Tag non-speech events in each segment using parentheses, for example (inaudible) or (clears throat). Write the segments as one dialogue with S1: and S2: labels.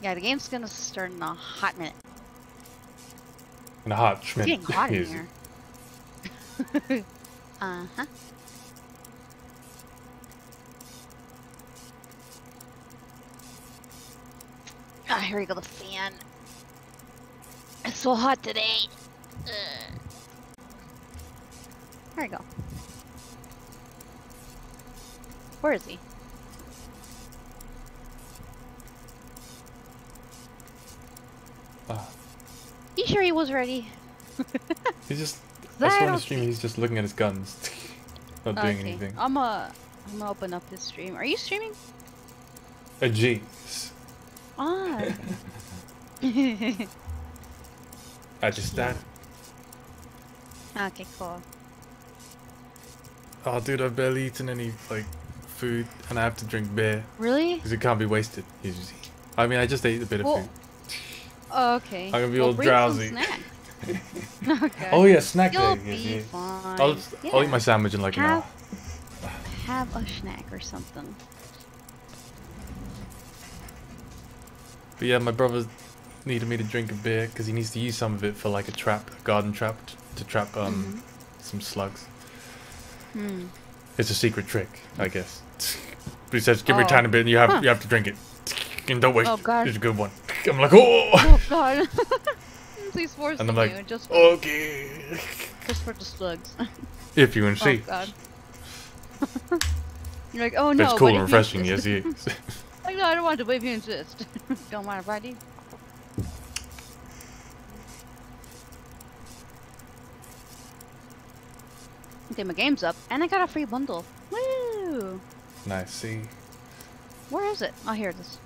S1: Yeah, the game's gonna start in a hot minute.
S2: In a hot
S1: It's
S2: Schmidt.
S1: getting hot in (laughs) here. (laughs) uh huh. Ah, here we go, the fan. It's so hot today. Ugh. There we go. Where is he?
S2: Ah,
S1: You sure he was ready? (laughs)
S2: he's just.
S1: I
S2: I saw on the stream. He's just looking at his guns, (laughs) not doing
S1: Okay,
S2: anything.
S1: I'm uh, I'm gonna open up this stream. Are you streaming?
S2: A jeez.
S1: Ah.
S2: I just started.
S1: okay, cool.
S2: Oh, dude, I've barely eaten any like food, and I have to drink beer
S1: Really?
S2: because it can't be wasted. Usually. I mean, I just ate a bit of food.
S1: Oh, okay.
S2: I'm gonna be
S1: Well,
S2: all
S1: bring some
S2: drowsy.
S1: snack. (laughs) okay.
S2: Oh yeah, snack
S1: You'll
S2: day. Yes,
S1: be
S2: yes.
S1: fine.
S2: I'll, just, I'll eat
S1: Yeah.
S2: my sandwich in like an hour.
S1: Have a snack or something.
S2: But yeah, my brother needed me to drink a beer because he needs to use some of it for like a trap, a garden trap, t- to trap um some slugs.
S1: Hmm.
S2: It's a secret trick, I guess. (laughs) But he says, "Give me a
S1: Oh.
S2: tiny bit, and you have
S1: Huh.
S2: you have to drink it, and don't waste
S1: Oh,
S2: it. It's a good one." I'm like, "Oh,
S1: Oh god. (laughs) Please force
S2: And I'm
S1: me
S2: like,
S1: just
S2: okay."
S1: just for the slugs.
S2: If you want to
S1: Oh god. (laughs) You're like, oh no.
S2: it's cool and refreshing. Yes, it (laughs) is.
S1: like no, I don't want to, but if you insist. don't mind if I do. Okay, my game's up, and I got a free bundle. Woo!
S2: nice. See,
S1: Where is it? Oh, here it is.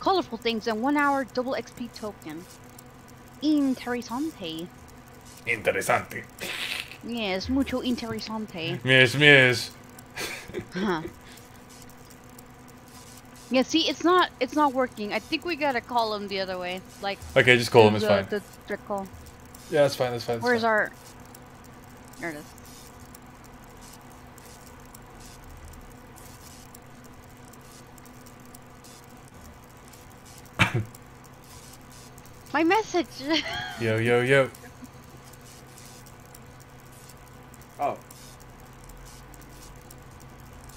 S1: Colorful things and one hour double XP token. Interesante.
S2: interesante.
S1: Yes, mucho interesante. (laughs)
S2: Yes, yes.
S1: Huh. Yeah, see, it's not, it's not working. I think we gotta call him the other way, like
S2: Okay, just call him.
S1: the,
S2: It's fine.
S1: the trick call.
S2: Yeah, that's fine. That's fine. that's
S1: Where's
S2: fine.
S1: our? There it is. My message. (laughs)
S2: Yo, yo, yo.
S3: Oh,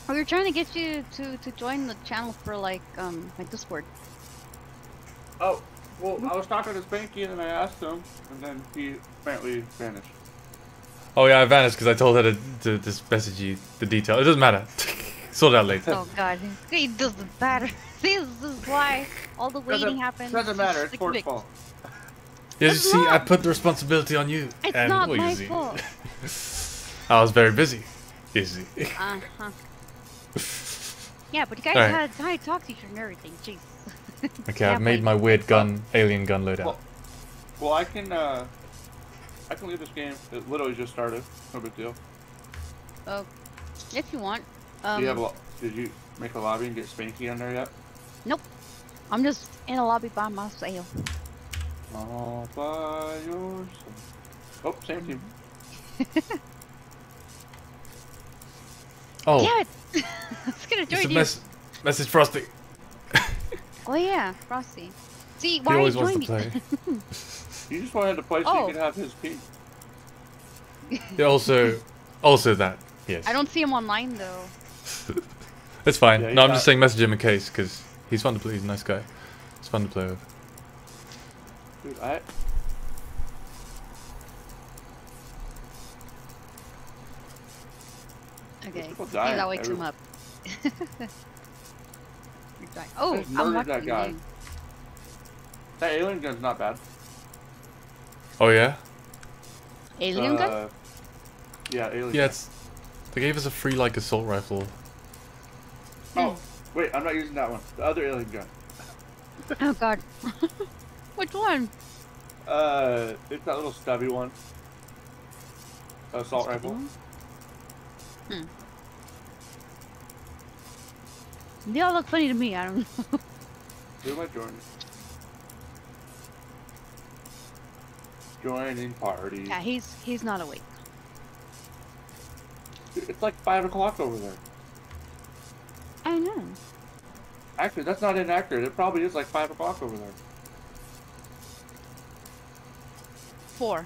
S1: we were trying to get you to to join the channel for like um my Discord.
S3: oh. Well, I was talking to Spanky and then I asked him, and then he apparently vanished.
S2: Oh yeah, I vanished because I told her to, to just message you the detail. It doesn't matter. (laughs) sort it out later.
S1: Oh God, it doesn't matter. (laughs) this is why all the waiting
S3: Doesn't,
S1: happens.
S3: doesn't matter. It's
S1: Like
S3: Ford's fault.
S2: Yes,
S1: It's
S2: you see, I put the responsibility on you.
S1: It's
S2: and,
S1: not my
S2: see,
S1: fault. (laughs)
S2: I was very busy. You see.
S1: Uh huh. (laughs) Yeah, but you guys
S2: Alright.
S1: had had talk to each other and everything. Jeez. (laughs)
S2: Okay,
S1: Yeah,
S2: I've made
S1: but-
S2: my weird gun, alien gun loadout.
S3: Well, well, I can, uh, I can leave this game. It literally just started. No big deal.
S1: Oh, if you want. Um,
S3: Do you have a, lo- did you make a lobby and get Spanky on there yet?
S1: Nope. I'm just in a lobby by myself.
S3: All by yourself. Oh, same team. (laughs)
S2: oh,
S1: Damn it! I was gonna
S2: it's
S1: join
S2: a
S1: you.
S2: mess- message Frosty. (laughs)
S1: Oh yeah, Frosty. See,
S2: He
S1: why
S2: always
S1: are you
S2: wants to play. (laughs)
S3: He just wanted to play so
S1: Oh.
S3: he could have his team.
S2: Yeah, also, also that. Yes.
S1: I don't see him online though.
S2: It's fine.
S3: Yeah,
S2: no, I'm just saying message him in case because he's fun to play. He's a nice guy. It's fun to play with.
S3: Dude, I,
S1: Okay,
S3: people
S1: maybe
S3: dying
S1: that wakes him up. (laughs) He's oh,
S3: just
S1: I'm watching
S3: that guy.
S1: game.
S3: that alien gun's not bad.
S2: Oh yeah.
S1: Alien gun?
S3: Uh, Yeah, alien.
S2: Yeah, it's. They gave us a free like assault rifle.
S3: Oh, wait, I'm not using that one. The other alien gun.
S1: Oh god. (laughs) Which one?
S3: Uh, it's that little stubby one. Assault
S1: Stubby
S3: rifle.
S1: one? Hmm. They all look funny to me. I don't know. (laughs)
S3: Who am I joining? Joining party.
S1: yeah, he's he's not awake.
S3: Dude, It's like five o'clock over there.
S1: I know.
S3: Actually, that's not inaccurate. It probably is like 5 o'clock over there.
S1: Four.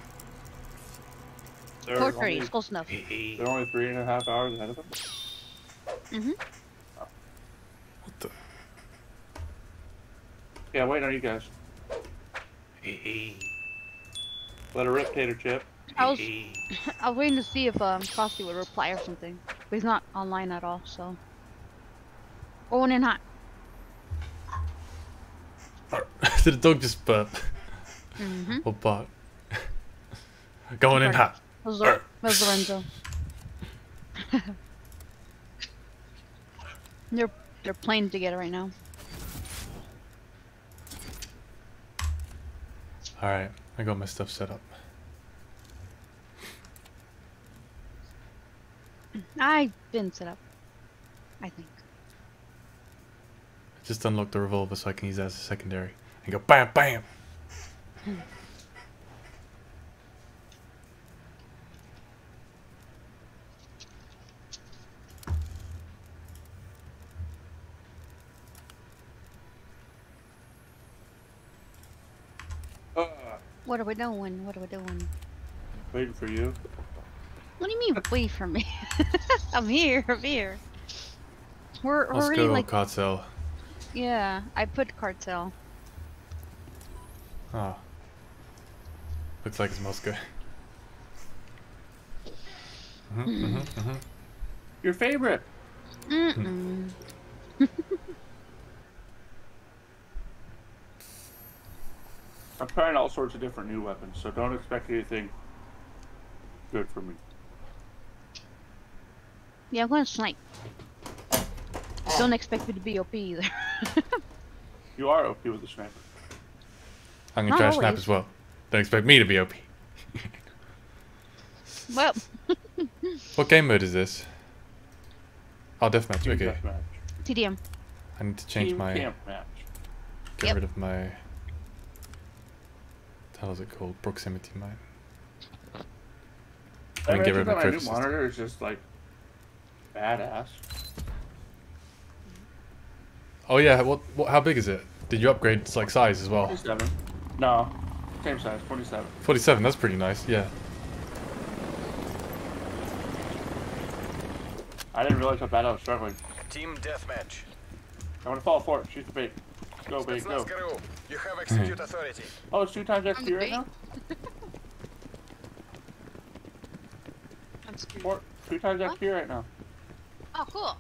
S3: They're
S1: Four thirty.
S3: only-
S1: It's close enough. (laughs)
S3: They're only three and a half hours ahead of us.
S1: Mm-hmm.
S2: What the?
S3: Yeah, wait on you guys. Let her rip, Tater Chip.
S1: I was (laughs) I was waiting to see if um Frosty would reply or something. But he's not online at all, so. Going in hot.
S2: Did (laughs) the dog just burp
S1: Mm-hmm.
S2: or bark? (laughs) Going in hot.
S1: Was Lorenzo. (laughs) they're they're playing together right now.
S2: All right, I got my stuff set up.
S1: I've been set up. I think.
S2: Just unlock the revolver so I can use that as a secondary and go bam bam.
S1: What are we doing? What are we doing?
S3: waiting for you.
S1: What do you mean wait for me? (laughs) I'm here, I'm here. We're
S2: Let's
S1: already
S2: go
S1: like
S2: cartel.
S1: Yeah, I put cartel.
S2: Oh. Looks like it's Moscow. hmm hmm hmm
S3: Your favorite.
S1: Mm-mm. (laughs)
S3: I'm trying all sorts of different new weapons, so don't expect anything good from me.
S1: Yeah, I'm gonna snipe. Don't expect me to be OP either. (laughs)
S3: You are OP with the sniper.
S2: I'm gonna
S1: Not
S2: try to snap as well. Don't expect me to be OP.
S1: well, (laughs)
S2: What game mode is this? Oh, deathmatch.
S3: Team
S2: Okay.
S3: deathmatch.
S1: TDM.
S2: I need to change
S3: Team
S2: my.
S3: camp match.
S2: Get
S1: Yep.
S2: rid of my. What the hell is it called? Proximity mine.
S3: I
S2: And get rid
S3: mentioned
S2: of
S3: that
S2: my
S3: my new
S2: trophy system.
S3: monitor is just like badass.
S2: Oh yeah, what, what? How big is it? Did you upgrade its like size as well?
S3: 27. No, same size, 47.
S2: 47. That's pretty nice. Yeah.
S3: I didn't realize how bad I was struggling.
S4: Team deathmatch.
S3: I'm gonna fall for it. Shoot the bait. Go, bait, go.
S4: GRU, you have execute authority.
S3: Oh, it's two times
S1: the
S3: XP right
S1: bait.
S3: now? (laughs)
S1: I'm screwed.
S3: Four, two times
S1: What?
S3: XP right now.
S1: Oh, cool.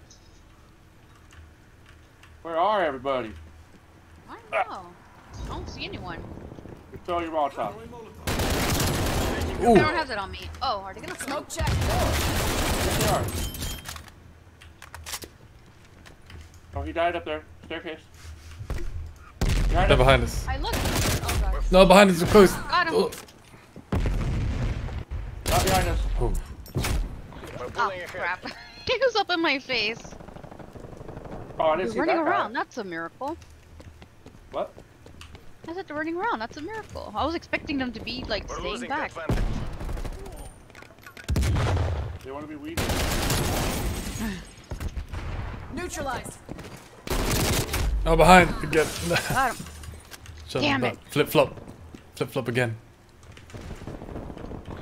S3: Where are everybody?
S1: I don't know. I don't see anyone.
S3: You throw your Molotov.
S1: I
S2: Ooh.
S1: don't have that on me. Oh, are they gonna smoke check?
S3: Yes, they are. Oh, he died up there. Staircase. Behind
S2: They're
S3: us.
S2: behind us.
S1: I looked. Oh god.
S2: No, behind us. We're close.
S1: Got him.
S2: Oh.
S3: Not behind us.
S2: Oh.
S1: Oh crap. (laughs) he was up in my face.
S3: Oh, I didn't
S1: He's
S3: see
S1: running
S3: that guy.
S1: around. That's a miracle.
S3: What?
S1: I said they're running around. That's a miracle. I was expecting them to be like
S4: We're
S1: staying back.
S4: the advantage.
S3: They want to be weeded.
S5: Neutralized.
S2: Oh, behind again.
S1: Got him. (laughs)
S2: Shut
S1: Damn it.
S2: Flip flop. Flip flop again.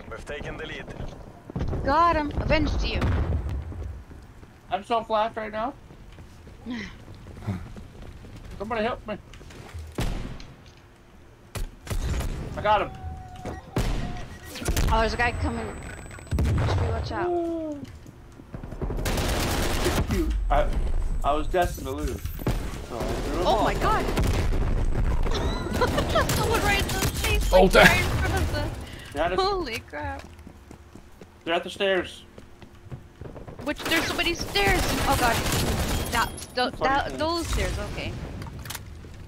S4: We've taken the lead.
S1: Got him. Avenged you.
S3: I'm so flat right now. Somebody help me. I got him.
S1: Oh, there's a guy coming. Tree, watch out.
S3: Cute. I, I was destined to lose. So I threw him
S1: Oh
S3: off.
S1: my god. (laughs) Someone right in the face.
S2: Oh,
S1: Like,
S2: damn.
S1: right in front of the.
S3: Behind.
S1: Holy crap.
S3: They're at the stairs.
S1: Which there's so many stairs. Oh god. That, tho- that, those stairs. Okay.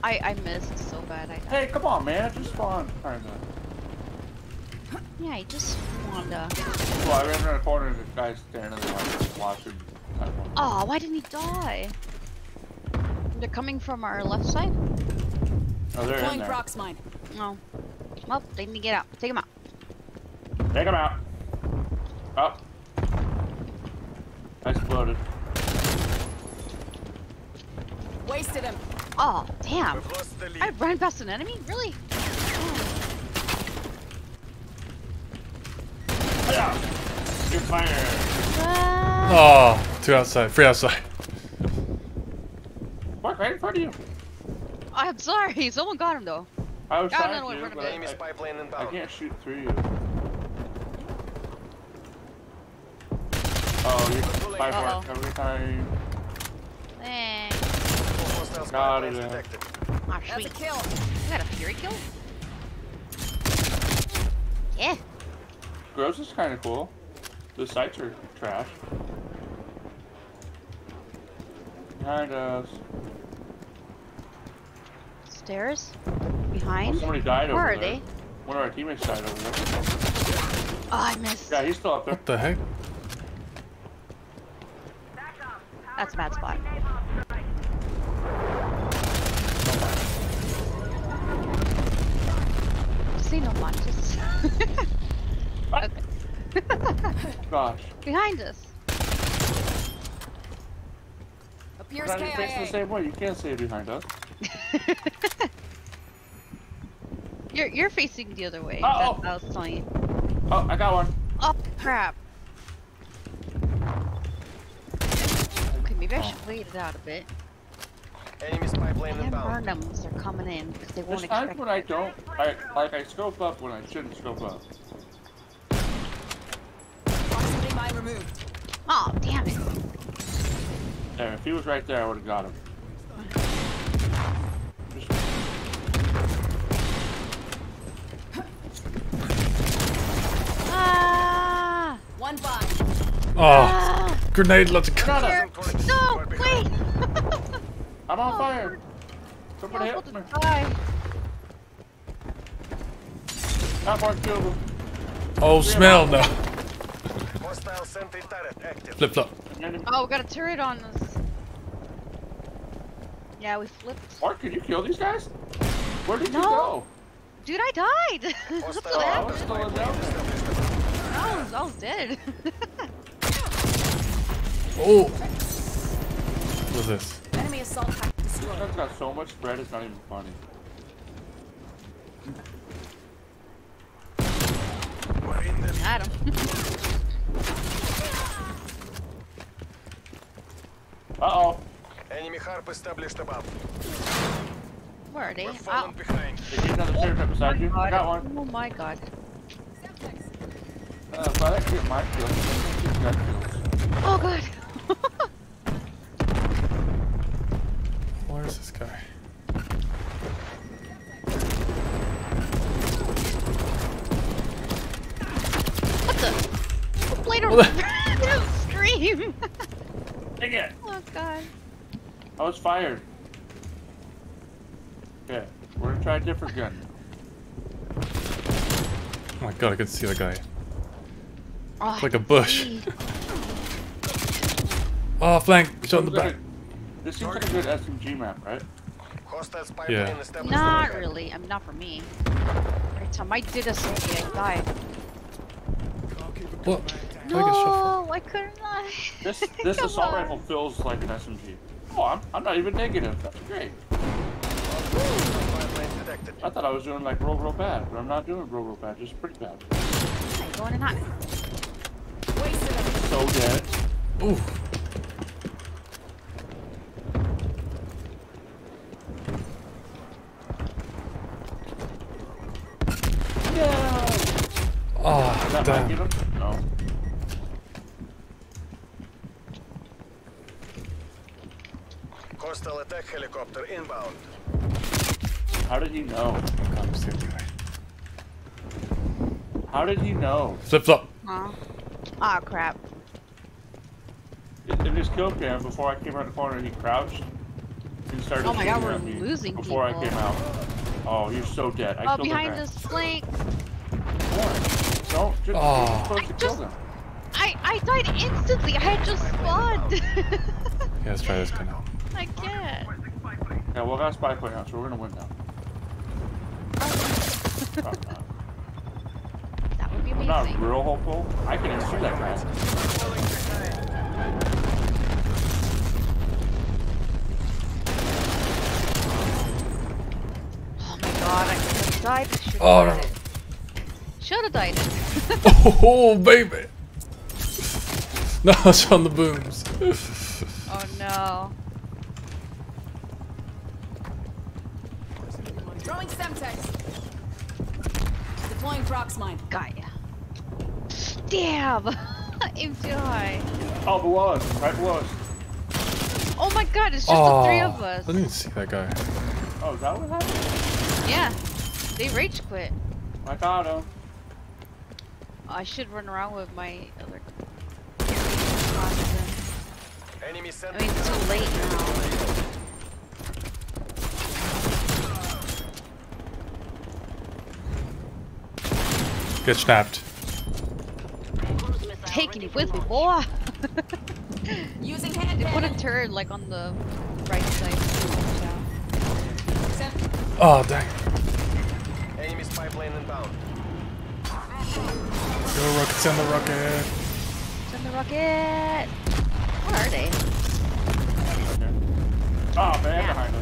S1: I I missed so bad. I
S3: Hey, come on, man. It just spawned. Alright, man.
S1: yeah. I just wanna. Uh.
S3: Well, I ran around the corner and the guy's standing there like, watching. I don't know.
S1: Oh, why didn't he die? They're coming from our left side.
S3: Oh, they're in
S5: Deploying
S3: there.
S5: Prox mine.
S1: No. Well, they need to get out. Take him out.
S3: Take him out. Oh. Up. Exploded.
S5: Wasted him.
S1: Oh, damn.
S4: We've lost the
S1: I ran past an enemy? Really?
S3: Yeah. You're fired.
S2: Oh, two outside, three outside.
S3: Mark, right in front of you.
S1: I'm sorry. (laughs) Someone got him though.
S3: I was
S1: Got
S3: trying
S1: another one in
S3: to,
S1: front of
S3: but
S1: me.
S3: I,
S4: Enemy spy plane
S3: I can't shoot through you. Oh, you're by
S1: Uh-oh.
S3: mark every time.
S1: Dang.
S4: Hostile spy
S3: Got
S4: planes
S3: it, uh.
S4: detected.
S1: Ah,
S5: That's a kill.
S1: I got a fury kill? Yeah.
S3: Gross is kind of cool. The sights are trash. Behind us.
S1: Stairs?
S3: Oh,
S1: Behind?
S3: somebody died
S1: Where
S3: over
S1: are
S3: there.
S1: they?
S3: One of our teammates died over there.
S1: Oh, I missed.
S3: Yeah, he's still up there.
S2: What the heck?
S1: That's a bad spot. See no one, just (laughs) (laughs)
S3: Gosh.
S1: behind us.
S5: Appears
S3: Not even the same way. You can't say behind us. (laughs)
S1: You're you're facing the other way.
S3: Uh-oh.
S1: That, that was telling you.
S3: Oh, I got one.
S1: Oh crap. Okay, maybe I should oh. wait it out a bit.
S4: Enemy spy plane
S1: And
S4: inbound.
S1: Burnhams are coming in because they won't
S3: There's times
S1: expect
S3: when I don't, I like I scope up when I shouldn't scope up.
S5: Proximity mine removed.
S1: Oh damn it!
S3: There, if he was right there, I would have got him.
S1: Ah!
S5: One by.
S2: Oh,
S1: Ah!
S2: grenade, lots of.
S3: Got him.
S1: Here. No! Wait! (laughs)
S3: I'm on
S1: Oh.
S3: fire.
S1: I
S3: Somebody
S1: was
S3: help me.
S1: about to die.
S3: Not one killed him.
S2: Oh, smell no.
S4: Hostile sentry turret active.
S2: Flip flop.
S1: Oh, we got a turret on us. Yeah, we flipped.
S3: Mark, can you kill these guys? Where did you go?
S1: Dude, I died! (laughs) That's
S4: Hostile
S1: what
S3: I was still in.
S1: I was, I was dead. (laughs)
S2: Oh. What's this?
S5: Enemy assault pack
S3: This
S5: destroyed.
S3: gun's got so much spread, it's not even funny.
S4: We're in the lead.
S1: Got him.
S3: Uh-oh.
S4: Enemy harp established above.
S1: Where are they?
S4: We're
S1: Oh,
S4: behind.
S3: They get another turret right beside you. I got one.
S1: oh my god.
S3: Uh, if I like to get my kills, I think got kills.
S1: Oh god.
S2: Where is this guy?
S1: What the? Who played a
S2: What
S1: scream?
S3: Dang it!
S1: oh god.
S3: I was fired. Okay, we're gonna try a different gun.
S2: Oh my god, I could see the guy.
S1: Oh,
S2: It's like a bush. (laughs) Oh, flank. Shot in the
S3: Seems like
S2: back.
S3: a- This seems like a good SMG map, right?
S4: Hostile spy
S2: Yeah.
S1: Not really. I mean, not for me. Every time I did a something, I died.
S2: What? I get shot
S1: No, I couldn't lie.
S3: This (laughs) this
S1: Come
S3: assault
S1: on.
S3: rifle feels like an SMG. Oh, I'm, I'm not even negative. That's great.
S4: Spy plane detected.
S3: I thought I was doing like real, real bad, but I'm not doing real, real bad. Just pretty bad.
S1: I'm going in hot.
S3: So dead.
S2: for. Ooh.
S3: No.
S2: Oh,
S3: That might get
S2: damn.
S3: him. No.
S4: Hostile attack helicopter inbound.
S3: How did he know?
S2: I can't see the guy.
S3: How did he know?
S2: Flip flop.
S1: Aw. Ah, crap.
S3: In, in his kill cam, before I came around the corner, he crouched. and started
S1: Oh my God, we're
S3: at me
S1: losing
S3: before I came out. Oh, you're so dead. I
S1: Oh,
S3: killed the
S1: behind
S3: guy.
S1: us, flank.
S3: Don't. Don't. Just,
S2: Oh.
S3: you're supposed to
S1: I
S3: kill
S1: just-
S3: them.
S1: I I died instantly. I had just spawned.
S2: Yeah, let's try this (laughs) guy now.
S1: I can't.
S3: Okay, spike that's by so We're gonna win now. (laughs)
S1: that would be amazing.
S3: I'm not real hopeful. I can shoot that guy.
S1: Oh my
S2: god,
S1: I.
S2: Should have
S1: died. Should have oh, died. (laughs) (laughs)
S2: oh baby. No, it's on the booms.
S1: oh no.
S5: Deploying Prox mine.
S1: Got ya. Damn. Aim too high.
S3: Oh, below us. Right below us.
S1: Oh my god, it's just the three of us.
S2: I
S1: us.
S2: didn't see that guy.
S3: Oh, is that what happened?
S1: Yeah. They rage quit.
S3: I got him.
S1: I should run around with my other. I mean, it's too late now.
S2: Get snapped.
S1: Taking it with me, boy.
S5: Using (laughs) hand
S1: They put a
S5: cannon.
S1: turret like on the right side. Watch out.
S5: Sem-
S2: Oh, dang.
S4: enemy spy plane inbound.
S2: Go rocket, send the rocket.
S1: Send the rocket. Where are they?
S3: Okay. Oh, man,
S1: Yeah.
S3: behind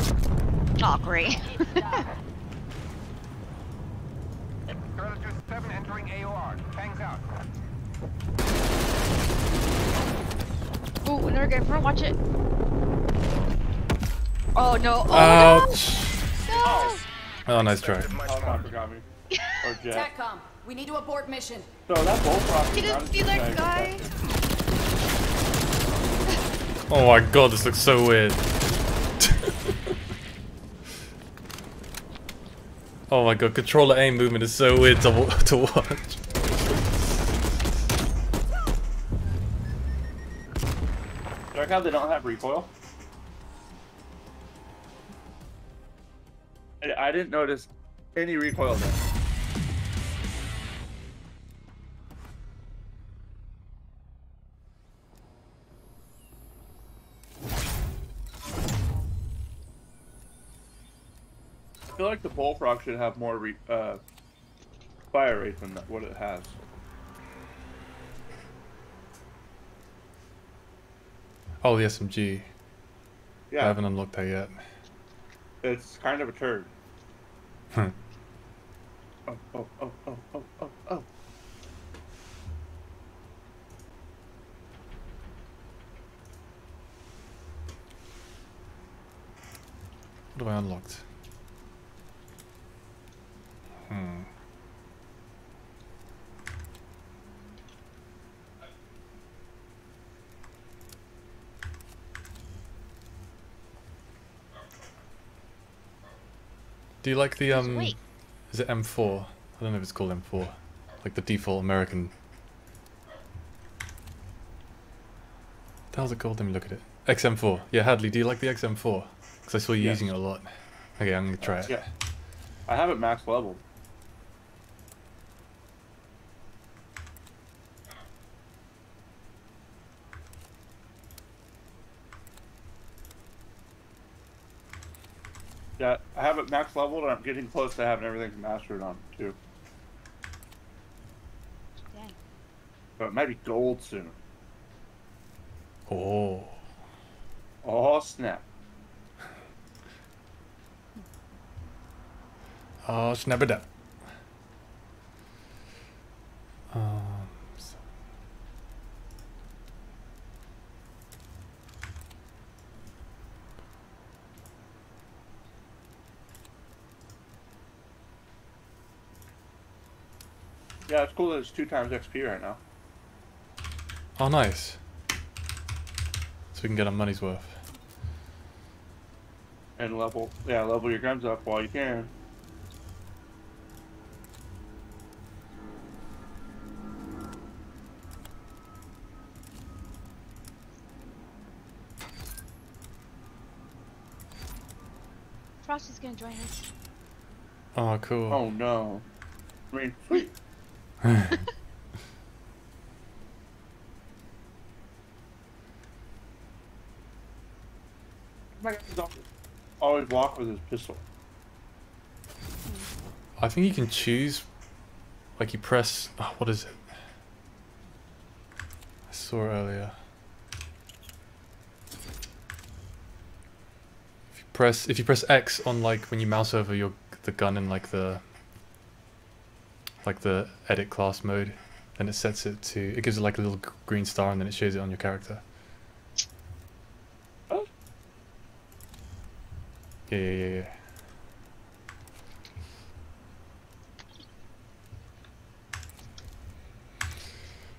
S3: us.
S1: Oh, great. (laughs)
S4: Seven entering AOR. Tanks out.
S1: Ooh, another guy in front. Watch it. Oh no! Oh
S2: Ouch.
S1: no! No!
S2: Oh, nice try.
S4: Much
S3: Helicopter got me. (laughs)
S5: TACCOM. We need to abort mission.
S3: So that bullfrog.
S1: You didn't see that guy?
S2: Oh my god, this looks so weird. Oh my god, controller aim movement is so weird to, (laughs) to watch.
S3: Check how they don't have recoil. I didn't notice any recoil there. Feel like the bullfrog should have more re- uh, fire rate than that, what it has.
S2: Oh, the SMG.
S3: Yeah.
S2: I haven't unlocked that yet.
S3: it's kind of a turd.
S2: Hmm.
S3: Oh, oh, oh, oh, oh, oh, oh.
S2: What have I unlocked? Hmm. Do you like the um?
S1: Wait.
S2: Is it M4? I don't know if it's called M4. Like the default American. How's it called? Let me look at it. XM4. Yeah, Hadley, do you like the XM4? Because I saw you
S3: Yes.
S2: using it a lot. Okay, I'm gonna try it.
S3: Yeah. I have it max level. Yeah, I have it max leveled and I'm getting close to having everything mastered on too.
S1: Dang.
S3: But it might be gold soon.
S2: Oh.
S3: Oh snap.
S2: Oh, snap it up. Um,
S3: Yeah, it's cool that it's two times XP right now.
S2: oh, nice. So we can get our money's worth.
S3: And level yeah, level your guns up while you can.
S1: Frosty's gonna join us.
S2: Oh, cool.
S3: Oh no. I mean sweet. Always walk with his pistol.
S2: I think you can choose, like you press, oh, what is it? I saw earlier. If you press, if you press X on like when you mouse over your the gun in like the like the edit class mode, and it sets it to it gives it like a little green star, and then it shows it on your character.
S3: Oh.
S2: Yeah, yeah, yeah, yeah.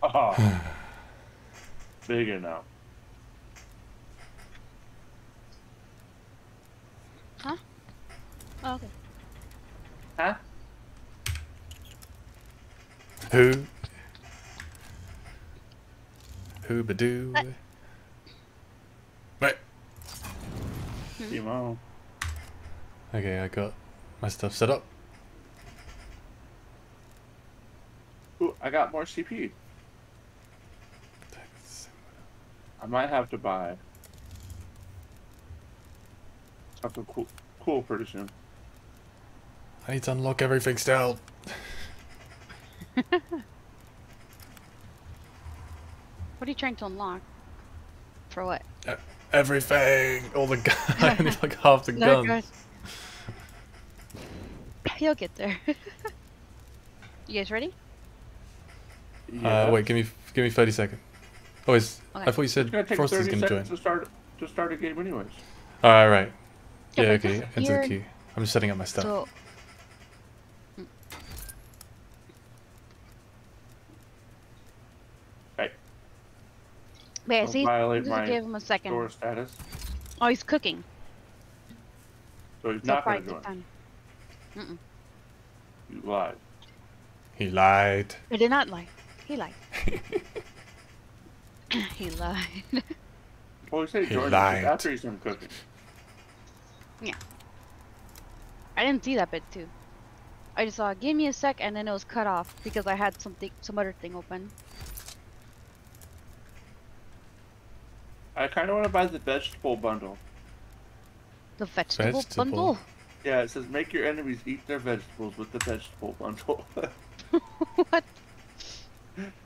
S3: Oh. (laughs) Bigger now.
S1: Oh, okay.
S3: Huh?
S2: Who? Who badoo?
S1: What?
S2: Right. Hmm.
S3: Timo.
S2: Okay, I got my stuff set up.
S3: Ooh, I got more CP. I might have to buy something cool, cool pretty soon.
S2: I need to unlock everything still. (laughs)
S1: What are you trying to unlock? For what?
S2: Everything! All the guns. (laughs) I need like half the (laughs)
S1: No,
S2: guns.
S1: You'll get there. you guys ready?
S2: Uh, wait, give me give me 30 seconds. Oh, is
S1: Okay.
S2: I thought you said
S3: take
S2: Frosty's
S3: 30
S2: gonna join.
S3: seconds to start to start a game, anyways.
S2: Alright, right.
S1: Yeah,
S2: Yeah, okay.
S1: just
S2: Enter the key. I'm just setting up my stuff.
S1: So.
S3: Hey,
S1: Wait,
S3: Don't violate
S1: just
S3: my
S1: give him a second.
S3: store status.
S1: Oh, he's cooking.
S3: So he's
S1: So
S3: not
S1: probably
S3: gonna join.
S1: Mm-mm.
S3: You lied.
S2: He lied.
S1: I did not lie. He lied. (laughs) (clears throat) he lied.
S3: Well, he said
S2: He
S3: he joined
S2: lied.
S3: after he's done cooking. Yeah.
S1: I didn't see that bit too. I just saw give me a sec and then it was cut off because I had something some other thing open.
S3: I kind of want to buy the vegetable bundle.
S1: The vegetable,
S2: Vegetable.
S1: bundle.
S3: Yeah, it says make your enemies eat their vegetables with the vegetable bundle. (laughs)
S1: what?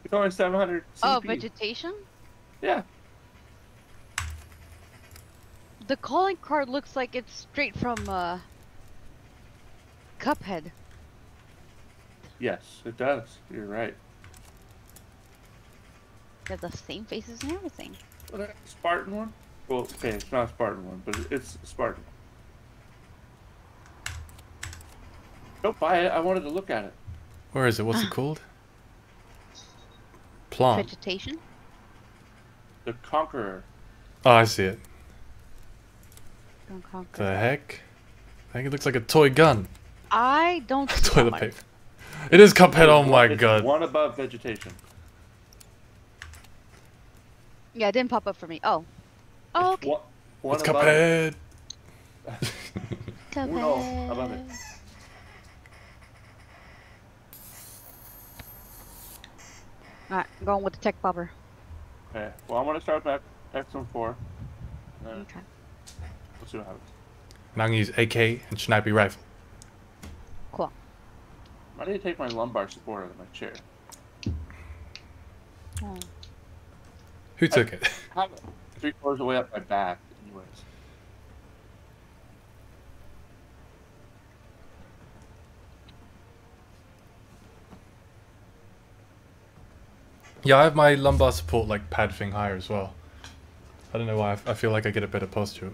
S3: it's only 700 CP.
S1: Oh, vegetation?
S3: Yeah.
S1: The calling card looks like it's straight from uh Cuphead.
S3: Yes, it does. You're right.
S1: They have the same faces and everything.
S3: What Spartan one? Well, okay, it's not a Spartan one, but it's Spartan. Don't buy it. I wanted to look at it.
S2: Where is it? What's it ah. called? Plant.
S1: Vegetation?
S3: The Conqueror.
S2: Oh, I see it. The heck? I think it looks like a toy gun.
S1: I don't (laughs)
S2: Toilet paper. It is Cuphead. Oh my
S3: it's
S2: god.
S3: One above vegetation.
S1: Yeah, it didn't pop up for me. Oh. Oh,
S3: It's
S1: okay.
S3: One, one
S2: It's
S3: above
S2: Cuphead.
S3: Uno above it. (laughs)
S1: Alright, going with the tech bobber.
S3: Okay. Well, I'm gonna start with X14. And then
S1: Okay.
S3: we'll see what happens.
S2: And I'm gonna use AK and sniper rifle.
S1: Cool.
S3: Why did you take my lumbar support out of my chair.
S1: Oh.
S2: Who took it?
S3: I have it three quarters of the way up my back, anyways.
S2: Yeah, I have my lumbar support like pad thing higher as well. I don't know why. I f- I feel like I get a better posture.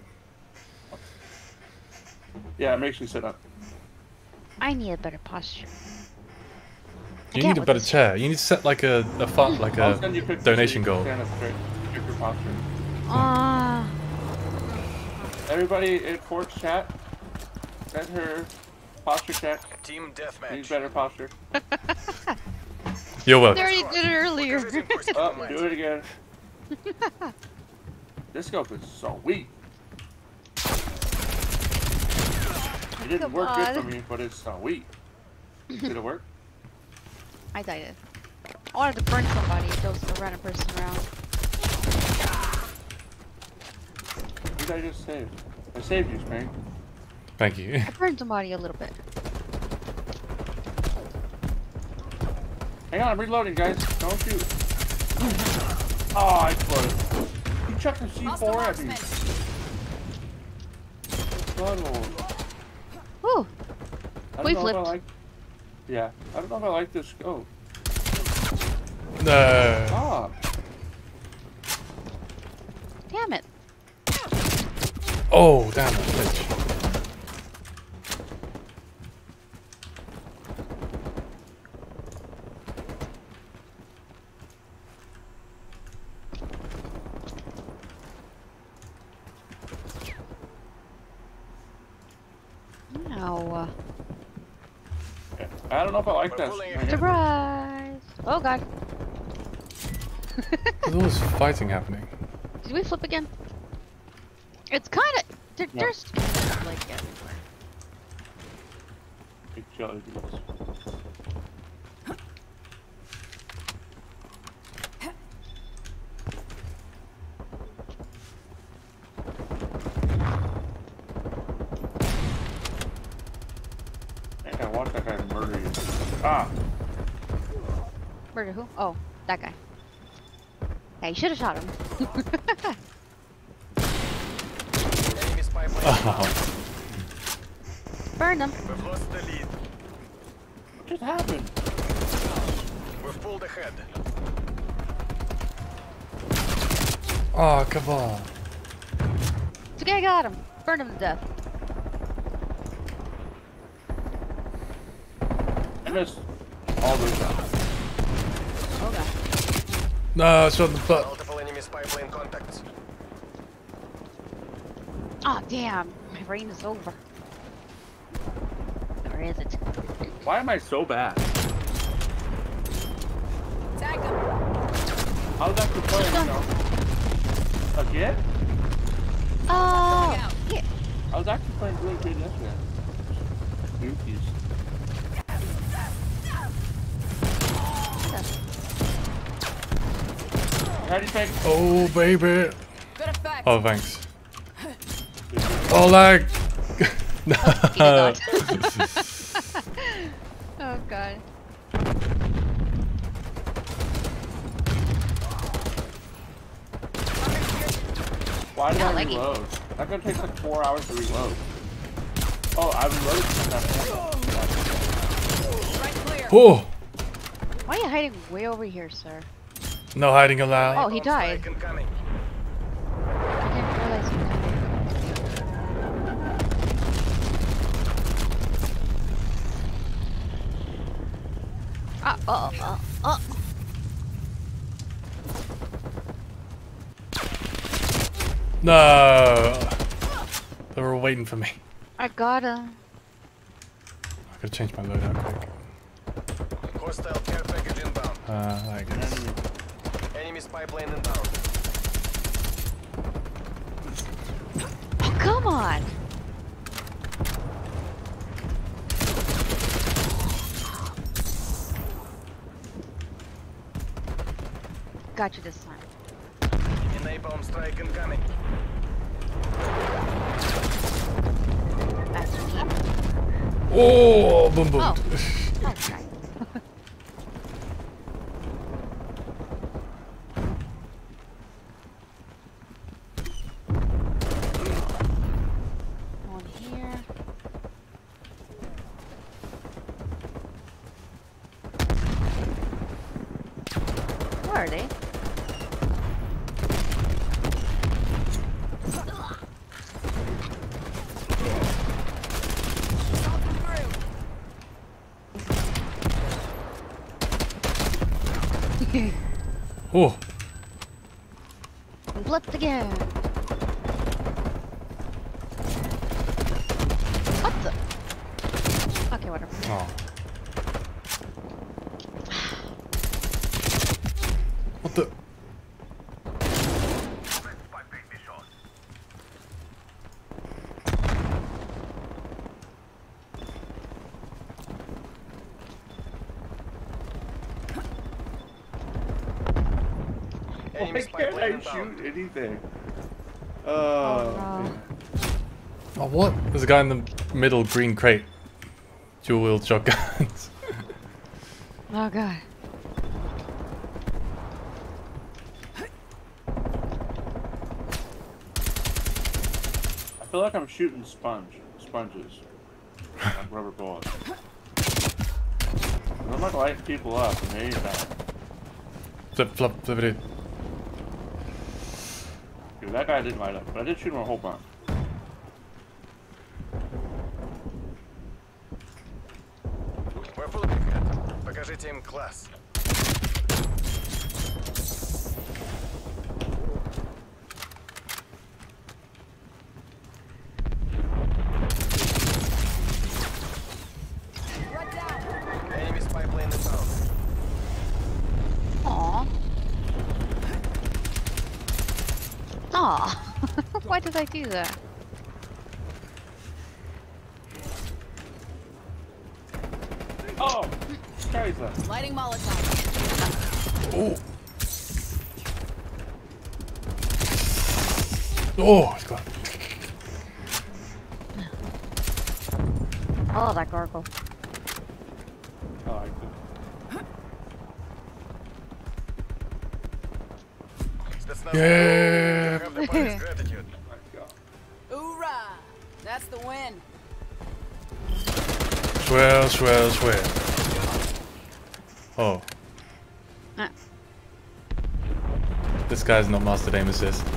S3: Yeah, it makes me sit up.
S1: I need a better posture.
S2: You need a better
S1: this.
S2: chair. You need to set like a a fun like a
S3: send you pictures
S2: donation goal.
S3: can stand up straight. Check your posture.
S1: Ah.
S3: Everybody in Fort's chat, send her posture check.
S4: Team
S3: Need
S4: deathmatch.
S3: better posture. (laughs)
S2: You're
S1: I
S2: welcome.
S1: already did it earlier.
S4: Look at this
S3: Oh, do it again. this scope is so weak. It didn't
S1: Come
S3: work good for me, but it's so weak. Did it work?
S1: I died it. I wanted to burn somebody if there was a random person around.
S3: Who did I just save? I saved you, Spank.
S2: Thank you.
S1: I burned somebody a little bit.
S3: Hang on, I'm reloading, guys. Don't shoot. Oh, (laughs) I exploded. You chucked a
S5: Hostile
S3: C4 at me.
S5: marksman.
S3: Butthole.
S1: Whew.
S3: I don't
S1: We
S3: know if I
S1: flipped.
S3: like. Yeah, I don't know if I like this scope.
S2: No.
S3: Ah,
S1: Damn it.
S2: Oh, damn it, bitch.
S1: Ow.
S3: I don't know if I like this.
S4: pulling
S3: Man.
S4: it.
S1: Surprise! Oh god.
S2: There's this fighting happening.
S1: Did we flip again? It's kind of. They're,
S3: No.
S1: There's like everywhere.
S3: Big jelly beans. I think I watched that guy murder you. Ah,
S1: Murder who? Oh, that guy. Yeah, you should have shot him.
S4: Enemy spy plane
S2: Oh,
S1: Burn them.
S4: We've lost the lead.
S3: what just happened?
S4: We've pulled ahead.
S2: oh come on.
S1: It's okay, I got him. Burn him to death.
S3: I missed all those shots.
S1: God.
S2: No, shot in the butt.
S4: Multiple enemy spy plane contacts.
S1: Oh damn. My brain is over. Or is it?
S3: Why am I so bad?
S5: Tag them.
S3: How's that playing, you? Again?
S1: Oh. Yeah.
S3: I was actually playing really good yesterday. Goofies. How do?
S2: Oh, baby. Oh, thanks. Oh, lag. (laughs)
S1: He (laughs) oh god.
S3: Why did I
S1: like it.
S3: reload? That gonna take like four hours to reload. Oh, I reloaded from that point.
S5: Right clear.
S2: Oh,
S1: Why are you hiding way over here, sir?
S2: No hiding allowed.
S1: Oh, he died.
S4: strike.
S1: I didn't realize he died. Ah, oh, oh, oh.
S2: No. They were waiting for me.
S1: I gotta.
S2: I gotta change my loadout quick.
S4: Hostile care package inbound.
S2: Uh, I guess.
S4: Enemy spy plane inbound.
S1: Oh, come on. Got you this time.
S4: Napalm strike incoming.
S1: That's me.
S2: Oh, boom, boom.
S1: Oh. Okay. One here. Where are they?
S2: Oh,
S1: Flipped again. What the? Okay, whatever.
S2: oh. What the?
S3: Why can't I shoot anything?
S1: Oh,
S3: Oh,
S1: no.
S2: Oh, what? There's a guy in the middle green crate. Dual wield shotguns. (laughs)
S1: Oh god.
S3: I feel like I'm shooting sponge sponges. Like rubber bullets. I'm like lighting people up and they ain't.
S2: Flip, flop, flip it.
S3: Dude, that guy didn't light up, but I did shoot him a whole bunch.
S4: We're full big head. Покажите им класс.
S2: Guy's not mastered aim assist.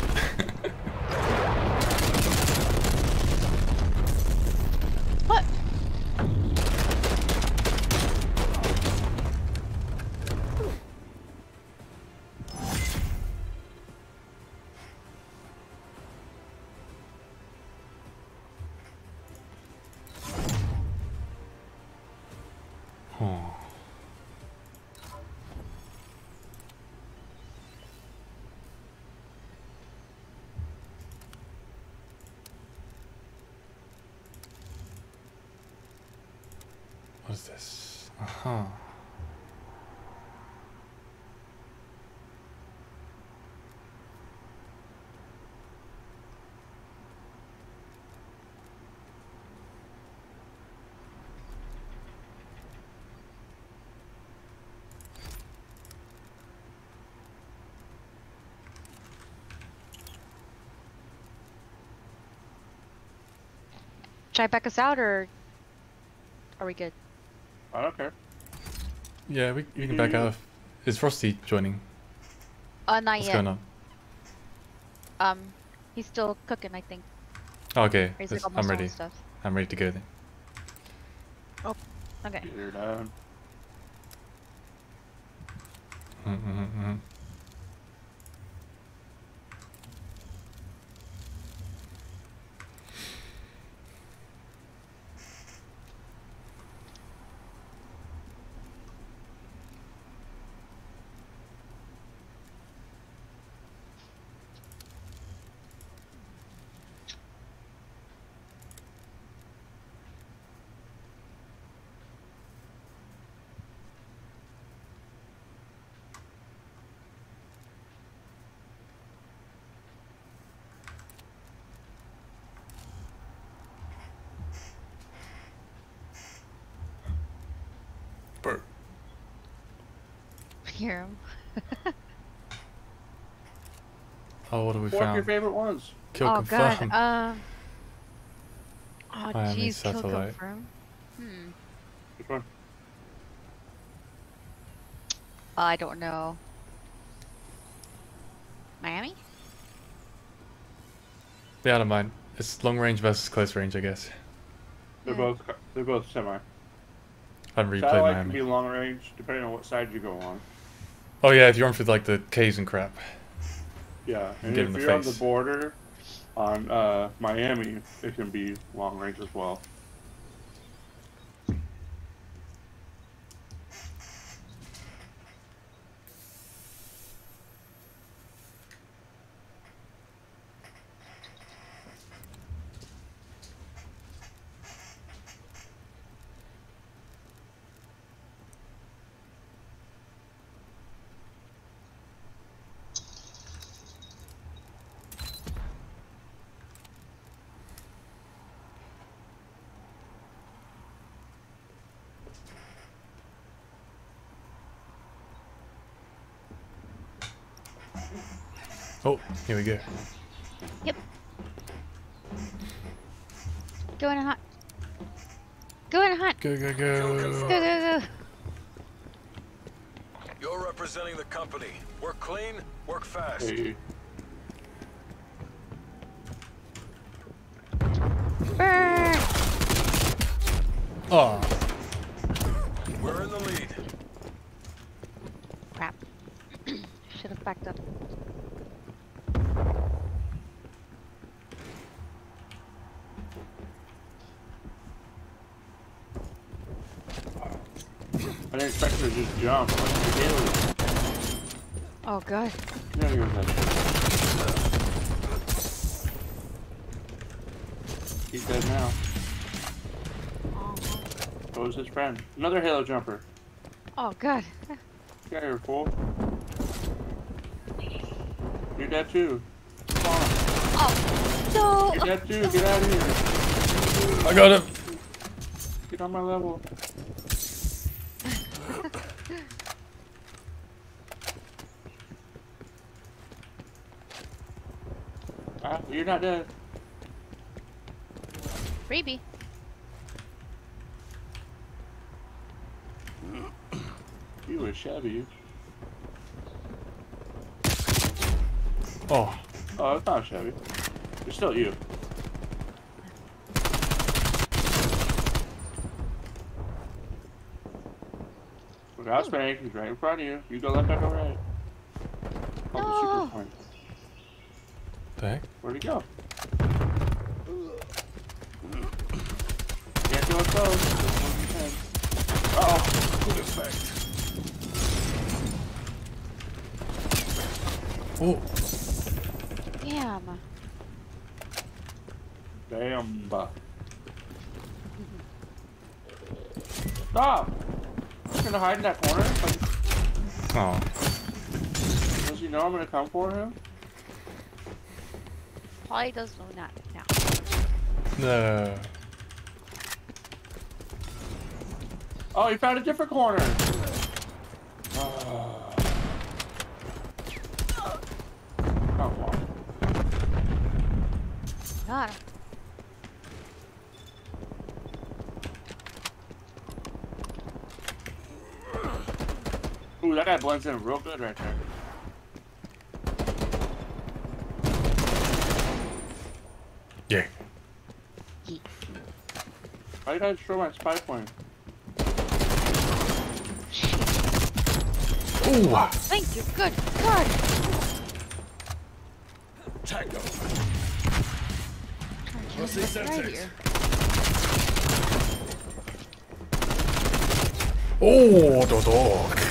S1: Should I back us out or are we good?
S3: I don't care.
S2: Yeah, we, we can back out. Is Frosty joining?
S1: Uh, not
S2: What's
S1: yet.
S2: going on?
S1: Um, he's still cooking, I think.
S2: Okay,
S1: he's like
S2: I'm ready.
S1: stuff.
S2: I'm ready to go then.
S1: Oh, okay.
S3: Get her down.
S2: Mm-hmm, Bert.
S1: Hear him. (laughs)
S2: Oh, what have we
S3: What are your favorite ones?
S2: Kill
S1: oh
S2: confirm.
S1: god. Um. Oh
S2: Miami
S1: jeez, kill
S2: satellite.
S1: confirm. Hmm.
S3: Which one?
S1: I don't know. Miami?
S2: Yeah, I don't mind. It's long range versus close range, I guess.
S3: They're
S1: Yeah.
S3: both they're both semi.
S2: I haven't really played
S3: Satellite can be long range depending on what side you go on.
S2: Oh yeah, if you're on for like the K's and crap.
S3: Yeah, and
S2: Get
S3: if
S2: in the
S3: you're on the border on uh, Miami, it can be long range as well.
S2: Oh, here we go.
S1: Yep. Go in a hot. Go and hunt.
S2: Go, go,
S1: Go,
S2: go.
S1: go, go.
S4: You're representing the company. Work clean, work fast.
S3: Hey,
S1: Burn.
S2: Oh,
S4: We're in the lead.
S1: Crap. Should have backed up.
S3: I didn't expect her to just jump. Like.
S1: Oh god.
S3: There goes that shit. He's dead now.
S1: Oh,
S3: So is his friend. Another Halo jumper.
S1: oh god.
S3: Get here, fool. You're dead too. Come on.
S1: Oh no.
S3: You're dead too. Get out of here.
S2: I got him.
S3: Get on my level. ah, you're not dead.
S1: Freebie.
S3: You were shabby.
S2: Oh,
S3: Oh, it's not shabby. It's still you. Look out, hmm. Spank. He's right in front of you. You go left, I go right. Oh, the
S1: No.
S3: super point.
S2: the heck?
S3: Where'd he go? Can't do it close. Uh oh.
S4: Good effect.
S2: Oh,
S1: Damn.
S3: Damn. Stop! He's gonna hide in that corner? Like,
S2: oh.
S3: does he know I'm gonna come for him?
S1: Probably does know that now.
S2: No.
S3: Oh, he found a different corner! Come on.
S1: God.
S3: Ooh, that guy blends in real good right there.
S2: Yeah.
S3: Why did I destroy my spy point?
S2: Ooh.
S1: Thank you. Good God.
S4: Tango.
S1: Trying to
S4: Let's see
S1: right here.
S2: Oh, the dog.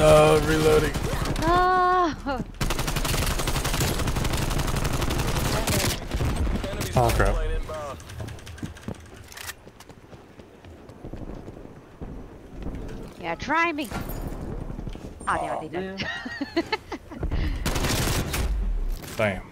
S2: No, reloading.
S1: Ah.
S2: Oh, crap.
S1: Yeah, try me. Oh, they
S3: Aw,
S1: already did. (laughs)
S2: Damn.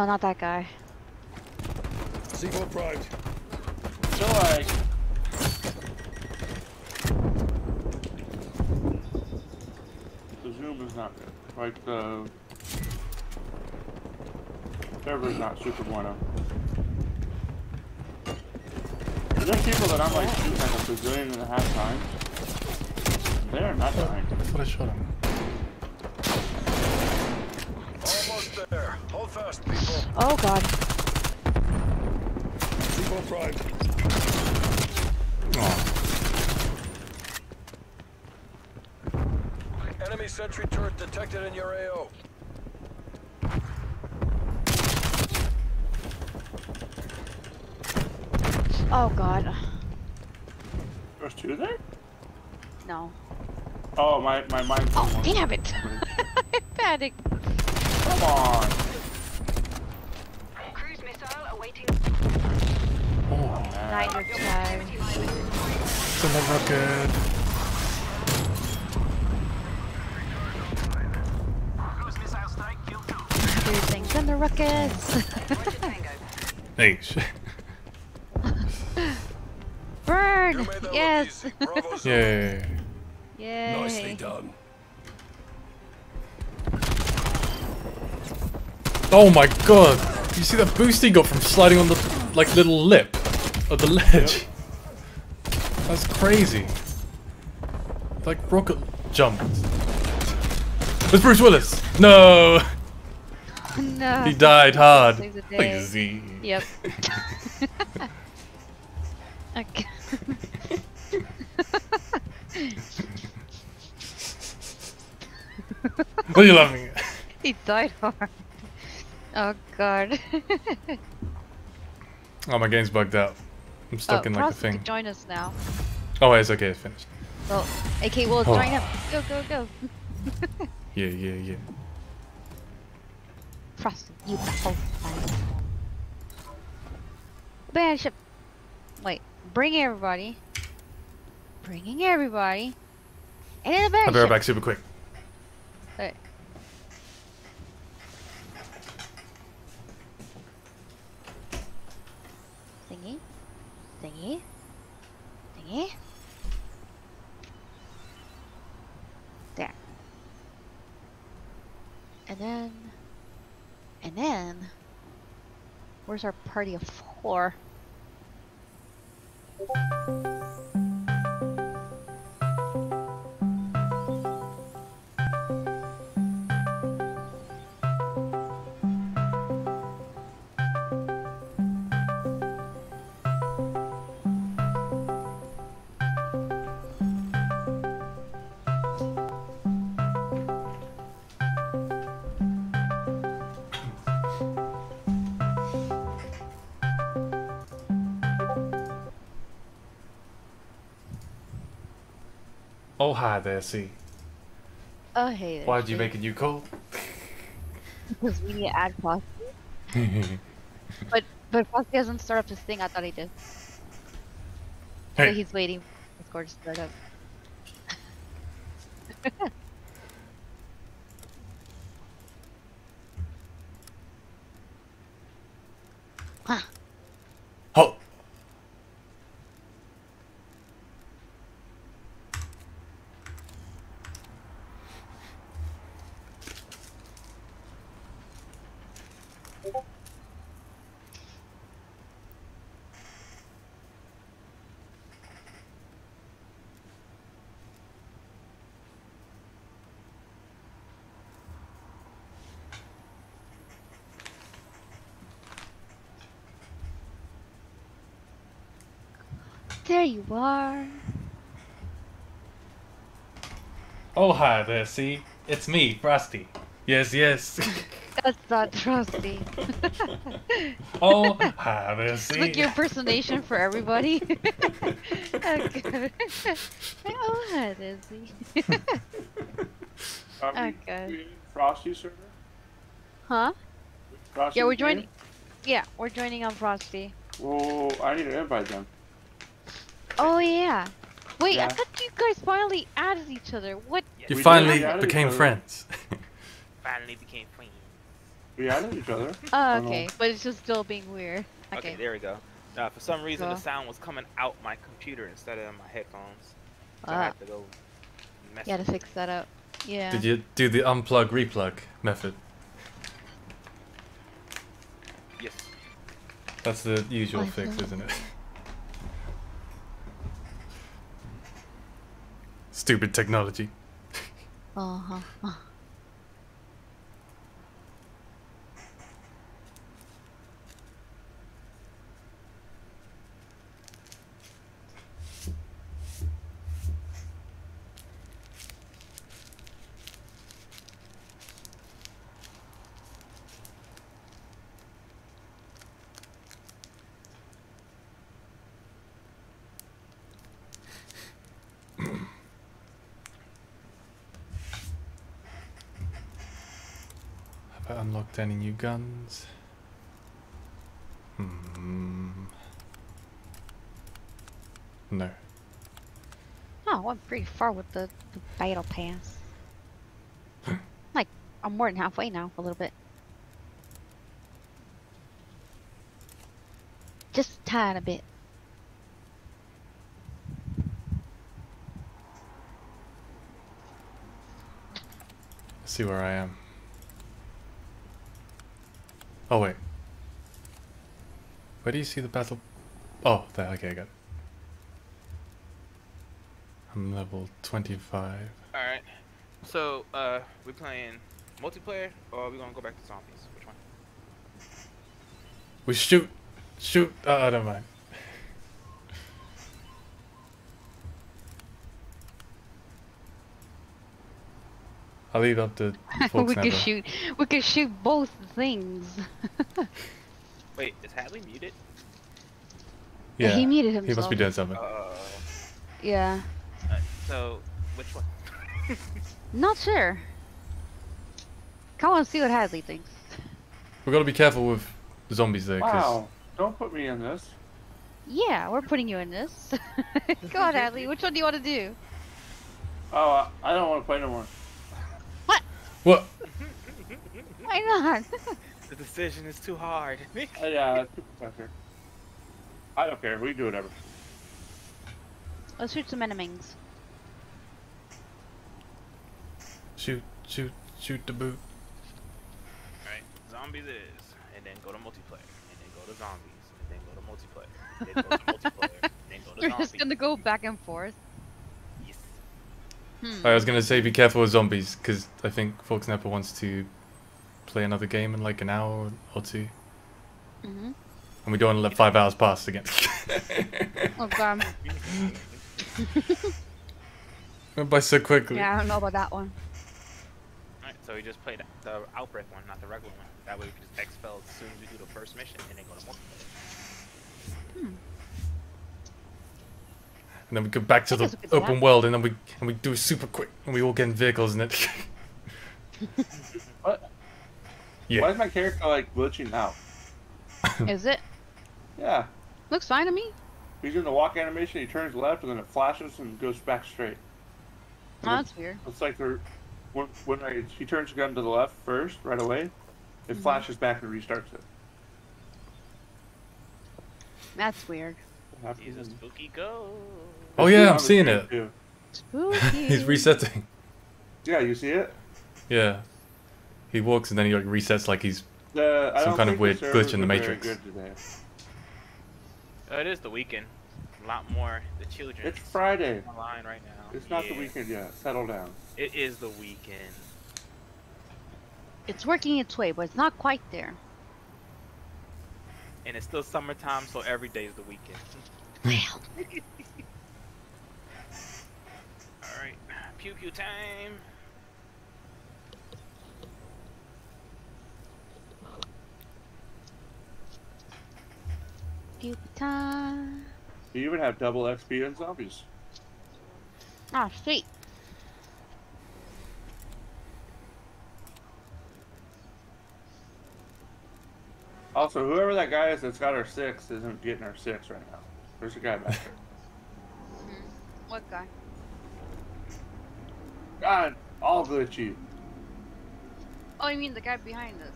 S1: No, not that guy.
S4: C4 primed.
S3: So like. The zoom is not good. Like the is not super bueno. There's people that I'm like shooting at a bazillion and a half times. They're not dying.
S2: I thought I shot him.
S1: Oh god.
S4: C4 primed.
S2: Oh,
S4: Enemy sentry turret detected in your AO.
S1: Oh god.
S3: There's two there?
S1: No.
S3: Oh, my, my mind's
S1: Oh,
S3: on one.
S1: damn it! (laughs) I panicked.
S2: It's in the rocket.
S1: There's things in the rockets.
S2: Hey, shit.
S1: Burn!
S4: You made that
S1: Yes!
S4: look easy. Bravo (laughs) zone.
S2: Yay.
S1: Yay.
S4: Nicely done.
S2: Oh my god! You see that boost he got from sliding on the like little lip of the ledge? That's crazy. Like rocket jumped. It's Bruce Willis. No,
S1: no. (laughs)
S2: he died hard.
S1: Saves the.
S2: Easy.
S1: Yep. (laughs) okay. (laughs)
S2: What are you laughing at?
S1: he died hard. Oh god.
S2: Oh, my game's bugged out. I'm stuck
S1: oh,
S2: in like a thing.
S1: join us now.
S2: Oh, it's okay. It's finished.
S1: Well, AK will
S2: Oh.
S1: join up. Go, go, go. (laughs)
S2: Yeah, yeah, yeah.
S1: Frost, you battle. Banship. Wait, bring everybody. Bringing everybody. And in the
S2: back.
S1: I'll
S2: be right back super quick.
S1: Wait. Thingy. Thingy. Thingy. There. And then. And then. Where's our party of four?
S2: Oh, hi there, see.
S1: Oh, hey there.
S2: Why'd you make a new call?
S1: Because we need to add Frosty. (laughs) But but Frosty hasn't started up his thing. I thought he did. So
S2: hey,
S1: he's waiting for the score to start up. (laughs) Huh.
S2: oh,
S1: There you are.
S2: oh, hi there, see. It's me, Frosty. Yes, yes. (laughs)
S1: That's not Frosty. (laughs)
S2: Oh, (laughs) oh, hi there, see.
S1: Look your impersonation for everybody. okay. oh, hi, Dizzy.
S3: Are we,
S1: Okay.
S3: Frosty server?
S1: huh?
S3: Frosty
S1: Yeah, we're joining. Yeah, we're joining on Frosty.
S3: Well, I need to invite them.
S1: Oh yeah. Wait, I thought you guys finally added each other. What?
S2: You
S3: We
S2: finally became friends. (laughs)
S6: Finally became friends.
S3: We added each other.
S1: Oh,
S3: know.
S1: okay, but it's just still being weird.
S6: Okay,
S1: Okay.
S6: there we go. Uh, for some reason,
S1: Cool.
S6: the sound was coming out my computer instead of my headphones. So I
S1: Ah,
S6: had to go mess
S1: you gotta fix that up. Yeah.
S2: Did you do the unplug replug method?
S6: Yes.
S2: That's the usual
S1: I
S2: fix,
S1: see.
S2: isn't it? (laughs) Stupid technology.
S1: Uh huh.
S2: Have I unlocked any new guns? Hmm. No.
S1: Oh, I went pretty far with the, the battle pass. (gasps) like, I'm more than halfway now, a little bit. Just tired a bit.
S2: Let's see where I am. Oh wait. Where do you see the battle? Oh, there. Okay, I got it. I'm level 25.
S6: All right. So, uh, we playing multiplayer, or are we gonna go back to zombies? Which one?
S2: We shoot, shoot. Uh, I don't mind. I'll leave up to (laughs) folks
S1: we could shoot. We could shoot both things. (laughs)
S6: Wait, is Hadley muted?
S2: Yeah,
S1: he muted himself.
S2: He must be doing something.
S6: Uh,
S1: Yeah.
S6: uh, so which one? (laughs)
S1: Not sure. Come on, see what Hadley thinks.
S2: We've got to be careful with the zombies there.
S3: Wow. Don't put me in this.
S1: Yeah, we're putting you in this. Go on, Hadley. Which one do you want to do?
S3: Oh, I, I don't want to play no more.
S2: What?
S1: Why not? (laughs)
S6: The decision is too hard. (laughs)
S3: Uh, yeah, it's too pressure. I don't care. We can do whatever.
S1: Let's shoot some enemies.
S2: Shoot, shoot, shoot the boot.
S6: Alright, zombies it is, and then go to multiplayer, and then go to zombies, and then go to multiplayer, and then go to multiplayer, and then go to (laughs)
S1: We're
S6: zombies.
S1: just gonna go back and forth.
S6: Yes.
S1: Hmm.
S2: I was gonna say be careful with zombies because I think Forksnapper wants to play another game in like an hour or two,
S1: hmm
S2: and we don't want to let five hours pass again.
S1: Oh god. (laughs) (laughs)
S2: Went by so quickly.
S1: Yeah, I don't know about that one.
S6: Alright, so we just played the outbreak one, not the regular one. That way we can just expel as soon as we do the first mission, and then go to multiplayer.
S2: And then we go back to the
S1: is a good
S2: open
S1: plan.
S2: world, and then we and we do it super quick, and we all get in vehicles, and it.
S3: What? (laughs)
S2: yeah.
S3: Why is my character like glitching out? (laughs)
S1: Is it?
S3: Yeah.
S1: Looks fine to me.
S3: He's in the walk animation. He turns left, and then it flashes and goes back straight.
S1: Oh, that's weird.
S3: It's like they're when when I, he turns the gun to the left first, right away. It
S1: Mhm.
S3: flashes back and restarts it.
S1: That's weird.
S3: It
S6: He's a spooky ghost.
S2: Oh yeah, I'm seeing it.
S3: too. (laughs)
S2: He's resetting.
S3: Yeah, you see it.
S2: Yeah. He walks and then he like resets like he's.
S3: The,
S2: Some kind of weird glitch in the Matrix.
S3: Good.
S6: Uh, it is the weekend. A lot more the children.
S3: It's Friday.
S6: online right now.
S3: It's not the weekend yet. Settle down.
S6: It is the weekend.
S1: It's working its way, but it's not quite there.
S6: And it's still summertime, so every day is the weekend.
S1: Well, (laughs)
S6: Alright, pew pew time.
S1: pew time.
S3: You even have double XP in zombies.
S1: Ah, sweet.
S3: Also, whoever that guy is that's got our six isn't getting our six right now. There's a guy back there. (laughs)
S1: What guy?
S3: God, all glitchy.
S1: Oh, you mean the guy behind us?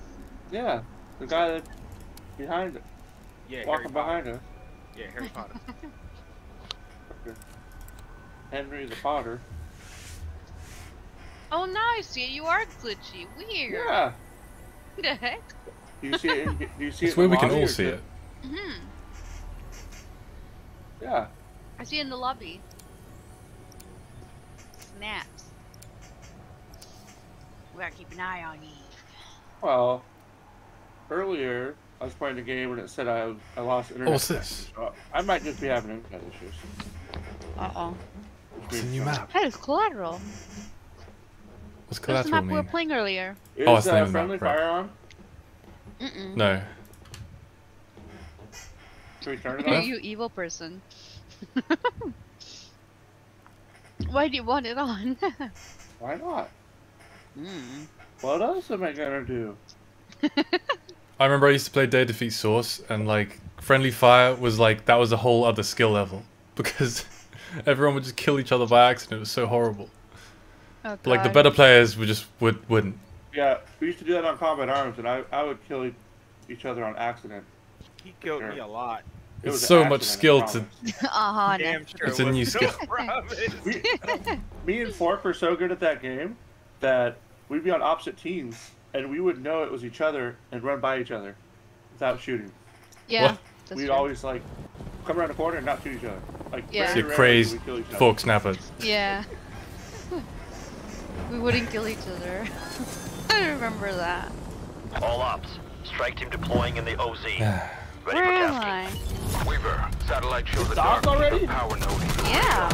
S3: Yeah, the guy that behind it,
S6: Yeah,
S3: walking
S6: Potter.
S3: behind us.
S6: Yeah, Harry Potter. (laughs)
S3: Henry the Potter.
S1: Oh, now I see it. You are glitchy. Weird.
S3: Yeah.
S1: What (laughs) The heck?
S3: Do you see it? In, do you see
S2: It's
S3: it? in
S2: where we can all see
S3: is
S2: it.
S1: hmm
S3: Yeah.
S1: I see it in the lobby. Snaps. We gotta keep an eye on you.
S3: Well, earlier I was playing the game and it said I I lost internet.
S2: Oh, what's this?
S3: so I might just be having internet issues.
S1: Uh oh.
S2: It's a new map.
S1: That is collateral.
S2: What's collateral
S1: That's the
S2: collateral
S1: map we were playing earlier.
S3: Is
S2: Oh, it's
S3: uh,
S2: of the map,
S3: friendly
S2: right.
S3: firearm?
S1: Mm-mm.
S2: No.
S3: Should we turn it
S1: You,
S3: off?
S1: you evil person. (laughs) Why do you want it on? (laughs)
S3: Why not?
S1: Mm.
S3: What else am I gonna do? (laughs)
S2: I remember I used to play Day Defeat Source, and like friendly fire was like that was a whole other skill level (laughs) because everyone would just kill each other by accident. It was so horrible.
S1: Oh,
S2: like the better players would just would wouldn't.
S3: Yeah, we used to do that on Combat Arms, and I, I would kill e- each other on accident.
S6: He killed me a lot.
S3: It
S2: It's so much skill to.
S3: promise. (laughs)
S1: uh-huh,
S6: Damn sure
S2: It's
S6: it
S2: a new skill.
S6: Promise.
S3: We, me and Fork were so good at that game that we'd be on opposite teams, and we would know it was each other and run by each other without shooting.
S1: Yeah. That's
S3: We'd
S1: true.
S3: always like come around the corner and not shoot each other. Like
S1: Yeah.
S3: very
S2: See a
S3: rarely
S2: crazed
S3: would we kill each other.
S2: Forksnapper.
S1: Yeah. (laughs) we wouldn't kill each other. (laughs) I remember that.
S7: All ops. Strike team deploying in the OZ. (sighs) Ready
S1: Where
S7: for
S1: am
S7: tasking.
S1: I?
S8: Weaver, satellite shows the
S3: Doc
S8: dark
S3: already?
S8: power node.
S1: Yeah.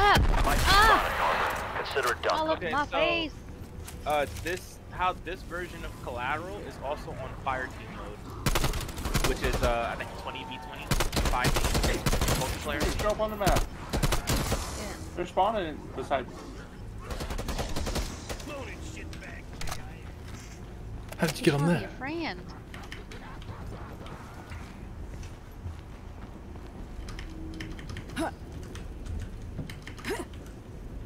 S1: Ah,
S7: Might
S1: Ah!
S7: Consider it done.
S1: all
S6: Okay,
S1: my
S6: so-
S1: face.
S6: Uh, this how this version of Collateral is also on Fire Team mode, which is uh I think 20 v 20, 5 v multiplayer.
S3: Just show up on the map.
S1: Yeah.
S3: They're spawning beside me.
S2: How did you get on
S1: Trying to be
S2: there?
S1: a friend.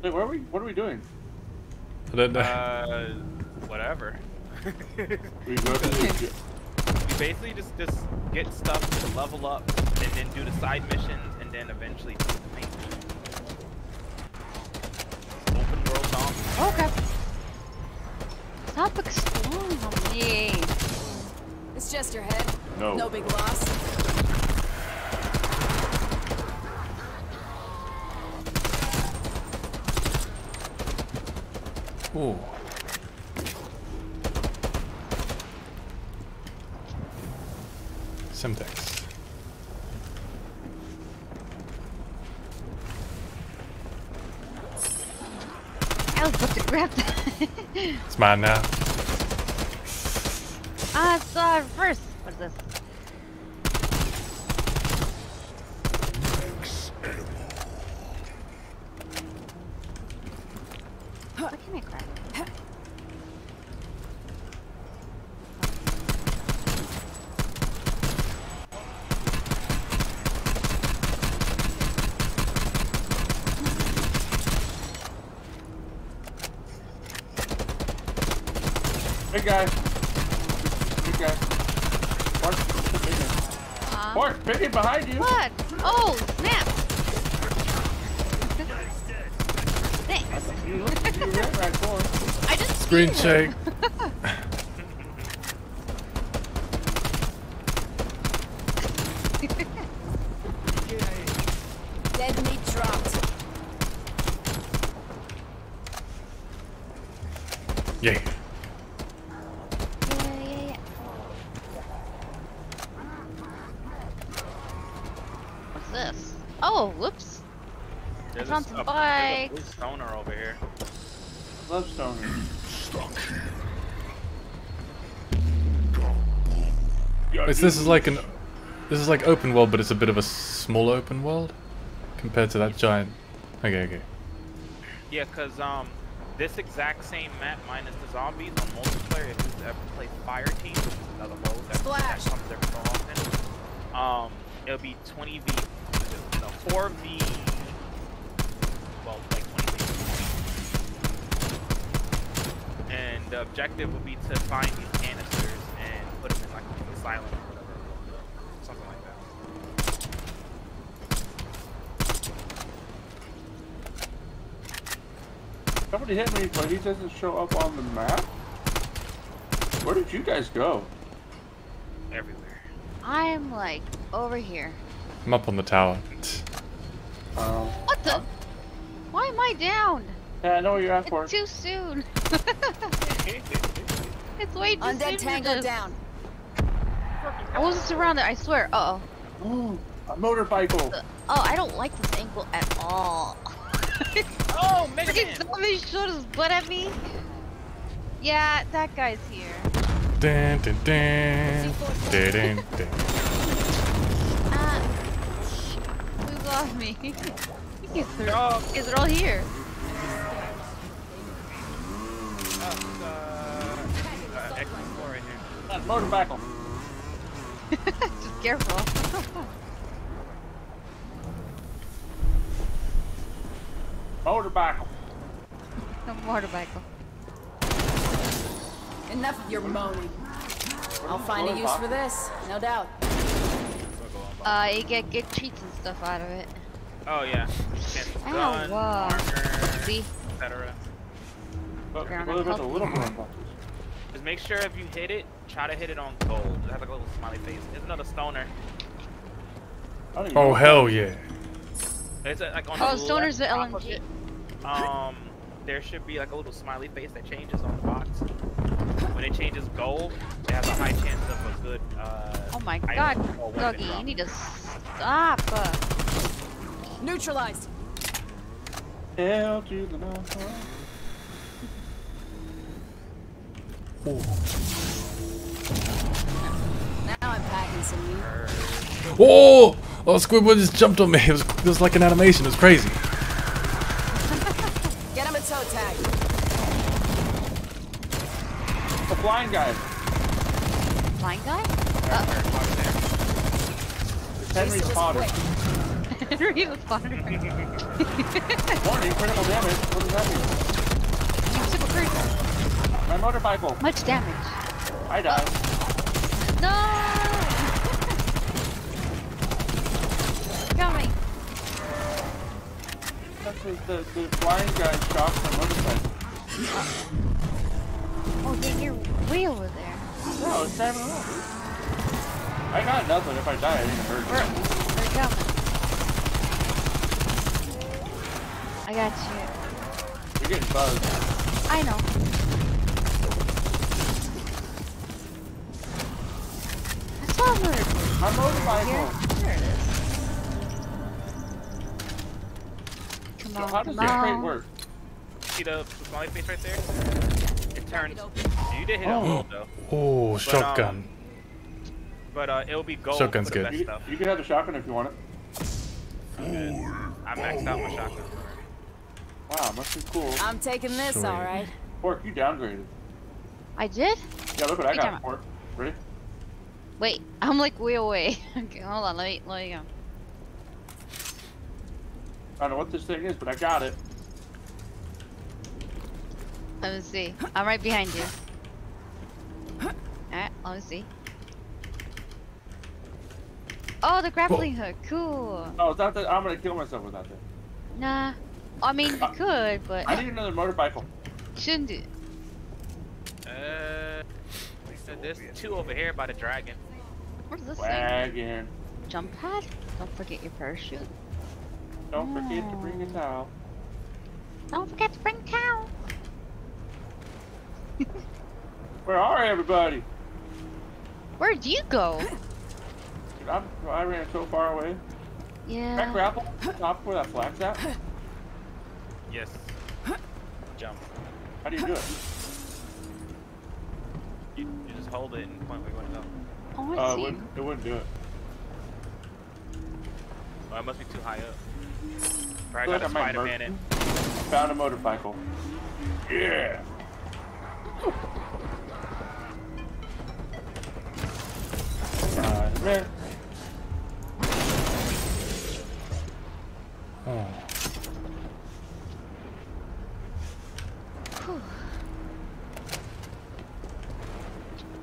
S3: Wait, where are we? What are we doing?
S2: I don't know.
S6: Uh, whatever. (laughs)
S3: We go to (laughs)
S6: You basically just just get stuff to level up, and then do the side missions, and then eventually do the main mission. Open world zombies.
S1: Okay. Stop exploring on me.
S5: It's just your head.
S3: no.
S5: No big loss.
S2: Ooh. Semtex.
S1: I was about to grab that. (laughs)
S2: It's mine now.
S1: ah, saw uh, first. What is this? What can I grab?
S3: Big guy. Big guy. Mark, big guy.
S1: Uh,
S3: Mark, big guy behind you.
S1: what? Oh, snap! Thanks.
S3: You look, you ran right for him.
S1: I just
S2: Screen
S1: seen him.
S2: shake.
S5: Dead meat dropped.
S2: Yeah.
S1: Yeah, yeah, yeah. What's this? Oh, whoops.
S6: There's
S1: found
S6: a-
S1: some
S6: a- there's a
S1: bikes.
S6: blue stoner over here.
S3: Love stoner.
S2: It's, this is like an. This is like open world, but it's a bit of a small open world compared to that giant. Okay, okay.
S6: Yeah, cause um, This exact same map minus the zombies on multiplayer. If you've ever played Fire Team, which is another mode that, that
S5: Splash.
S6: comes every so often, um, it'll be 20 v, no, 4 v, well, like 20 v. And the objective will be to find these canisters and put them in like a silent or whatever, something like that.
S3: Somebody hit me, but he doesn't show up on the map. Where did you guys go?
S6: Everywhere.
S1: I'm like over here.
S2: I'm up on the tower.
S3: Um,
S1: What the? Why am I down?
S3: yeah, I know what you're at for.
S1: It's too soon. (laughs) it's way too soon.
S5: Undead
S1: for
S5: Tango
S1: this.
S5: down.
S1: I wasn't surrounded. I swear. Uh oh.
S3: Ooh, (gasps) a motorcycle.
S1: Oh, I don't like this angle at all.
S6: Oh, Mega
S1: Freaking
S6: Man!
S1: zombie shot his butt at me. Yeah, that guy's here.
S2: Dun, dun, dun. Dun, dun, dun.
S1: Ah. Move off me. you guys are,
S6: Oh,
S1: you guys are all here.
S6: uh, uh, X4 right here.
S3: That motorcycle. (laughs)
S1: Just careful. (laughs)
S3: Motorcycle.
S1: no (laughs) motorcycle.
S5: Enough of your moaning. I'll find a use for this, no doubt.
S1: Uh, you get good treats and stuff out of it.
S6: Oh yeah. And
S1: Ow,
S6: gun,
S1: whoa.
S6: armor,
S1: See?
S6: etc.
S3: But
S1: Ground
S3: what about the little
S1: health.
S3: motorcycles?
S6: Just make sure if you hit it, try to hit it on gold. It has like a little smiley face. There's another stoner.
S3: I don't
S2: Oh hell yeah!
S6: It's like on
S1: Oh,
S6: the
S1: stoner's the
S6: left
S1: LMG.
S6: it, Um, there should be like a little smiley face that changes on the box. When it changes gold, it has a high chance of a good. Uh,
S1: Oh my god,
S6: or weapon
S1: Doggy, you need to stop. Uh,
S5: Neutralized.
S3: Hell to the no.
S5: Now I'm packing some meat.
S2: Oh! Oh, Squidward just jumped on me. (laughs) It was, it was like an animation. It was crazy. (laughs)
S5: Get him a toe tag.
S3: The blind guy.
S1: blind guy?
S3: It's (laughs) Henry
S5: Least
S3: Potter.
S1: Henry Potter.
S3: Warning, critical damage. What does that mean?
S1: Super critical.
S3: My motorcycle.
S1: Much damage.
S3: I died.
S1: No! Coming.
S3: That's the, the, the blind guy shot my motorcycle.
S1: Oh, dang, you're way over there.
S3: No, it's time around. I got nothing. If I die, I didn't hurt.
S1: We're, we're coming. I got you.
S3: You're getting buzzed.
S1: I know. I saw a motorcycle
S3: My
S1: here.
S3: motorcycle.
S1: It is.
S3: So how does
S1: come
S3: this crate work?
S6: See the, the smiley face right there? It turns. You did hit it on gold though, (gasps)
S2: Oh,
S6: um,
S2: shotgun.
S6: but uh, it'll be gold
S2: Shotgun's
S6: for the
S2: good.
S6: best
S3: You,
S6: stuff.
S3: you can have the shotgun if you want it.
S6: I maxed out my shotgun.
S3: Wow, must be cool.
S5: I'm taking this,
S2: Sweet.
S5: alright.
S3: Pork, you downgraded.
S1: I did?
S3: Yeah, look what I got,
S1: out.
S3: Pork. Ready?
S1: Wait, I'm like way away. (laughs) okay, hold on, let me let me go.
S3: I don't know what this thing is, but I got it.
S1: Let me see. I'm right behind you. Alright, let me see. Oh, the grappling hook. Cool.
S3: Oh, it's not that I'm gonna kill myself with that thing.
S1: Nah. I mean, you could, but
S3: I need another motorcycle.
S1: shouldn't do.
S6: Uh, there's two over here by the dragon.
S1: What is this thing?
S3: Wagon.
S1: Jump pad? Don't forget your parachute.
S3: Don't forget to bring a towel.
S1: Don't forget to bring a towel. (laughs)
S3: Where are everybody?
S1: Where'd you go?
S3: Dude, I'm, I ran so far away. Can I
S1: Yeah.
S3: grapple top where that flag's at?
S6: Yes. Jump.
S3: How do you do it?
S6: You, you just hold it and point where you want to go.
S1: Oh, I
S3: Uh, it wouldn't, it wouldn't do it.
S6: Well, it must be too high up. I got a
S3: like I might
S6: Spider-Man in.
S3: Found a motorcycle. Yeah. Spider-Man.
S2: Oh.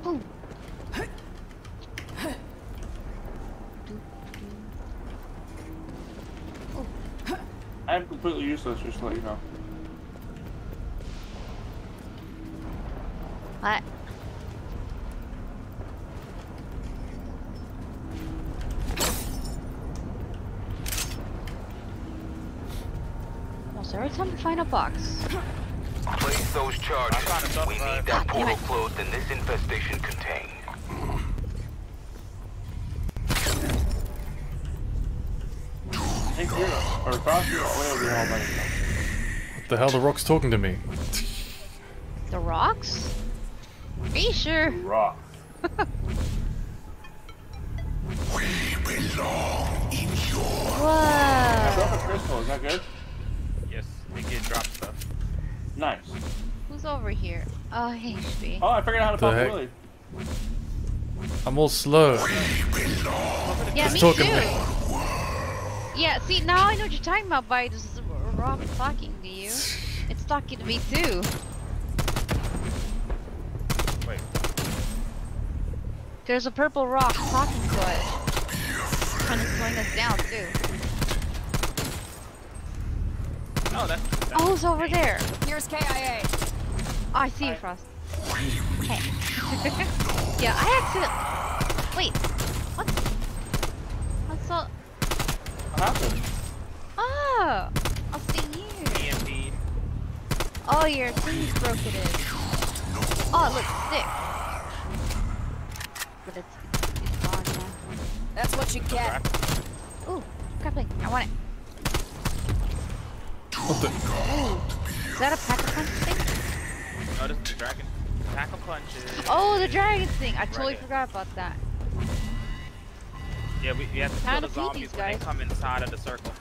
S1: Ooh.
S3: I'm completely useless, just to let you know.
S1: What? Almost every time we find a box.
S7: Place those charges. We need that portal closed and this infestation contained.
S3: Think you're, or across your way over here all night.
S2: What the hell? The rock's talking to me.
S1: The rocks? Are you sure?
S3: Rock. (laughs) I
S1: Whoa!
S3: broke a crystal, is that good?
S6: Yes, they get drop stuff.
S3: Nice.
S1: Who's over here? Oh, HP.
S3: Oh, I figured out how to pop
S2: heck?
S3: Willy.
S2: I'm all slow.
S1: Yeah,
S2: It's
S1: me
S2: talking
S1: too.
S2: to me.
S1: Yeah, see, now I know what you're talking about by just rock talking to you. It's talking to me too.
S6: Wait,
S1: There's a purple rock talking to us. Kind of slowing us down too.
S6: oh, that's. that's
S1: Oh, who's over there?
S5: Here's KIA.
S1: Oh, I see you, Frost. Hey. (laughs) yeah, I accident. Wait. What? What's up?
S3: What happened?
S1: Oh, I'll see you.
S6: EMP.
S1: Oh, your thing's broken in. Oh, it looks sick. But it's, it's gone now.
S5: That's what you get.
S1: Ooh, grappling. I want it.
S2: What the?
S1: Ooh. Is that a pack a punch thing?
S6: No, this is the dragon. Tackle punches.
S1: Oh, the dragon thing. I totally
S6: Right.
S1: forgot about that.
S6: Yeah, we, we have to kill the zombies
S1: these
S6: when they come inside of the circle.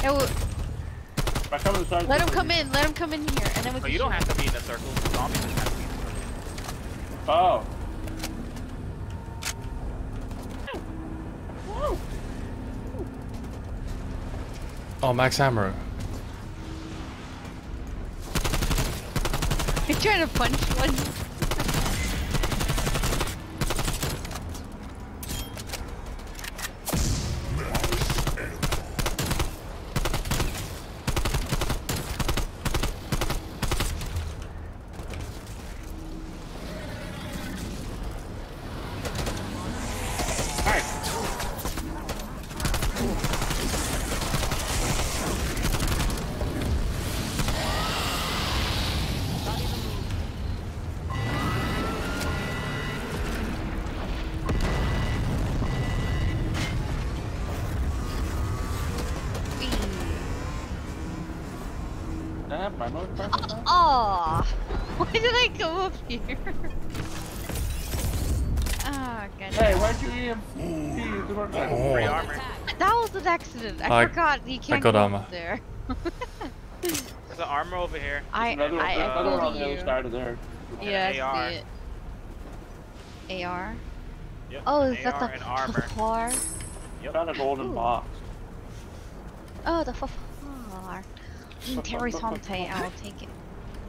S1: Hey, well,
S3: If I come inside
S1: let him come in. Let him come in here, and then we
S6: No,
S1: can.
S6: you don't
S1: shoot
S6: have to be in the circle. The zombies just have to be in the circle.
S3: Oh.
S2: Oh, Max Ammo.
S1: him. (laughs) You're trying to punch one.
S3: I,
S1: I- forgot you can't
S2: got
S1: go
S2: armor.
S1: up there. (laughs)
S6: There's an armor over here.
S1: I,
S3: Another,
S1: I
S3: another one on
S1: echoed
S3: the other side of there.
S1: Yeah, I
S6: AR.
S1: see it. AR?
S6: Yep.
S1: Oh, is
S6: AR
S1: that the
S6: and armor.
S1: far?
S6: Yep.
S3: Found a golden
S1: Ooh.
S3: box.
S1: Oh, the far. Terry's Homte, I will take it.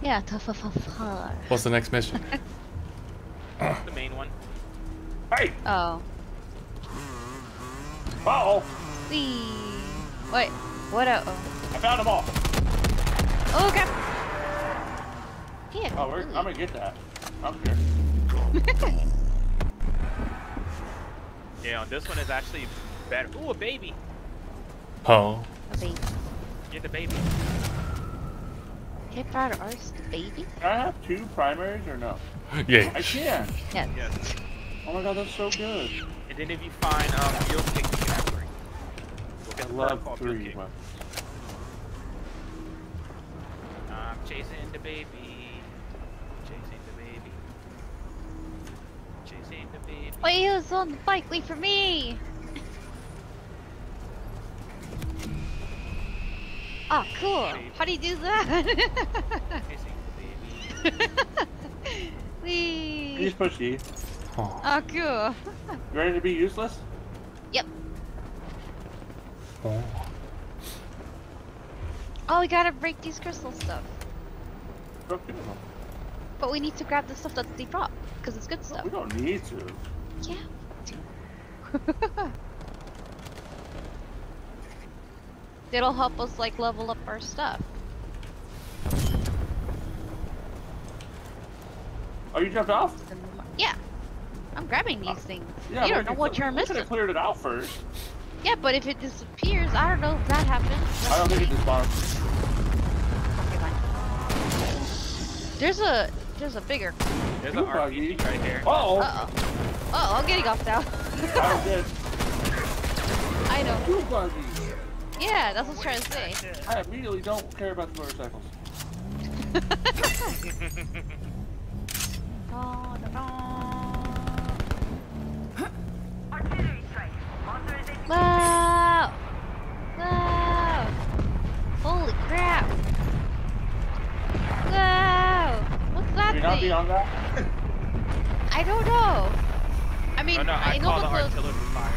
S1: Yeah, the far.
S2: What's the next mission? (laughs)
S6: The main one.
S3: Hey!
S1: Oh.
S3: Uh-oh!
S1: Wee. Wait, what? Uh oh.
S3: I found them all!
S1: Oh, God. Yeah.
S3: Oh, we're, I'm gonna get that. I'm sure. (laughs)
S6: Yeah, on this one is actually better. Ooh, a baby.
S2: Oh.
S1: A baby.
S6: Get the baby.
S1: Hit out ours, the baby?
S3: Can I have two primaries or no? (laughs)
S2: Yeah.
S3: I can!
S1: Yes.
S6: Yes.
S3: Oh my god, that's so good.
S6: And then if you find um field kick, you can have three. We'll
S3: I
S6: get the
S3: love
S6: perk called field
S3: three
S6: kick.
S3: weapons.
S6: I'm chasing the baby. Chasing the baby. Chasing the baby.
S1: Wait, he was on the bike. Wait for me. Oh, cool. How do you do that?
S6: Kissing the baby. (laughs)
S3: You
S1: Whee!
S3: just push E.
S2: Oh.
S1: Ah, oh, cool.
S3: You ready to be useless?
S1: Yep.
S2: Oh.
S1: Oh, we gotta break these crystal stuff. But we need to grab the stuff that they drop, because it's good stuff.
S3: We don't need to.
S1: Yeah. (laughs) It'll help us like level up our stuff.
S3: Are you jumped off?
S1: Yeah. I'm grabbing these uh, things.
S3: Yeah,
S1: you don't know what you're
S3: we could've cleared it out first.
S1: Yeah, but if it disappears, I don't know if that happens.
S3: I don't think it disbarred.
S1: Okay, fine. There's a there's a bigger.
S6: There's
S3: Ooh,
S6: an
S3: buggy.
S6: RPG right here.
S3: Uh oh.
S1: Uh oh. Oh, I'm getting off now. (laughs) (laughs)
S3: I did.
S1: I know.
S3: Too buggy.
S1: Yeah, that's what I'm trying to say.
S3: I immediately don't care about the motorcycles. (laughs)
S1: Oh, no, no. Wow! Wow! Holy crap! Wow! What's that
S3: You're not
S1: thing?
S3: beyond that? (laughs)
S1: I don't know. I mean,
S6: Oh no, I,
S1: I know
S6: the
S1: what the,
S6: artillery fire.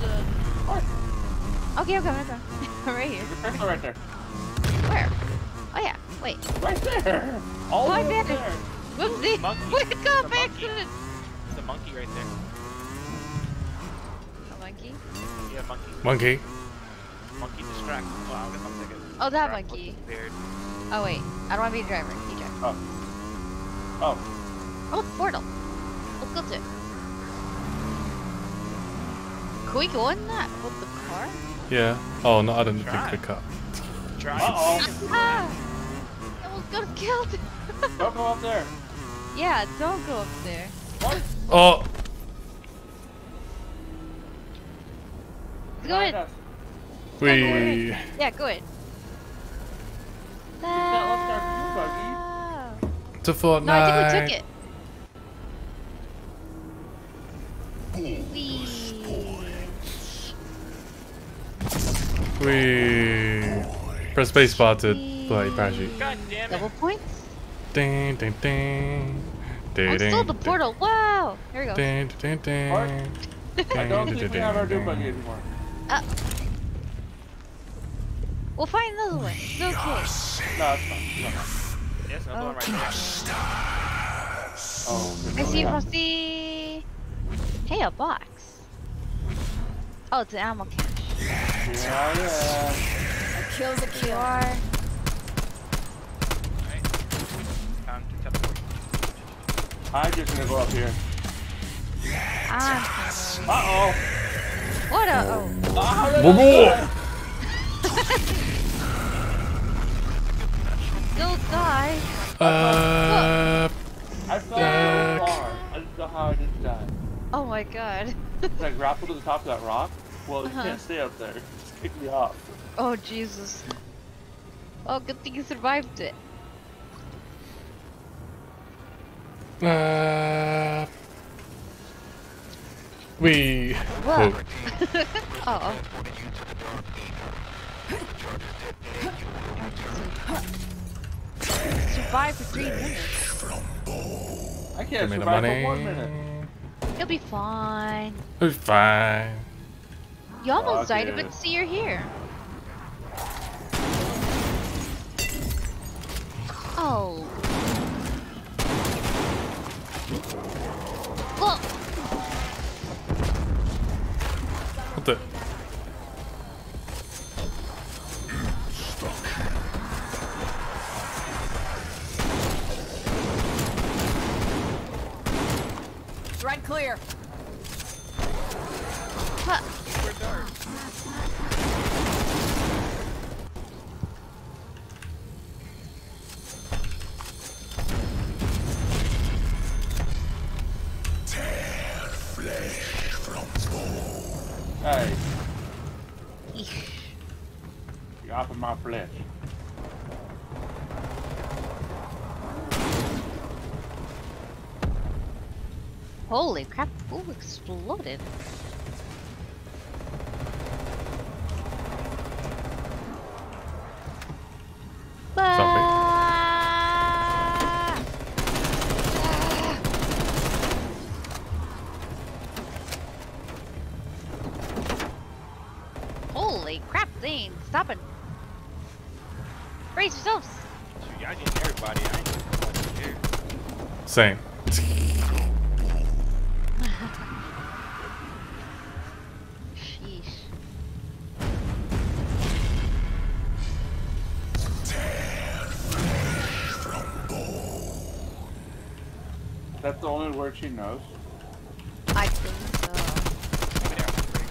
S1: the, the... Okay, okay, okay. (laughs) right here.
S3: Your pistol right there.
S1: Where? Oh yeah. Wait.
S3: Right there. Oh, All
S1: Oh,
S3: the way there.
S1: Whoopsie!
S6: Monkey.
S1: Wake
S6: It's
S1: up, accident!
S6: There's a monkey right there.
S1: A monkey?
S6: Yeah, monkey.
S2: Monkey.
S6: Monkey distract. Well, I guess I'll take.
S1: Oh, that
S6: Distract
S1: monkey. Oh wait, I don't want to be the driver. You drive.
S3: Oh. Oh.
S1: Oh, look, portal. Let's go to it. Can we go in that with the car?
S2: Yeah. Oh no, I didn't think
S6: Try.
S2: the car.
S6: Try.
S3: Uh oh.
S1: Ah! I almost got killed.
S3: Don't go up there.
S1: yeah, don't go up there.
S3: What?
S2: Oh.
S1: Go
S3: Behind
S1: in.
S3: us.
S2: We.
S1: Yeah, go in.
S3: that left our blue
S2: To Fortnite.
S1: No, I think we took it.
S2: We. Press spacebar to play parachute.
S6: God damn it.
S1: Double points?
S2: Ding ding ding. Ding
S1: it's still
S2: ding.
S1: the portal. Wow. Here we go.
S2: Ding ding ding.
S3: What?
S2: ding.
S3: I don't think we have our doom buggy
S2: ding.
S3: Anymore.
S1: Uh, we'll find another one. It's okay.
S3: No, it's fine. No.
S6: Yes, another one right there.
S3: Oh.
S1: I see Frosty. Hey, a box. Oh, it's an ammo cache.
S3: Yeah, yeah.
S5: A kill's a kill.
S1: are.
S6: Time to teleport.
S3: I'm just gonna go up here.
S1: Ah.
S3: Uh oh.
S1: What a. Oh.
S3: No,
S2: Whoa,
S3: no,
S2: whoa.
S1: Don't die.
S2: Uh.
S3: I fell
S2: Back.
S3: so far. I don't know how I didn't die.
S1: Oh my god.
S3: Did I grapple to the top of that rock? Well, you
S1: Uh-huh.
S3: can't stay up there. Just kick me off.
S1: Oh Jesus. Oh, good thing you survived it.
S2: Uh. We.
S1: Whoa. (laughs)
S2: Oh.
S1: oh. Survive for three minutes.
S3: I can't
S2: Give me the
S3: survive
S2: money.
S3: for one minute.
S1: You'll be fine.
S2: It's fine.
S1: You almost
S3: Fuck
S1: died, but see you're here. Oh. Well,
S2: What the?
S5: Right clear.
S1: huh.
S3: Hey,
S1: Eesh.
S3: you're off of my flesh.
S1: Holy crap, who exploded? insane.
S2: Same.
S1: Sheesh.
S3: That's the only word she knows.
S1: I think so.
S6: Maybe they're on break.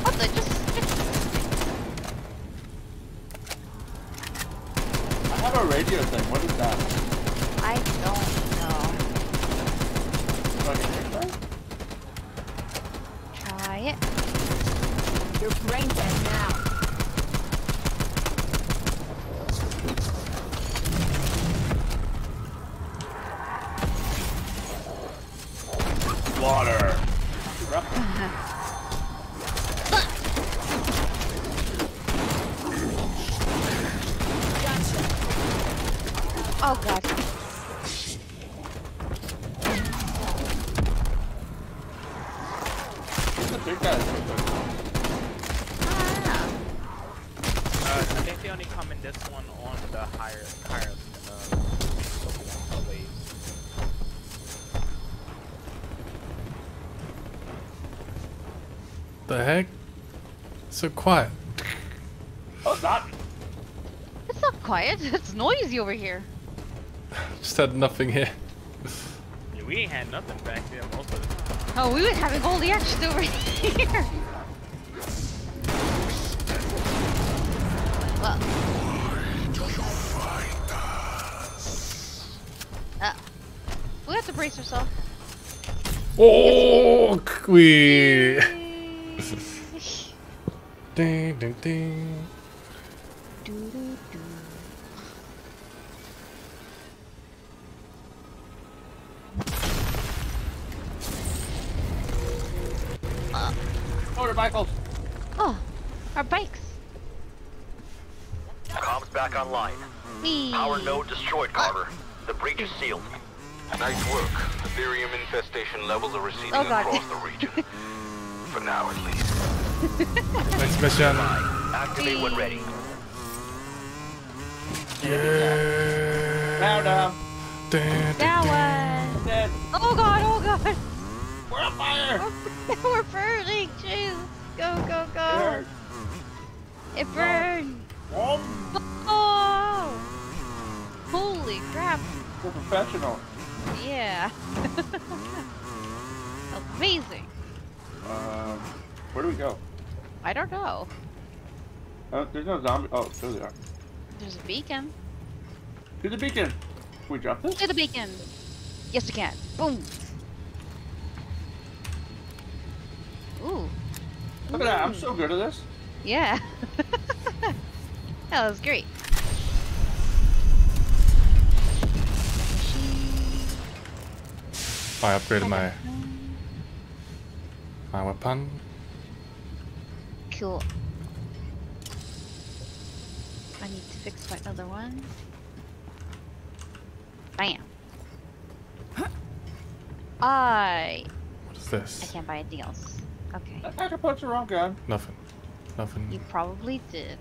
S1: What the? Just.
S3: I have a radio thing. What is that?
S1: I don't know.
S3: Do I get hit by it?
S1: Try it.
S5: You're brain dead now.
S3: Water.
S1: Oh god.
S3: Who's the big guy?
S1: Ah.
S6: Uh, I think they only come in this one on the higher, higher uh, waves.
S2: The heck? So quiet.
S3: Oh, it's not.
S1: It's not quiet. (laughs) It's noisy over here.
S2: Just had nothing here.
S6: Yeah, we ain't had nothing back there most of the time.
S1: Oh, we were having all the action over (laughs) here. well. Uh, we have to brace ourselves.
S2: Oh, we. Ding, ding, ding.
S1: Doo-doo-doo.
S3: Motorcycles. Ah.
S1: Oh, our bikes.
S7: Comms back online.
S1: Whee.
S7: Power node destroyed, Carter. The breach is sealed.
S9: Nice work. Aetherium infestation levels are receding
S1: Oh, God.
S9: across
S2: mission.
S7: Activate when ready.
S2: Yeah.
S3: Now, now.
S2: Dun, dun,
S1: That
S2: dun.
S1: one. Oh god, oh god.
S3: We're on fire.
S1: Oh, (laughs) we're burning. Jeez. Go, go, go. It burned.
S3: Oh,
S1: Oh. Holy crap.
S3: we're professional.
S1: Yeah. (laughs) Amazing.
S3: Um, where do we go?
S1: I don't know.
S3: Oh, there's no zombie. Oh, there they are.
S1: There's a beacon.
S3: To the beacon. Can we drop this?
S1: To the beacon. Yes, we can. Boom. Ooh.
S3: Look at that. I'm so good at this.
S1: Yeah. (laughs) that was great.
S2: I upgraded my my weapon.
S1: Cool. I need to fix my other one. Bam. I
S2: What is this?
S1: I can't buy anything else. Okay.
S3: I I can punch the wrong gun.
S2: Nothing. Nothing.
S1: You probably did.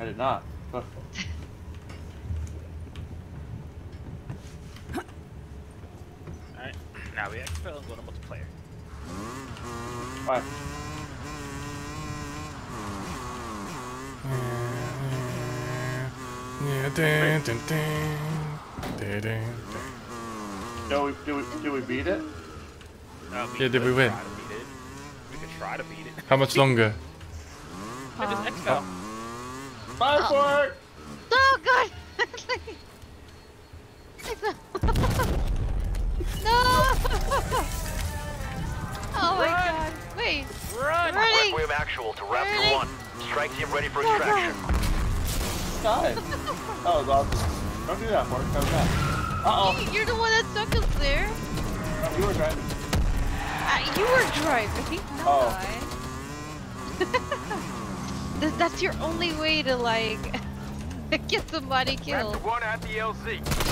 S3: I did not. But
S6: Alright, now we exfil and go to multiplayer.
S3: Bye. Do we, do we, do we beat it?
S6: Uh,
S2: Yeah, did we win?
S6: try to beat it. We could try to beat it.
S2: How much longer?
S6: I just exfil.
S3: Bye
S1: Oh.
S3: for it.
S1: Oh god! no! (laughs) Oh my
S6: Run!
S1: god! Wait!
S6: Run!
S1: Running!
S7: Requiem actual to Raptor
S1: Ready?
S7: 1. Strike team ready for
S1: Go, go.
S7: extraction.
S3: Die. That was awesome. Don't do that, Mark. Come back. Uh oh.
S1: You're the one that stuck us there.
S3: oh. You were driving.
S1: Uh, you were driving. (laughs) Not
S3: Oh.
S1: I. (laughs) Th- That's your only way to like (laughs) get somebody killed.
S9: Raptor 1 at the LZ.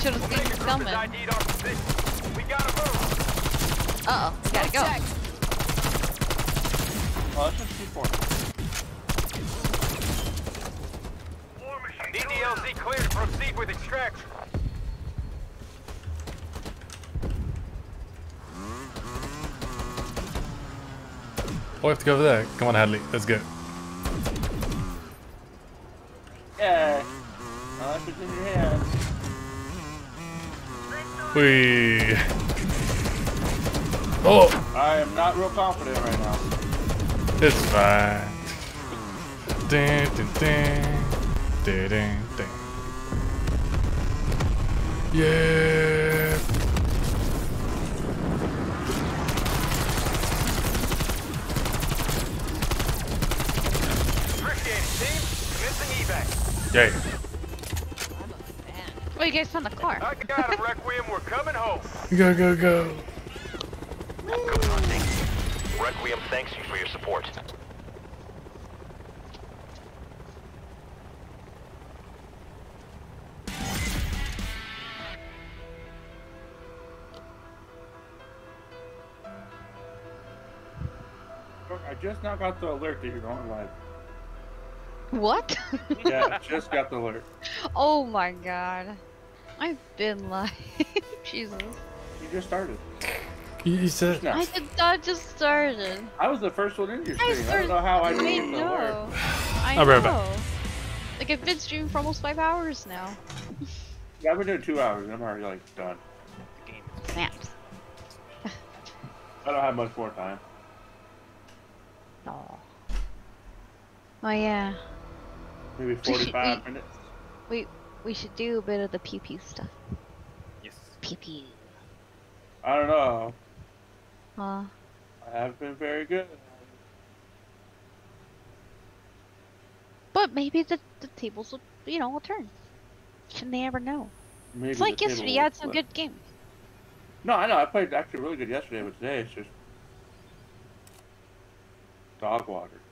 S1: Should have seen
S9: Omega
S1: it coming.
S9: has ID'd our position. We gotta move.
S1: oh, gotta go.
S5: Check.
S3: Oh, just P4.
S9: DDLZ clear to proceed with extraction.
S2: Oh, have to go over there. Come on, Hadley. Let's go.
S3: Yeah. Oh, in your hand.
S2: Whee. Oh!
S3: I am not real confident right now
S2: it's fine. Ding, ding, ding. Ding, ding, ding. Yeah.
S9: Appreciate it, team. Commencing evac.
S2: Yay.
S5: I'm a fan.
S1: Oh, you guys found the car.
S9: I got him, Requiem. We're coming home.
S2: Go, go, go.
S7: Support.
S3: I just now got the alert that you're going live.
S1: What?
S3: Yeah, (laughs) just got the alert.
S1: oh my god. I've been like, (laughs) Jesus.
S3: You just started.
S2: You, you said.
S3: No,
S1: I did not just started.
S3: I was the first one in your
S1: I
S3: stream. I
S1: started.
S3: don't know how I
S1: I
S3: didn't get the alert.
S1: know. I
S2: I'll be right
S1: know.
S2: back.
S1: Like I've been streaming for almost five hours now.
S3: Yeah, I've been doing two hours. I'm already like done.
S6: The game is
S1: Snaps. (laughs)
S3: I don't have much more time.
S1: Oh. Oh yeah.
S3: Maybe
S1: should
S3: 45
S1: eat.
S3: minutes.
S1: We we should do a bit of the pee pee stuff.
S6: yes.
S1: Pee pee.
S3: I don't know.
S1: Uh,
S3: I have been very good.
S1: but maybe the the tables will you know will turn. they ever know.
S3: Maybe
S1: It's like yesterday. You had some
S3: flip.
S1: good games.
S3: No, I know. I played actually really good yesterday, but today it's just dog water.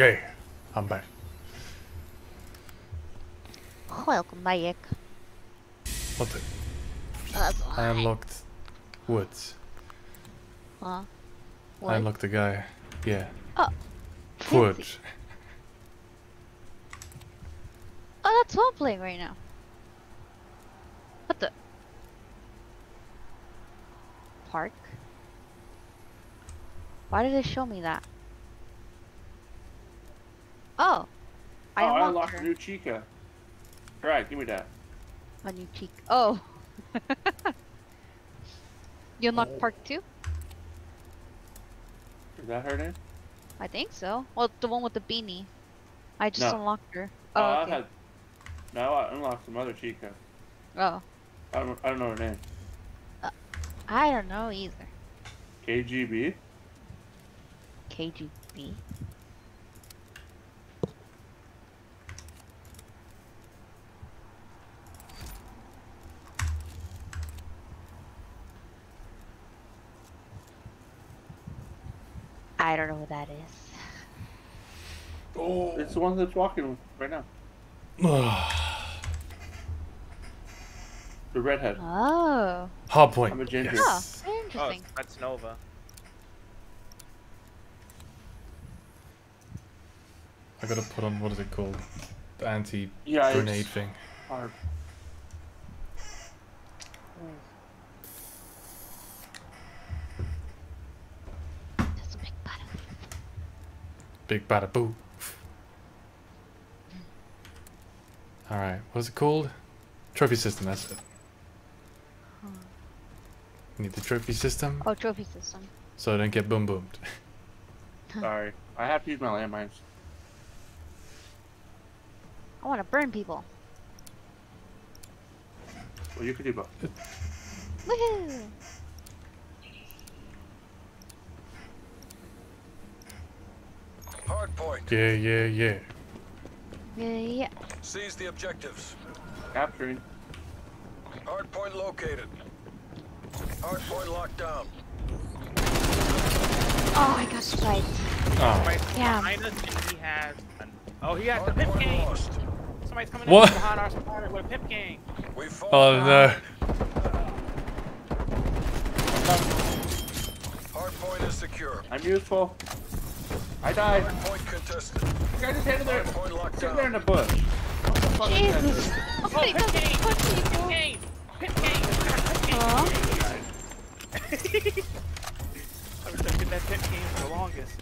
S2: Yay. I'm back.
S1: Welcome back.
S2: What the? I unlocked woods.
S1: Huh? What?
S2: I unlocked the guy. Yeah.
S1: Oh.
S2: Wood.
S1: fancy. (laughs) Oh, that's what I'm playing right now. What the? Park? Why did it show me that? Oh. I
S3: oh, I
S1: unlocked her.
S3: a new Chica. Right, give me that.
S1: A new cheek. Oh. (laughs) you unlocked oh. part two.
S3: Is that her name?
S1: I think so. Well, the one with the beanie. I just
S3: No.
S1: unlocked her.
S3: Oh,
S1: Oh,
S3: I had. No, I unlocked some other Chica.
S1: Oh.
S3: I don't, I don't know her name.
S1: Uh, I don't know either.
S3: KGB?
S1: KGB. I don't know what that is.
S2: Oh.
S3: It's the one that's walking right now. (sighs) The redhead.
S1: Oh.
S2: Hard point.
S3: I'm a ginger.
S2: Yes.
S1: Oh,
S6: Oh,
S1: interesting.
S6: that's Nova.
S2: I gotta put on what is it called? The anti
S3: Yeah,
S2: grenade
S3: it's
S2: thing.
S3: hard.
S1: That's a big button.
S2: Big bada boo. Alright, what's it called? Trophy system, that's it. Need the trophy system
S1: Oh, trophy system.
S2: so I don't get boom boomed. (laughs)
S3: Sorry. I have to use my landmines.
S1: I want to burn people.
S3: Well, you could do both.
S1: Woohoo!
S4: Hard point.
S2: Yeah, yeah, yeah.
S1: Yeah, yeah.
S4: Seize the objectives.
S3: Capturing.
S4: Hard point located. Hardpoint locked down.
S1: Oh, I got spiked.
S2: Oh.
S6: Somebody's
S1: Damn.
S6: behind us he has. An, oh, he has the pimp
S4: Hardpoint
S6: gang.
S4: lost.
S6: Somebody's coming
S2: What?
S6: in behind our supporter with a pimp gang.
S4: We fall.
S2: Oh no.
S4: Hardpoint is secure.
S3: I'm useful. I died.
S4: Hardpoint contested.
S3: You guys just hit there.
S4: Hardpoint locked
S3: Sit there in the bush. What the fuck is that?
S1: Jesus.
S6: Oh,
S1: Somebody
S6: pimp
S1: doesn't
S6: gang!
S1: punch
S6: Pimp
S1: people.
S6: gang! Pimp gang! Pimp gang!
S1: Aw. (laughs)
S6: I was thinking that pimp gang for the longest.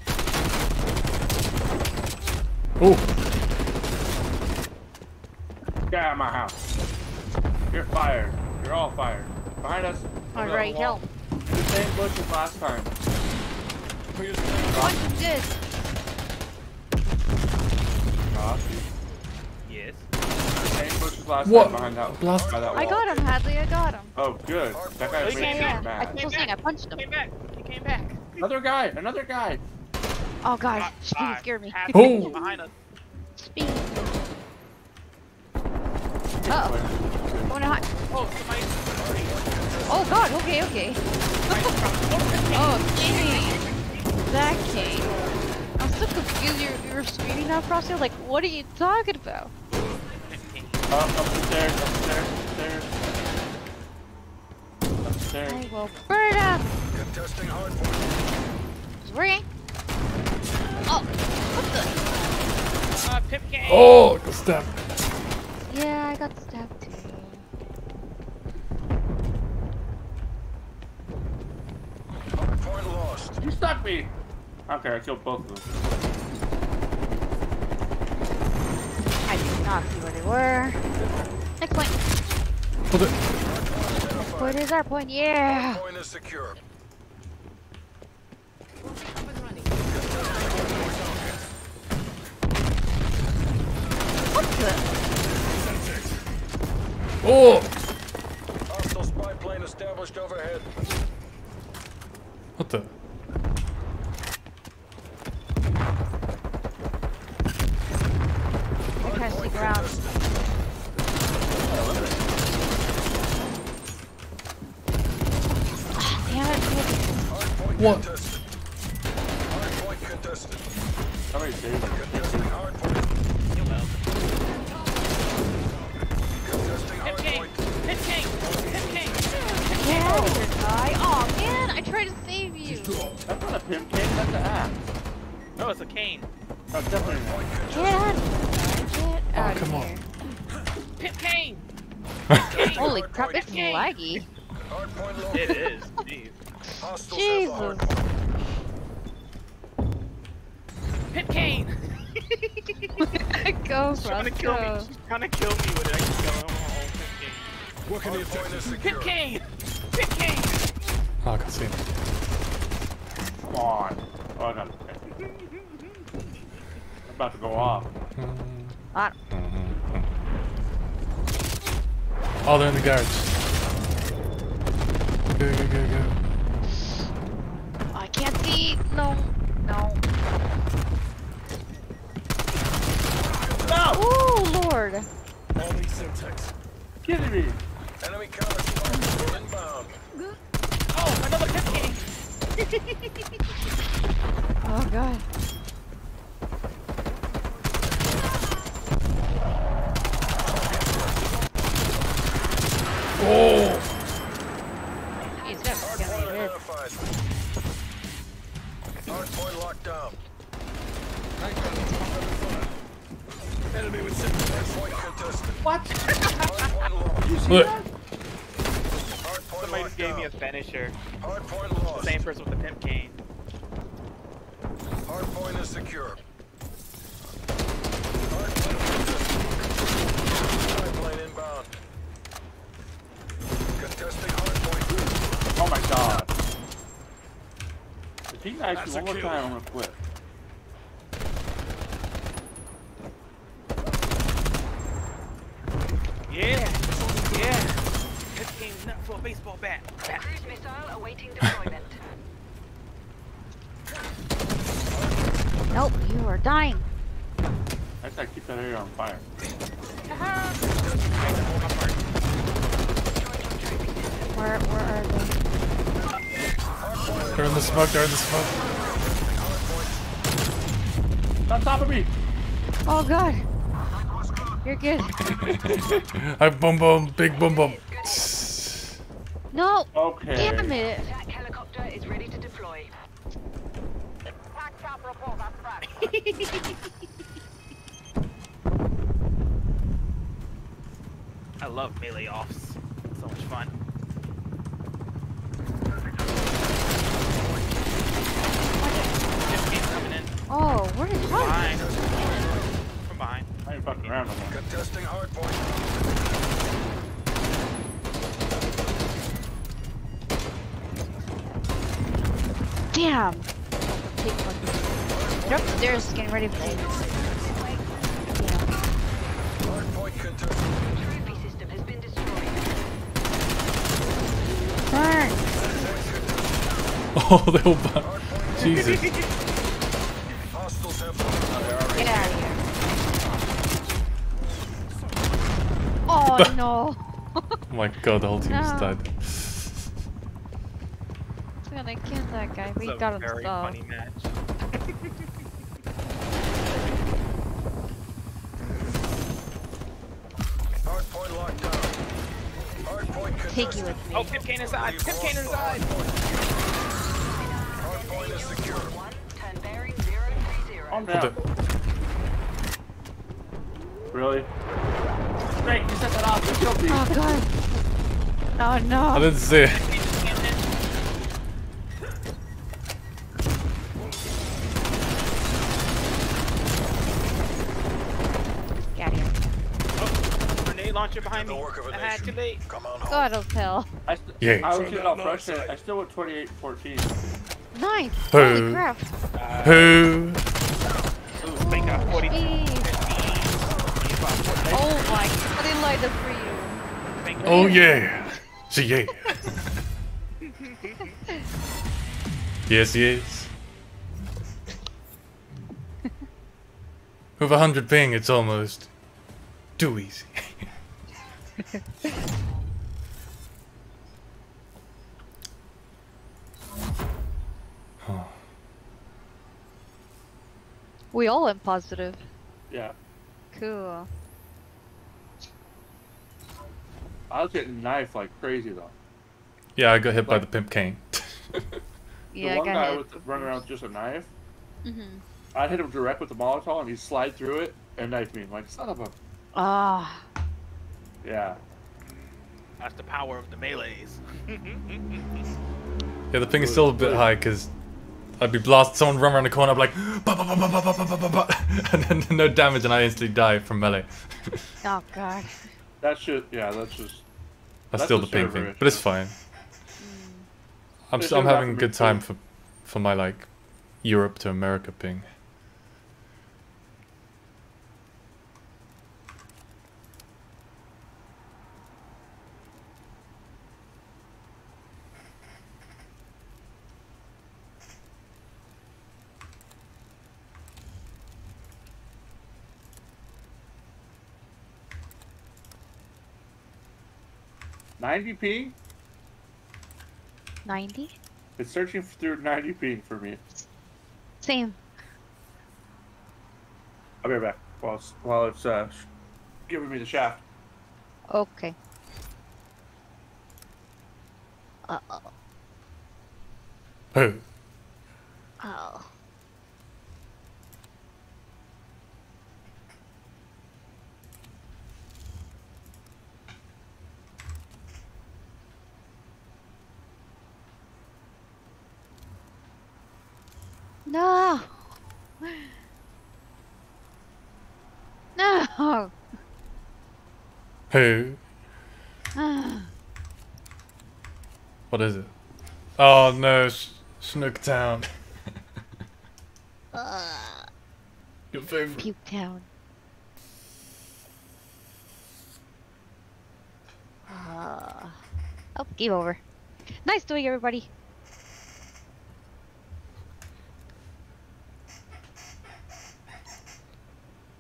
S2: Oh.
S3: Get out of my house. You're fired. You're all fired. Behind us.
S1: All
S3: over
S1: right,
S3: wall.
S1: help.
S3: The same bush as last time.
S1: What is this?
S3: Josh,
S6: Yes.
S3: same bush as last
S2: What?
S3: behind that,
S2: Blast-
S3: by that wall.
S1: I got him, Hadley. I got him.
S3: Oh, good. That guy
S6: Oh,
S3: made
S6: he
S3: me
S6: came
S1: Yeah,
S6: back.
S1: yeah. I
S3: mad.
S1: was saying I punched
S6: He
S1: him.
S6: came back. He came back.
S3: Another guy. Another guy.
S1: Oh god, Speed
S6: ah,
S1: scared me.
S6: half
S2: Oh.
S6: behind us.
S1: Speed. Uh oh. Going to hide.
S6: Oh, somebody.
S1: Oh god, okay, okay. oh, Kane. That Kane. I'm so confused. You, you were screaming that Frosty. Like, what are you talking about?
S3: Up, up the stairs. Up the stairs. Up the stairs. Up the stairs.
S1: I will burn up.
S4: Contesting hardpoint.
S1: It's ringing. Oh, what
S6: Uh, pimp gang.
S2: Oh, got stabbed.
S1: Yeah, I got stabbed too.
S4: Hardpoint lost.
S3: You stuck me. Okay, I killed both of them.
S1: I did not see where they were. Next point.
S2: Hold it.
S1: Next point is our point. Yeah.
S4: Hardpoint is secure.
S1: What the?
S2: Oh.
S4: Hostile spy plane established overhead.
S2: What the?
S1: They're trying to sneak around. Ah, Damn it.
S4: Hardpoint
S2: What?
S4: contested. Hardpoint contested.
S3: Somebody save me.
S4: Contesting hardpoint. Contesting
S6: Pimp gang.
S4: hardpoint.
S6: Pimp gang. Pimp gang.
S1: Get out of here, guy. Oh man, I tried to save you.
S3: That's not a pimp king. That's an axe.
S6: No, it's a cane.
S3: Oh, definitely not.
S1: Get out of here. Get oh, out
S2: come
S1: of
S2: on.
S1: here.
S6: Pimp (laughs) cane.
S1: Holy crap, it's
S6: Gang.
S1: laggy.
S6: It is. Jeez.
S1: Jesus.
S4: have the hardpoint.
S6: Cane. (laughs)
S1: go,
S6: She's trying to kill me. She's trying to kill me with it. I can kill him. Oh, pimp cane.
S4: Hardpoint is secure.
S6: Pimp cane. Pimp cane.
S2: Oh, I can see him.
S3: Come on. Oh, I got it. I'm about to go off.
S1: Ah,
S2: Oh, they're in the garage. Go, go, go, go.
S1: I can't see. No, no.
S3: No!
S1: Oh Lord.
S4: Enemy syntax.
S3: Kidding me.
S4: Enemy counter inbound.
S6: Oh, another pimp cane. (laughs)
S1: Oh God.
S2: Oh!
S1: He's gonna
S4: Hardpoint
S1: get me rid.
S4: identified. Locked down. Enemy with Hardpoint contested.
S3: What?
S4: Hardpoint lost.
S2: Look.
S4: Hardpoint
S6: Somebody
S4: locked
S6: just gave me a
S4: down.
S6: finisher.
S4: Hardpoint lost.
S6: Same person with the pimp cane.
S4: Hardpoint is secure. Hardpoint contested. Spy plane inbound. Contesting hardpoint.
S3: Oh my god. If he knifes you one more
S4: kill.
S3: time, I'm gonna quit.
S6: Yeah. Yeah. This game's not for a baseball bat. bat.
S5: Cruise missile awaiting deployment.
S1: Nope, you are dying.
S3: I gotta keep that area on fire.
S1: Where, where are they?
S2: They're in the smoke, they're in the smoke.
S3: On top of me.
S1: Oh god. You're good. (laughs)
S2: I boom boom, big boom boom.
S1: No.
S3: Okay.
S1: Damn it.
S5: Attack helicopter is ready to deploy. (laughs)
S6: I love melee offs. So much fun. Just keep coming in.
S1: Oh, where is Hart?
S6: Behind. From behind.
S3: I ain't fucking around no more.
S4: Contesting hard point.
S1: Damn. Take one. They're upstairs getting ready for you.
S4: Hard point contested.
S5: Trophy system has been destroyed.
S1: Burn. (laughs)
S2: Oh, they all burn. Jesus. (laughs)
S4: Hostiles have oh,
S1: Get out of here. Oh (laughs) no.
S2: Oh my god, the whole team
S1: No.
S2: died.
S1: I'm gonna kill that guy. We got him
S6: very
S1: stuck.
S6: funny match.
S4: Hard locked down. Hard.
S1: Take you with me.
S6: Oh, Pip Kane inside! Pip Kane inside!
S4: Hard point is secure.
S5: One, turn bearing 030.
S3: Down.
S2: the-
S3: Really? Great, you set that off. You killed me.
S1: Oh god. Oh no.
S2: I didn't see it.
S1: Get out of here.
S6: Oh, grenade launcher behind
S4: The
S6: me.
S4: work of a
S6: I had
S4: nation.
S6: too late.
S4: Come on home.
S1: God of hell.
S3: I, st-
S2: Yeah.
S3: I was
S4: From
S3: getting all
S4: that
S3: frustrated. I still went 28 14.
S1: Nice.
S2: Who?
S1: Holy crap.
S2: Who?
S6: Uh, Ooh, Spank got 42.
S1: Jeez.
S6: 25.
S1: Oh my. I didn't light up for you.
S2: Oh yeah. See yeah. (laughs) yes, he is. With a hundred ping, it's almost too easy.
S1: We all went positive.
S3: Yeah.
S1: Cool.
S3: I was getting knifed like crazy though.
S2: Yeah, I got hit like, by the pimp cane. (laughs)
S1: yeah, I got
S3: guy
S1: hit.
S3: was running around with just a knife.
S1: Mm
S3: -hmm. I hit him direct with the Molotov, and he slide through it and knife me. I'm like son of a.
S1: Ah.
S3: Yeah.
S6: That's the power of the melees.
S2: yeah, the ping is still a bit high because I'd be blasted. Someone run around the corner, I'd be like, bah, bah, bah, and then no damage, and I instantly die from melee. (laughs)
S1: oh god.
S3: That shit, yeah, that's just.
S2: That's
S3: That's
S2: still the ping
S3: server
S2: thing, but it's fine. Mm. I'm,
S3: It
S2: s- I'm having a good time for for my like Europe to America ping.
S3: Ninety ping?
S1: 90?
S3: It's searching through ninety ping for me.
S1: Same.
S3: I'll be right back while it's while it's uh giving me the shaft.
S1: Okay. Uh oh.
S2: Oh,
S1: No. No.
S2: who? What is it? Oh no, Sh- Snooktown. (laughs) Your favorite.
S1: Puke town. Uh, oh, game over. Nice doing, everybody.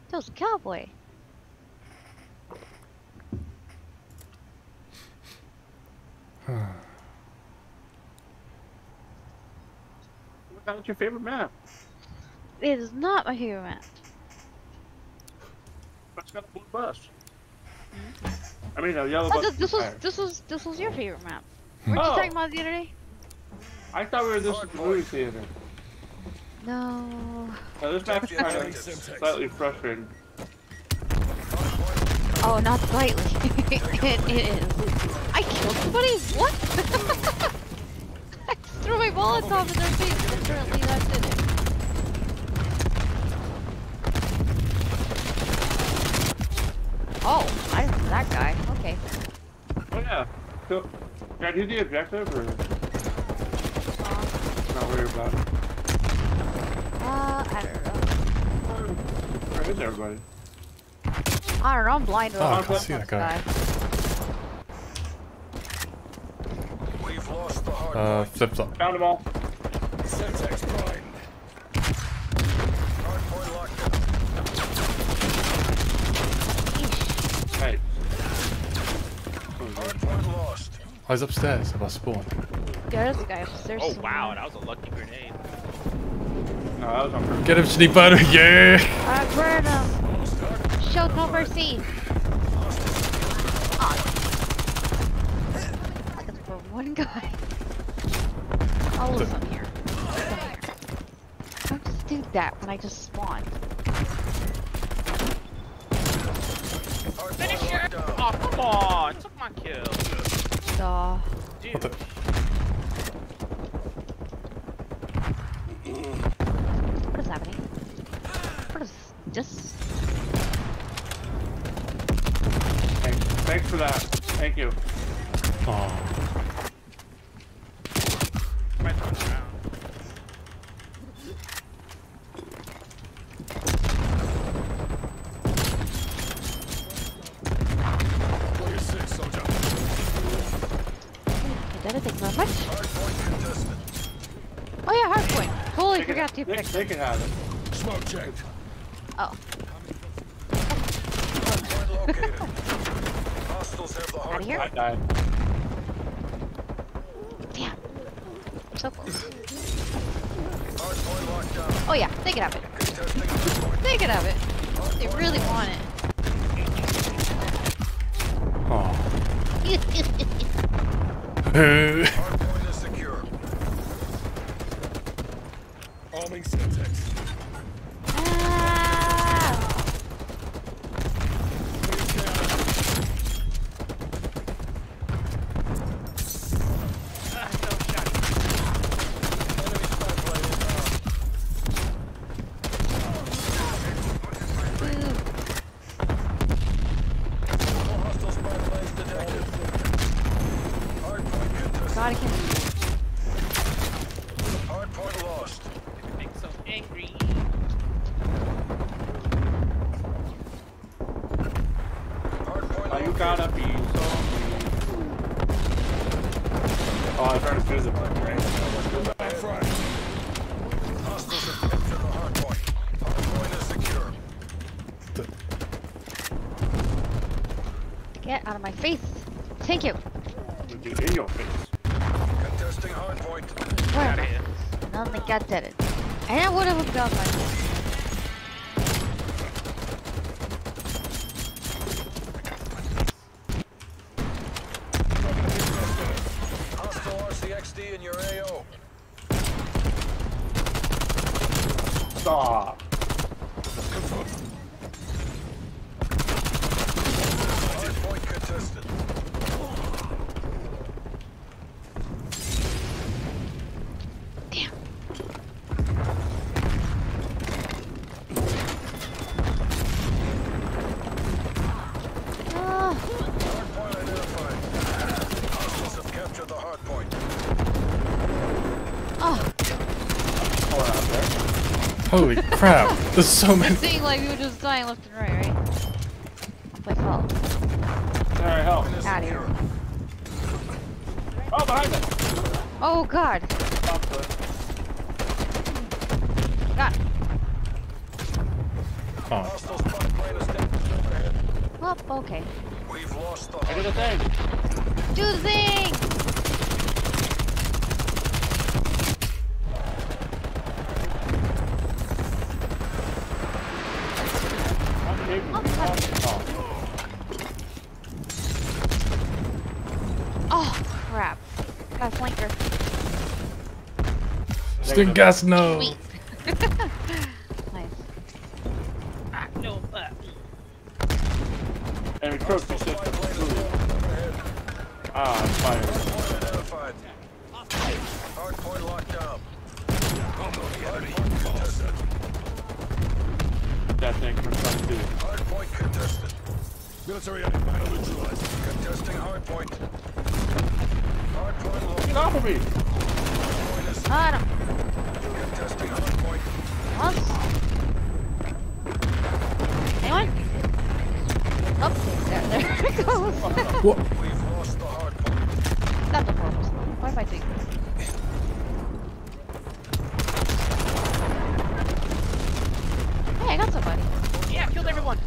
S1: That was a cowboy. (sighs)
S3: That's your favorite map.
S1: It is not my favorite map.
S3: That's got a blue bus. Hmm? I mean, a yellow
S1: Oh,
S3: bus.
S1: this, this was
S3: fire.
S1: this was this was your favorite map. Weren't you
S3: Oh.
S1: talking about it the other day?
S3: I thought we were this at the movie theater.
S1: No.
S3: Now, this map's kind of slightly frustrating.
S1: Oh, not slightly. (laughs) it, it is. I killed somebody? What? (laughs) I just threw my Molotov in their face and apparently that did it. Oh, I that guy. Okay.
S3: Oh yeah. So, can I do the objective or uh, not worry about it?
S1: Uh, I don't know.
S3: Where is everybody?
S1: I don't know, I'm blind
S2: Oh, I
S1: the
S2: can see that guy.
S4: We've lost the hard
S2: Uh,
S4: point.
S2: flip top.
S3: Found them all.
S4: Semtex prime. Hard point locked down.
S3: Right.
S4: Hard point lost.
S2: I was upstairs if I spawned.
S1: There's a guy upstairs.
S6: Oh
S1: somewhere.
S6: wow, that was a lucky grenade.
S3: No, that was on purpose.
S2: Get him, Sneakbone! (laughs) Yeah!
S1: I burn him. Show no mercy. Ah. I got for one guy. I'll listen here. Listen here. Don't just do that when I just spawned.
S4: Hard
S6: Finish
S4: point
S6: her!
S4: locked down.
S6: Oh come on, took my kill.
S1: Duh.
S6: Dude,
S2: What the?
S1: What is happening? What is this?
S3: Thanks. Thanks for that. Thank you.
S2: Oh.
S6: my phone's around.
S4: Play a six, soldier.
S1: I did it. Thank you very much.
S4: Hard point contested.
S1: Oh yeah, hardpoint. Totally
S3: They can,
S1: forgot to
S3: they, can have it.
S4: Smoke checked.
S2: Crap! There's so many. (laughs)
S1: seeing like we were just dying left and right, right? I'll play fall.
S3: Alright, help.
S4: Point is
S1: here.
S3: Oh, behind us.
S1: Oh God.
S3: Stop the-
S1: God.
S2: Oh.
S4: Hostile spy plane is dead overhead.
S1: Well, okay.
S4: We've lost the
S3: I did
S4: hard
S3: a thing.
S1: Do the thing.
S2: Sting gas, no.
S1: Sweet. nice.
S6: Ah, no. Uh.
S4: Enemy trophy system. Ah, I'm fired.
S10: Hardpoint identified. Hardpoint locked down. Hardpoint contested.
S4: That thing for trying to do.
S10: Hardpoint contested. Military enemy battle neutralized. Contesting hardpoint. Hardpoint locked.
S4: Get off of me!
S10: Hardpoint is
S1: Ah, no.
S10: contesting hardpoint.
S1: Once. Anyone? Oh, there, there it goes.
S2: What?
S10: We've lost the hardpoint.
S1: Not the purpose. Why am I doing this? Hey, I got somebody.
S6: Yeah, killed everyone.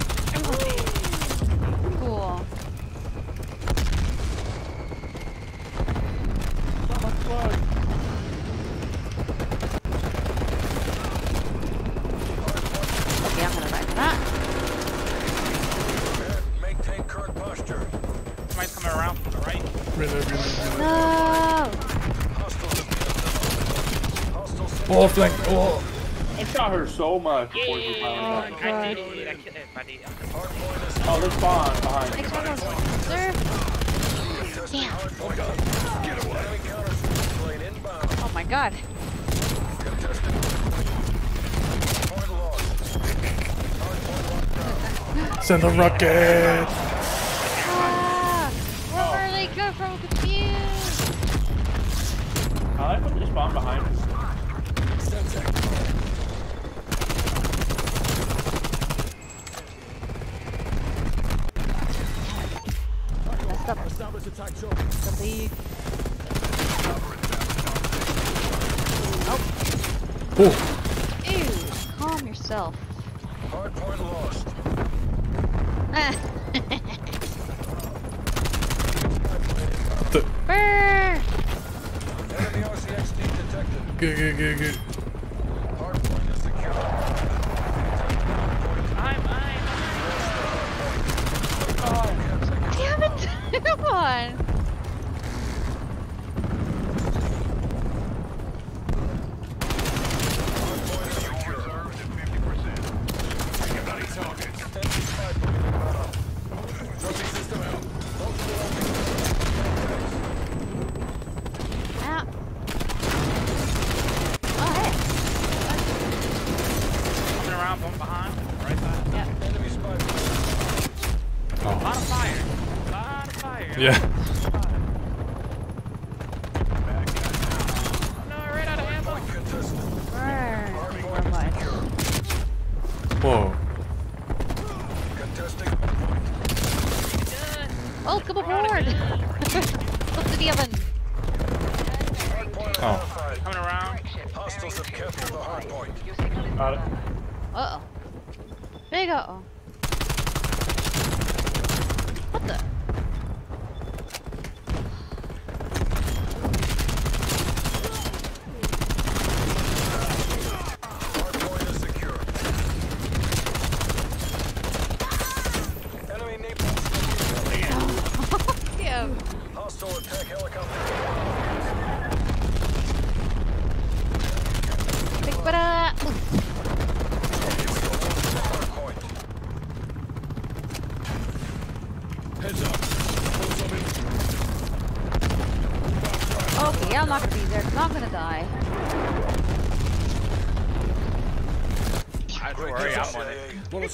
S1: Cool. Okay, I'm gonna die for that.
S10: Prepared. Maintain current posture.
S6: Somebody's coming around from the right.
S2: Really, really, really.
S1: No!
S10: Hostiles have been Hostiles
S2: Oh, flank. Oh.
S4: I shot her so much before she
S1: Oh,
S4: finally died.
S6: I
S1: God.
S6: did. I killed everybody.
S4: Oh, there's spawn behind
S1: Thanks
S4: me.
S1: for those. Sir?
S10: contesting
S1: Damn.
S10: hardpoint. Get away. Enemy counter plane inbound.
S1: Oh my god.
S10: Contesting. Point lost. Hardpoint locked down.
S2: Send a rocket.
S1: Ah! Where are they going from? Confused.
S4: I like when they spawn behind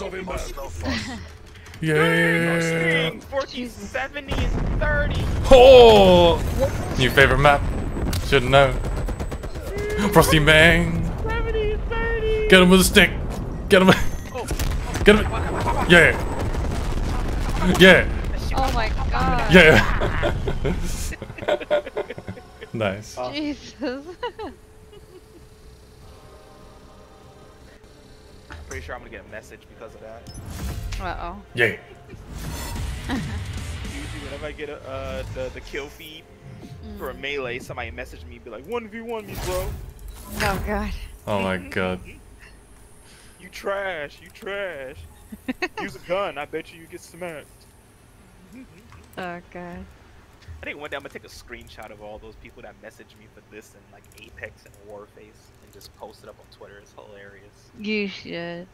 S1: it.
S10: CIA. Bust fuss.
S2: Yeah.
S6: Dang, 14, 70, and 30.
S2: Oh. New favorite map. Should know. Frosty Bang.
S6: 70, 30.
S2: Get him with a stick. Get him. Oh. Get him. Yeah. Yeah.
S1: Oh my god.
S2: Yeah. (laughs) nice.
S1: Jesus.
S6: Because of that.
S1: uh oh.
S2: Yeah.
S6: Usually, whenever I get a, uh, the the kill feed for a melee, somebody message me, be like, "One v one me, bro.
S1: Oh god.
S2: Oh my god.
S6: You trash. You trash. (laughs) Use a gun. I bet you you get smacked."
S1: Oh god.
S6: I think one day I'm gonna take a screenshot of all those people that message me for this and like Apex and Warface and just post it up on Twitter. It's hilarious.
S1: You should.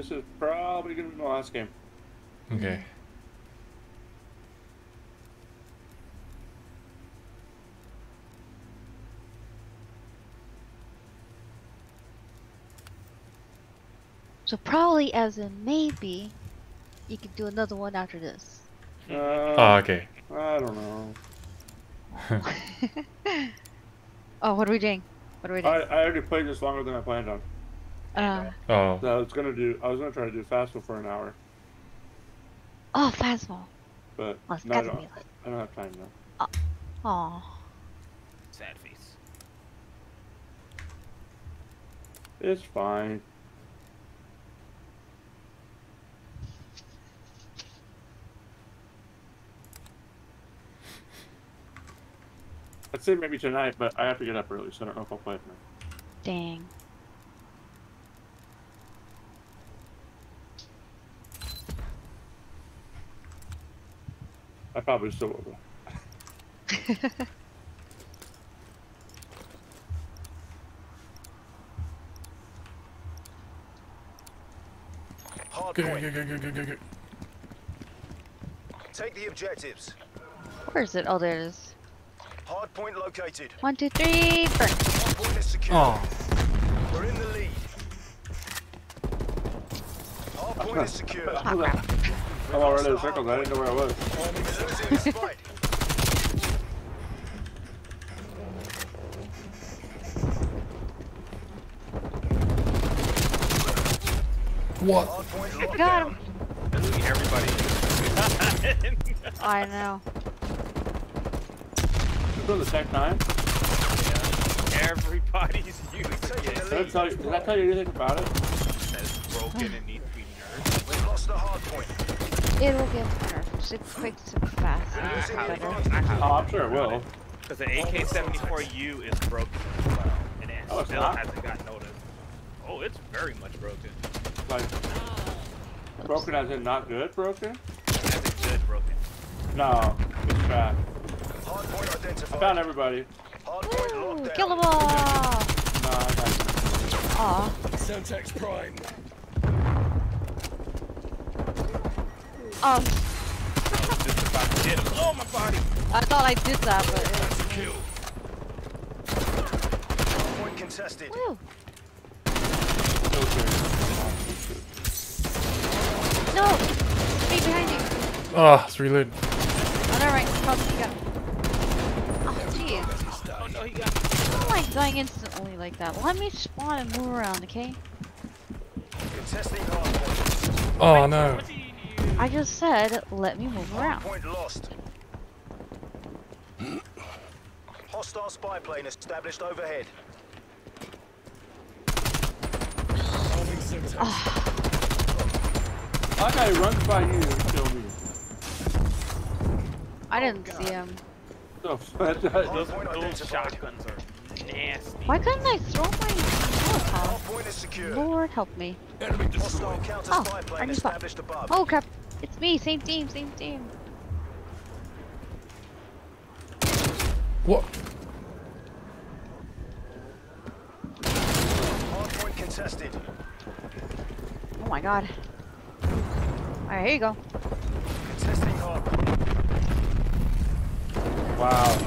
S3: This is probably gonna be my last game.
S2: Okay.
S1: So probably as in maybe, you could do another one after this.
S3: Uh,
S2: Oh, okay.
S3: I don't know. (laughs)
S1: oh, what are we doing? What are we
S3: I,
S1: doing?
S3: I already played this longer than I planned on.
S1: Uh,
S2: Oh.
S3: So I was gonna do. I was gonna try to do Fastball for an hour,
S1: oh, fastball.
S3: but
S1: Oh, it's
S3: no, I
S1: gotta
S3: don't,
S1: be like.
S3: I don't have time now.
S1: Aw.
S6: Sad face.
S3: It's fine. I'd say maybe tonight, but I have to get up early, so I don't know if I'll play tonight.
S1: Dang.
S3: I probably still will.
S11: Hard
S2: Go,
S11: point.
S2: go, go, go, go, go, go.
S11: Take the objectives.
S1: Where is it? Oh, there it is.
S11: Hard point located.
S1: One, two, three, burn.
S11: Hard point is secure.
S2: Oh.
S11: We're in the lead. Hard point is secure.
S1: Ah, crap.
S3: I'm already in circles. I didn't know where I was.
S11: Losing the spike.
S2: What?
S11: Hard point locked
S1: Got him.
S6: Everybody. (laughs)
S1: I know.
S3: You go to the Tec-9?
S6: Everybody's (laughs) using it.
S11: the
S3: Did I, tell you, did I tell you anything about it?
S6: That's broken and needs to be nerfed.
S11: We've lost the hard point.
S1: It'll get better. It's quick, super fast.
S6: I
S1: It's
S6: have,
S1: better.
S6: I have
S3: Oh, I'm sure it will.
S6: Because the AK-74U is broken as well, and it
S3: Oh, it's
S6: still
S3: not?
S6: hasn't got noticed. Oh, it's very much broken.
S3: Like, broken as in not good broken?
S6: As in good broken.
S3: No, it's bad.
S11: Hard
S3: I found everybody.
S11: Hard point
S1: Ooh,
S11: locked
S1: kill them all!
S3: No, I got you.
S1: Aw.
S11: Semtex Prime.
S1: Oh,
S6: I was just about to hit him. Oh, my body!
S1: I thought I did that, but.
S11: Kill. Point contested.
S1: Woo!
S3: Still.
S1: No! Be behind you!
S2: Oh, ah, it's reload.
S1: Oh, never mind. Probably you got. Oh, jeez.
S6: Oh, no, he got
S1: I don't like dying instantly like that. Let me spawn and move around, okay?
S11: Contesting hard point.
S2: Oh no.
S1: I just said, let me move around.
S11: point lost. Hostile spy plane established overhead.
S3: I like how he by you and kills me.
S1: I didn't see him.
S3: So, (laughs)
S11: Hard
S6: Those,
S11: point
S6: those shotguns are nasty.
S1: Why couldn't I throw my Molotov?
S11: Point is secure.
S1: Lord help me.
S11: Hostile
S1: Oh, I
S11: plane
S1: need spot.
S11: established above.
S1: Oh crap. It's me. Same team. Same team.
S2: What?
S11: Hard point contested.
S1: Oh my god. Alright, here you go.
S11: Contesting hard
S3: wow.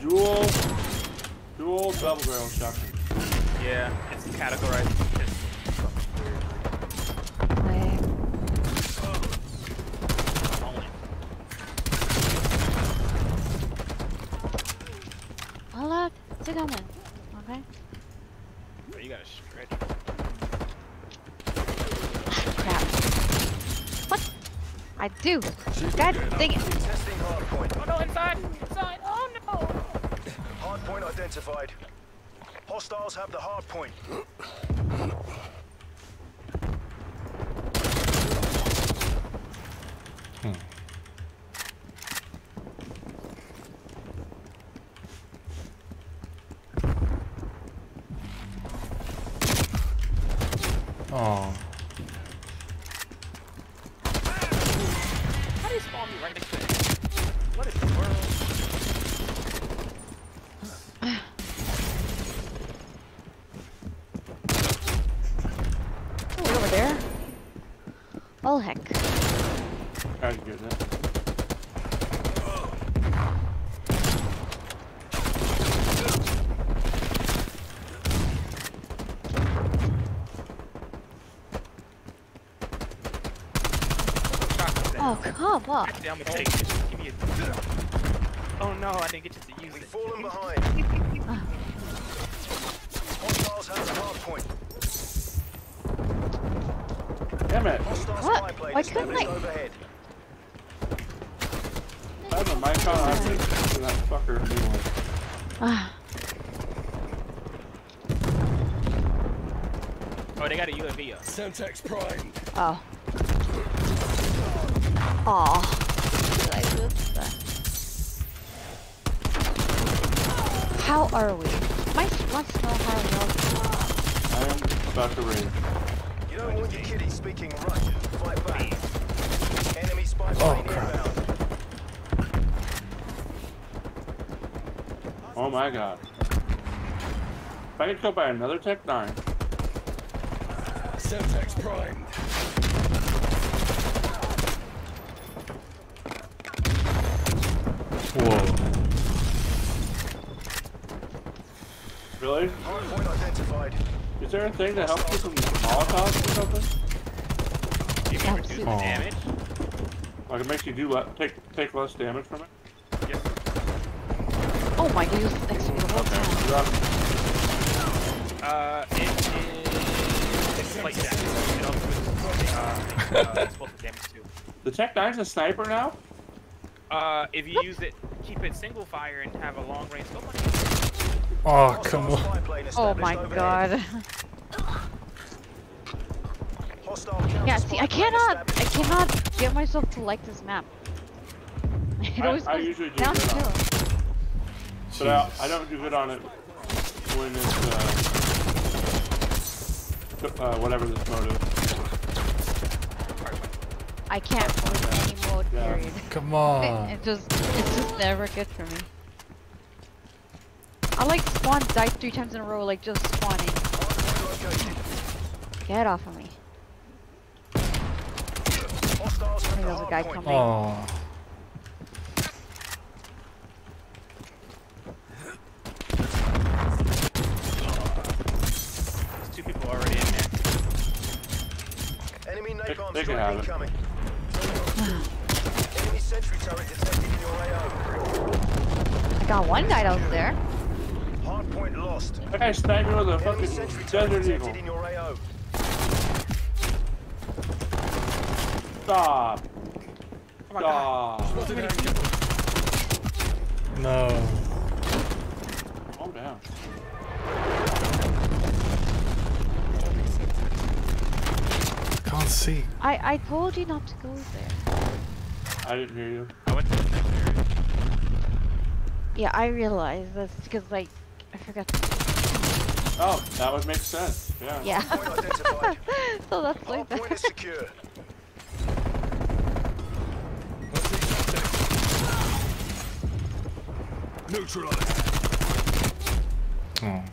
S3: Dual, dual double barrel shotgun.
S6: Yeah, it's categorized
S1: It's coming. Okay.
S6: You gotta stretch. Crap. What?
S1: I do. God dang it.
S11: Testing hard point.
S6: Oh no, inside! Inside! Oh no!
S11: Hard point identified. Hostiles have the
S3: hard
S1: point. Come.
S6: Actually, I'm gonna take it. Just give me a. Oh no, I didn't get you to use
S11: We've
S6: it.
S11: fallen behind. Hostiles have the hardpoint.
S3: Damn it!
S11: Hostile
S1: What? Why couldn't I-
S11: overhead.
S3: I have a mic on. I have to that fucker a new one.
S1: Ah,
S6: Oh, they got a UAV up.
S11: Semtex prime.
S1: oh. Aw. Did I miss that? How are we? My must know how well.
S3: I am about to raid.
S11: You don't want your kitty speaking Russian. Fight back. Enemy spy
S2: Oh,
S11: plane
S2: crap.
S11: inbound.
S3: Oh my god. If I could go buy another Tec-9.
S11: Semtex prime.
S2: Whoa.
S3: Really?
S11: Hardpoint identified.
S3: Is there a thing that helps you from Molotovs or something?
S6: Give me reduce the damage.
S3: Like it makes you do le- take take less damage from it?
S6: Yes.
S1: Oh my god,
S6: Uh, it is. It's plate damage. It also is, uh, uh, explosive damage too.
S3: The Tec-9's a sniper now?
S6: Uh, if you use it, keep it single fire and have a long range scope on.
S2: Oh, come on.
S1: Oh my
S11: overhead.
S1: god.
S11: Hostile (laughs)
S1: Yeah, see, I cannot, I cannot get myself to like this map. (laughs) It
S3: I-
S1: always
S3: I
S1: goes
S3: usually do
S1: down
S3: good on
S1: hill.
S3: But I, I don't do good on it when it's, uh, uh, whatever this mode is.
S1: I can't with any mode,
S3: Yeah.
S1: period.
S2: Come on. (laughs)
S1: it just, it's just never good for me. I like spawn died three times in a row, like just spawning. Get off of me. I think there's a guy coming.
S2: Oh.
S6: People already in there.
S11: Enemy napalm
S3: they can
S11: strike
S3: have it.
S11: incoming. Enemy sentry turret detected in your AO.
S1: I got one guy out there.
S11: Hardpoint lost.
S3: That guy sniped me with a fucking
S11: sentry turret
S3: Desert
S11: detected
S3: Eagle.
S11: in your AO.
S3: Stop.
S6: Oh my god.
S3: Stop.
S2: No. Can't see.
S1: I, I told you not to go there.
S3: I didn't hear you.
S6: I went to the next area.
S1: Yeah, I realized that's because like I forgot. To...
S3: Oh, that would make sense. Yeah.
S1: Yeah. (laughs) So that's like
S11: Hardpoint is
S1: that.
S11: secure. (laughs) Neutralized.
S2: Oh.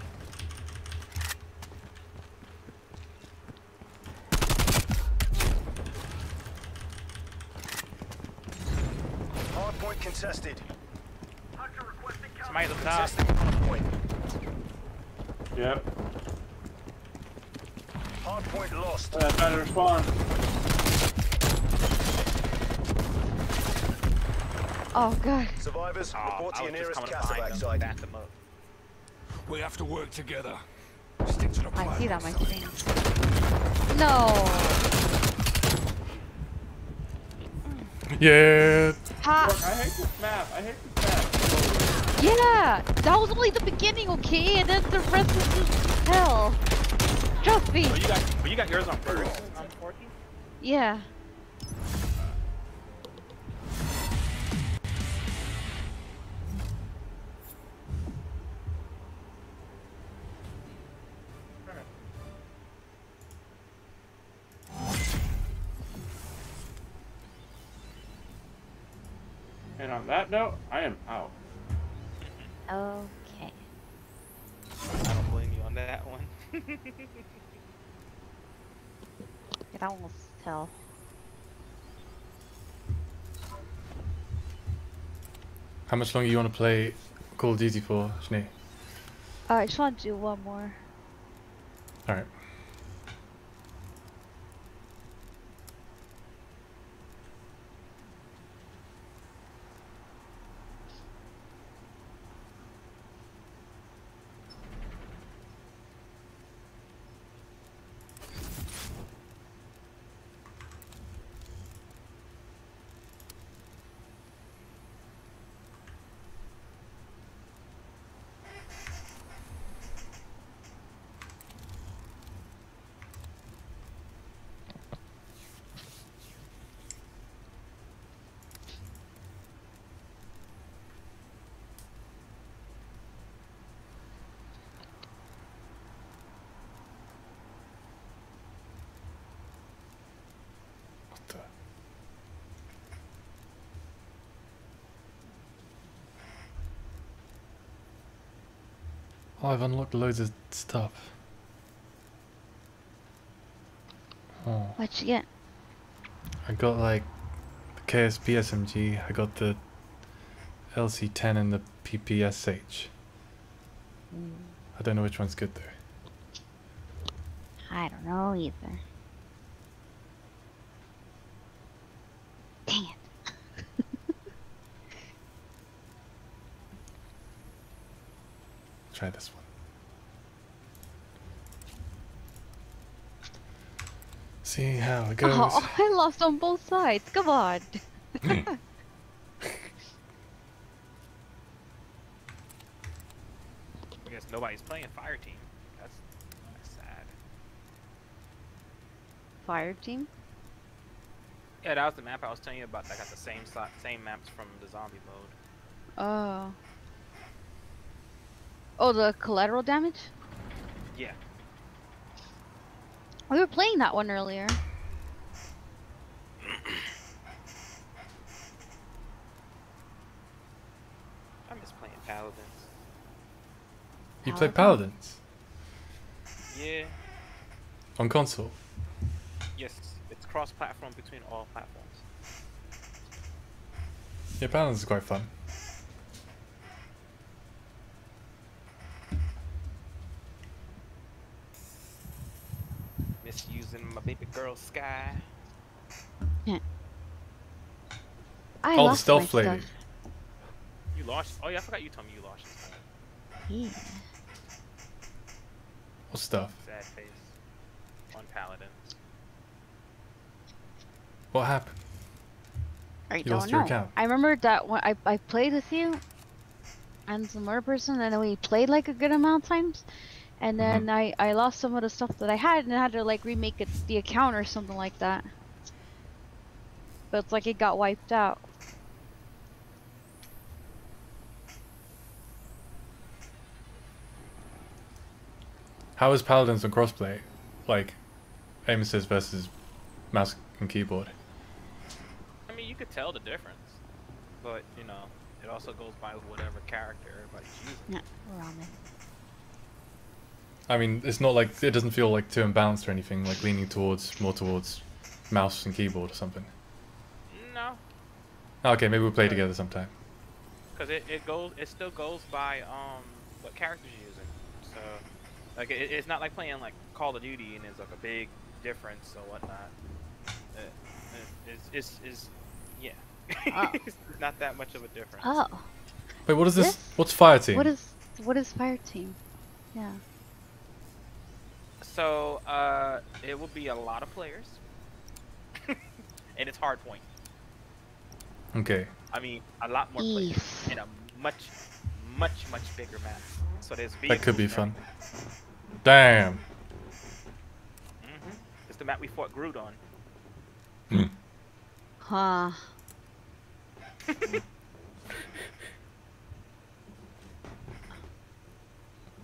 S11: Hardpoint contested.
S6: Somebody at the top.
S11: Contesting hardpoint.
S3: Yep.
S11: Hardpoint lost.
S3: Uh, trying to respond.
S1: Oh god.
S11: Survivors,
S6: Oh,
S11: report to
S6: I
S11: your
S6: just
S11: nearest
S6: coming up them.
S11: site.
S6: Back them.
S11: We have to work together. Stick to the
S1: I see that on my screen. No.
S2: Yeah.
S1: Ha!
S3: Look, I hate this map. I hate this map.
S1: Yeah! That was only the beginning, okay? And then the rest is just hell. Trust me.
S6: Oh, you got, but you got yours on first. On 14?
S1: Yeah.
S3: And on that note, I am out.
S1: Okay.
S6: I don't blame you on that one. (laughs)
S1: It almost tell.
S2: How much longer you want to play Call of Duty for, Schnee?
S1: Uh, I just want to do one more.
S2: Alright. What the? Oh, I've unlocked loads of stuff. Oh,
S1: What you get?
S2: I got like the KSP SMG, I got the LC10 and the PPSH. Hmm. I don't know which one's good though.
S1: I don't know either. Dang it.
S2: Try this one. See how it goes.
S1: Oh, (laughs) I lost on both sides. Come on. (laughs) Hmm.
S6: I guess nobody's playing Fire Team. That's, that's sad.
S1: Fire team?
S6: Yeah, that was the map I was telling you about. That got the same same maps from the zombie mode.
S1: Oh. Oh, the collateral damage?
S6: Yeah.
S1: Oh, we were playing that one earlier. (clears throat)
S6: I miss playing Paladins.
S2: You play Paladins
S6: Yeah.
S2: on console.
S6: Yes. It's cross-platform between all platforms.
S2: Yeah, Paladins is quite fun.
S6: Misusing my baby girl Sky.
S1: I
S2: Oh, the
S1: lost
S2: stealth
S1: my
S2: lady.
S1: stuff.
S6: You lost. Oh yeah, I forgot you told me you lost.
S1: Yeah.
S2: What stuff?
S6: Sad face. On Paladin.
S2: What happened?
S1: I
S2: You
S1: don't
S2: lost your
S1: know.
S2: account.
S1: I remember that when I, I played with you and some other person, and then we played like a good amount of times. And
S2: Mm-hmm.
S1: then I, I lost some of the stuff that I had, and I had to like remake it, the account or something like that. But it's like it got wiped out.
S2: How is Paladins on crossplay? Like, aim assist versus mouse and keyboard.
S6: I mean, you could tell the difference, but you know, it also goes by whatever character everybody's using.
S1: Yeah, ramen.
S2: I mean, it's not like it doesn't feel like too imbalanced or anything. Like leaning towards more towards mouse and keyboard or something.
S6: No,
S2: Okay, maybe we'll play together sometime.
S6: because it, it goes, it still goes by um what characters you're using. So, like, it, it's not like playing like Call of Duty and there's like a big difference or whatnot. It, it, it's, it's, it's, yeah,
S1: Oh. (laughs)
S6: it's not that much of a difference.
S1: Oh,
S2: Wait, what is this?
S1: This?
S2: What's fire team?
S1: what is what is fire team? Yeah.
S6: So, uh, it will be a lot of players, (laughs) and it's hard point.
S2: Okay.
S6: I mean, a lot more players
S1: Eef.
S6: in a much, much, much bigger map. So there's
S2: That could be
S6: vehicles
S2: fun. Damn.
S6: Mm-hmm. It's the map we fought Groot on. Hmm.
S1: Huh. (laughs)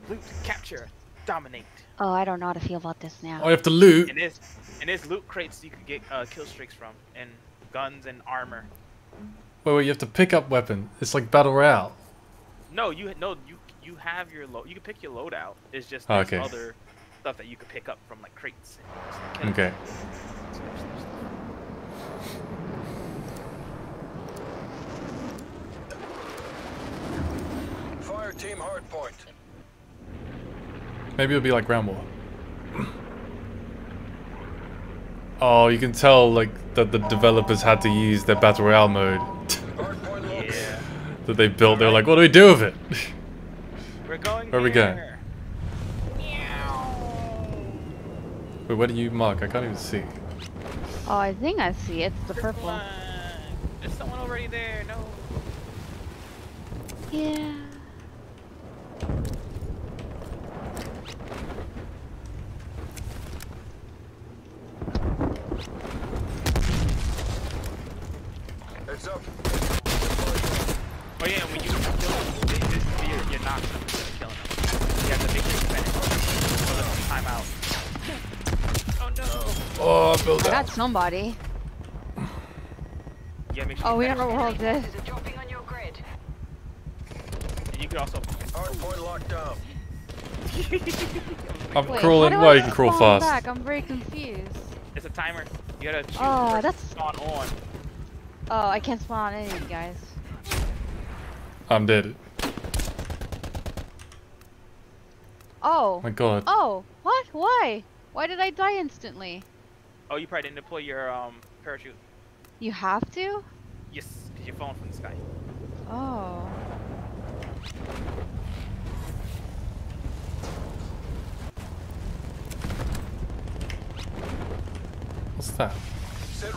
S6: Loot, capture, dominate.
S1: Oh, I don't know how to feel about this now.
S2: Oh, you have to loot.
S6: And there's and there's loot crates you could get uh, kill streaks from, and guns and armor.
S2: Wait, wait, you have to pick up weapon. It's like battle royale.
S6: No, you no you you have your load. You can pick your loadout. It's just
S2: Oh,
S6: there's
S2: okay.
S6: other stuff that you could pick up from like crates. and
S2: Okay.
S4: Fire team hardpoint.
S2: Maybe it'll be like Ground War. Oh, you can tell like that the developers had to use their battle royale mode
S6: Yeah, (laughs)
S2: that they built. They were like, "What do we do with it?" (laughs)
S6: we're going.
S2: Where we going? Wait, where do you mark? I can't even see.
S1: Oh, I think I see. It's the purple.
S6: Flag. There's someone already there. No.
S1: Yeah.
S4: Heads up.
S6: Oh yeah, when you kill them, they, they, you're, you're knocking them instead of killing them. You have to make sure you finish. So time out. Oh no.
S2: Oh, I built
S1: I
S2: that.
S1: got somebody.
S6: Yeah, make sure
S1: Oh, we
S6: finish.
S1: are all dead.
S5: Forces are dropping on your grid.
S6: You can also.
S4: Hardpoint locked down. (laughs)
S2: I'm
S1: Wait,
S2: crawling.
S1: how do
S2: Well,
S1: I
S2: you can crawl fast.
S1: Back? I'm very confused.
S6: It's a timer. You gotta choose
S1: Oh, that's-
S6: spawn on.
S1: Oh, I can't spawn any of you guys.
S2: I'm dead.
S1: Oh.
S2: My God.
S1: Oh, what? Why? Why did I die instantly?
S6: Oh, you probably didn't deploy your um parachute.
S1: You have to?
S6: Yes, because you're falling from the sky.
S1: Oh.
S2: What's that?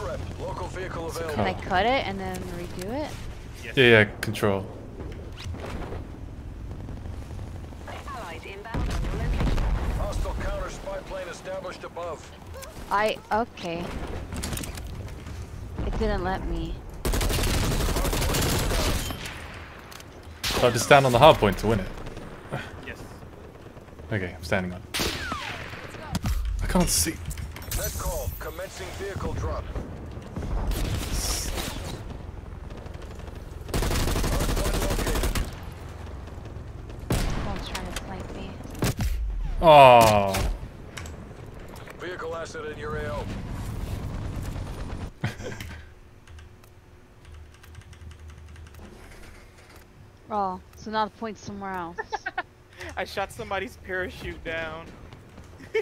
S4: Rep. Local vehicle available.
S1: Can I cut it and then redo it?
S6: Yes.
S2: Yeah, yeah. Control.
S5: Allies inbound on your location.
S4: Hostile counter spy plane established above.
S1: I okay. It didn't let me.
S2: So I have to stand on the hard point to win it.
S6: Yes.
S2: Okay, I'm standing on. I can't see.
S4: Net call. Commencing vehicle drop. Hardpoint located.
S1: Someone's trying to snipe me.
S2: Oh.
S4: Vehicle asset in your AO. (laughs)
S1: Oh, so now the point's somewhere else. (laughs)
S6: I shot somebody's parachute down. (laughs)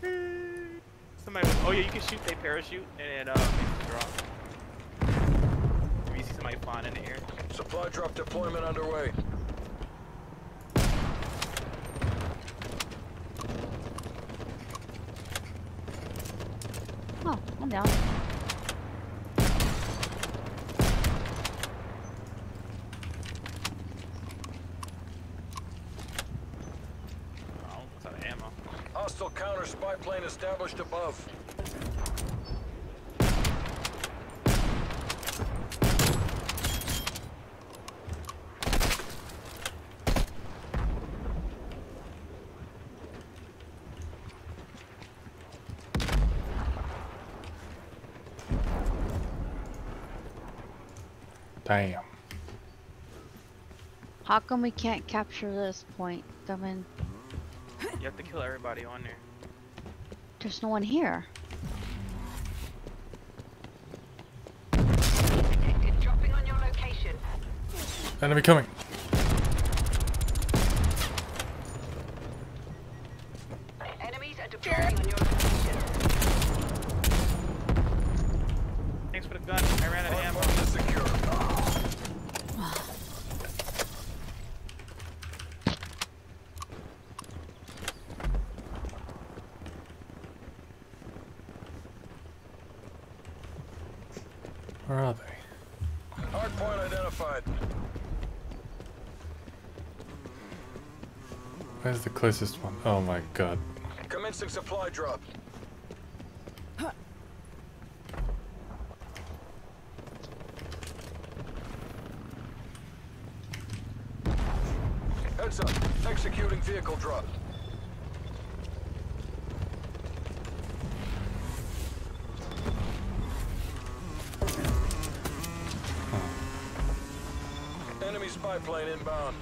S6: Somebody oh yeah, you can shoot their parachute and it uh, makes it drop. If you see somebody flying in the air.
S4: Supply drop deployment underway.
S1: Oh, I'm down.
S6: Oh, it's out of ammo.
S4: Hostile counter spy plane established above.
S2: Damn.
S1: How come we can't capture this point? I mean,
S6: You have to kill everybody on there.
S1: There's no one here.
S5: Dropping on your location.
S2: Enemy coming.
S5: Enemies are deploying on your location.
S6: Thanks for the gun. I ran out of ammo.
S4: Hardpoint is secure.
S2: Where are they?
S4: Hardpoint identified.
S2: Where's the closest one? Oh my god.
S4: Commencing supply drop. Heads up. Executing vehicle drop. Enemy spy plane inbound.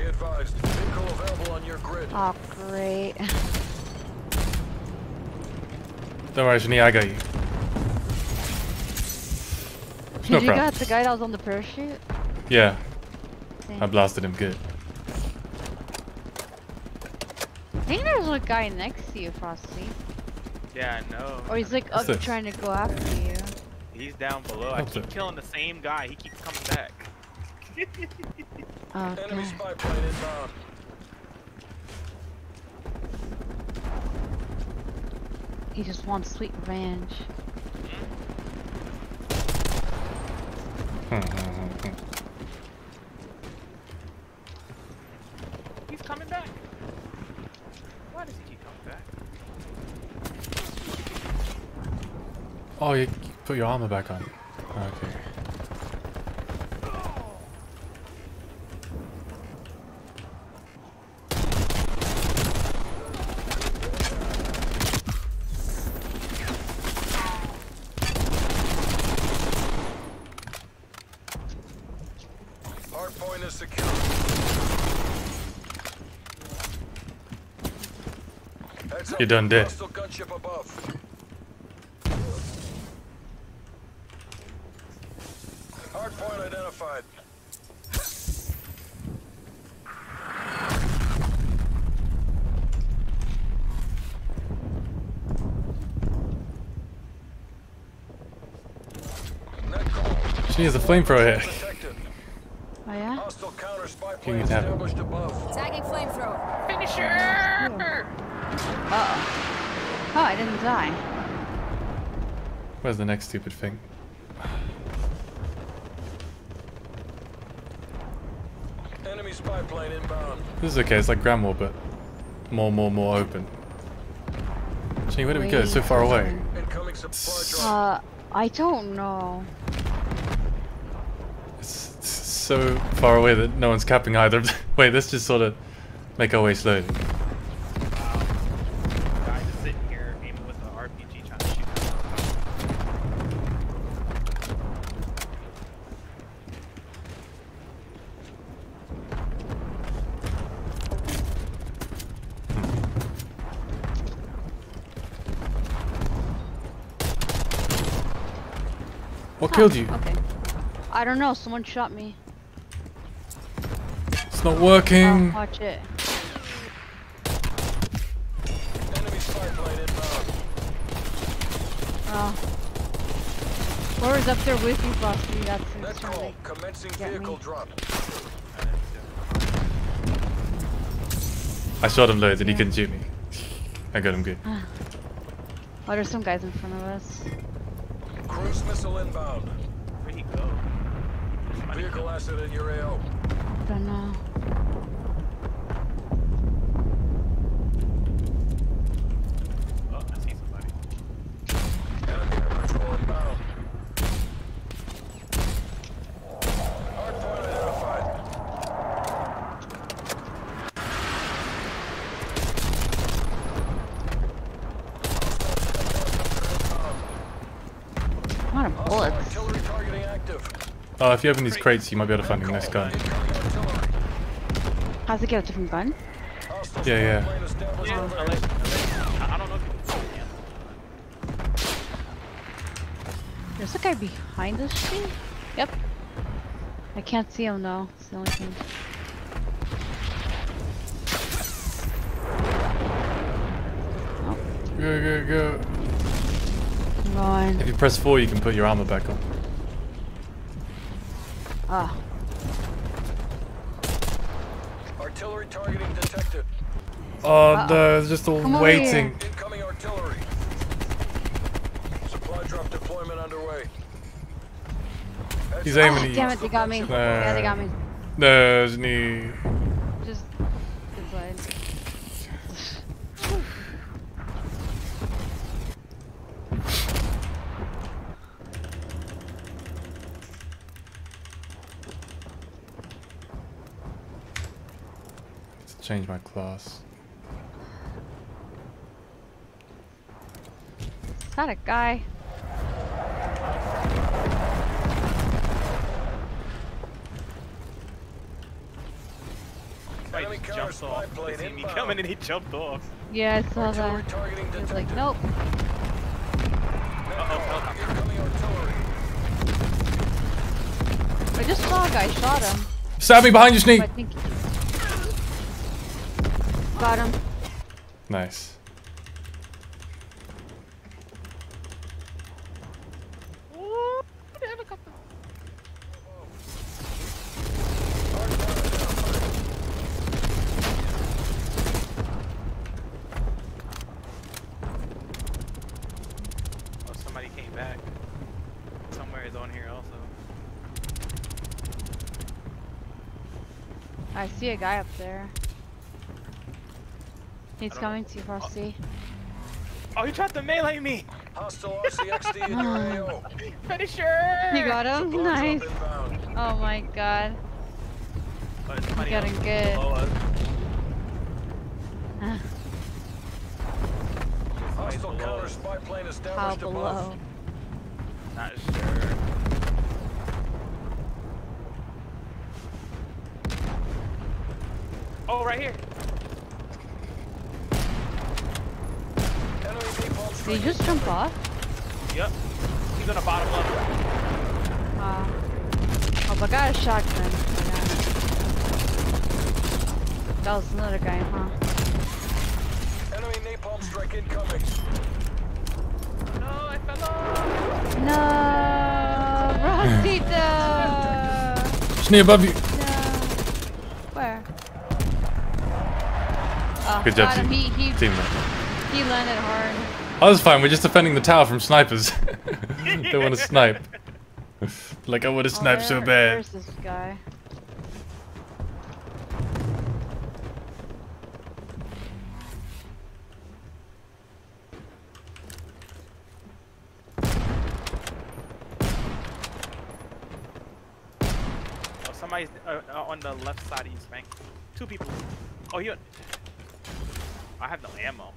S4: Be advised, vehicle available on your grid.
S1: Oh, great.
S2: Don't worry, Shani, I got you. There's no
S1: you
S2: problem.
S1: got the guy that was on the parachute?
S2: Yeah, I blasted him good.
S1: I think there's a guy next to you, Frosty.
S6: Yeah, I know.
S1: Or he's like up
S2: What's this?
S1: trying to go after you.
S6: He's down below. I
S2: What's
S6: keep
S2: it?
S6: killing the same guy. He keeps coming back. (laughs)
S1: Oh,
S4: Enemy spy plane inbound.
S1: He just wants sweet revenge. (laughs)
S6: He's coming back. Why does he keep coming back?
S2: oh, you, you put your armor back on. Okay.
S4: Hardpoint is secure. Heads up,
S2: You're done dead.
S4: Hostile. Hardpoint identified. Net.
S2: She has a flamethrower here. Where's the next stupid thing?
S4: Enemy spy plane inbound.
S2: This is okay, it's like Grandma, but more, more, more open. Gee, where did we go? It's so far away.
S4: Incoming supply drop.
S1: Uh, I don't know.
S2: It's, it's so far away that no one's capping either. (laughs) Wait, let's just sort of make our way slowly.
S6: Guy just sitting here aiming with the RPG trying to shoot.
S2: What killed you?
S1: Okay. I don't know. Someone shot me.
S2: It's not
S1: Oh,
S2: working.
S1: watch it.
S4: Enemy spy plane.
S1: Oh. Whoever's up there with you, Frosty, that's who's
S4: Net
S1: trying
S4: Commencing
S1: get
S4: vehicle
S1: me.
S4: drop.
S2: I shot him loads and he couldn't shoot me. I got him good.
S1: Oh, there's some guys in front of us.
S4: Missile inbound.
S6: Where'd he go?
S4: Vehicle asset in your AO.
S1: Don't know.
S6: Oh, I see somebody.
S4: Enemy air patrol inbound. Hardpoint identified.
S1: A lot of
S4: Hostile
S1: bullets.
S4: artillery targeting active.
S2: Oh, if you open these crates, you might be able to find the next guy.
S1: How's it get a different gun?
S2: Yeah, yeah.
S4: spy plane established
S6: Yeah,
S4: over
S6: I, like, I I don't know if you can yeah.
S1: There's a guy behind this tree? Yep. I can't see him though. It's the only thing.
S2: Go, go, go.
S1: I'm going.
S2: If you press 4, you can put your armor back on.
S1: Ah.
S4: Artillery targeting detected.
S2: Oh,
S1: uh -oh.
S2: no, it's just all
S1: Come
S2: waiting.
S4: Incoming artillery. Supply drop deployment underway.
S2: He's aiming.
S1: Oh, damn it, they got me. No. Yeah, they got me. No, it's
S2: me. Change my class.
S1: Is that a guy?
S6: Somebody
S4: Enemy
S6: just
S4: counter
S6: jumped off.
S4: plane
S6: They see me coming and he jumped off.
S1: Yeah, I saw
S4: Artillery
S1: that.
S4: targeting
S1: He was like, nope.
S6: Uh-oh,
S1: I just saw a guy shot him.
S2: Stab me behind you,
S1: but
S2: Sneak!
S1: I think got him.
S2: Nice.
S6: Ooh, the helicopter. Oh, somebody came back. Somewhere is on here also.
S1: I see a guy up there. He's
S6: I don't
S1: coming to you, Frosty.
S6: Oh, oh, he tried to melee me!
S4: Hostile RCXD in your (laughs) AO.
S6: Finisher!
S1: You got him?
S4: Supply
S1: Nice. Oh my god.
S6: Oh, there's somebody
S1: Getting
S6: else
S1: good.
S6: below us. Somebody's
S4: ah.
S6: Hostile
S4: counter spy plane
S1: How
S4: established
S1: below?
S4: above.
S6: Not sure. Oh, right here.
S4: Enemy napalm
S1: Did
S4: strike
S1: you just jump off?
S6: Yep. He's on the bottom left.
S1: Wow. Oh, but I got a shotgun. Yeah. That was another guy, huh?
S4: Enemy napalm strike incoming.
S6: No, I fell off.
S1: No, Rosita.
S2: Sneak above you.
S1: No. Where? Oh,
S2: Good job, team.
S1: He he
S2: Teammate.
S1: he landed hard.
S2: Oh, that's fine. We're just defending the tower from snipers. (laughs) they want to snipe. like, I want to
S1: Oh,
S2: so bad
S1: this guy.
S6: Oh, somebody's uh, uh, on the left side of you, Spank. Two people. Oh, you. I have no ammo.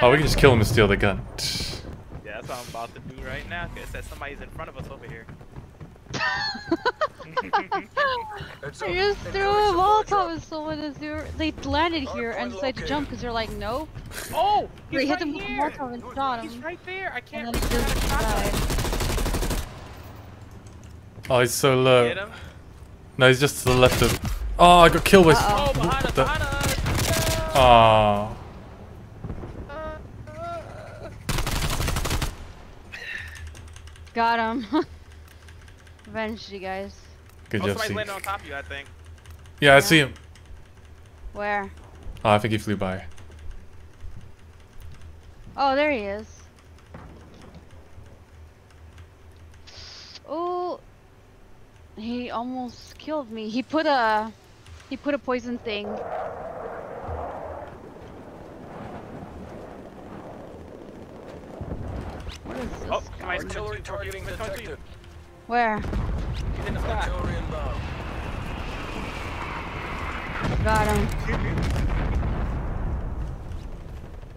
S2: Oh, we can just kill him and steal the gun.
S6: Yeah, that's what I'm about to do right now. 'cause It says somebody's in front of us over here. (laughs)
S4: It's
S1: I just threw a Molotov at someone as they, were, they landed here and
S4: Hardpoint
S1: decided to jump because they're like, no.
S6: Oh,
S1: They
S6: he's
S1: hit
S6: right
S1: them with a. Molotov and shot
S6: He's right there. I can't
S1: then
S6: reach
S1: he
S6: him
S1: just
S6: with
S1: died.
S2: Oh, he's so low.
S6: Get him.
S2: No, he's just to the left of. Oh, I got killed by.
S1: Uh-oh.
S6: Oh, behind us,
S2: The-
S6: behind us.
S2: Oh.
S1: Got him. (laughs) Avenged you guys.
S2: Good
S6: Oh,
S2: job,
S6: somebody's
S2: Steve.
S6: landing on top of you, I think.
S2: Yeah, I see him.
S1: Where?
S2: Oh, I think he flew by.
S1: Oh, there he is. Oh, he almost killed me. He put a, he put a poison thing. What is this?
S6: Oh, somebody's
S4: Artillery
S6: coming to you.
S4: targeting
S6: Coming to you.
S4: detected.
S1: Where?
S6: He's in the sky.
S1: Got him.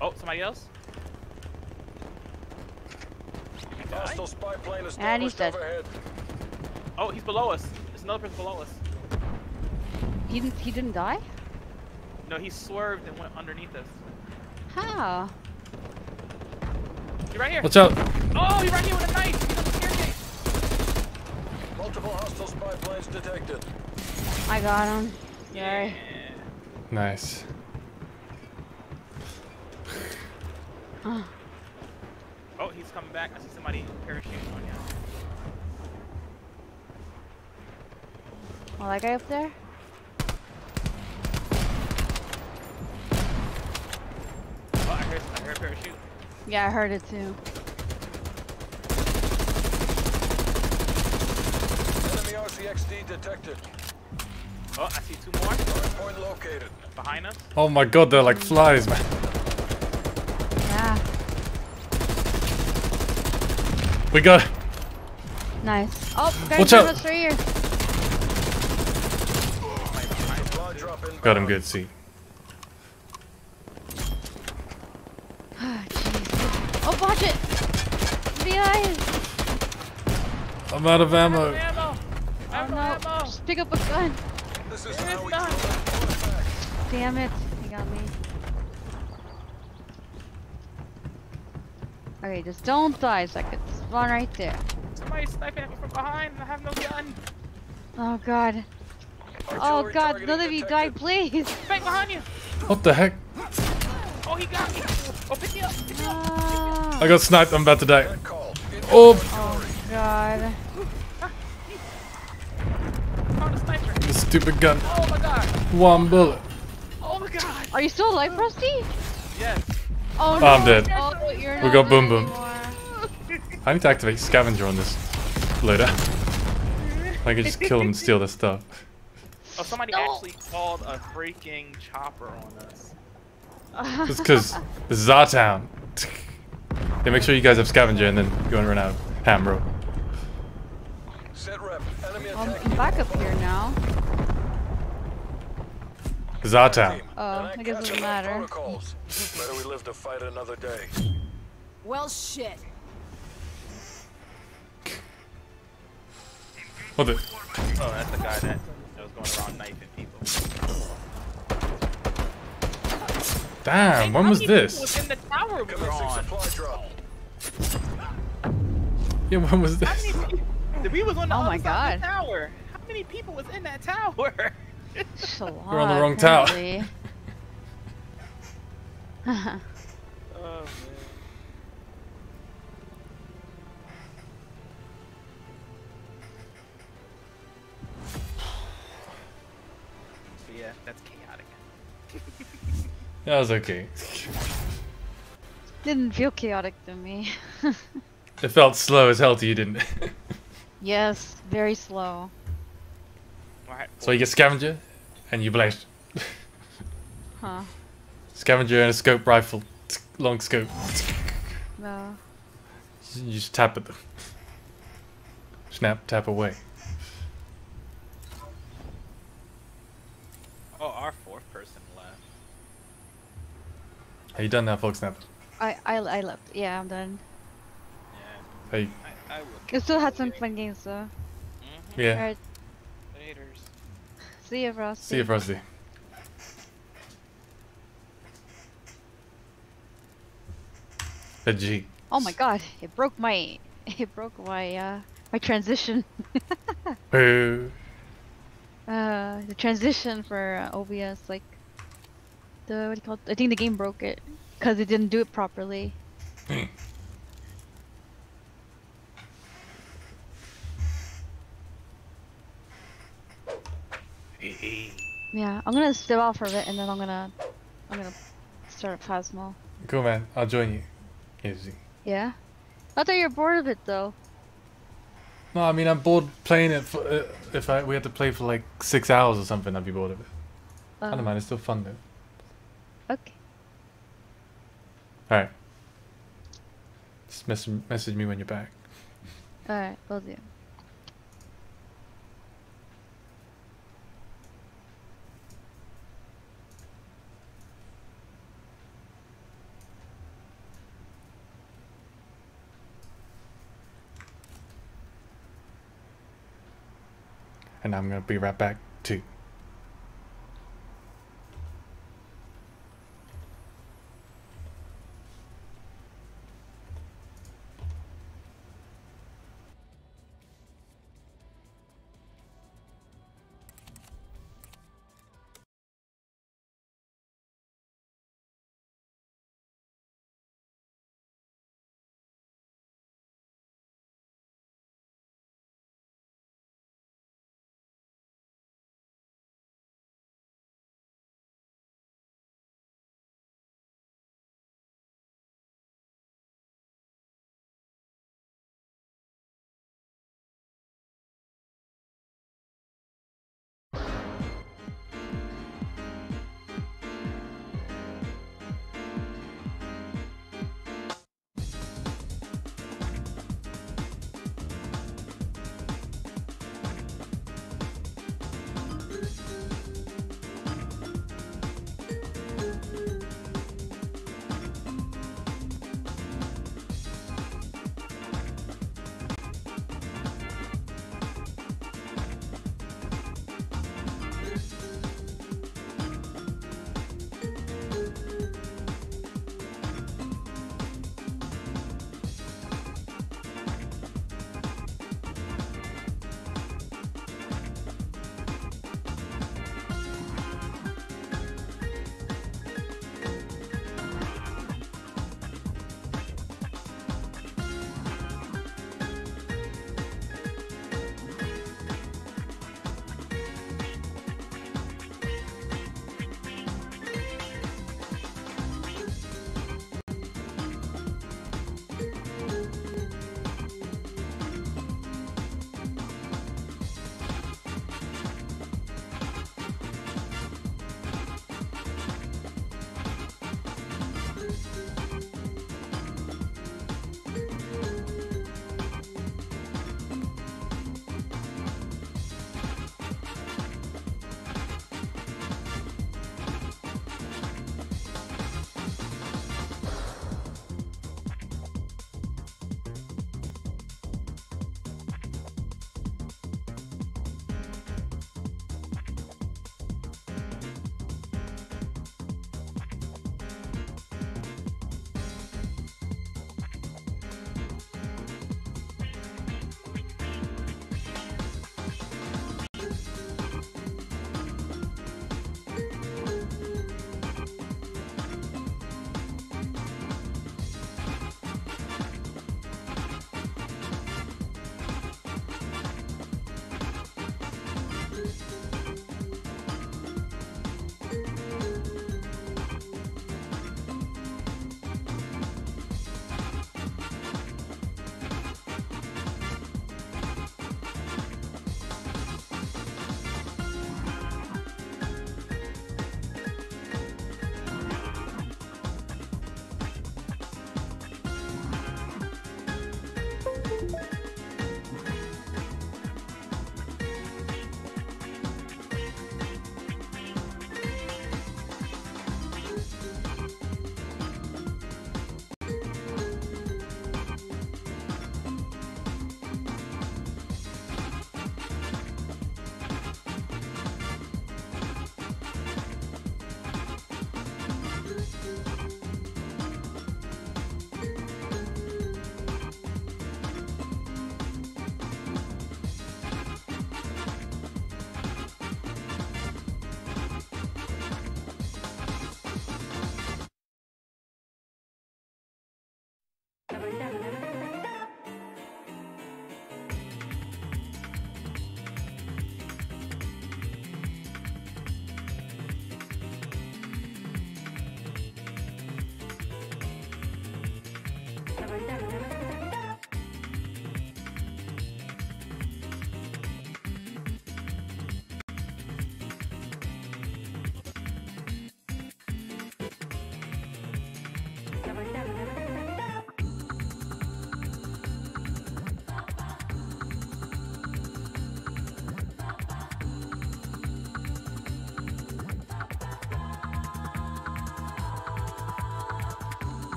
S6: Oh, somebody else?
S4: Hostile spy plane
S1: And he's dead.
S4: overhead.
S6: Oh, he's below us. There's another person below us.
S1: He didn't. He didn't die.
S6: No, he swerved and went underneath us.
S1: How?
S6: He's right here.
S2: Watch out.
S6: Oh, he's right here with a knife. He's on the staircase.
S4: Multiple hostile spy planes detected.
S1: I got him. Sorry.
S6: Yeah.
S2: Nice.
S6: Oh, he's coming back. I see somebody parachuting on you.
S1: Oh, that guy up there.
S6: Oh, I heard, I heard a parachute.
S1: Yeah, I heard it too.
S4: Enemy RCXD detected.
S6: Oh, I see two more
S4: Hardpoint located.
S6: behind us.
S2: Oh my god, they're like flies, man.
S1: Yeah.
S2: We got.
S1: Nice. Oh, guys,
S2: Watch
S1: there's
S2: out.
S1: right here.
S4: Supply drop inbound.
S2: Got him good, see.
S1: Ah, jeez. Oh, watch it! Behind!
S2: I'm out of ammo.
S6: Ammo!
S1: Oh no!
S6: Ammo!
S1: Just pick up a gun.
S4: This is
S6: It's
S4: how we
S6: done.
S4: drill that artifact.
S1: Damn it! He got me. Okay, just don't die so I could spawn right there.
S6: Somebody's sniping at me from behind. and I have no gun.
S1: Oh god. Oh god, none of you die, please!
S6: Right behind you.
S2: What the heck?
S6: Oh, he got me. Oh, pick me up. Pick me up.
S1: Ah.
S2: I got sniped. I'm about to die.
S4: Red call.
S2: Oh,
S1: Oh god.
S6: Found a sniper.
S2: this stupid gun.
S6: Oh my god.
S2: One bullet.
S6: Oh my god.
S1: Are you still alive, Rusty?
S6: Yes.
S1: Oh no!
S2: I'm dead.
S1: Oh,
S2: We
S1: not
S2: got Boom Boom. I need to activate scavenger on this loader. I can just kill him and steal their stuff.
S6: Oh, somebody
S1: No.
S6: actually called a freaking chopper on us.
S2: It's because this is our town. (laughs) Yeah, make sure you guys have scavenger and then go and run out of ham, bro.
S4: Set rep. Enemy
S1: I'm back up here now.
S2: This is our town.
S1: Oh,
S4: And
S1: I guess it doesn't matter.
S4: Better we live to fight another day.
S5: Well, shit.
S2: What the?
S6: Oh, that's the guy that, that was going around knifing people.
S2: Damn, when was this?
S6: Was in the tower we were on.
S2: Yeah, when was
S6: How
S2: this?
S6: many? We was on the
S1: Oh my
S6: side the
S1: God.
S6: tower. How many people was in that tower?
S1: It's a lot,
S2: We're on the wrong tower.
S1: apparently.
S6: oh (laughs) (laughs)
S2: That was okay.
S1: Didn't feel chaotic to me. (laughs)
S2: It felt slow as hell to you, didn't it?
S1: yes, very slow.
S6: Alright,
S2: so you get scavenger, and you blast. (laughs)
S1: Huh.
S2: Scavenger and a scope rifle. Long scope.
S1: No.
S2: You just tap at them. Snap, tap away.
S6: Oh, our fourth person left.
S2: Are you done now, Forksnap?
S1: I, I, I left. Yeah, I'm done.
S6: Yeah,
S2: Hey,
S6: I, I will.
S1: You still had some fun games though.
S6: Mm-hmm.
S2: yeah.
S1: Alright,
S6: Laters.
S1: see you, Frosty.
S2: See you, Frosty. A G.
S1: Oh my god, it broke my, (laughs) it broke my, uh, my transition. (laughs)
S2: Boo.
S1: Uh, the transition for uh, OBS, like, the, what do you call it? I think the game broke it. Because it didn't do it properly. (laughs) Yeah, I'm gonna step off of it and then I'm gonna, I'm gonna start a Phasmo.
S2: Cool, man. I'll join you. Easy.
S1: Yeah? I thought you were bored of it though.
S2: No, I mean I'm bored playing it. For, uh, if I we had to play for like six hours or something, I'd be bored of it. I
S1: Uh,
S2: don't mind. It's still fun though.
S1: Okay.
S2: All right. Just message message me when you're back.
S1: Alright, will do.
S2: And I'm gonna be right back too.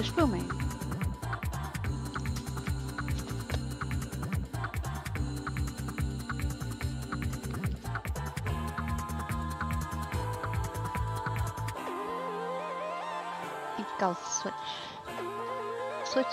S1: The spooming. I think I'll switch. Switch,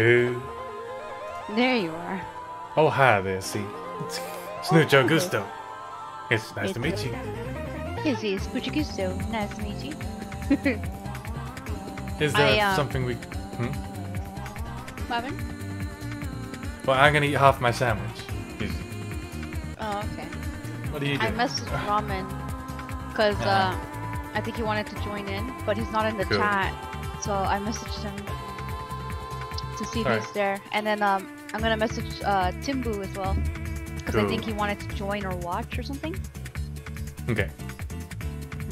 S2: Who?
S1: there you are.
S2: Oh, hi there, see. Snooch Gusto. It's nice
S1: It's
S2: to meet you.
S1: Yes, yes, Puchigusto. Nice to meet you. (laughs)
S2: Is there
S1: I, um,
S2: something we... Hmm?
S1: Marvin?
S2: Well, I'm gonna eat half my sandwich. Is-
S1: Oh, okay.
S2: What are you
S1: I
S2: doing?
S1: messaged (laughs) Ramen because
S2: Uh-huh.
S1: uh, I think he wanted to join in, but he's not in the
S2: Cool.
S1: chat. So I messaged him see he's there, and then um, I'm gonna message uh, Timbu as well because I think he wanted to join or watch or something.
S2: Okay.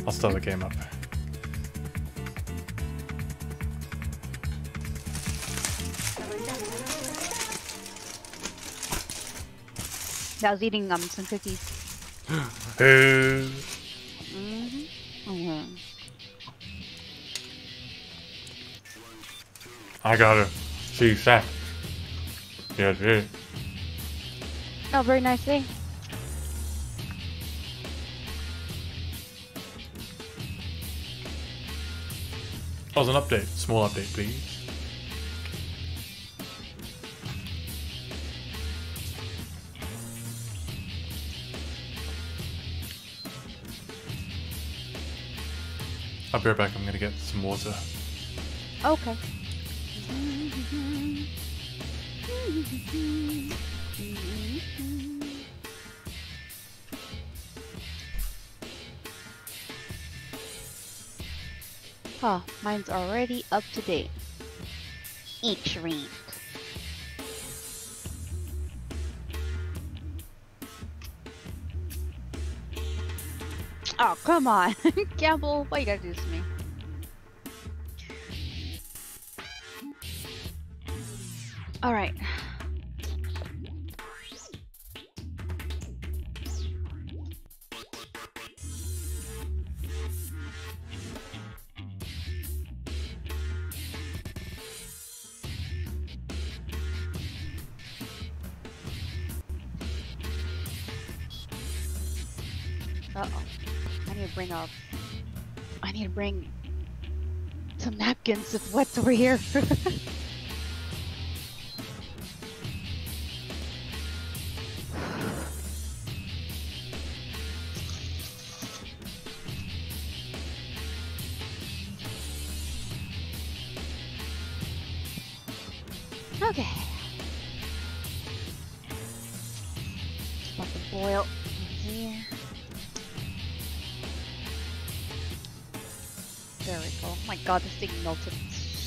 S2: I'll start the game up.
S1: I was eating um some cookies. (gasps)
S2: Who?
S1: Mm-hmm. hmm
S2: I gotta see Sam. Yes, yes.
S1: Oh, very nice day.
S2: Oh, there's an update. Small update, please. I'll be right back. I'm gonna get some water.
S1: Okay. Oh, mine's already up to date. Excellent. Oh, come on. (laughs) Gamble, why you gotta do this to me? It's wet over here. (laughs)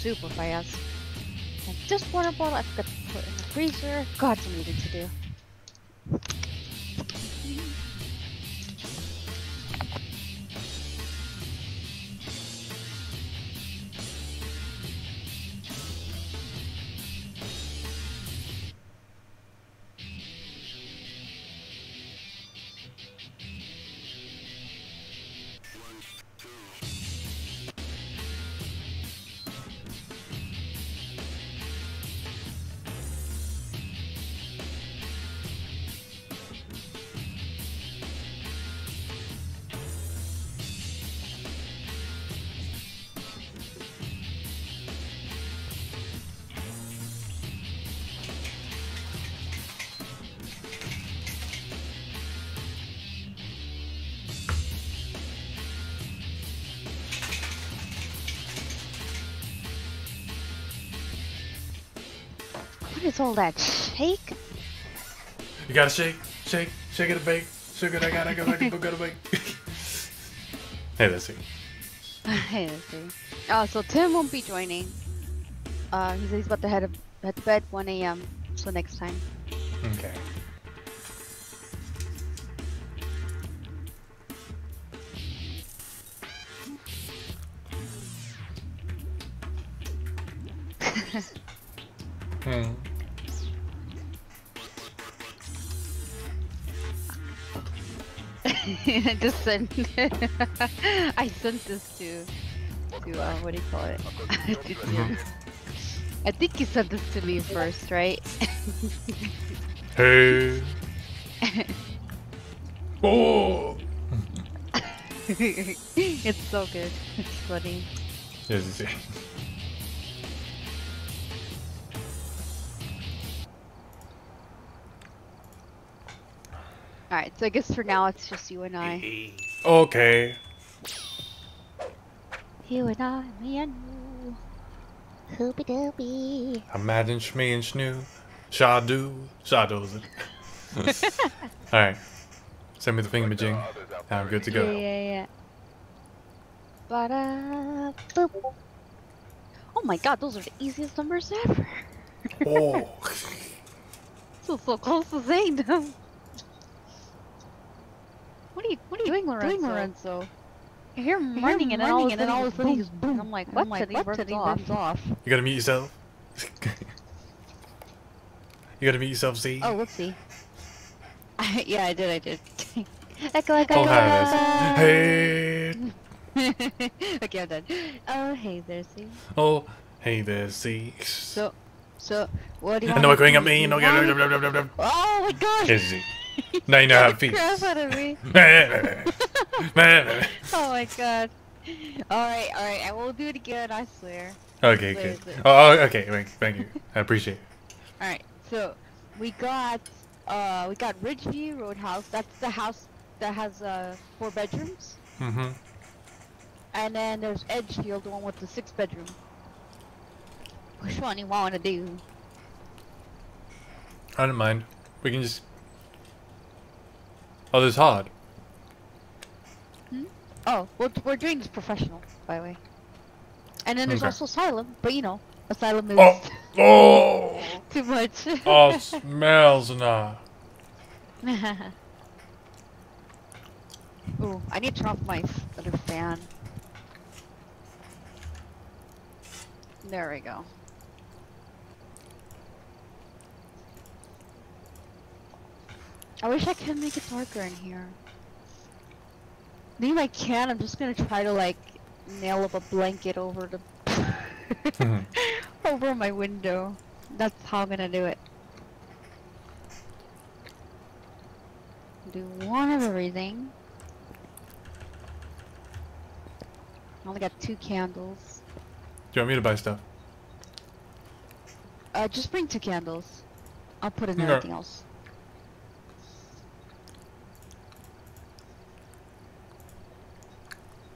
S1: super fast. And this water bottle I forgot to put in the freezer. Some eating to do. All that shake?
S2: You gotta shake, shake, shake it a bake. Sugar, I gotta go, I gotta go, bake. (laughs) hey, let's see. (laughs)
S1: Hey, let's see. Oh, so Tim won't be joining. Uh, he said he's about to head, head to bed 1 a.m. So next time.
S2: Okay.
S1: I just sent. I sent this to to uh, what do you call it? Tim. (laughs) I think you sent this to me first, right?
S2: Hey. (laughs) oh. (laughs)
S1: it's so good. It's funny.
S2: Yes, you see.
S1: So I guess for now it's just you and I.
S2: Okay.
S1: You and I, me and you. Hoopy doopy.
S2: Imagine Shmee and Schnoo. Shadu. Shadows (laughs) it. Alright. Send me the thingamajig. Now I'm good to
S1: Yeah,
S2: go.
S1: yeah, yeah. Ba-da, boop. Oh my god, those are the easiest numbers ever.
S2: Oh. (laughs)
S1: So so close to saying them. What are you what are you doing, Lorenzo? Doing, Lorenzo? I hear him running, and then all of a sudden all of a sudden he's boom. I'm like, what? Like, what? Till he runs off.
S2: You gotta meet yourself. (laughs) you gotta meet yourself, Z.
S1: Oh, whoopsie. (laughs) yeah, I did. I did. (laughs) echo, echo,
S2: Oh,
S1: echo.
S2: hi, Hey.
S1: okay, I'm done. Oh, hey there, see.
S2: Oh, hey there, Z.
S1: So, so, what do you
S2: I
S1: want
S2: know
S1: me
S2: we're going
S1: to
S2: up
S1: do?
S2: me.
S1: You
S2: No,
S1: want me- Oh my gosh!
S2: Yes, Z. Now you know how to feels.
S1: Crap out of me. (laughs) (laughs) Oh my god. Alright, alright, I will do it again, I swear.
S2: Okay, good. Oh, oh, okay, thank, thank you. I appreciate it.
S1: Alright, so we got uh we got Ridgeview Roadhouse. That's the house that has uh four bedrooms.
S2: Mm-hmm.
S1: And then there's Edgefield, the one with the six bedroom. Which one you want to do?
S2: I don't mind. We can just. Oh, this is hard. Hmm?
S1: Oh, we're, we're doing this professional, by the way. And then there's
S2: Okay.
S1: also Asylum, but you know, Asylum is
S2: Oh, oh, (laughs)
S1: too much.
S2: oh, (laughs) smells nah. (laughs)
S1: Ooh, I need to turn off my other fan. There we go. I wish I could make it darker in here. Maybe I can. I'm just gonna try to like nail up a blanket over the (laughs) (laughs) over my window. That's how I'm gonna do it. Do one of everything. I only got two candles.
S2: Do you want me to buy stuff?
S1: Uh, just bring two candles. I'll put in
S2: Okay.
S1: everything else.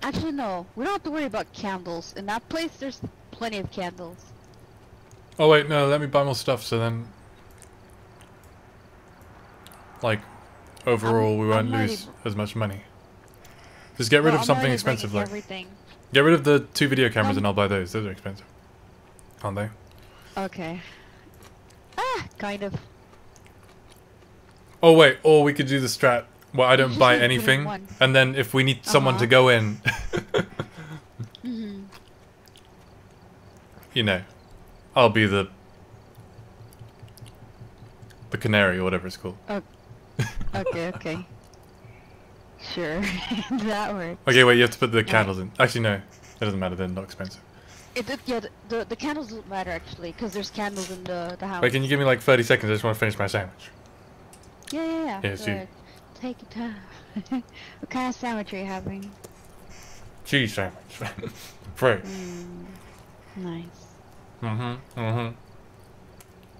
S1: Actually, no. We don't have to worry about candles. In that place, there's plenty of candles.
S2: Oh wait, no, let me buy more stuff so then like overall we won't
S12: I'm
S2: lose as much money. Just get rid of
S12: I'm
S2: something expensive like
S12: everything.
S2: get rid of the two video cameras
S12: Um,
S2: and I'll buy those. Those are expensive. Aren't they?
S12: Okay. Ah, kind of.
S2: Oh wait, or we could do the strat where I don't buy
S12: need to put in
S2: anything and then if we need someone to
S12: Uh-huh.
S2: go in
S12: hmm
S2: you know, I'll be the the canary or whatever it's called.
S12: Okay, okay. Sure, (laughs) that works.
S2: Okay, wait, you have to put the candles in. Actually, no, it doesn't matter. They're not expensive.
S12: It, it, yeah, the, the candles don't matter actually, because there's candles in the the house.
S2: Wait, can you give me like 30 seconds? I just want to finish my sandwich.
S12: Yeah, yeah, yeah.
S2: Yeah, it's you.
S12: Good. Take your time. (laughs) what kind of sandwich are you having?
S2: Cheese sandwich. (laughs) Free.
S12: Mm, nice.
S2: Mm-hmm. Mm-hmm.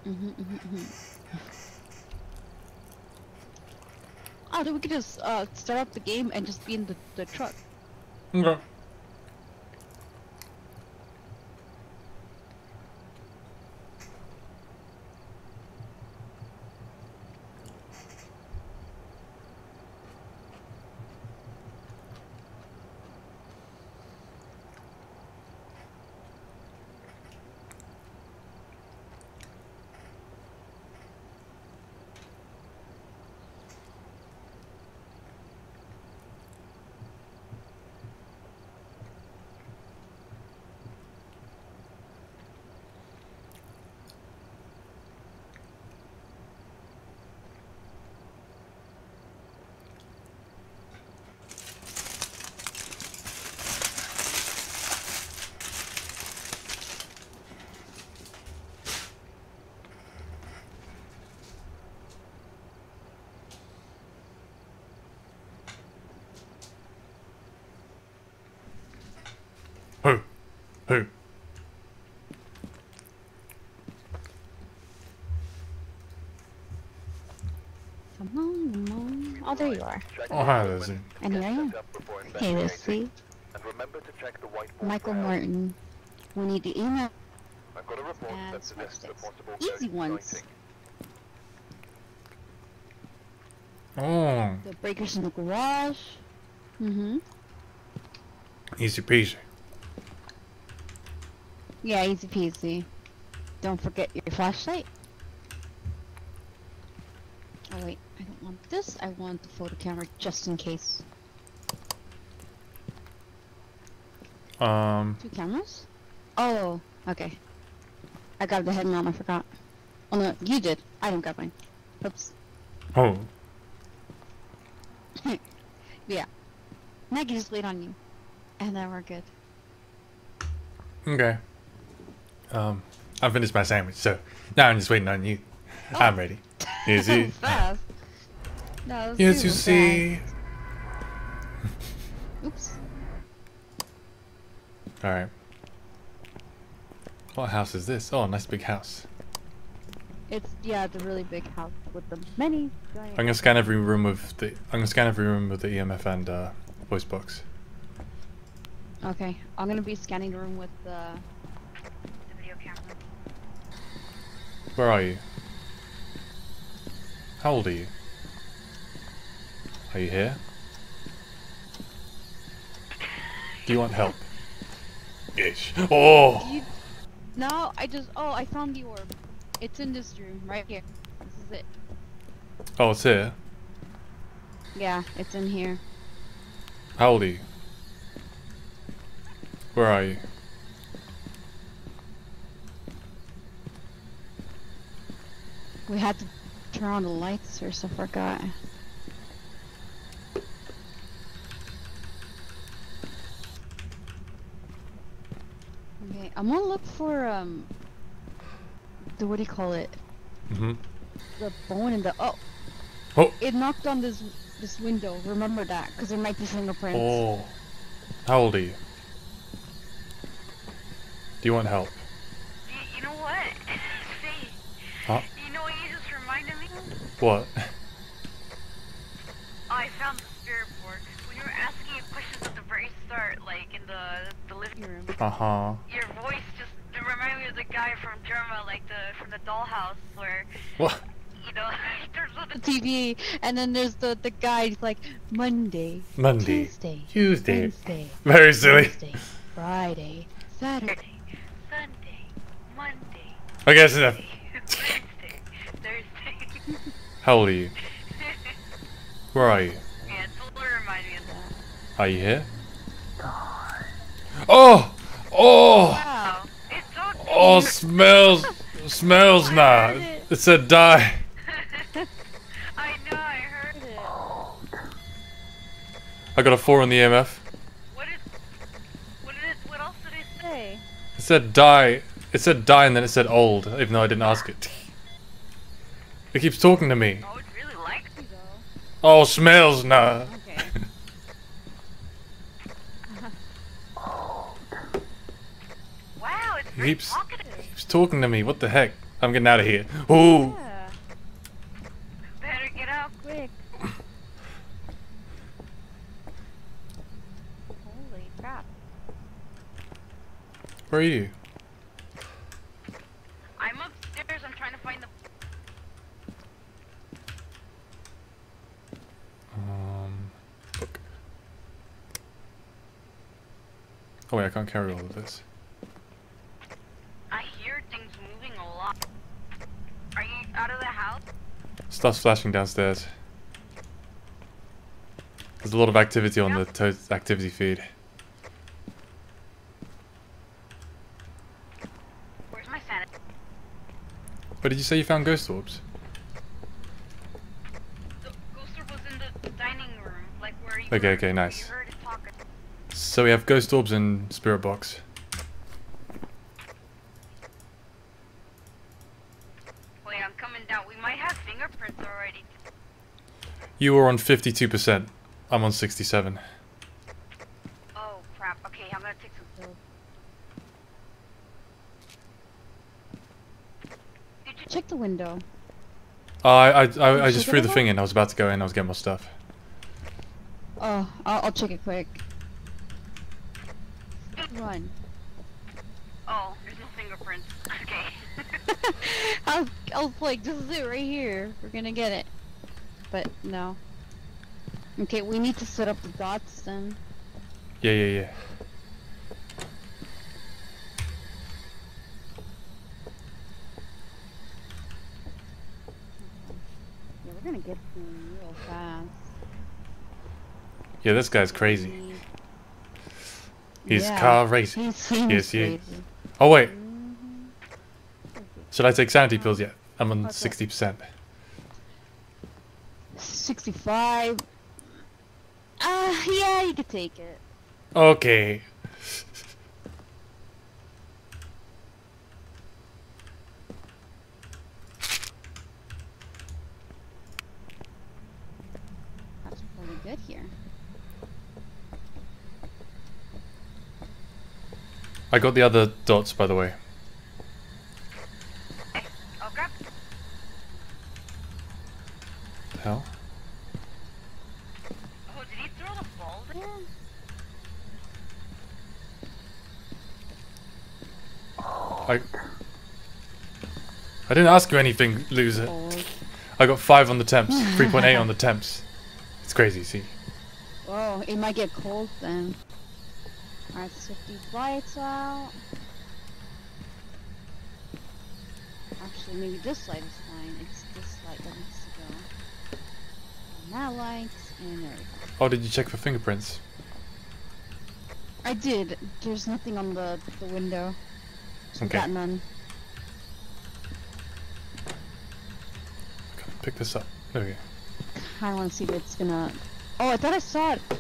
S12: hmm hmm hmm Oh, then we could just uh, start up the game and just be in the, the truck.
S2: Okay. Who? Who?
S12: Come on, come on. Oh, there you are.
S2: Oh, hi, Lizzie.
S12: And here I am. Hey, Lucy.
S7: And remember to check the whiteboard
S12: Michael
S7: for health.
S12: Martin. We need the email.
S7: I've got a report that suggests a
S12: what's
S7: possible
S12: Easy ones.
S2: Oh,
S12: The breakers in the garage. Mm-hmm.
S2: easy peasy.
S12: Yeah, easy peasy. Don't forget your flashlight. Oh wait, I don't want this. I want the photo camera just in case.
S2: Um,
S12: Two cameras? Oh, okay. I got the head mount, I forgot. Oh no, you did. I don't got mine. Oops.
S2: oh, (laughs)
S12: Yeah. Now I can just wait on you. And then we're good.
S2: okay. Um, I finished my sandwich, so now I'm just waiting on you. I'm ready. (laughs) Yes, you.
S12: Fast. No,
S2: Yes, you see. (laughs)
S12: Oops.
S2: Alright. What house is this? Oh, nice big house.
S12: It's yeah, the really big house with the many.
S2: I'm gonna scan every room with the. I'm gonna scan every room with the EMF and uh, voice box.
S12: Okay, I'm gonna be scanning the room with the, the video camera.
S2: Where are you? How old are you? Are you here? Do you want help? Yes. Oh!
S12: You, no, I just oh I found the orb. It's in this room right here. This is it.
S2: Oh, it's here.
S12: Yeah, it's in here.
S2: How old are you? Where are you?
S12: We had to turn on the lights or so I forgot. Okay, I'm gonna look for um the what do you call it?
S2: Mm-hmm.
S12: The bone in the oh
S2: Oh!
S12: it knocked on this this window. Remember that, because there might be fingerprints.
S2: Oh. How old are you? Do you want help?
S13: You, you know what? (laughs) Say,
S2: Huh?
S13: you know what you just reminded me?
S2: What?
S13: I found the spirit board. When you were asking me questions at the very start, like in the the living room,
S2: Uh huh.
S13: your voice just it reminded me the guy from Jerma, like the from the dollhouse, where
S2: What?
S13: you know (laughs) there's
S12: The TV, and then there's the the guy he's like Monday,
S2: Monday.
S12: Tuesday,
S2: Tuesday.
S12: Wednesday,
S2: Very silly.
S12: Thursday, Friday, Saturday.
S13: Sunday, Monday,
S2: I guess enough. (laughs)
S13: Wednesday, Thursday.
S2: How old are you? (laughs) Where are you?
S13: yeah, it's a little remind me of that.
S2: Are you here? Oh! Oh!
S13: Wow, it's so
S2: Oh, smells, smells now. It said die. (laughs)
S13: I know, I heard it.
S2: I got a four on the EMF.
S13: What is? What is? What else did it say?
S2: It said die. It said die and then it said old, even though I didn't ask it. It keeps talking to me.
S13: Oh, it really likes you
S2: Oh, smells now.
S12: Okay. (laughs)
S13: It's
S2: keeps, keeps talking to me. What the heck? I'm getting out of here. Ooh.
S12: Yeah.
S13: Better get out quick.
S12: Holy crap.
S2: Where are you?
S13: I'm upstairs. I'm trying to find the.
S2: Um, book. Oh wait, I can't carry all of this.
S13: I hear things moving a lot. Are you out of the house?
S2: Stuff's flashing downstairs. There's a lot of activity on the to activity feed.
S13: Where's my sanity?
S2: But did you say you found ghost orbs?
S13: The ghoster was in the dining room, like where you.
S2: Okay, okay, nice.
S13: You heard it talking.
S2: So we have ghost orbs and spirit box.
S13: Wait, I'm coming down. We might have fingerprints already.
S2: You were on 52%. I'm on 67.
S13: Oh crap. Okay, I'm gonna take some pills. Did you
S12: Check the window.
S2: I I, I, I just threw the thing in. I was about to go in. I was getting my stuff.
S12: Oh, I'll, I'll check it quick. Run.
S13: Oh, there's no fingerprints. (laughs) Okay. (laughs)
S12: I was, I was like, this is it right here. We're gonna get it. But no. Okay, we need to set up the dots then.
S2: Yeah, yeah, yeah.
S12: Yeah, we're gonna get them real fast.
S2: Yeah, this guy's crazy. He's
S12: Yeah,
S2: car racing.
S12: He seems
S2: Yes,
S12: crazy.
S2: is. Oh wait,
S12: Mhm.
S2: should I take sanity pills yet? I'm on 60%.
S12: 65. Ah, yeah, you could take it.
S2: Okay.
S12: That's pretty good here.
S2: I got the other dots, by the way.
S13: I'll grab.
S2: The hell?
S13: Oh, did he throw the ball there?
S2: I I didn't ask you anything, loser.
S12: Oh,
S2: I got 5 on the temps, (laughs) 3.8 on the temps. It's crazy, see?
S12: Whoa, it might get cold then. Alright, so 50 lights out. Actually, maybe this light is fine. It's this light that needs to go. Light, and go.
S2: Oh, did you check for fingerprints?
S12: I did. There's nothing on the, the window. So
S2: Okay.
S12: got none.
S2: Gotta pick this up. There we go.
S12: I want to see if it's gonna. Oh, I thought I saw it. (laughs)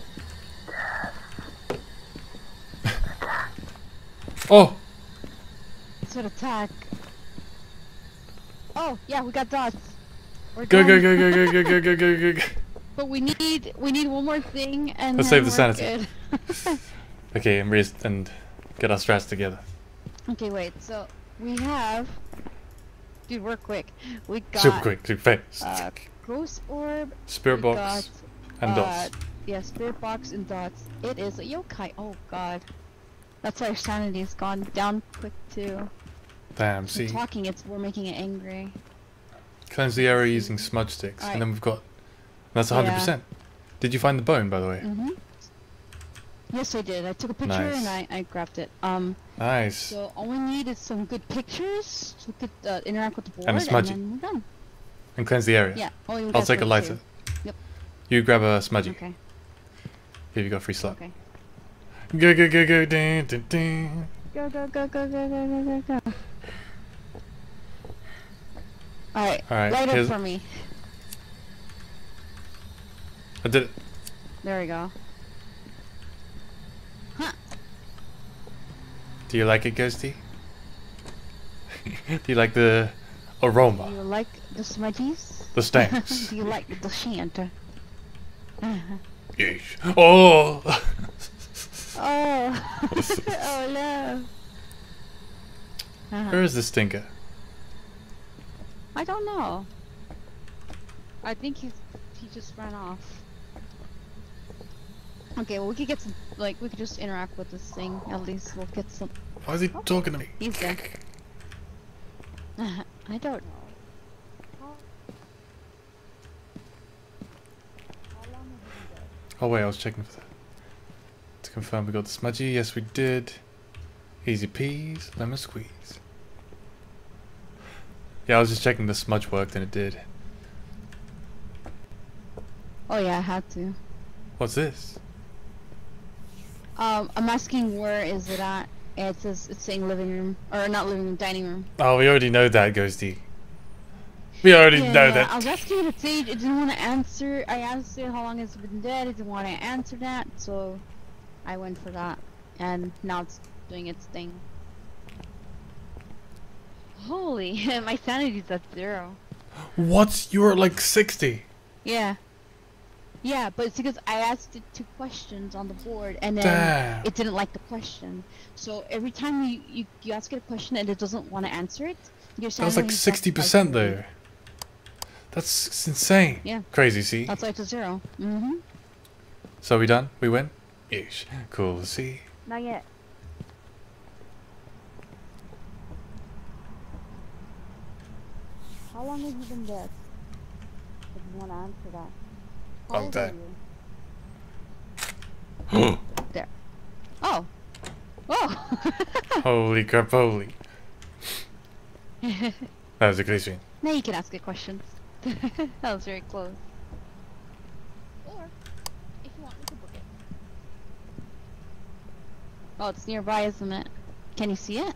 S2: Oh!
S12: It said attack. Oh, yeah, we got dots. We're
S2: Go, go, go, go, go, go, go, go, go, go, go.
S12: But we need we need one more thing and
S2: Let's save the
S12: we're
S2: sanity. (laughs) Okay, and, re- and get our strats together.
S12: okay, wait. So we have. Dude, we're quick. We got
S2: Super quick, super fast.
S12: uh, ghost orb.
S2: Spirit box
S12: got,
S2: and
S12: uh,
S2: dots.
S12: Yeah, spirit box and dots. It is a yokai. Oh god, that's why our sanity has gone down quick too.
S2: Damn,
S12: We're
S2: see?
S12: talking, it's we're making it angry.
S2: Cleanse the area using smudge sticks.
S12: Alright.
S2: And then we've got... That's
S12: Yeah.
S2: 100%. Did you find the bone, by the way?
S12: Mm-hmm. Yes, I did. I took a picture
S2: Nice.
S12: and I, I grabbed it. Um,
S2: Nice.
S12: so all we need is some good pictures so we uh, interact with the board,
S2: And a smudgy.
S12: then we're done.
S2: And cleanse the area.
S12: Yeah. Oh,
S2: I'll take a lighter.
S12: too. Yep.
S2: You grab a smudgy.
S12: Okay.
S2: Here you go, free slot.
S12: Okay.
S2: Go, go, go, go, dun, dun, dun.
S12: Go go go go go go go go go. All right.
S2: Alright,
S12: Light up for me.
S2: I did it.
S12: There we go. Huh.
S2: Do you like it, Ghosty? (laughs) Do you like the aroma?
S12: Do you like the smudgies?
S2: The stanks? (laughs)
S12: Do you like the shant?
S2: Yeesh. Oh! (laughs)
S12: Oh. oh no. Uh-huh.
S2: Where is the stinker?
S12: I don't know. I think he's he just ran off. Okay, well we could get some like we could just interact with this thing. At least we'll get some.
S2: Why is he talking to me?
S12: He's there. (laughs) (laughs) I don't know.
S2: Oh wait, I was checking for that. To confirm we got the smudgy, yes we did. Easy peas, lemon squeeze. Yeah, I was just checking the smudge worked and it did.
S12: Oh yeah, I had to.
S2: What's this?
S12: Um, I'm asking where is it at? It says it's saying living room or not living room, dining room.
S2: Oh, we already know that, Ghosty. We already
S12: yeah,
S2: know that.
S12: I was asking it Sage. It didn't want to answer. I asked it how long it's been dead. It didn't want to answer that, so I went for that, and now it's doing its thing. Holy, (laughs) my sanity's at zero.
S2: What? You were like 60.
S12: Yeah. Yeah, but it's because I asked it two questions on the board, and then
S2: Damn.
S12: it didn't like the question. So every time you, you, you ask it a question and it doesn't want to answer it, your
S2: That was like 60%
S12: by
S2: though. That's insane.
S12: Yeah.
S2: Crazy, see?
S12: That's like it's a zero. Mm-hmm.
S2: So we done? We win? Ish. Cool, see?
S12: Not yet. How long have you been dead? If you want to answer that. How
S2: Long time.
S12: there. Oh. Oh. (laughs)
S2: Holy crap, holy. (laughs) That was a crazy.
S12: now you can ask it questions. (laughs) that was very close. Or, if you want, we can book it. Oh, it's nearby, isn't it? Can you see it?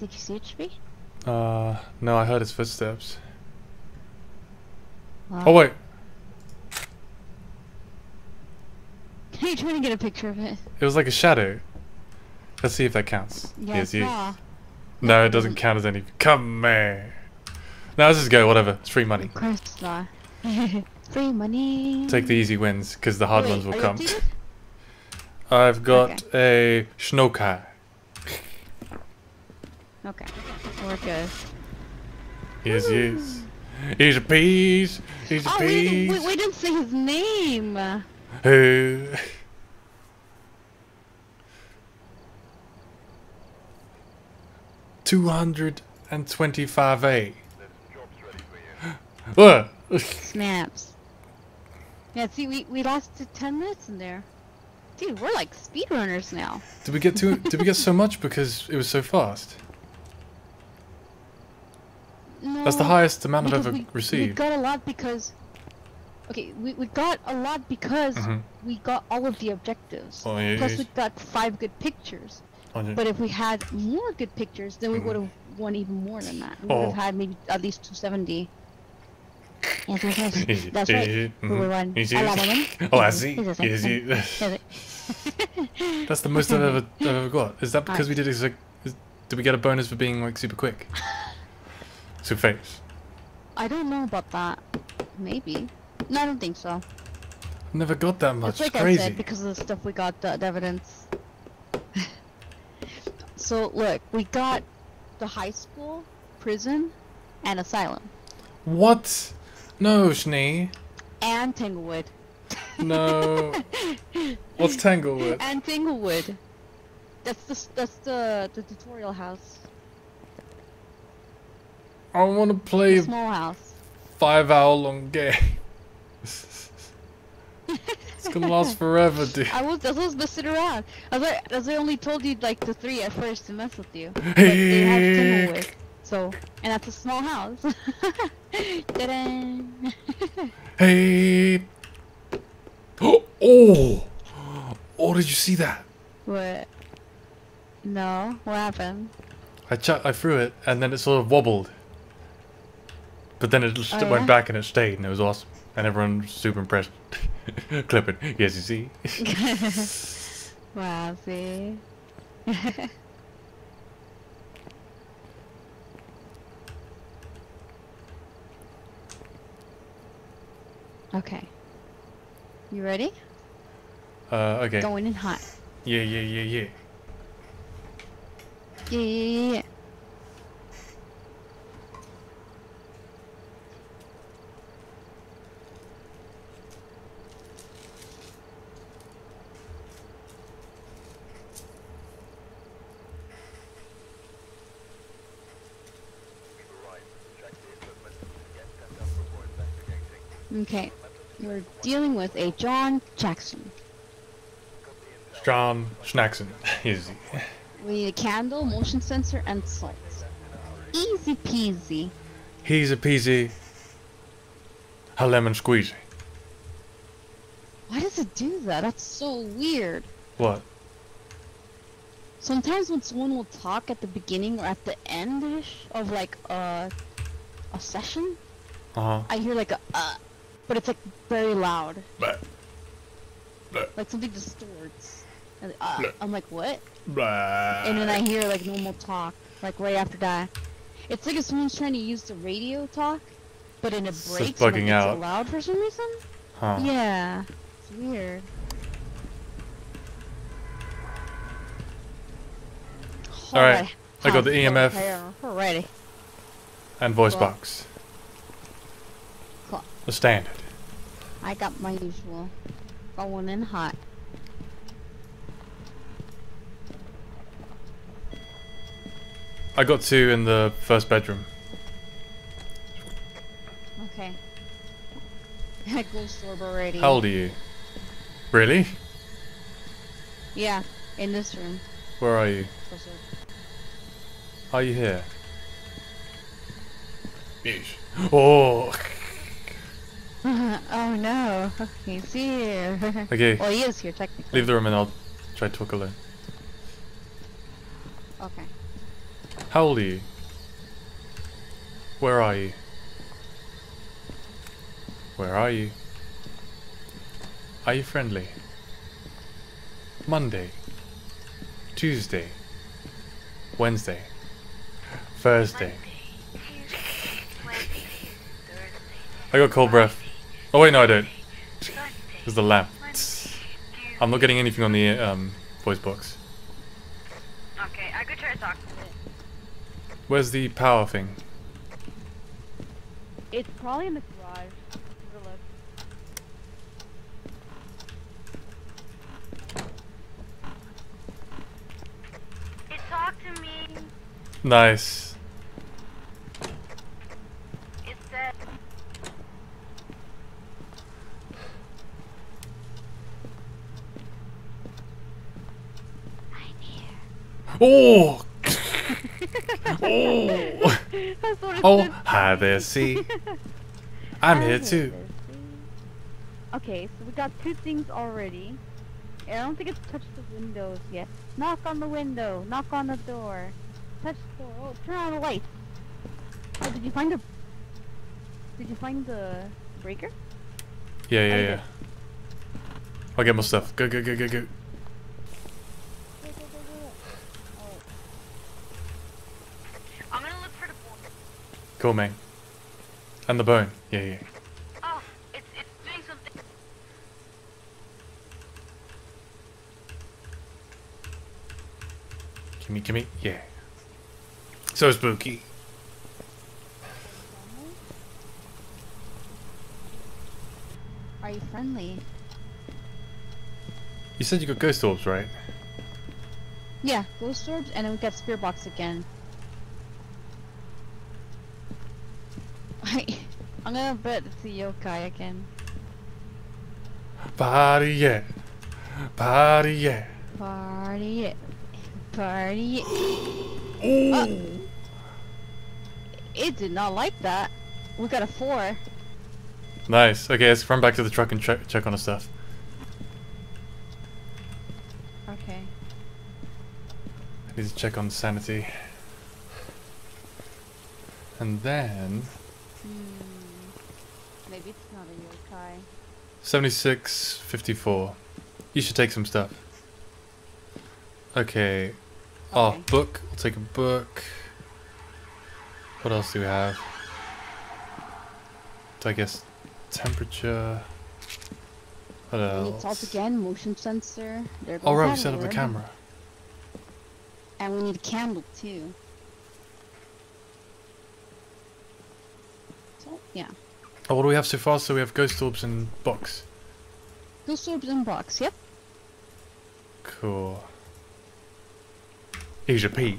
S12: Did you see it, Shvi?
S2: Uh, no, I heard his footsteps.
S12: Wow.
S2: Oh, wait. (laughs)
S12: Are you trying to get a picture of it?
S2: It was like a shadow. Let's see if that counts.
S12: Yeah,
S2: yes, you.
S12: saw.
S2: No, it doesn't count as any. Come here. Now let's just go, whatever. It's free money.
S12: Of course not. (laughs) Free money.
S2: Take the easy wins, because the hard
S12: Wait,
S2: ones will come. I've got a Schnoka.
S12: Okay, we're good.
S2: Yes, yes. Here's a piece. Here's a
S12: Oh, we we, we didn't say his name.
S2: Who? Two hundred and twenty-five A. (gasps)
S12: Snaps. Yeah, see, we, we lasted 10 minutes in there. Dude, we're like speedrunners now.
S2: Did we get to? Did we get so much because it was so fast?
S12: No,
S2: That's the highest amount I've ever
S12: we, We
S2: received.
S12: got a lot because... Okay, we, we got a lot because
S2: Mhm.
S12: we got all of the objectives.
S2: Oh, yeah,
S12: Plus
S2: yeah.
S12: we got five good pictures.
S2: Oh, yeah.
S12: But if we had more good pictures, then we
S2: Mhm.
S12: would have won even more than that. We would
S2: Oh.
S12: have had maybe at least 270. Yes, (laughs) yes, yes. That's right.
S2: easy,
S12: We were one.
S2: Easy.
S12: I love women.
S2: Oh, I see. (laughs) That's the most I've ever, I've ever got. Is that (laughs) because we did is, did we get a bonus for being like super quick? Super famous.
S12: I don't know about that. Maybe. No, I don't think so.
S2: Never got that much.
S12: It's like
S2: Crazy.
S12: I said, because of the stuff we got, the, the evidence. (laughs) so, look, we got the high school, prison, and asylum.
S2: What? No, Schnee.
S12: And Tanglewood.
S2: No. (laughs) What's Tanglewood?
S12: And Tanglewood. That's the that's the the tutorial house.
S2: I want to play a
S12: small house.
S2: five hour long game. it's gonna last (laughs) forever, dude.
S12: I was I was sit around. I was like, as I only told you like the three at first to mess with you. But they have (laughs) Timber with. So and that's a small house. (laughs)
S2: Hey. Oh, (gasps) oh, oh! Did you see that?
S12: what? No. What happened?
S2: I ch- I threw it, and then it sort of wobbled. But then it
S12: Oh,
S2: went
S12: yeah?
S2: back and it stayed, and it was awesome. And everyone was super impressed. (laughs) Clipping. Yes, you see. (laughs)
S12: wow. See. (laughs) okay. You ready?
S2: Uh, okay.
S12: Going in hot.
S2: Yeah, yeah, yeah, yeah.
S12: Yeah, yeah, yeah, Okay. We're dealing with a John Jackson.
S2: John Schnackson. (laughs) Easy.
S12: We need a candle, motion sensor, and salt. Easy peasy.
S2: He's a peasy. A lemon squeezy.
S12: Why does it do that? That's so weird.
S2: What?
S12: Sometimes when someone will talk at the beginning or at the end of like a a session,
S2: Uh huh.
S12: I hear like a uh, but it's like very loud,
S2: Blah. Blah.
S12: like something distorts. And, uh, I'm like, what?
S2: Blah.
S12: And then I hear like normal talk, like right after that. It's like if someone's trying to use the radio talk, but in a break,
S2: it's bugging out.
S12: loud for some reason.
S2: Huh.
S12: Yeah, it's weird.
S2: Alright, I got the EMF.
S12: Alrighty.
S2: And voice
S12: Cool.
S2: box. The standard.
S12: I got my usual. Going in hot.
S2: I got two in the first bedroom.
S12: Okay. (laughs) I ghost orb already.
S2: How old are you? Really?
S12: Yeah, in this room.
S2: Where are you? Are you here? Yes. Oh. (laughs)
S12: oh no, (laughs) he's here. (laughs)
S2: Okay.
S12: Well, he is here technically.
S2: Leave the room and I'll try to talk alone.
S12: Okay.
S2: How old are you? Where are you? Where are you? Are you friendly? Monday. Tuesday. Wednesday. Thursday. I got cold breath. Oh wait, no I don't. It's the lamp. I'm not getting anything on the um, voice box.
S13: Okay, I could try to talk.
S2: Where's the power thing?
S12: It's probably in the garage. Give it.
S13: It talked to me.
S2: Nice.
S13: It said,
S2: Oh! oh!
S12: That's what it
S2: Oh, (laughs) hi there, see? I'm here too.
S12: Okay, so we got two things already. I don't think it's touched the windows yet. Knock on the window. Knock on the door. Touch the door. Oh, turn on the lights. Oh, did you find the... Did you find the breaker?
S2: Yeah, yeah,
S12: Oh,
S2: yeah. I'll get my stuff. Go, go. Go, go, go,
S12: go, go. Oh,
S13: I'm gonna look for the bone.
S2: Cool, man. And the bone. Yeah, yeah.
S13: Oh, it's, it's doing something.
S2: Gimme, gimme. Yeah. So spooky.
S12: Are you friendly?
S2: You said you got ghost orbs, right?
S12: Yeah, ghost orbs, and then we got spirit box again. (laughs) I'm gonna bet it's a yokai again.
S2: Party yeah. Party yeah.
S12: Party it. Party it. (gasps)
S2: Ooh.
S12: Uh, it did not like that. We got a four.
S2: Nice. Okay, let's run back to the truck and check check on the stuff.
S12: Okay.
S2: I need to check on sanity. And then
S12: Hmm. Maybe it's not a yokai.
S2: 76 54. You should take some stuff. Okay. Oh, book. I'll take a book. What else do we have? I guess temperature. What
S12: We need salt again, motion sensor. There
S2: Oh, right, we set up the camera.
S12: And we need a candle too. So, yeah.
S2: Oh, what do we have so far? So we have ghost orbs and box.
S12: Ghost orbs and box, yep.
S2: Cool. Here's your Peach.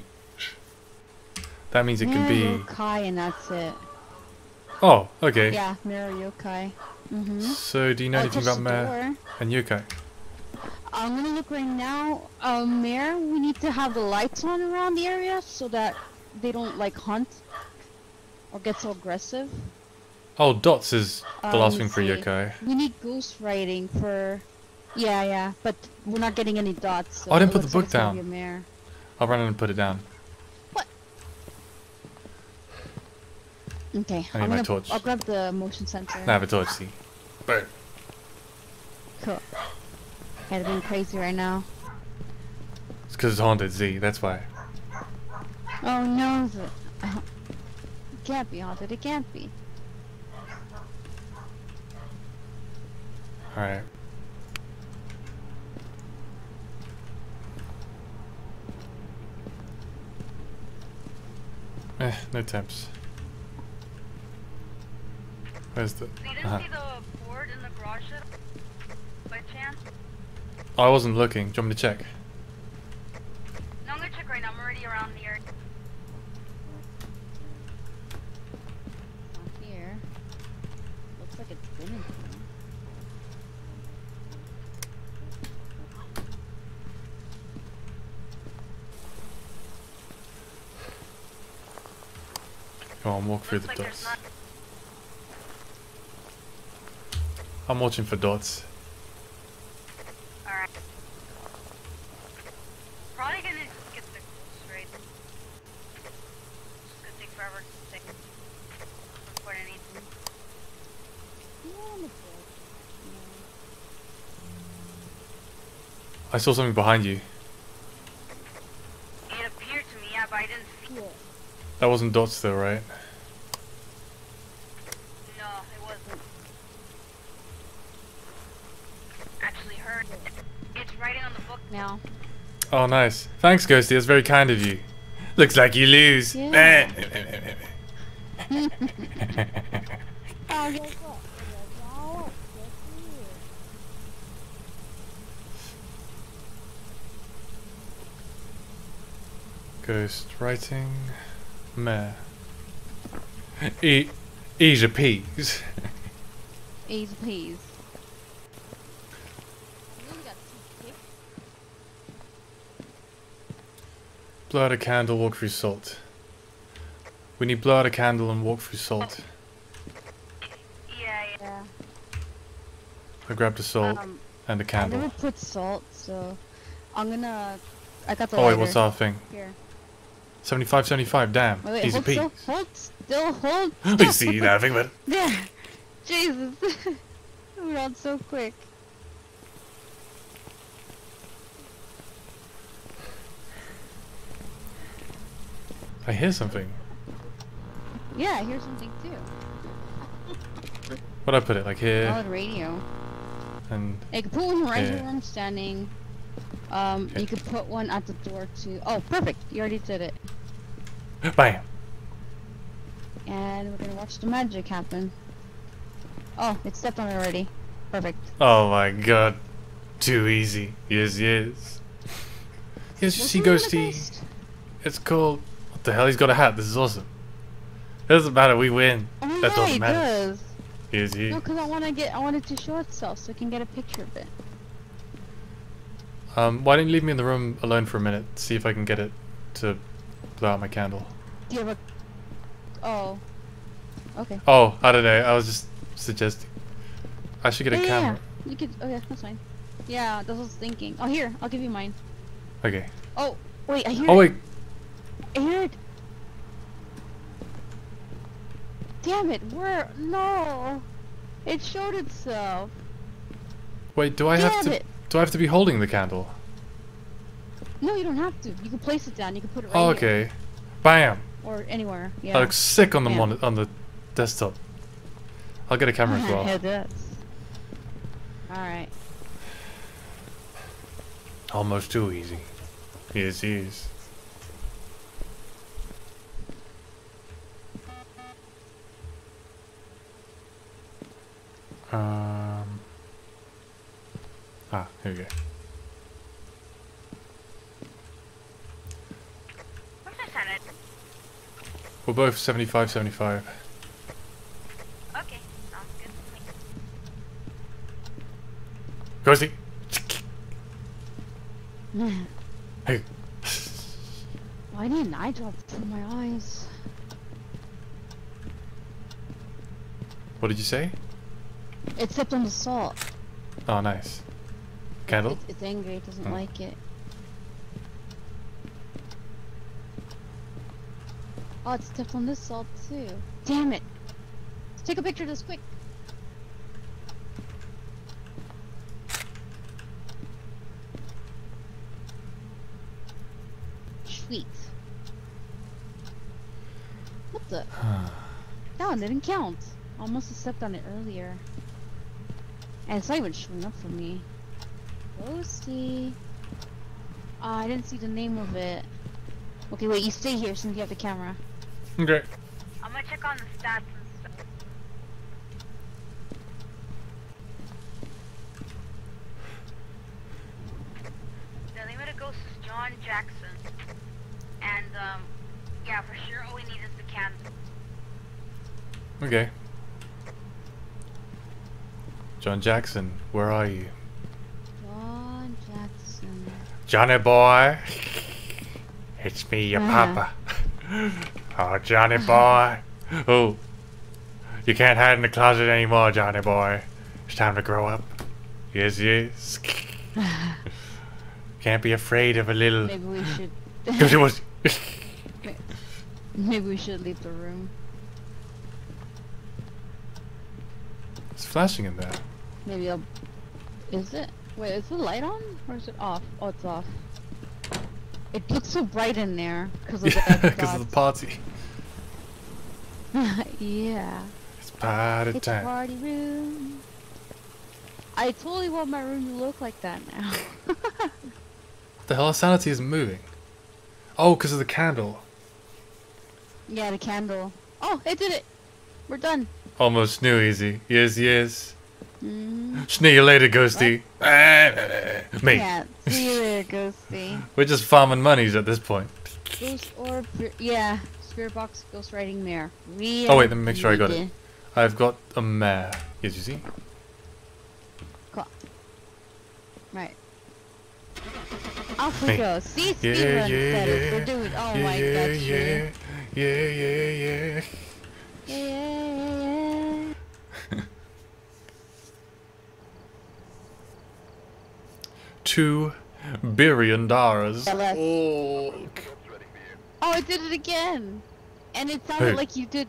S2: That means it can
S12: Mirror
S2: be.
S12: yokai and that's it.
S2: Oh, okay.
S12: Yeah, mirror yokai. Mm-hmm.
S2: So, do you know
S12: Oh,
S2: anything about Mare and Yokai?
S12: I'm gonna look right now. Um, Mare, we need to have the lights on around the area so that they don't like hunt or get so aggressive.
S2: Oh, dots is the
S12: Um,
S2: last thing for
S12: see.
S2: Yokai.
S12: We need ghost writing for. Yeah, yeah, but we're not getting any dots. So
S2: Oh, I didn't put the
S12: looks like
S2: book down.
S12: be a mare.
S2: I'll run in and put it down. What?
S12: Okay,
S2: I need
S12: I'm
S2: my
S12: gonna.
S2: torch.
S12: I'll grab the motion sensor.
S2: Now I have a torch, see. Boom.
S12: Cool. Kinda being crazy right now.
S2: It's because it's haunted, Z, that's why.
S12: Oh no, the, uh, it can't be haunted. It can't be.
S2: Alright. Eh, no temps. Where's the...
S13: So you didn't the the garage shed? By chance?
S2: Oh, I wasn't looking. Do you want me to check?
S13: No, I'm gonna check right now. I'm already around the area.
S12: Not here. Looks like it's been in here.
S2: Oh, Come on, walk through
S13: Looks
S2: the
S13: like
S2: dots. I'm watching for dots.
S13: Alright. Probably gonna get the ghost right. It's gonna take forever to take. Report anything.
S12: Yeah, on the board.
S2: I saw something behind you.
S13: It appeared to me, yeah, but I didn't see it.
S2: That wasn't dots though, right?
S13: No, it wasn't. Actually heard. It's writing on the book
S12: Now.
S2: Oh, nice. Thanks, Ghosty. That's very kind of you. Looks like you lose.
S12: Yeah.
S2: Eh.
S12: Guess (laughs) what?
S2: Ghost writing. Meh. E Asia peas.
S12: A's please. We only got two picks.
S2: blow out a candle, walk through salt. We need blow out a candle and walk through salt.
S13: Yeah, yeah.
S12: Yeah.
S2: I grabbed the salt
S12: Um,
S2: and a
S12: I
S2: candle.
S12: I never put salt, so I'm gonna. I got the
S2: Oh wait,
S12: lighter.
S2: what's our thing?
S12: Here.
S2: 75, 75, damn.
S12: Wait, wait,
S2: Easy
S12: hold still. Hold still. Hold. (laughs)
S2: We see you laughing, but
S12: There. Jesus. (laughs) We're ran so quick.
S2: I hear something.
S12: Yeah, I hear something too.
S2: Where'd I put it? Like here
S12: Solid radio.
S2: and
S12: You could put one right here where I'm standing. Um,
S2: Okay.
S12: you could put one at the door too. Oh, perfect. You already did it.
S2: Bam.
S12: And we're gonna watch the magic happen. Oh, it stepped on it already. Perfect.
S2: Oh my god. Too easy. Yes, yes. Yes, you
S12: it the
S2: Ghosty. It's called. What the hell? He's got a hat. This is awesome. It doesn't matter. We win.
S12: Oh
S2: That's
S12: yeah,
S2: all that
S12: it
S2: matters.
S12: does.
S2: Here's he.
S12: No, because I want to get, I want it to show itself so I can get a picture of it.
S2: Um, why don't you leave me in the room alone for a minute? See if I can get it to blow out my candle.
S12: Do you have a? Oh. Okay.
S2: Oh, I don't know. I was just suggesting. I should get a
S12: yeah, yeah,
S2: camera.
S12: yeah. You could. Oh yeah, that's fine. Yeah, that's what I was thinking. Oh here, I'll give you mine.
S2: Okay.
S12: Oh wait, I hear.
S2: Oh
S12: it.
S2: wait.
S12: I hear it. Damn it! Where? No. It showed itself.
S2: Wait. Do I have to?
S12: it.
S2: Do I have to be holding the candle?
S12: No, you don't have to. You can place it down. You can put it right
S2: Oh,
S12: here.
S2: okay. Bam.
S12: Or anywhere. Yeah.
S2: That looks sick on the
S12: Yeah.
S2: on the desktop. I'll get a camera as (laughs) well.
S12: it does. All right.
S2: Almost too easy. Yes, yes. Um. Ah, here we go.
S13: What's the Senate?
S2: We're both 75, 75.
S13: Okay, sounds good to me.
S2: Ghosty! (laughs) Hey.
S12: Why didn't I drop from my eyes?
S2: What did you say?
S12: It stepped on the salt.
S2: Oh, nice. Candle?
S12: It's, it's angry. It doesn't
S2: Hmm.
S12: like it. Oh, it stepped on this salt too. Damn it! Let's take a picture of this quick. Sweet. What the? (sighs) that one didn't count. Almost stepped on it earlier. And it's not even showing up for me. Ghosty. Oh, ah, I didn't see the name of it. Okay, wait, you stay here since you have the camera.
S2: Okay.
S13: I'm gonna check on the stats and stuff. The name of the ghost is John Jackson. And, um, yeah, for sure all we need is the candle.
S2: Okay. John Jackson, where are you?
S12: John Jackson.
S2: Johnny boy. (laughs) It's me, your
S12: Uh-huh.
S2: papa. (laughs) Oh, Johnny boy. (laughs) Oh. You can't hide in the closet anymore, Johnny boy. It's time to grow up. Yes, yes. (laughs) Can't be afraid of a little.
S12: Maybe we should. (laughs)
S2: Because it was.
S12: Maybe we should leave the room.
S2: it's flashing in there.
S12: Maybe I'll. Is it? Wait, is the light on or is it off? Oh, it's off. It looks so bright in there because of
S2: Yeah,
S12: the
S2: because of the (laughs) party. (laughs)
S12: yeah.
S2: It's party
S12: It's a
S2: time.
S12: party room. I totally want my room to look like that now. (laughs)
S2: The hell, sanity isn't moving. Oh, because of the candle.
S12: yeah, the candle. Oh, it did it. We're done.
S2: Almost new easy. Yes, yes.
S12: Mm.
S2: See you later, Ghosty. Me.
S12: Yeah. See you later, Ghosty.
S2: We're just farming monies at this point.
S12: Ghost or yeah, spirit box, ghost writing mare. We
S2: Oh wait, let me make sure I got it.
S12: ready.
S2: I've got a mare. Yes, you see?
S12: Right. Off we
S2: Hey.
S12: go. See, speed
S2: Yeah,
S12: run
S2: yeah,
S12: status.
S2: yeah.
S12: We're doing. Oh
S2: yeah,
S12: my
S2: yeah,
S12: god,
S2: yeah,
S12: sure.
S2: yeah, yeah, yeah.
S12: Yeah, yeah, yeah.
S2: Two billion dollars.
S12: Yeah.
S2: Oh,
S12: Oh, it did it again. And it sounded
S2: Hey.
S12: like you did.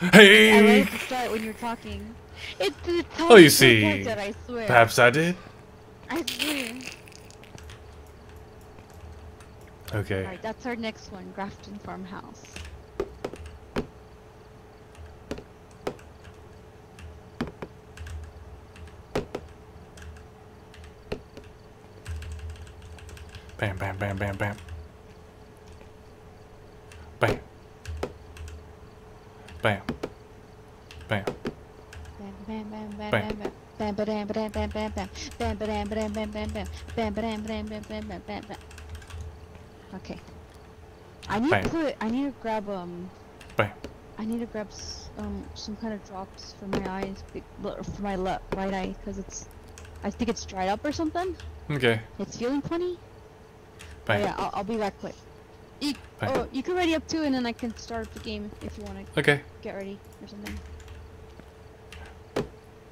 S12: Hey! I right to start when you were talking. It did.
S2: Oh, you see,
S12: that, I swear.
S2: Perhaps I did.
S12: I swear.
S2: Okay.
S12: Alright, that's our next one, Grafton Farmhouse.
S2: Bam, bam, bam, bam, bam. Bam. Bam. Bam.
S12: Bam, bam, bam, bam,
S2: Bam.
S12: bam, bam. Bam, bam, bam, bam. Bam, ba-dam, ba-dam, bam, bam, bam. Bam, ba-dam, ba-dam, bam, bam, bam, bam, bam. Okay. I need
S2: Bang.
S12: to put. I need to grab um.
S2: Bang.
S12: I need to grab um some kind of drops for my eyes, for my le- right eye, because it's. I think it's dried up or something.
S2: Okay.
S12: It's feeling funny.
S2: Bang.
S12: yeah, I'll, I'll be back quick. You,
S2: Bang.
S12: oh, you can ready up too, and then I can start up the game if you want to
S2: Okay.
S12: get ready or something.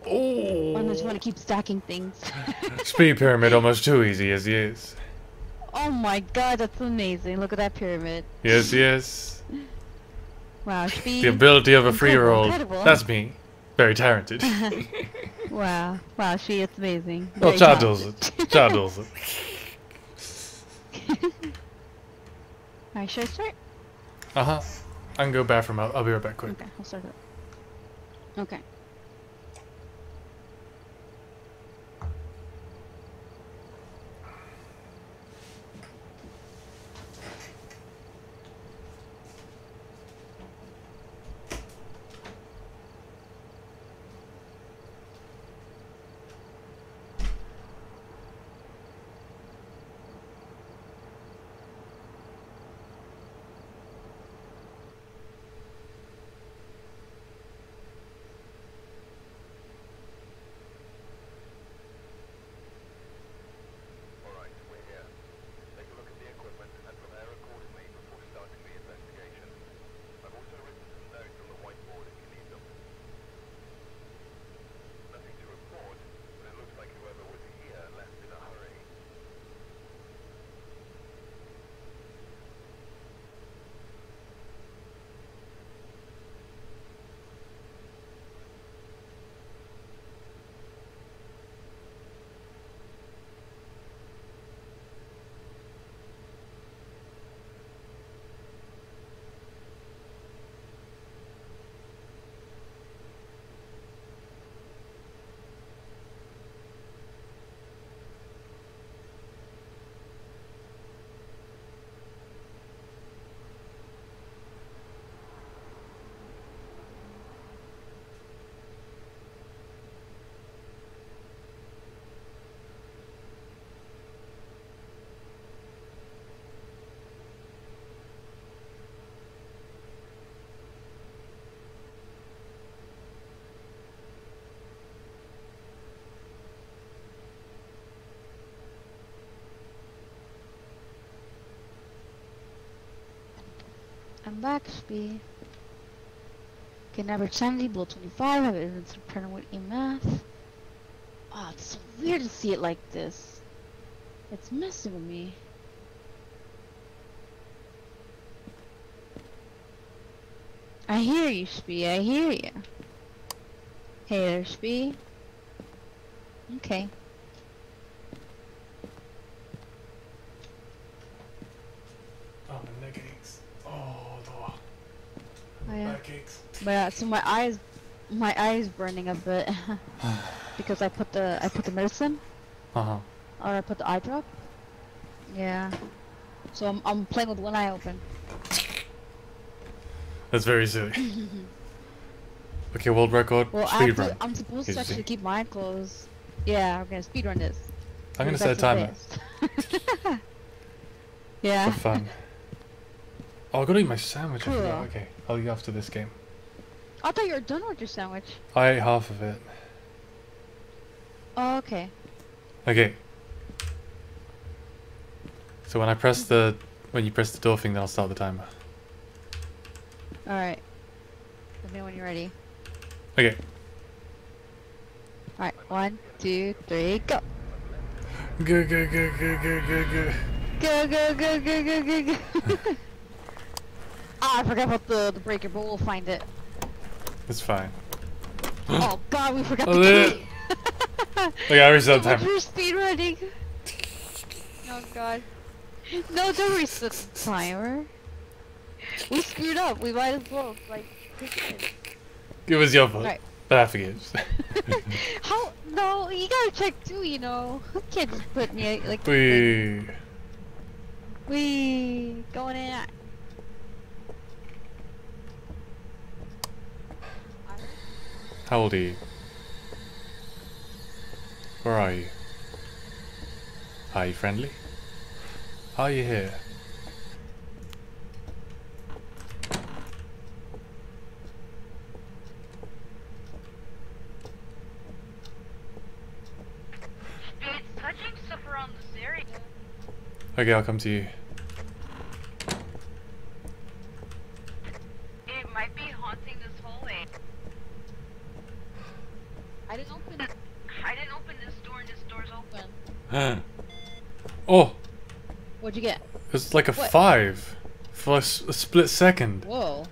S2: Oh.
S12: Unless you want to keep stacking things. (laughs)
S2: Speed pyramid almost too easy as is.
S12: oh my god, that's amazing! Look at that pyramid.
S2: Yes, yes. (laughs)
S12: Wow, speed.
S2: The ability of a three-year-old. That's me. Very talented. (laughs)
S12: Wow, wow, she it's amazing. Very
S2: Chad does it. Chad does it.
S12: Alright, should I start?
S2: Uh huh. I can go bathroom. I'll, I'll be right back quick.
S12: Okay, I'll start it. Okay. Back, speed. Get average sanity below 25, have evidence of with EMF. Oh, it's so weird to see it like this. It's messing with me. I hear you, Spee. I hear you. Hey there, Spee. Okay.
S2: Oh, my neck aches. Oh,
S12: Oh, yeah.
S2: back aches.
S12: But yeah, so my eyes, my eyes burning a bit (laughs) because I put the I put the medicine
S2: Uh huh.
S12: or I put the eye drop. Yeah. So I'm I'm playing with one eye open.
S2: That's very silly. (laughs) okay, world record.
S12: Well,
S2: speed run.
S12: I'm supposed to actually keep my eye closed. Yeah, I'm gonna speedrun this.
S2: I'm gonna set a timer
S12: that's the best. (laughs) yeah.
S2: for fun. Oh, I gotta eat my sandwich.
S12: Cool.
S2: Okay, I'll eat after this game.
S12: I thought you were done with your sandwich.
S2: I ate half of it.
S12: Oh, okay.
S2: Okay. So when I press the when you press the door thing, then I'll start the timer.
S12: All right. Let me know when you're ready.
S2: Okay.
S12: All right. One, two, three, go.
S2: Go go go go go go go.
S12: Go go go go go go go. (laughs) ah, I forgot about the the breaker, but we'll find it.
S2: It's fine.
S12: oh God, we forgot
S2: Oh,
S12: the
S2: yeah. (laughs)
S12: key.
S2: Okay, I reset the
S12: What's
S2: timer.
S12: your speed running? Oh God. No, don't reset the timer. We screwed up. We might as well like take it.
S2: It was your fault.
S12: Right.
S2: But I forget. (laughs)
S12: How? No, you gotta check too. You know, you can't just put me like.
S2: we.
S12: We going in.
S2: How old are you? Where are you? Are you friendly? Are you here? Okay, I'll come to you. It's like a
S12: What?
S2: five for a, s- a split second.
S12: Whoa.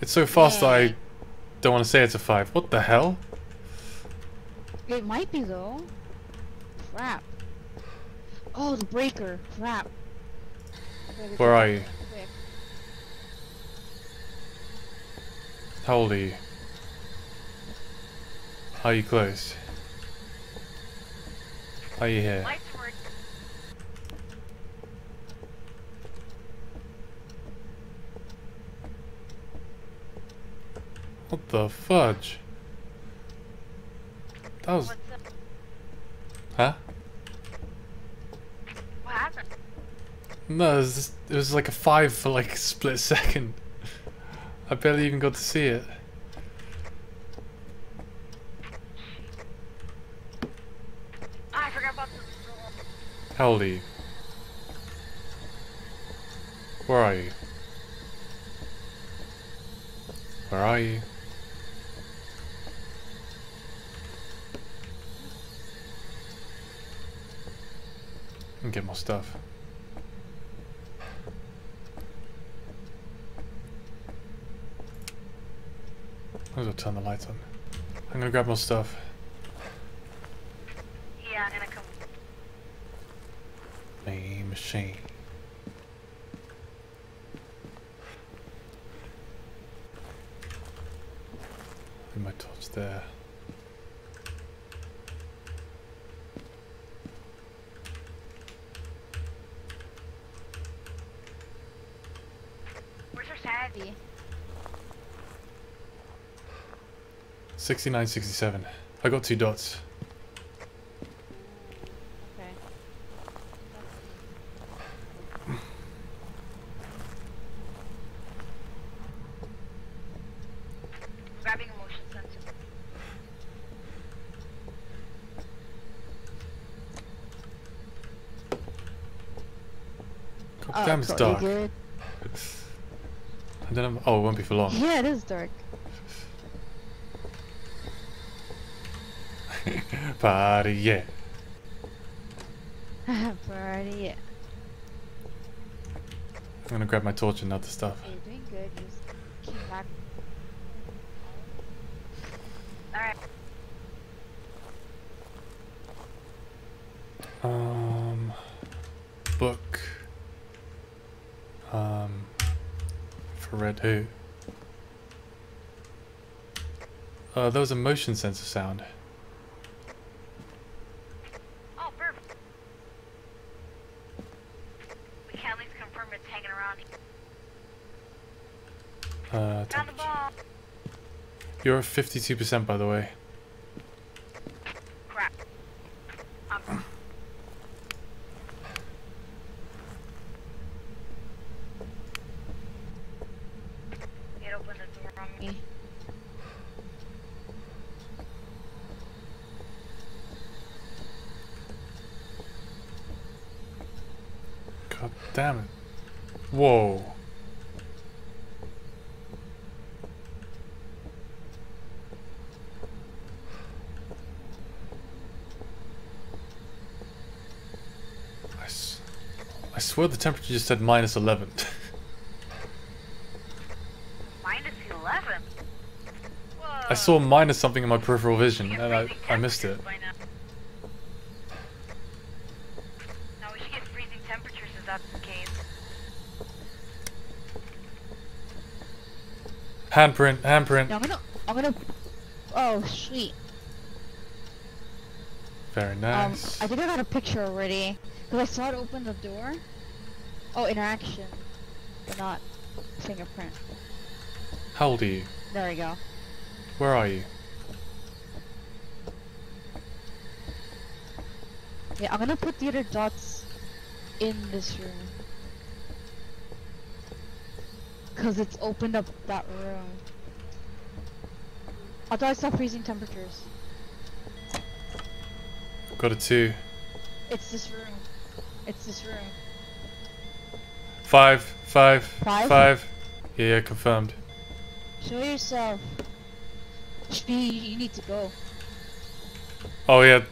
S2: It's so fast that
S12: Yeah.
S2: I don't want to say it's a five. What the hell?
S12: It might be though. Crap. Oh, the breaker. Crap.
S2: Where are you?
S12: Quick.
S2: How old are you? Are you close? Are you here?
S13: Lights work.
S2: What the fudge? That was... Huh?
S13: What happened?
S2: No, it was, just- it was like a five for like a split second. I barely even got to see it.
S13: Ah, I forgot about the
S2: How old are you? Where are you? Where are you? And get more stuff. I'm gonna turn the lights on. I'm gonna grab more stuff.
S13: Yeah, I'm gonna come.
S2: Me machine. My torch there.
S13: Where's your
S2: 69, 67. I got two dots.
S12: Okay.
S13: Grabbing motion sensor.
S2: Oh, God
S12: Oh,
S2: damn, it's
S12: totally
S2: dark.
S12: Good.
S2: I don't. Oh, it won't be for long.
S12: Yeah, it is dark. (laughs)
S2: Party, yeah. (laughs)
S12: Party. Yeah.
S2: I'm gonna grab my torch and other stuff.
S12: You're doing good. You just came back.
S13: Alright.
S2: Um, book. Um, for Red Who. Uh, there was a motion sensor sound.
S13: Oh, perfect. We can at least confirm it's hanging around.
S2: Uh, temperature. You're 52% by the way.
S13: Crap. Um, it opened the door on me.
S2: God damn it. Whoa. I, s- I swear the temperature just said minus 11.
S13: Minus 11. Whoa.
S2: I saw minus something in my peripheral vision and I, I missed it.
S13: now. Now we should get freezing temperatures if that's the case.
S2: Handprint, handprint.
S12: No, I'm gonna. I'm gonna. Oh, sweet.
S2: Very nice.
S12: Um,
S2: nice.
S12: I think I got a picture already. Because I saw it open the door. Oh, interaction. But not fingerprint.
S2: How old are you?
S12: There we go.
S2: Where are you?
S12: Yeah, I'm gonna put the other dots in this room. Cause it's opened up that room. I thought I saw freezing temperatures.
S2: Got a two.
S12: It's this room. It's this room.
S2: Five, five,
S12: Five?
S2: five. Yeah, yeah, confirmed.
S12: Show yourself. Shpee, you need to go.
S2: Oh yeah.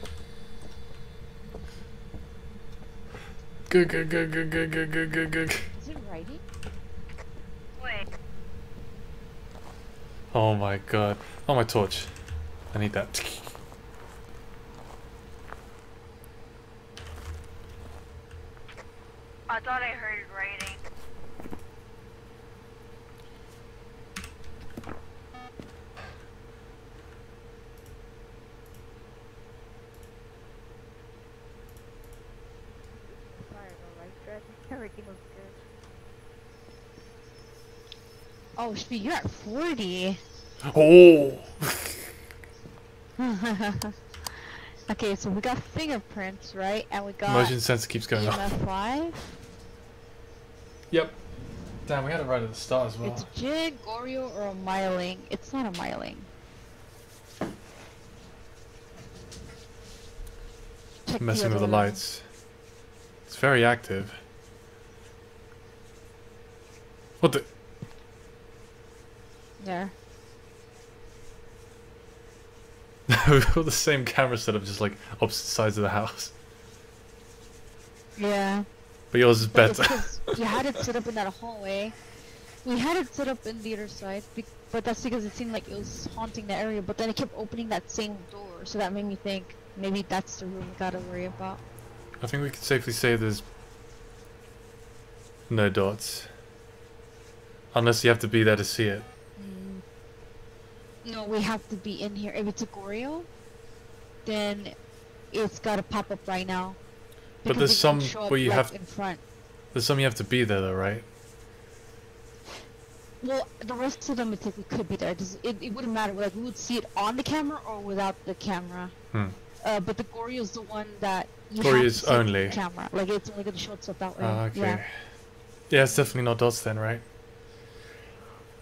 S2: Good, good, good, good, good, good, good, good, good.
S12: Is it writing?
S13: Wait.
S2: Oh my god. Oh, my torch. I need that.
S13: I thought I heard it writing.
S14: Sorry, though, right? Good. Everything was good.
S12: Oh, Shpee, you're at 40.
S2: Oh! (laughs)
S12: okay, so we got fingerprints, right? And we got
S2: Motion sensor keeps going up.
S12: EMF 5.
S2: Yep. Damn, we had it right at the start as well.
S12: It's Jinn, Goryo, or a Myling. It's not a Myling. Check
S2: Messing with the lights. It's very active. What the?
S12: There.
S2: We've got (laughs) the same camera setup, just like opposite sides of the house.
S12: Yeah.
S2: But yours is
S12: But it's you had it set up in that hallway. We had it set up in the other side, but that's because it seemed like it was haunting the area. But then it kept opening that same door, so that made me think maybe that's the room we gotta worry about.
S2: I think we can safely say there's no dots. Unless you have to be there to see it.
S12: No, we have to be in here. If it's a Goryo, then it's gotta pop up right now.
S2: But there's some
S12: won't show up,
S2: where you have
S12: in front.
S2: there's some you have to be there though, right?
S12: Well, the rest of them I think we could be there. It, it, wouldn't matter. Like we would see it on the camera or without the camera.
S2: Hmm.
S12: Uh, but the Goryo is the one that you
S2: Goryo
S12: have to
S2: is
S12: see on
S2: only.
S12: the camera. Like it's only gonna show itself that way.
S2: Ah, okay.
S12: Yeah.
S2: Yeah. it's definitely not dots then, right?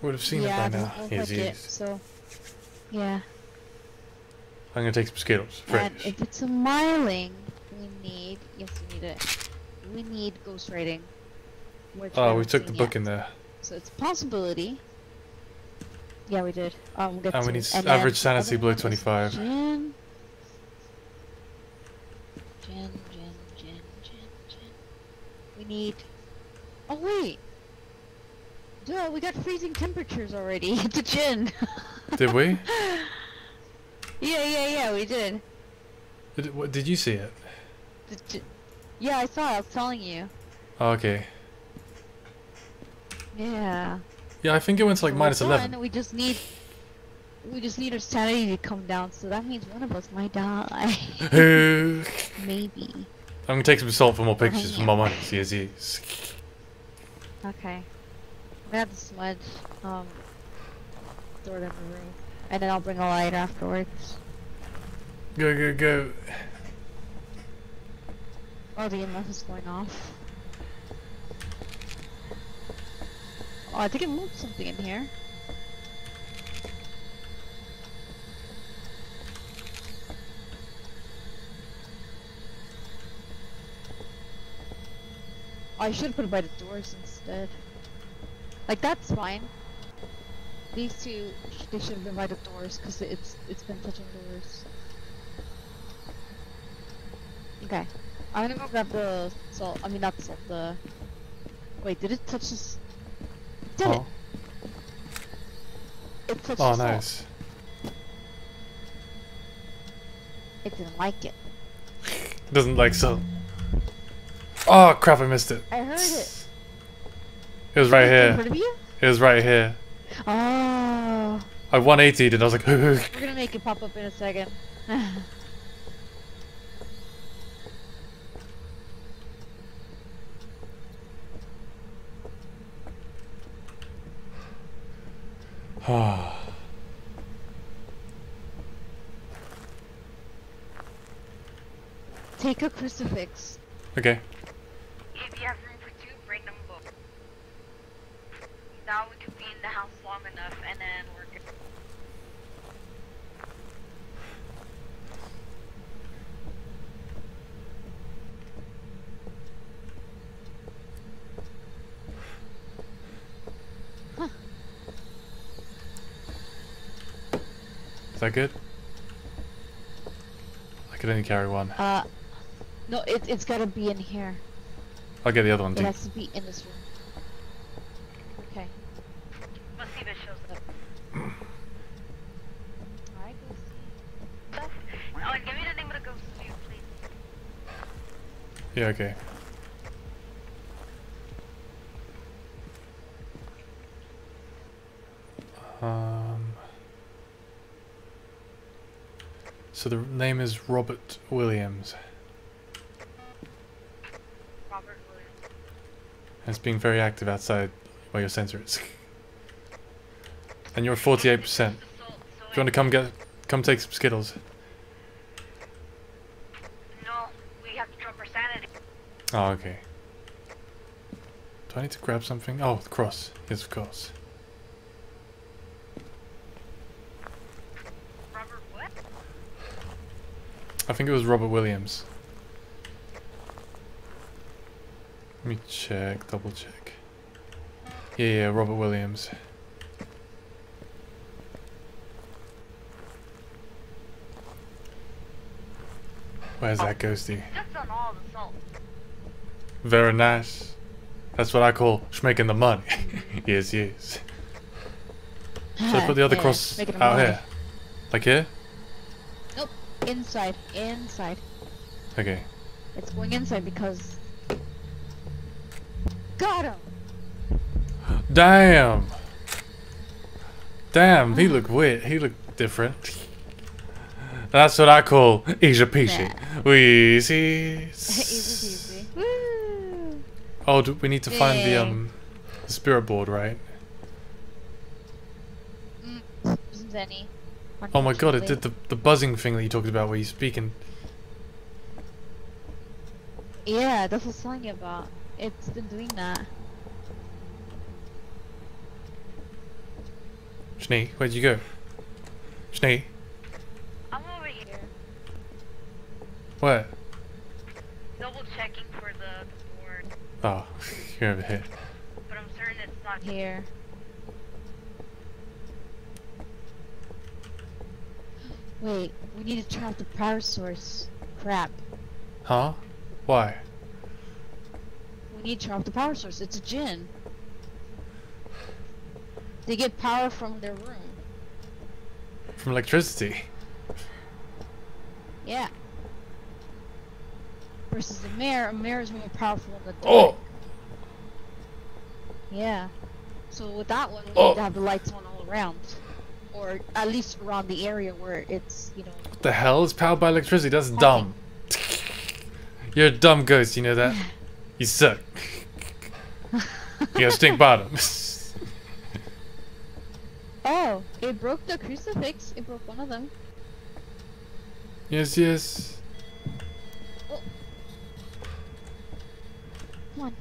S2: Would have seen
S12: yeah,
S2: it by now.
S12: doesn't look
S2: Yes,
S12: like it, so yeah.
S2: I'm gonna take some Skittles. Fresh.
S12: if it's a Myling, we need yes, we need it. We need ghostwriting. which
S2: Oh, we took the book
S12: yet.
S2: in there.
S12: So it's a possibility. Yeah, we did. Um, we'll get
S2: And we need
S12: And
S2: average sanity below 25.
S12: Jinn. Jinn, Jinn, Jinn, Jinn, Jinn. We need. Oh wait. Duh, we got freezing temperatures already. (laughs) it's a Jinn. (laughs)
S2: Did we?
S12: yeah, yeah, yeah. We did.
S2: Did, what, did you see it?
S12: The yeah, I saw. it, I was telling you.
S2: Oh, okay.
S12: Yeah.
S2: Yeah, I think it went to like
S12: So
S2: minus
S12: we're
S2: 11.
S12: done, We just need. We just need our sanity to come down, so that means one of us might die. (laughs) Maybe.
S2: I'm gonna take some salt for more pictures for my money. Yes, yes.
S12: Okay. Gonna have to smudge, um, throw it in the room. And then I'll bring a light afterwards.
S2: Go, go, go.
S12: Oh, the EMF is going off. Oh, I think it moved something in here. Oh, I should put it by the doors instead. Like that's fine. These two, they should have been by the doors because it's it's been touching doors. Okay, I'm gonna go grab the salt. I mean not the salt. The wait, did it touch this? Did
S2: Oh,
S12: it? It touched
S2: oh
S12: the salt.
S2: nice.
S12: It didn't like it. (laughs)
S2: Doesn't like salt. Oh crap! I missed it.
S12: I heard it.
S2: It was right here.
S12: front of you?
S2: It was right here.
S12: Oh,
S2: I 180 and I was like,
S12: we're gonna make it pop up in a second. (sighs) Take a crucifix.
S2: okay.
S13: If you have room for two, bring them both. Now we could be in the house long enough, and then we're good.
S2: That good? I could only carry one.
S12: Uh, no, it, it's gotta be in here.
S2: I'll get the other one
S12: It
S2: too.
S12: has to be in this room. Okay.
S13: Let's see if it shows up.
S12: Alright, go see.
S13: Stuff. Oh, and give me the name of the ghost too, please.
S2: Yeah, okay. Um, so the name is Robert Williams.
S13: Robert Williams.
S2: And it's being very active outside where your sensor is. and you're 48%. If
S13: So, so
S2: you want to come get, come take some Skittles.
S13: No, we have to drop our sanity.
S2: Oh, okay. Do I need to grab something? Oh, the cross. Yes, of course.
S13: Robert what?
S2: I think it was Robert Williams. Let me check, double check. Yeah, yeah, Robert Williams. Where's that ghosty?
S13: Just on all the salt.
S2: Very nice. That's what I call making the money. (laughs) yes, yes. Should I put the other
S12: Yeah,
S2: cross out
S12: money.
S2: here? Like here?
S12: Inside. Inside.
S2: Okay.
S12: It's going inside because. Got him!
S2: Damn. Damn, he looked weird. He looked different. That's what I call easy peasy. Easy. (laughs)
S12: Easy peasy. Woo!
S2: Oh, do we need to find the um the spirit board, right?
S12: Mm, isn't any.
S2: Oh my god, it did the the buzzing thing that you talked about where you speaking.
S12: Yeah, that's what I was telling you about. It's been doing that.
S2: Schnee, where'd you go? Schnee,
S13: I'm over here,
S2: where?
S13: double checking for the, the board,
S2: Oh, (laughs) you're over here.
S13: but I'm certain it's not here.
S12: Wait, we need to turn off the power source. Crap.
S2: Huh? Why?
S12: We need to turn off the power source. It's a Jinn. They get power from their room.
S2: From electricity.
S12: Yeah. Versus the Mare, a Mare is more powerful than the
S2: Oh!
S12: Yeah. So with that one, we
S2: Oh.
S12: need to oh! have the lights on all around. Or at least around the area where it's, you know...
S2: What the hell is powered by electricity? That's dumb. You're a dumb ghost, you know that? (laughs) You suck. you got stink bottom. (laughs)
S12: Oh, it broke the crucifix. It broke one of them.
S2: yes, yes.
S12: Come on.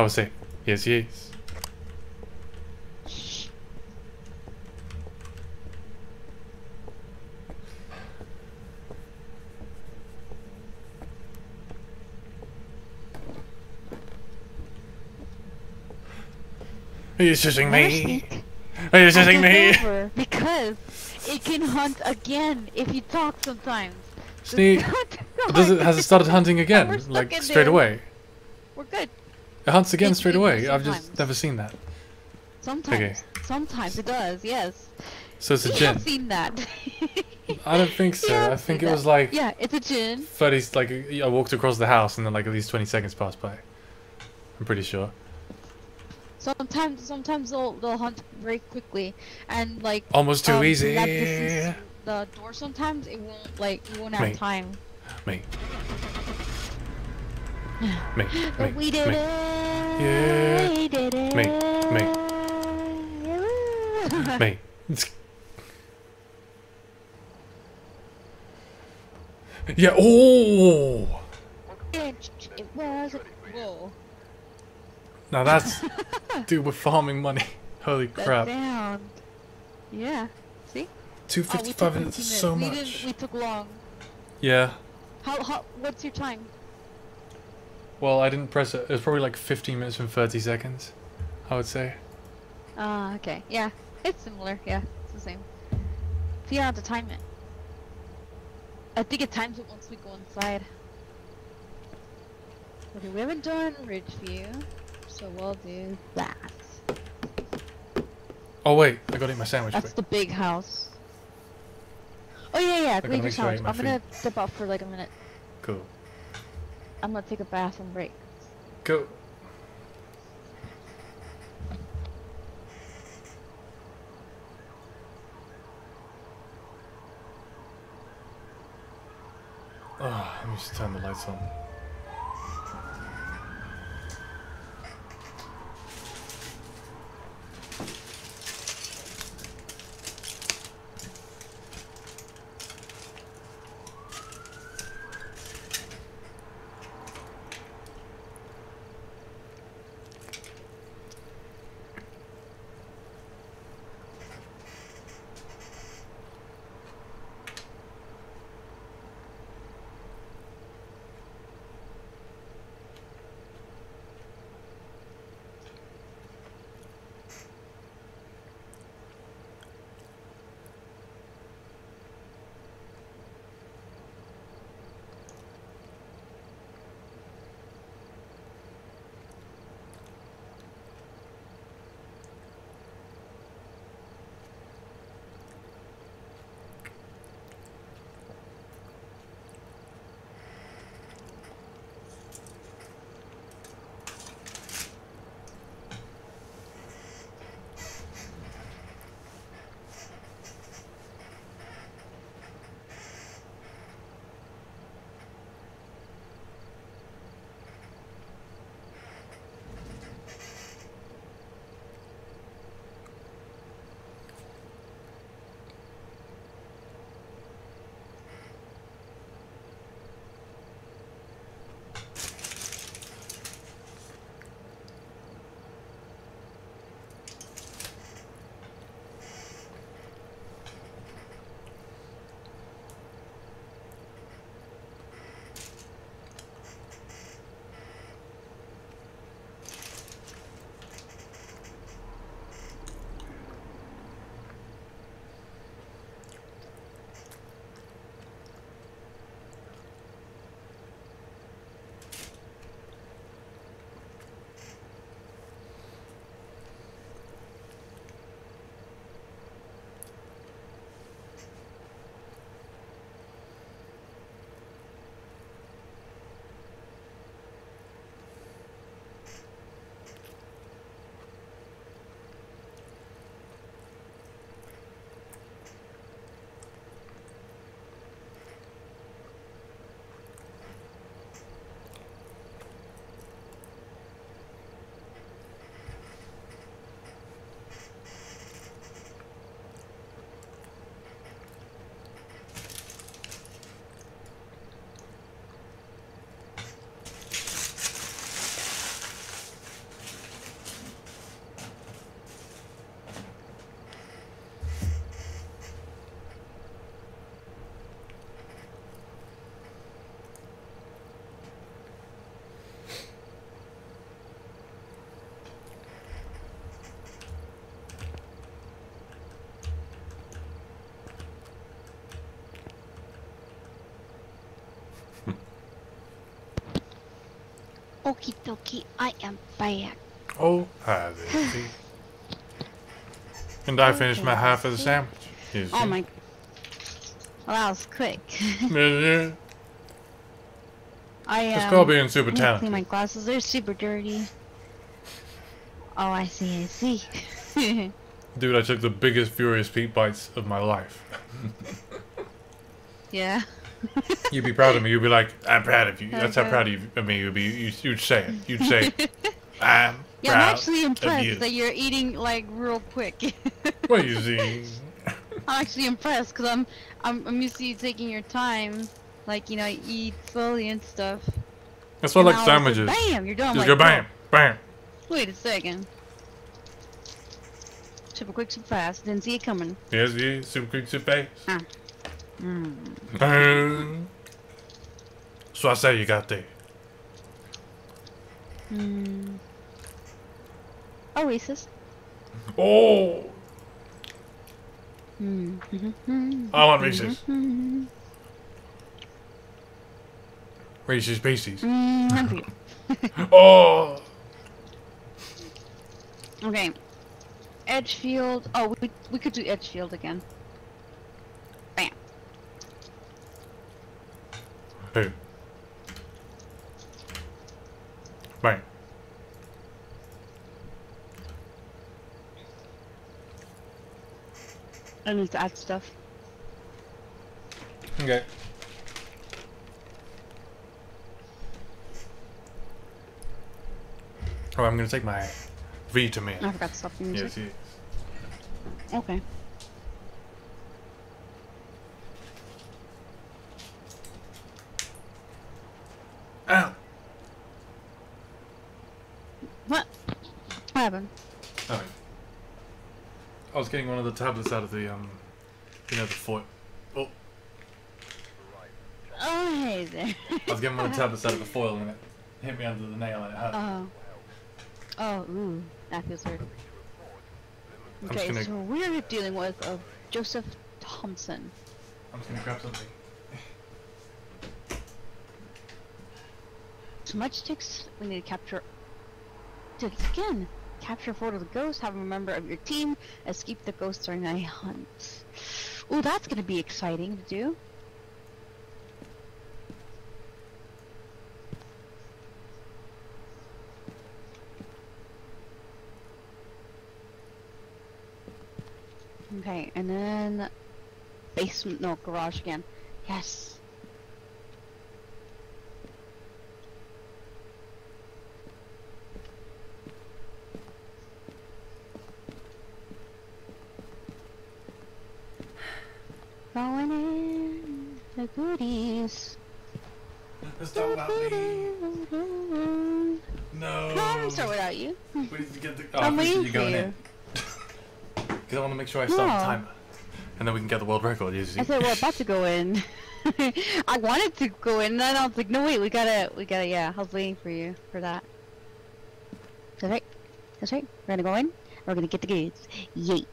S2: I will say, yes, yes. Are you shushing me? Are you me?
S12: because it can hunt again if you talk sometimes.
S2: Sneak. Does it has it started hunting (laughs) again? Like straight
S12: there.
S2: away?
S12: We're good.
S2: It hunts again
S12: It-
S2: straight
S12: it
S2: away. I've just never seen that.
S12: Sometimes. Sometimes it does, yes.
S2: So it's a Jinn.
S12: have seen that. (laughs)
S2: I don't think so. I think it
S12: that.
S2: was like
S12: Yeah, it's a Jinn.
S2: 30 like I walked across the house and then like at least 20 seconds passed by. I'm pretty sure.
S12: Sometimes, sometimes they'll they'll hunt very quickly, and like
S2: Almost too
S12: um,
S2: easy.
S12: the door sometimes it won't like you won't have
S2: Me.
S12: time.
S2: Me. Me.
S12: But
S2: Me.
S12: we did
S2: me.
S12: it.
S2: Yeah.
S12: We did it.
S2: Me. Me. (laughs) Yeah. Oh.
S12: It, it was. a-.
S2: Now that's (laughs) dude. We're farming money. (laughs) Holy crap.
S12: sound. Yeah. See?
S2: Two
S12: Oh, we
S2: minutes is so.
S12: We
S2: much.
S12: didn't. We took long.
S2: Yeah.
S12: How? How? What's your time?
S2: Well, I didn't press it. It was probably like 15 minutes and 30 seconds. I would say.
S12: Ah, okay. Yeah. It's similar. Yeah. It's the same. Figure out to time it. I think it times it once we go inside. Okay, we haven't done Ridgeview, so we'll do that.
S2: Oh wait, I gotta eat my sandwich.
S12: That's
S2: quick.
S12: the big house. Oh yeah, yeah.
S2: gotta
S12: Leave your
S2: make sure I
S12: sandwich.
S2: eat my
S12: I'm gonna step out for like a minute.
S2: Cool.
S12: I'm gonna take a bathroom break.
S2: Go. Oh, let me just turn the lights on.
S1: Okie dokie, I am back.
S2: Oh, hi there. And I finished my half of the sandwich. You
S1: Oh
S2: see?
S1: my. Well, that was quick. (laughs)
S2: Yeah, yeah.
S1: I um,
S2: It's called being super
S1: I need to
S2: talented.
S1: Clean my glasses. They're super dirty. Oh, I see, I see. (laughs)
S2: Dude, I took the biggest Furious Pete bites of my life. (laughs)
S1: yeah.
S2: You'd be proud of me. You'd be like, I'm proud of you.
S1: I'm
S2: That's how
S1: proud.
S2: of, you, of me you'd be. You, you'd say it. You'd say, (laughs) I'm
S1: Yeah, I'm actually impressed
S2: you.
S1: that you're eating like real quick. (laughs)
S2: What are you see?
S1: I'm actually impressed because I'm, I'm I'm used to you taking your time, like you know, eat slowly and stuff.
S2: That's
S1: And
S2: like
S1: now all of a sudden,
S2: sandwiches.
S1: Bam! You're done.
S2: Just
S1: like,
S2: go bam, bam.
S1: Wait a second. Super quick, super fast. Didn't see it coming.
S2: Yes, yes, super quick, super fast.
S1: Ah. Mm.
S2: So I say you got there.
S1: Hmm. Oasis.
S2: Oh,
S1: Hmm. Hmm.
S2: I want Reese's.
S1: Hmm.
S2: Reese's Pieces.
S1: Hungry. (laughs)
S2: Oh,
S1: Okay. Edgefield. Oh, we we could do Edgefield again.
S2: Hey. Bang.
S1: I need to add stuff.
S2: Okay. Oh, I'm gonna take my vitamin.
S1: I forgot to stop the music.
S2: Yes, yes.
S1: Okay.
S2: Ow.
S1: What? What happened?
S2: Nothing. I was getting one of the tablets out of the um, you know, the foot. Oh,
S1: Oh, hey there.
S2: I was getting one of the tablets out of the foil and it hit me under the nail and it hurt.
S1: Oh. Oh, ooh. That feels hurt.
S2: I'm
S1: Okay,
S2: gonna-
S1: so we're dealing with uh, Joseph Thompson.
S2: I'm just gonna grab something.
S1: Smudge sticks. We need to capture. Did again. Capture four of the ghosts, Have a member of your team escape the ghost during a (laughs) hunt. Ooh, that's gonna be exciting to do. Okay, and then basement. No, garage again. Yes. Going in the goodies.
S2: Let's talk about me. No.
S1: No, I'm sorry without you.
S2: We need to get the. Oh,
S1: I'm (laughs)
S2: I
S1: waiting
S2: you
S1: for
S2: going in. Because I want to make sure I start the
S1: No.
S2: timer. And then we can get the world record, you see.
S1: I said we're about to go in. (laughs) (laughs) I wanted to go in, and then I was like, no wait, we gotta, we gotta, yeah. I was waiting for you for that. That's right. That's right. We're gonna go in. We're gonna get the goods. Yay.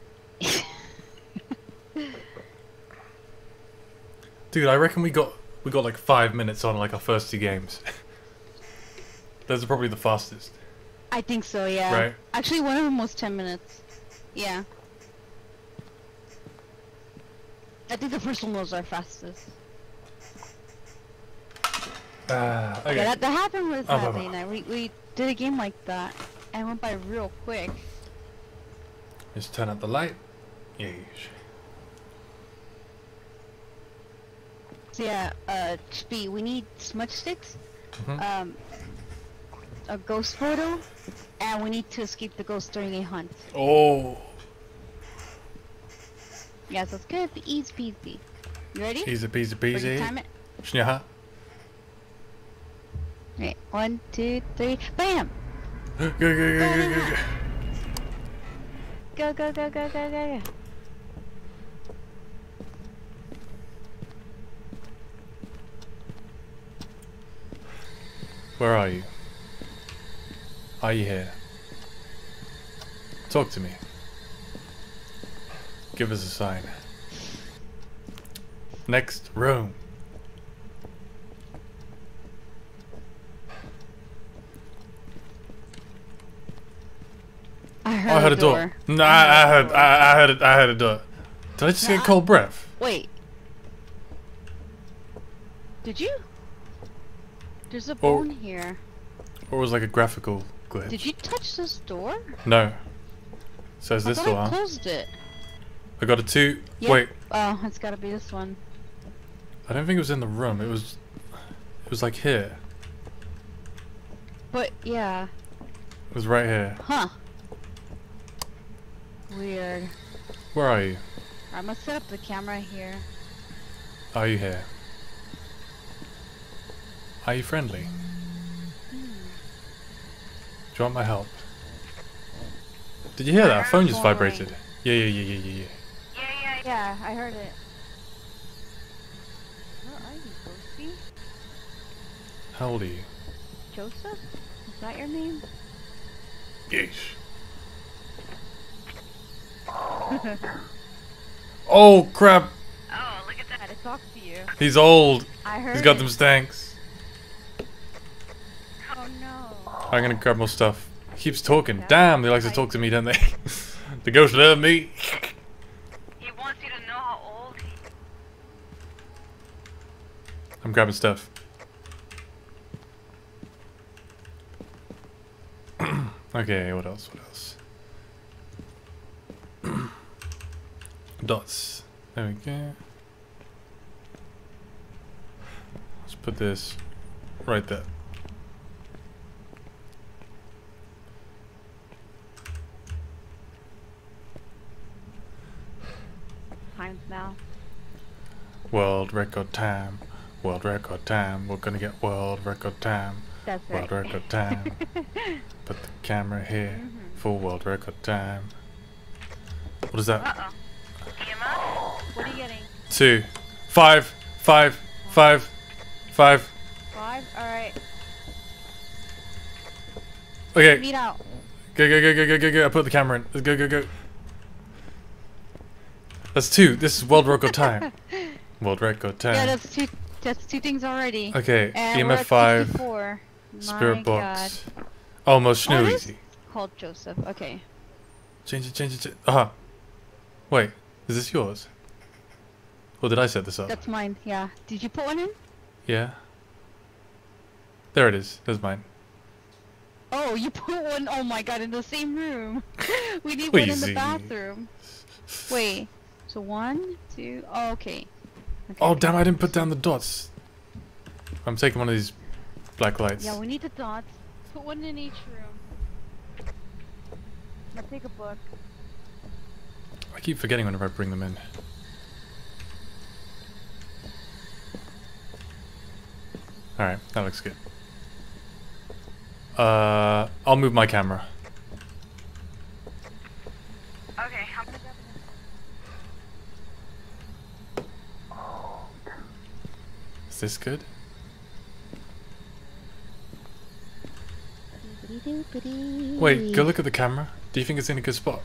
S2: Dude, I reckon we got we got like five minutes on like our first two games. (laughs) Those are probably the fastest.
S1: I think so. Yeah.
S2: Right.
S1: Actually, one of them was ten minutes. Yeah. I think the first one was our fastest.
S2: Ah, okay.
S1: Yeah, that, that happened with
S2: Oh,
S1: uh, Night. We we did a game like that, and went by real quick.
S2: Let's turn up the light. Yes.
S1: So yeah, uh, Speed, we need smudge sticks,
S2: Mhm.
S1: um, a ghost photo, and we need to escape the ghost during a hunt.
S2: Oh,
S1: Yeah, so it's gonna be easy peasy. You ready?
S2: easy peasy peasy.
S1: time it?
S2: Shnyaha.
S1: Right, one, two, three, bam! (gasps)
S2: go, Go go go go go
S1: go. Go, go, go, go, go, go, go.
S2: Where are you? Are you here? Talk to me. Give us a sign. Next room.
S1: I heard,
S2: Oh, I heard a door. No, I, I heard. I, I heard it. I heard a door. Did I just get cold breath?
S1: Wait. Did you? There's a
S2: Oh.
S1: bone here.
S2: Or was like a graphical glitch.
S1: Did you touch this door?
S2: No. Says
S1: I
S2: this door,
S1: I
S2: huh?
S1: closed it.
S2: I got a two.
S1: Yep.
S2: Wait,
S1: Oh, it's gotta be this one.
S2: I don't think it was in the room. It was. It was like here.
S1: But yeah,
S2: It was right here.
S1: huh? Weird.
S2: Where are you?
S1: I'm gonna set up the camera here.
S2: Are you here? Are you friendly? Do you want my help? Did you hear that? Phone just vibrated. Yeah, yeah, yeah, yeah, yeah, yeah.
S13: Yeah, yeah,
S1: Yeah, I heard it. Where are you, Ghosty?
S2: How old are you?
S1: Joseph? Is that your name?
S2: Yes. (laughs) oh crap!
S13: Oh, look at that.
S1: I had to talk to you.
S2: He's old.
S1: I heard
S2: He's got
S1: it.
S2: them stanks.
S1: Oh no.
S2: I'm gonna grab more stuff. He keeps talking. Damn, they like to talk to me, don't they? (laughs) the ghost love me.
S13: He wants you to know how old he
S2: I'm grabbing stuff. (clears throat) okay, what else? What else? (clears throat) Dots. There we go. Let's put this right there.
S1: Now.
S2: World record time. World record time. We're gonna get world record time.
S1: That's
S2: World record time. (laughs) Put the camera here mm-hmm. for world record time. What is that?
S13: Uh-oh.
S1: What are you getting?
S2: Two, five, five, five, five.
S1: Five? Alright.
S2: Okay,
S1: Meet out.
S2: go, go, go, go, go, go, go. I put the camera in. Let's go, go, go. That's two. This is world record time. (laughs) World record time.
S1: Yeah, that's two. That's two things already.
S2: Okay,
S1: And
S2: EMF 5, spirit
S1: My
S2: box.
S1: God.
S2: Almost
S1: Oh, it is
S2: easy.
S1: Called Joseph. Okay.
S2: Change it, change it, change Uh huh. Wait, is this yours? Or did I set this up?
S1: That's mine. Yeah. Did you put one in?
S2: Yeah. There it is. There's mine.
S1: Oh, you put one. Oh my God, in the same room. (laughs) we need one in the bathroom. Wait. So one, two. Oh, okay. okay.
S2: Oh, damn, I didn't put down the dots. I'm taking one of these black lights.
S1: Yeah, we need the dots. Put one in each room. Now take a book.
S2: I keep forgetting whenever I bring them in. Alright, that looks good. Uh, I'll move my camera.
S13: Okay, I'm gonna grab
S2: Is this good? Wait, go look at the camera. Do you think it's in a good spot?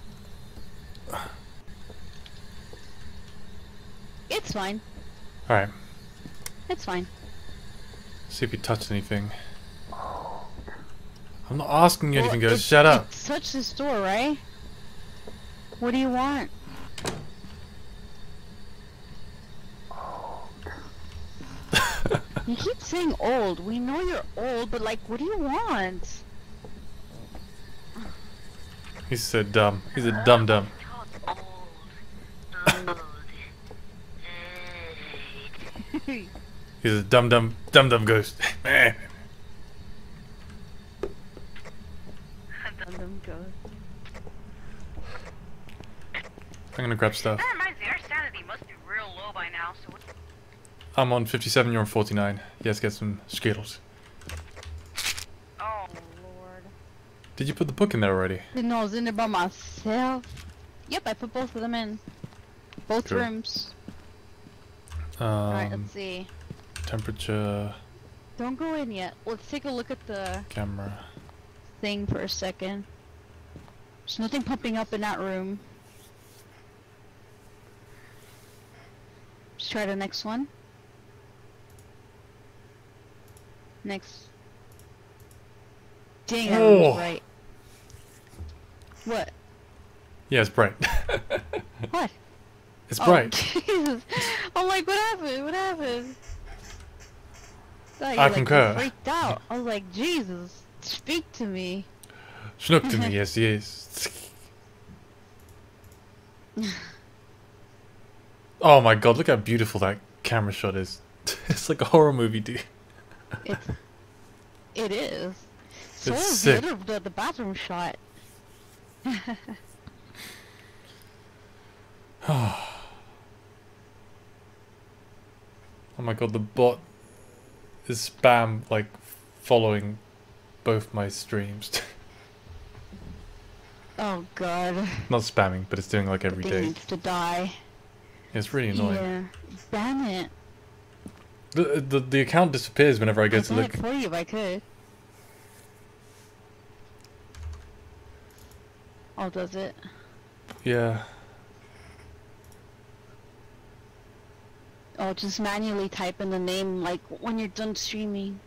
S1: It's fine.
S2: Alright,
S1: It's fine.
S2: see if you touched anything. I'm not asking you anything,
S1: Well,
S2: guys.
S1: it-
S2: Shut up.
S1: Touch this door, right? What do you want? you keep saying old. We know you're old, but like, what do you want?
S2: He's so dumb. He's a dumb dumb. He's a dumb dumb dumb dumb ghost. (laughs)
S1: Random ghost.
S2: I'm gonna grab stuff.
S13: That reminds me, our sanity must be real low by now, so what's...
S2: I'm on 57, you're on 49. Yes, get some Skittles.
S13: Oh,
S1: Lord.
S2: Did you put the book in there already?
S1: No, I was in there by myself. Yep, I put both of them in. Both
S2: Cool.
S1: rooms. Alright,
S2: Um,
S1: let's see.
S2: temperature,
S1: Don't go in yet. Let's take a look at the
S2: camera.
S1: thing for a second. There's nothing pumping up in that room. Let's try the next one. Next. Dang, that
S2: Oh.
S1: room's bright. What?
S2: Yeah, it's bright. (laughs)
S1: What?
S2: it's
S1: Oh,
S2: bright. (laughs)
S1: Jesus. I'm like, what happened? What happened?
S2: I
S1: like,
S2: concur.
S1: Freaked out. I was like, Jesus, speak to me.
S2: Snook to me, (laughs) yes, yes. Oh my god, look how beautiful that camera shot is. it's like a horror movie, dude.
S1: It's. It is. So
S2: It's sick.
S1: the, the the bathroom shot. (sighs)
S2: Oh my god, the bot is spam like following both my streams. (laughs)
S1: Oh god.
S2: Not spamming, but it's doing like every day.
S1: needs to die.
S2: It's really annoying.
S1: Yeah. Ban it.
S2: The, the the account disappears whenever I go
S1: I'd
S2: to look.
S1: for you if I could. Oh, does it?
S2: Yeah.
S1: Oh, just manually type in the name like when you're done streaming.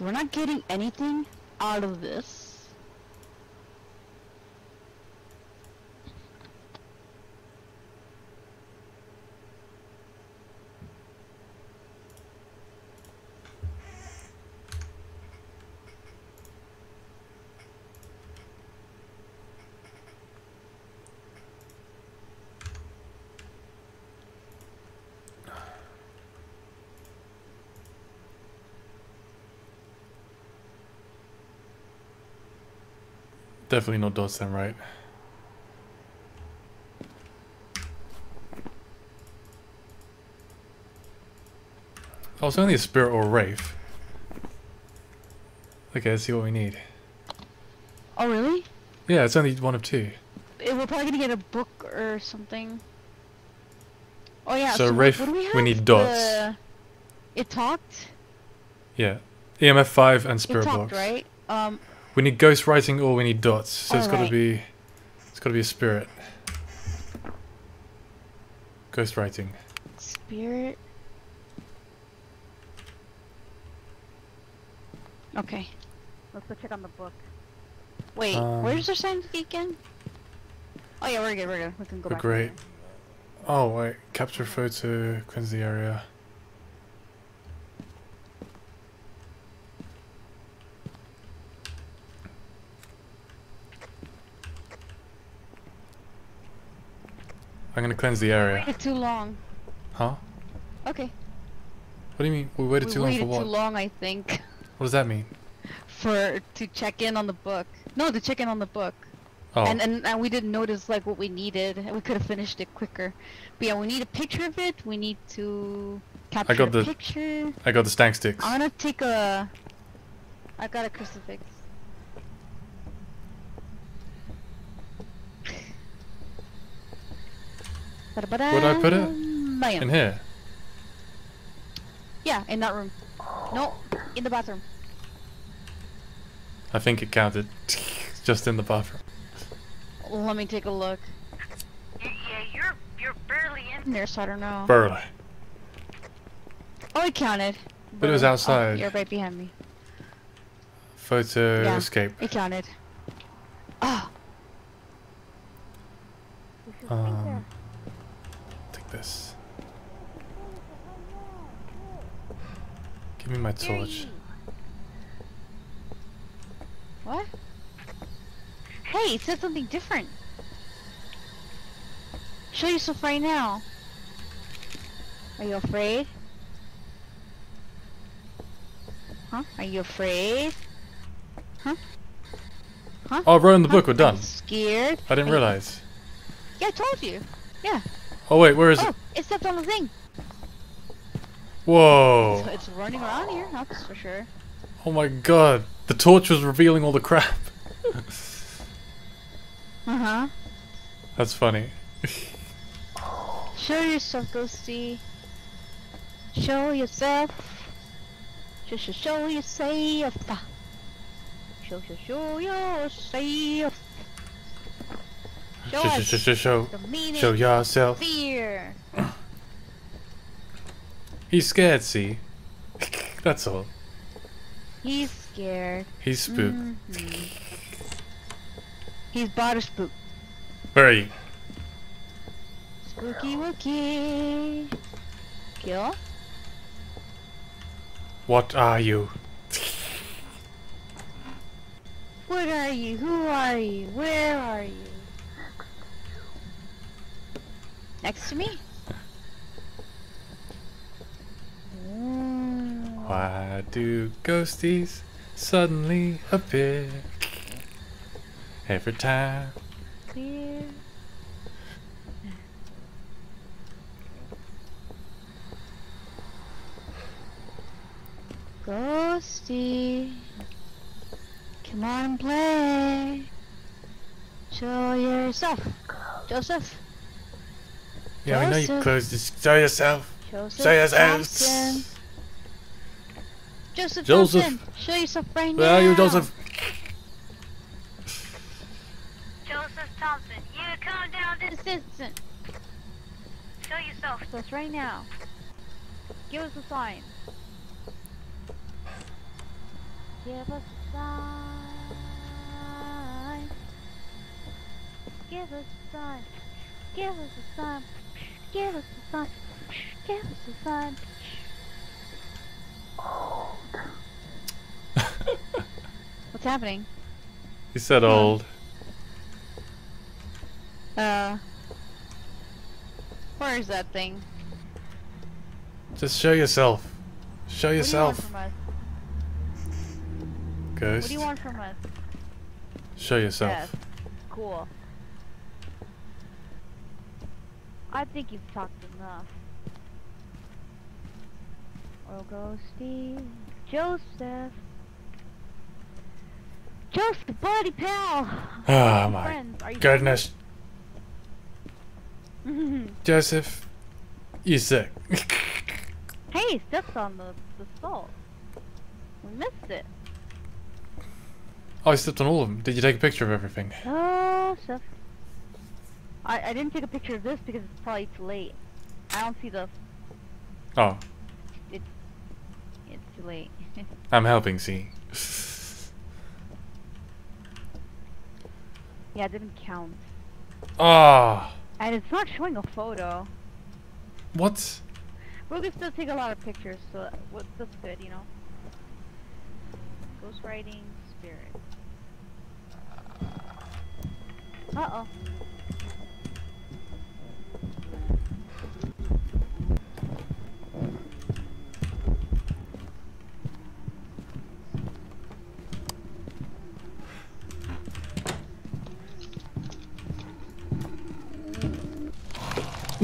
S1: We're not getting anything out of this.
S2: Definitely not dots then, right? Oh, it's only a spirit or a wraith. Okay, let's see what we need.
S1: Oh, really?
S2: Yeah, it's only one of two.
S1: Eh, We're probably gonna get a book or something. Oh yeah.
S2: So,
S1: what- Wraith, we,
S2: we need dots.
S1: The- It talked.
S2: Yeah. EMF 5 and spirit It
S1: talked,
S2: blocks.
S1: right? Um.
S2: We need ghost writing or we need dots. So it's got to
S1: Alright.
S2: be it's got to be a spirit. Ghost writing.
S1: Spirit. Okay.
S12: Let's go check on the book.
S1: Wait,
S2: Um,
S1: where's the sign again? Oh yeah, we're good, we're good. We can go
S2: We're
S1: back.
S2: great. Oh wait, capture photo, cleanse the area. I'm gonna cleanse the area.
S1: Waited too long.
S2: Huh?
S1: Okay.
S2: What do you mean? We waited
S1: we
S2: too long
S1: waited
S2: for what?
S1: too long, I think,
S2: What does that mean?
S1: for to check in on the book. No, to check in on the book.
S2: Oh,
S1: And, and and we didn't notice like what we needed. and We could have finished it quicker. But yeah, we need a picture of it. We need to capture
S2: I
S1: got
S2: the-
S1: picture.
S2: I got the stank sticks.
S1: I'm gonna take a. I got a crucifix.
S2: Where did I put it?
S1: Bam.
S2: In here.
S1: Yeah, in that room. No, in the bathroom.
S2: I think it counted. Just in the bathroom.
S1: Let me take a look.
S13: Yeah, yeah, you're you're barely in.
S1: In there, so I don't know.
S2: Barely.
S1: Oh, it counted.
S2: But it was
S1: Oh,
S2: outside.
S1: you're right behind me.
S2: Photo
S1: Yeah.
S2: escape.
S1: It counted. Oh,
S2: Um, take this. Give me my torch.
S1: what? Hey, it said something different. Show yourself right now. Are you afraid? Huh? Are you afraid? Huh? Huh?
S2: Oh, I wrote in the
S1: Huh?
S2: book. We're done.
S1: scared?
S2: I didn't realize.
S1: Yeah, I told you. Yeah.
S2: Oh wait, where is
S1: oh,
S2: it?
S1: it stepped on the thing.
S2: Whoa!
S1: So it's running around here, that's for sure.
S2: Oh my god! The torch was revealing all the crap. (laughs)
S1: Uh huh.
S2: That's funny.
S1: Show yourself, Ghosty. Show yourself. Just show yourself. Show, show, show yourself. Show
S2: Show, show, show, show, yourself.
S1: fear. (clears throat)
S2: He's scared, see? (laughs) That's all.
S1: He's scared.
S2: He's spooked.
S1: Mhm. He's body spook.
S2: Where are you?
S1: Spooky wookie. Kill?
S2: What are you?
S1: What are you? Who are you? Where are you? Next to me? Mm.
S2: Why do ghosties suddenly appear every time?
S1: Clear. Ghosty, come on and play. Show yourself, Joseph.
S2: Yeah, I know you
S1: Joseph.
S2: closed this. Show yourself.
S1: Joseph
S2: Show yourself.
S1: Thompson. Joseph,
S2: Joseph.
S1: Thompson, show yourself right
S2: Where
S1: now.
S2: are you, Joseph?
S13: Joseph Thompson, you come down this.
S1: Assistant,
S13: Show yourself.
S1: show us right now. Give us a sign. Give us a sign. Give us a sign. Give us a sign. Give us a sign. Give us a sign. What's happening?
S2: He said old.
S1: Uh. Where is that thing?
S2: Just show yourself. Show
S1: What do you want
S2: yourself.
S1: from us? What do you want from us?
S2: Show yourself.
S1: Yes. Cool. I think you've talked enough. Oh, Steve. Joseph. Joseph, buddy pal! (sighs)
S2: Oh my
S1: Friends, are you
S2: goodness. (laughs) Joseph, you sick. (laughs)
S1: hey, steps on the, the salt. We missed it.
S2: oh, I stepped on all of them. Did you take a picture of everything?
S1: Oh, stuff. I, I didn't take a picture of this because it's probably too late. I don't see the...
S2: Oh,
S1: It's it's too late. (laughs)
S2: I'm helping, see.
S1: yeah, it didn't count.
S2: Ah,
S1: And it's not showing a photo.
S2: what?
S1: We're gonna still take a lot of pictures, so what, that's good, you know. Ghostwriting spirit. Uh oh.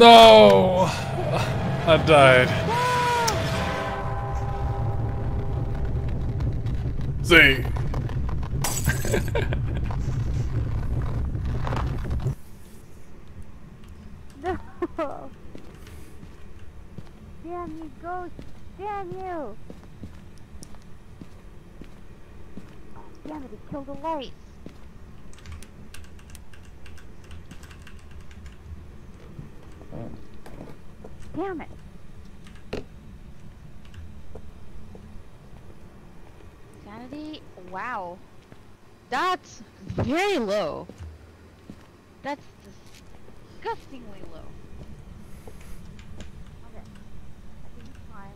S2: No! I died. See.
S1: No! Damn you, ghost! Damn you! Oh, damn it, it killed a lights. Damn it. Sanity? Wow. That's very low. That's disgustingly low. Okay. I think it's fine.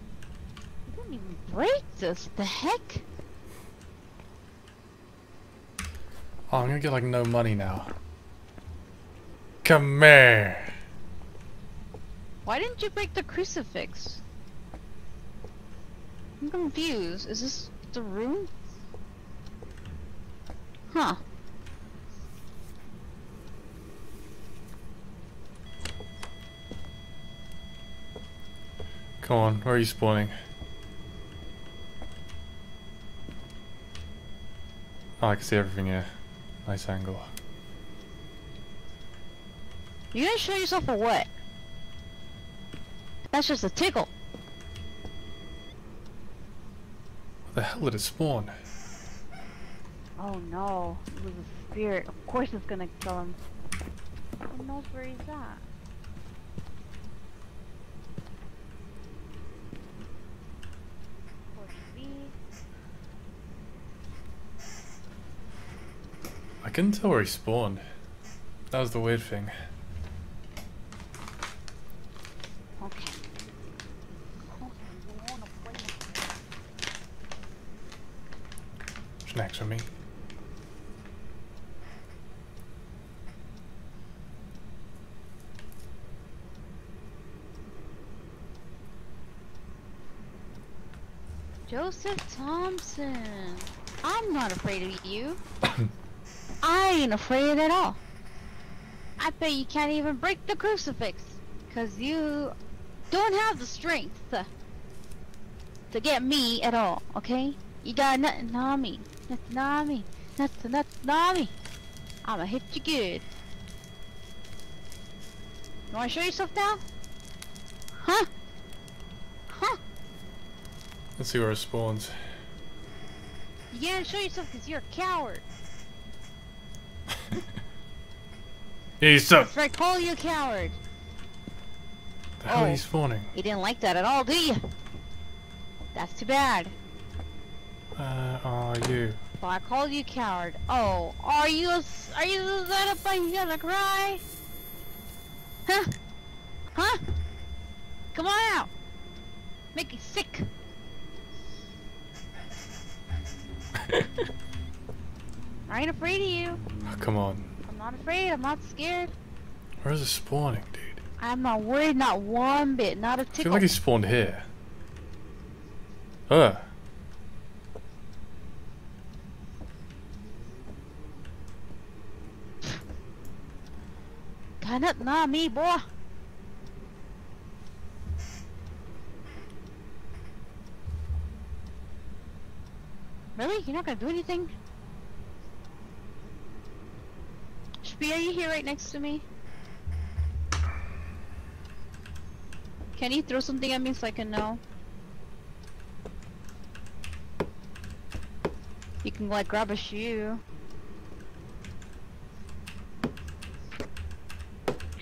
S1: You didn't even break this. The heck?
S2: Oh, I'm gonna get like no money now. Come here.
S15: Why didn't you break the crucifix? I'm confused. Is this the room? Huh.
S2: Come on, where are you spawning? Oh, I can see everything here. Nice angle.
S15: You gonna show yourself or what? That's just a tickle.
S2: Where the hell did it spawn?
S1: Oh no, it was a spirit. Of course it's gonna kill him. Who knows where he's at?
S2: I couldn't tell where he spawned. That was the weird thing.
S1: Okay.
S2: What's next for me?
S1: Joseph Thompson. I'm not afraid of you. (coughs) I ain't afraid at all. I bet you can't even break the crucifix. Cause you don't have the strength to, to get me at all, okay? You got nothing on me. Nothing on me. Nothing, nothing on me. I'ma hit you good. You wanna show yourself now? Huh? Huh?
S2: Let's see where it spawns.
S1: You gotta show yourself because you're a coward. (laughs)
S2: He's so.
S1: That's right, call you a coward.
S2: The hell are
S1: Oh.
S2: you spawning?
S1: You didn't like that at all, do you? That's too bad.
S2: Uh, are you?
S1: So I called you coward. Oh, are you are you set up like you gonna cry? Huh? Huh? Come on out. Make you sick. (laughs) I ain't afraid of you.
S2: Oh, come on.
S1: I'm not afraid. I'm not scared.
S2: Where is it spawning, dude?
S1: I'm not worried, not one bit, not a
S2: I feel like he spawned here. Uh.
S1: Nothing on me, boy. Really? You're not gonna do anything? Spee, are you here right next to me? Can you throw something at me so I can know? You can like grab a shoe.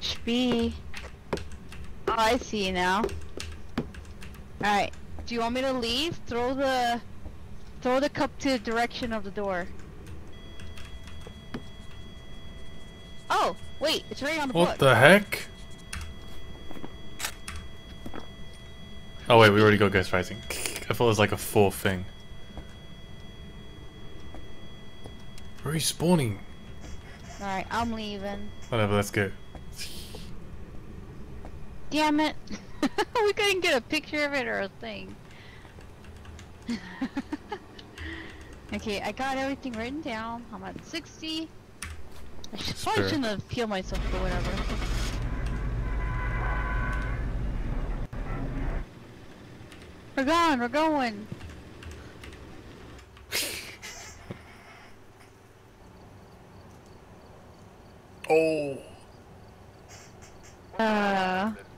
S1: Spee. Oh, I see you now. Alright. Do you want me to leave? Throw the throw the cup to the direction of the door. Oh, wait, it's right on the
S2: What
S1: book.
S2: the heck? Oh wait, we already got ghost writing. I thought it was like a fourth thing. Where are spawning?
S1: Alright, I'm leaving.
S2: Whatever, let's go.
S1: Damn it. (laughs) we couldn't get a picture of it or a thing. (laughs) okay, I got everything written down. I'm at 60. I should, probably
S2: Spirit.
S1: shouldn't have peeled myself or whatever. (laughs) We're going, we're going.
S2: Oh.
S1: Uh,
S16: Job's ready for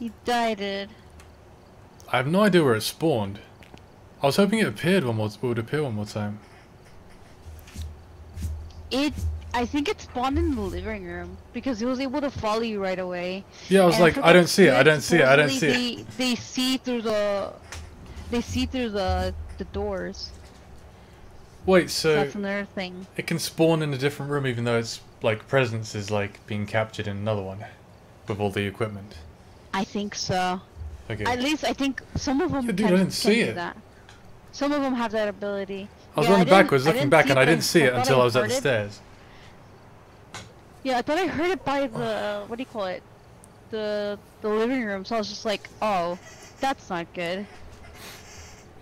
S16: you.
S1: he died it.
S2: I have no idea where it spawned. I was hoping it appeared one more would appear one more time.
S1: It, I think it spawned in the living room because it was able to follow you right away.
S2: Yeah, I was
S1: And
S2: like, I don't see it, I don't see it, I don't see
S1: supposedly
S2: it.
S1: They, they see through the, they see through the the doors.
S2: Wait, so
S1: That's another thing.
S2: it can spawn in a different room even though its like presence is like being captured in another one with all the equipment.
S1: I think so.
S2: Okay.
S1: At least I think some of them
S2: Yeah, dude,
S1: can,
S2: I didn't see
S1: do
S2: it.
S1: that. Some of them have that ability.
S2: I was
S1: Yeah,
S2: running backwards, looking back, and I didn't see it
S1: thought
S2: until I was at the
S1: it.
S2: stairs.
S1: Yeah, I thought I heard it by the what do you call it? The the living room. So I was just like, oh, that's not good.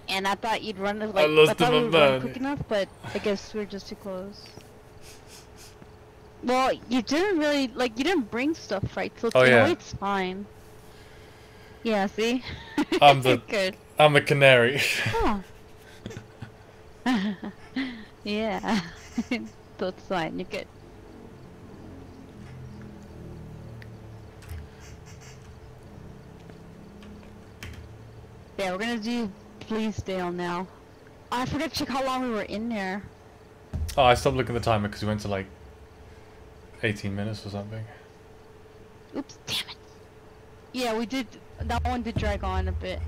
S1: And I thought you'd run like I,
S2: lost
S1: thought
S2: my
S1: we run quick enough, but I guess we're just too close. Well, you didn't really like you didn't bring stuff right, so
S2: Oh, yeah.
S1: it's fine. Yeah, see.
S2: I'm (laughs) the
S1: good.
S2: I'm the canary.
S1: Oh. (laughs) (laughs) yeah. it's fine. You're good. Yeah, we're gonna do Bleasdale now. Oh, I forgot to check how long we were in there.
S2: Oh, I stopped looking at the timer because we went to like 18 minutes or something.
S1: Oops, damn it. Yeah, we did. That one did drag on a bit.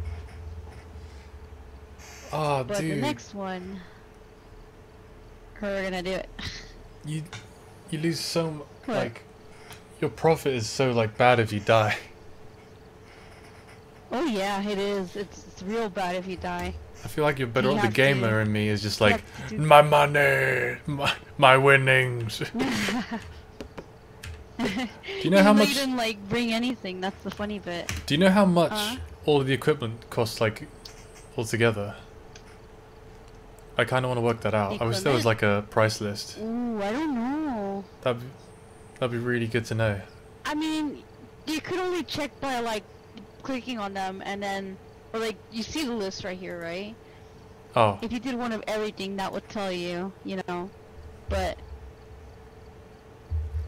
S2: Oh,
S1: But
S2: dude.
S1: the next one, we're gonna do it.
S2: You you lose so like your profit is so like bad if you die.
S1: Oh yeah, it is. It's, it's real bad if you die.
S2: I feel like you're better
S1: You
S2: off. The gamer
S1: to-
S2: in me is just like
S1: have to do-
S2: my money, my, my winnings. (laughs) (laughs) Do you know how much?
S1: You didn't like bring anything. That's the funny bit.
S2: Do you know how much
S1: Uh.
S2: all of the equipment costs like altogether? I kind of want to work that out. I wish there was like a price list.
S1: Ooh, I don't know.
S2: That'd be, that'd be really good to know.
S1: I mean, you could only check by like clicking on them and then, or like you see the list right here, right?
S2: Oh,
S1: If you did one of everything, that would tell you, you know. But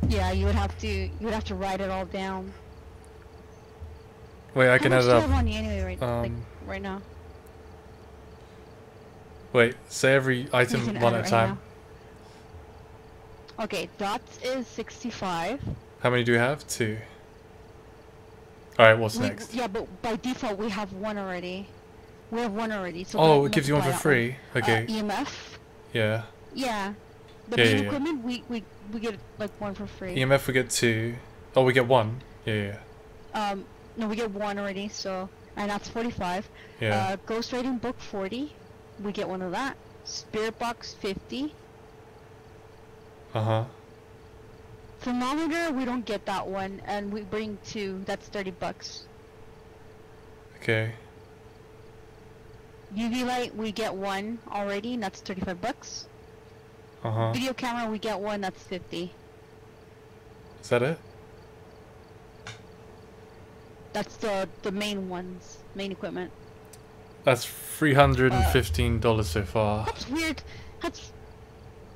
S1: yeah, you would have to you would have to write it all down.
S2: wait, I
S1: How
S2: can
S1: much
S2: add
S1: do
S2: it
S1: you have
S2: up.
S1: on you anyway, right, like,
S2: Um,
S1: right now?
S2: Wait, say every item one at a
S1: right
S2: time.
S1: now. Okay, dots is 65.
S2: How many do we have? Two. Alright, what's
S1: We-
S2: next?
S1: Yeah, but by default we have one already. We have one already. So
S2: Oh, it gives you one for free. Okay.
S1: Uh, EMF.
S2: Yeah.
S1: Yeah. The
S2: Yeah, yeah.
S1: equipment we, we we get like one for free.
S2: EMF we get two. Oh, we get one. Yeah, yeah,
S1: Um, no, we get one already. So and that's 45.
S2: yeah.
S1: Uh, Ghost Writing Book 40. We get one of that. Spirit Box 50.
S2: Uh huh.
S1: Thermometer we don't get that one, and we bring two. That's 30 bucks.
S2: Okay.
S1: UV light we get one already, and that's 35 bucks.
S2: Uh huh.
S1: Video camera we get one, that's 50.
S2: Is that it?
S1: That's the the main ones, main equipment.
S2: That's three hundred and fifteen dollars so far.
S1: That's weird. That's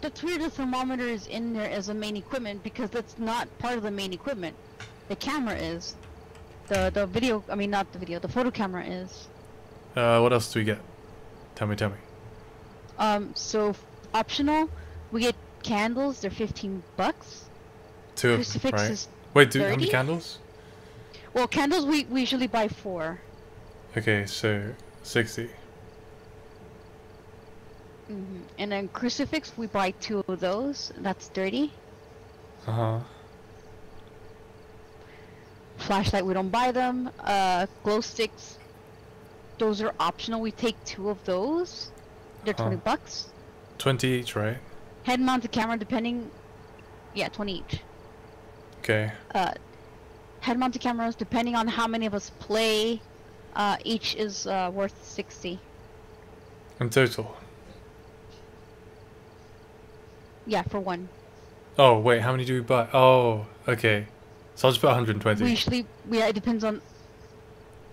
S1: that's weird. The thermometer is in there as a main equipment because that's not part of the main equipment. The camera is. The the video. I mean, not the video. The photo camera is.
S2: Uh, what else do we get? Tell me, tell me.
S1: Um. So optional, we get candles. They're 15 bucks.
S2: Two of them,
S1: Crucifix
S2: right? Wait, do how many
S1: 30?
S2: candles?
S1: Well, candles we we usually buy four.
S2: Okay, so sixty.
S1: hmm And then crucifix we buy two of those. That's 30.
S2: Uh huh.
S1: Flashlight, we don't buy them. Uh, glow sticks, those are optional. We take two of those. They're
S2: Huh.
S1: 20 bucks.
S2: Twenty each, right?
S1: Head mounted camera, depending. Yeah, 20 each.
S2: Okay.
S1: Uh, head mounted cameras, depending on how many of us play, uh, each is uh, worth 60.
S2: In total.
S1: Yeah, for one.
S2: Oh wait, how many do we buy? Oh, okay. So I'll just put 120
S1: We usually, yeah, it depends on.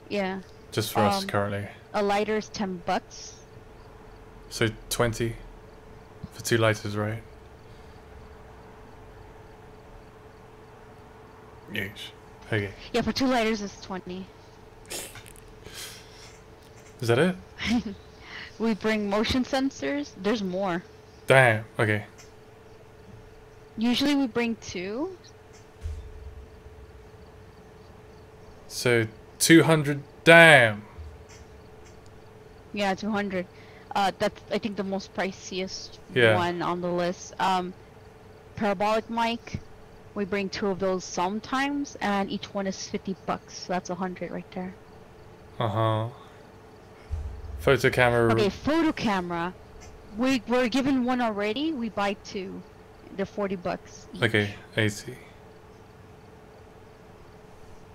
S1: Yeah,
S2: just for us
S1: um,
S2: currently.
S1: a lighter is 10 bucks.
S2: So 20 for two lighters, right? Yes. Okay.
S1: Yeah, for two lighters it's 20.
S2: Is that it? (laughs)
S1: We bring motion sensors. There's more.
S2: Damn. Okay.
S1: Usually we bring two.
S2: So 200. Damn.
S1: Yeah, 200. Uh, that's I think the most priciest
S2: Yeah.
S1: one on the list. Um, parabolic mic. We bring two of those sometimes, and each one is 50 bucks. So that's a hundred right there.
S2: Uh huh. Photo camera.
S1: Okay, photo camera. We were given one already. We buy two. They're 40 bucks. each.
S2: Okay, 80.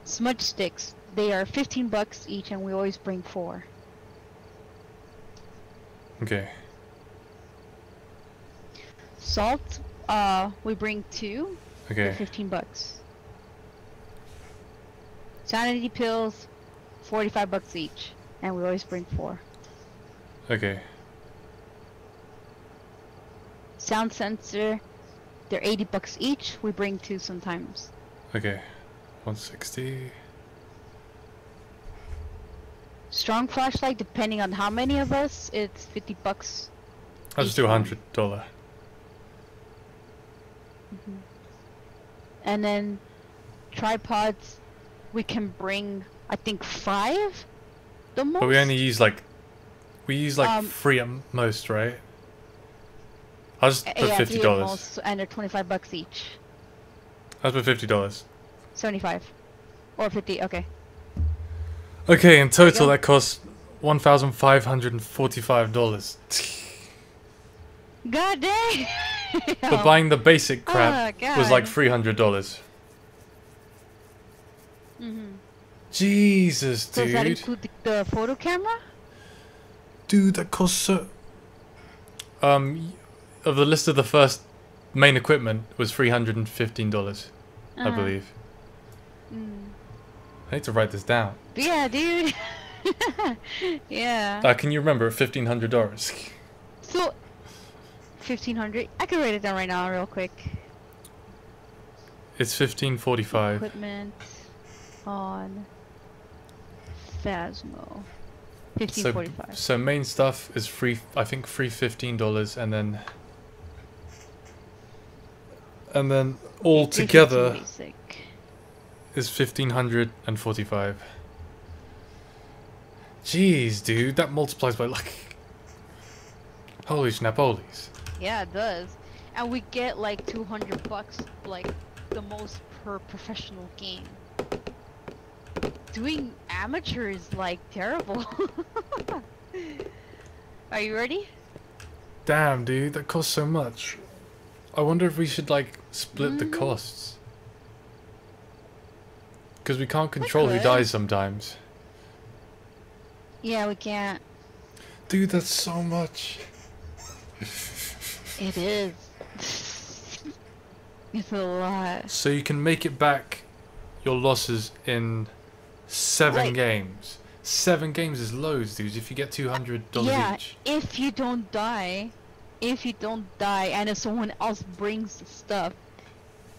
S1: Smudge sticks. They are 15 bucks each, and we always bring four.
S2: Okay.
S1: Salt. Uh, we bring two.
S2: Okay.
S1: 15 bucks. Sanity pills, 45 bucks each, and we always bring four.
S2: Okay.
S1: Sound sensor, they're 80 bucks each. We bring two sometimes.
S2: Okay. 160.
S1: Strong flashlight, depending on how many of us, it's 50 bucks.
S2: I'll just do a hundred dollar.
S1: And then tripods, we can bring, I think, five? The most?
S2: But we only use like, we use like
S1: Um,
S2: three at most, right? I'll just put
S1: yeah,
S2: fifty dollars.
S1: most, And they're 25 bucks each.
S2: I'll put fifty dollars.
S1: 75. Or 50, okay.
S2: Okay, in total that costs one thousand five hundred and forty-five dollars.
S1: God dang! (laughs)
S2: But buying the basic crap
S1: Oh,
S2: was like three hundred dollars.
S1: Mhm.
S2: Jesus,
S1: So does that
S2: dude.
S1: include the, photo camera?
S2: Dude, that costs so. Um, of the list of the first main equipment was three hundred and fifteen dollars, I
S1: Uh-huh.
S2: believe.
S1: Mm.
S2: I need to write this down.
S1: Yeah, dude. (laughs) yeah.
S2: Uh, can you remember fifteen hundred dollars?
S1: So, 1500. I can write it down right now, real quick.
S2: It's fifteen forty-five.
S1: Equipment on Phasmo.
S2: So,
S1: 1545.
S2: so main stuff is free. I think free fifteen dollars, and then and then all together. Is fifteen hundred and forty-five. Jeez, dude, that multiplies by like. Holy schnapolies.
S1: Yeah, it does. And we get like 200 bucks, like the most per professional game. Doing amateur is like terrible. (laughs) Are you ready?
S2: Damn, dude, that costs so much. I wonder if we should like split the
S1: Mhm.
S2: costs. Because we can't control who dies sometimes.
S1: Yeah, we can't.
S2: Dude, that's so much.
S1: It is. (laughs) it's a lot.
S2: So you can make it back your losses in seven
S1: Like-
S2: games. Seven games is loads, dude. If you get two hundred dollars
S1: Yeah,
S2: each.
S1: if you don't die, if you don't die, and if someone else brings stuff,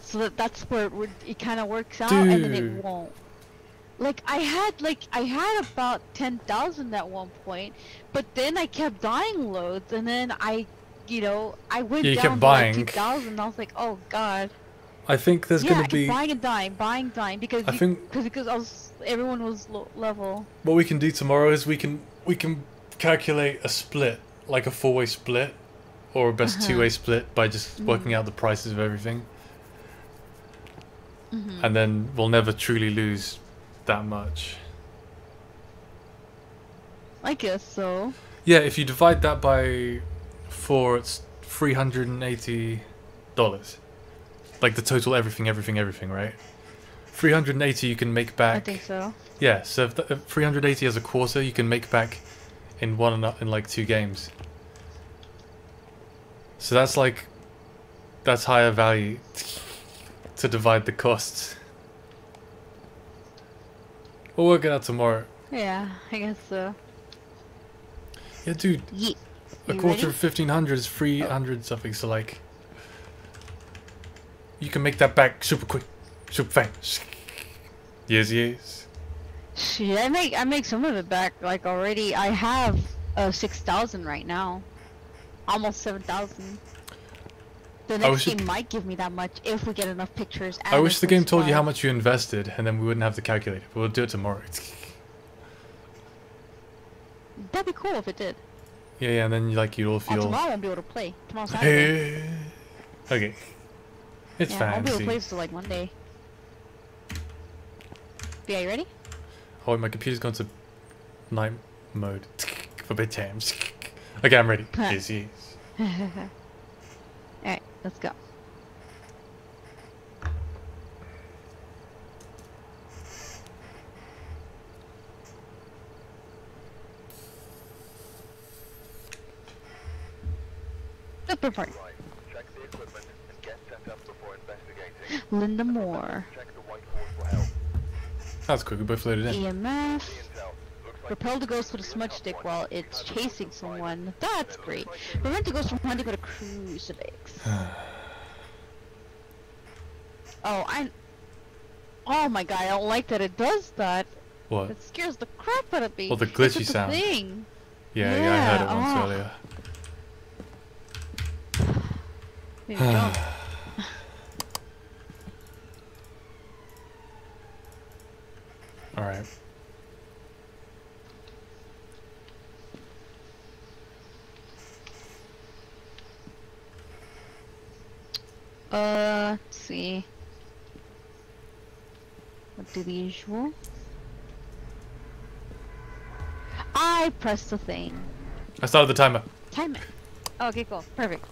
S1: so that that's where it, would- it kind of works out, and then it won't. Like I had like I had about ten thousand at one point, but then I kept dying loads, and then I, you know, I went
S2: Yeah, you
S1: down to
S2: buying.
S1: like two thousand. I was like, oh god.
S2: I think there's
S1: yeah,
S2: gonna be.
S1: buying and dying, buying and dying because
S2: I
S1: you,
S2: think-
S1: cause, because I was everyone was level.
S2: What we can do tomorrow is we can we can calculate a split, like a four-way split, or a best
S1: Uh-huh.
S2: two-way split by just working
S1: Mhm.
S2: out the prices of everything,
S1: Mhm.
S2: and then we'll never truly lose that much.
S1: I guess so.
S2: Yeah, if you divide that by four, it's three hundred and eighty dollars. Like the total everything, everything, everything, right? Three hundred and eighty you can make back.
S1: I think so.
S2: Yeah, so if, if 380 as a quarter, you can make back in one and in like two games. So that's like that's higher value to divide the costs. We'll work it out tomorrow.
S1: Yeah, I guess so.
S2: Yeah, dude,
S1: Ye-
S2: a quarter
S1: ready?
S2: of 1500 is 300 something. So like, you can make that back super quick, super fast. Yes, yes.
S1: Shit, I make I make some of it back like already. I have uh six thousand right now, almost seven thousand. The
S2: I
S1: next
S2: it-
S1: game might give me that much if we get enough pictures.
S2: I wish the game told you how much you invested, and then we wouldn't have to calculate it. But we'll do it tomorrow.
S1: That'd be cool if it did.
S2: Yeah, yeah, and then like you'd all
S1: Oh, uh,
S2: feel.
S1: tomorrow I won't be able to play. Tomorrow's Saturday.
S2: okay. It's
S1: yeah, I won't be able to play till like Monday. Yeah, you ready?
S2: Oh, my computer's gone to night mode (laughs) for bedtime. (laughs) Okay, I'm ready. (laughs)
S1: Huh.
S2: Yes, yes.
S1: Alright, let's go. Super party.
S16: Right. Check the equipment and get set up before investigating.
S1: Linda Moore.
S16: Check the whiteboard for help.
S2: That's quick. We both loaded in.
S1: EMF. Propel the ghost with a smudge stick while it's chasing someone. That's great. Prevent the ghost from hunting with a crucifix. (sighs) oh, I. Oh my god, I don't like that it does that.
S2: What?
S1: It scares the crap out of me.
S2: Well, the glitchy
S1: the
S2: sound.
S1: Thing.
S2: Yeah, yeah, I heard it once
S1: oh.
S2: earlier. (sighs)
S1: Maybe jump. (sighs)
S2: Alright.
S1: Uh, let's see. What do the usual? I pressed the thing.
S2: I started the timer.
S1: Time it. Oh, okay, cool. Perfect.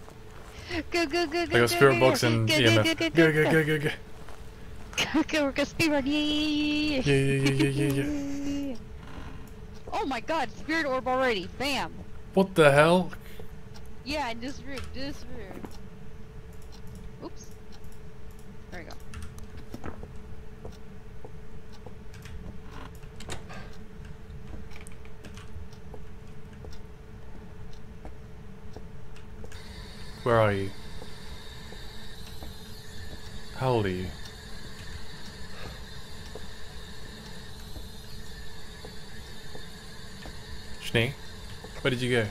S1: Go, go, go, go,
S2: I
S1: go,
S2: got spirit
S1: go,
S2: box
S1: go,
S2: and
S1: go,
S2: EMF.
S1: Go, go,
S2: Go, go, go, go, go.
S1: go, go, we're gonna speedrun. Yeah, yeah,
S2: yeah, yeah, yeah, yeah.
S1: Oh my god, spirit orb already. Bam.
S2: What the hell?
S1: Yeah, in this room, this room. There we go.
S2: Where are you? How old are you? Schnee? Where did you go?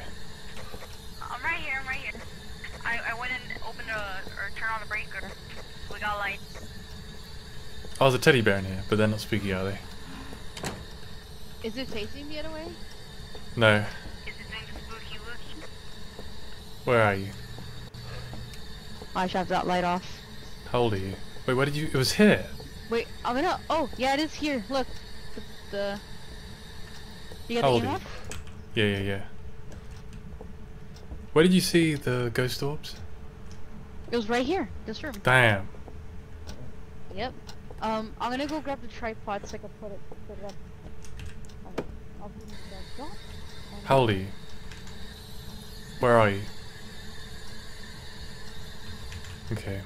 S2: Oh, there's a teddy bear in here, but they're not spooky, are they?
S1: Is it facing the other way?
S2: No.
S13: Is it doing the spooky wookie?
S2: Where are you?
S1: I have that light off.
S2: How old are you? Wait, where did you? It was here.
S1: Wait, I'm gonna. Oh, yeah, it is here. Look, the. the you got
S2: How
S1: the
S2: old are you?
S1: EMF?
S2: Yeah, yeah, yeah. Where did you see the ghost orbs?
S1: It was right here. This room.
S2: Damn.
S1: Yep. Um, I'm gonna go grab the tripod so I can put it, put it up. Okay, I'll put it in the drop, and-
S2: How old are you? Where are you? Okay.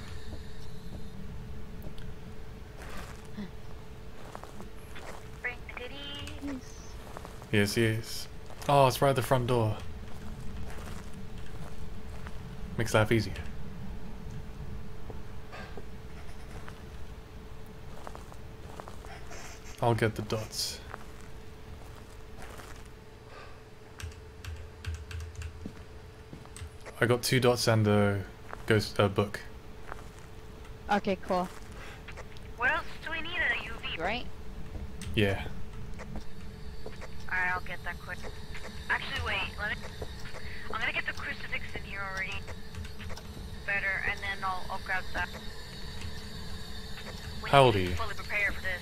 S13: Bring the goodies.
S2: Yes, yes. Oh, it's right at the front door. Makes life easier. I'll get the dots. I got two dots and a ghost uh, book.
S1: Okay, cool.
S13: What else do we need at a UV?
S1: Right?
S2: Yeah.
S13: Alright, I'll get that quick. Actually, wait, let me... I'm gonna get the crucifix in here already. Better, and then I'll, I'll grab that. We
S2: How
S13: need
S2: old are you?
S13: Fully prepared for this.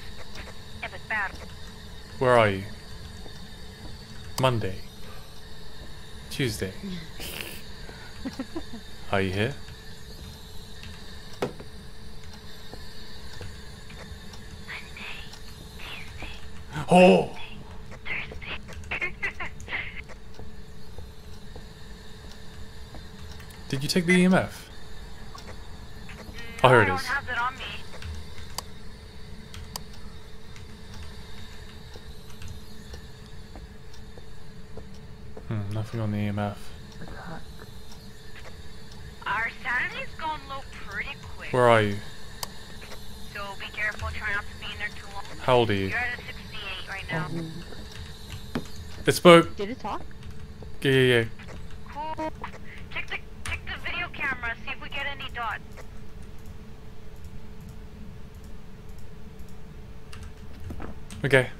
S2: Where are you? Monday. Tuesday. (laughs) are you here? Monday, Tuesday, Oh! (laughs) Did you take the EMF? Oh, here it is.
S13: have that on me.
S2: Hmm, nothing on the EMF.
S13: Our sanity's gone low pretty quick.
S2: Where are you?
S13: So be careful, try not to be in there too long.
S2: How old are you?
S13: You're at a 68 right now.
S2: It spoke.
S1: Did it talk?
S2: Yeah, yeah, yeah.
S13: Cool. Check the check the video camera, see if we get any dots.
S2: Okay.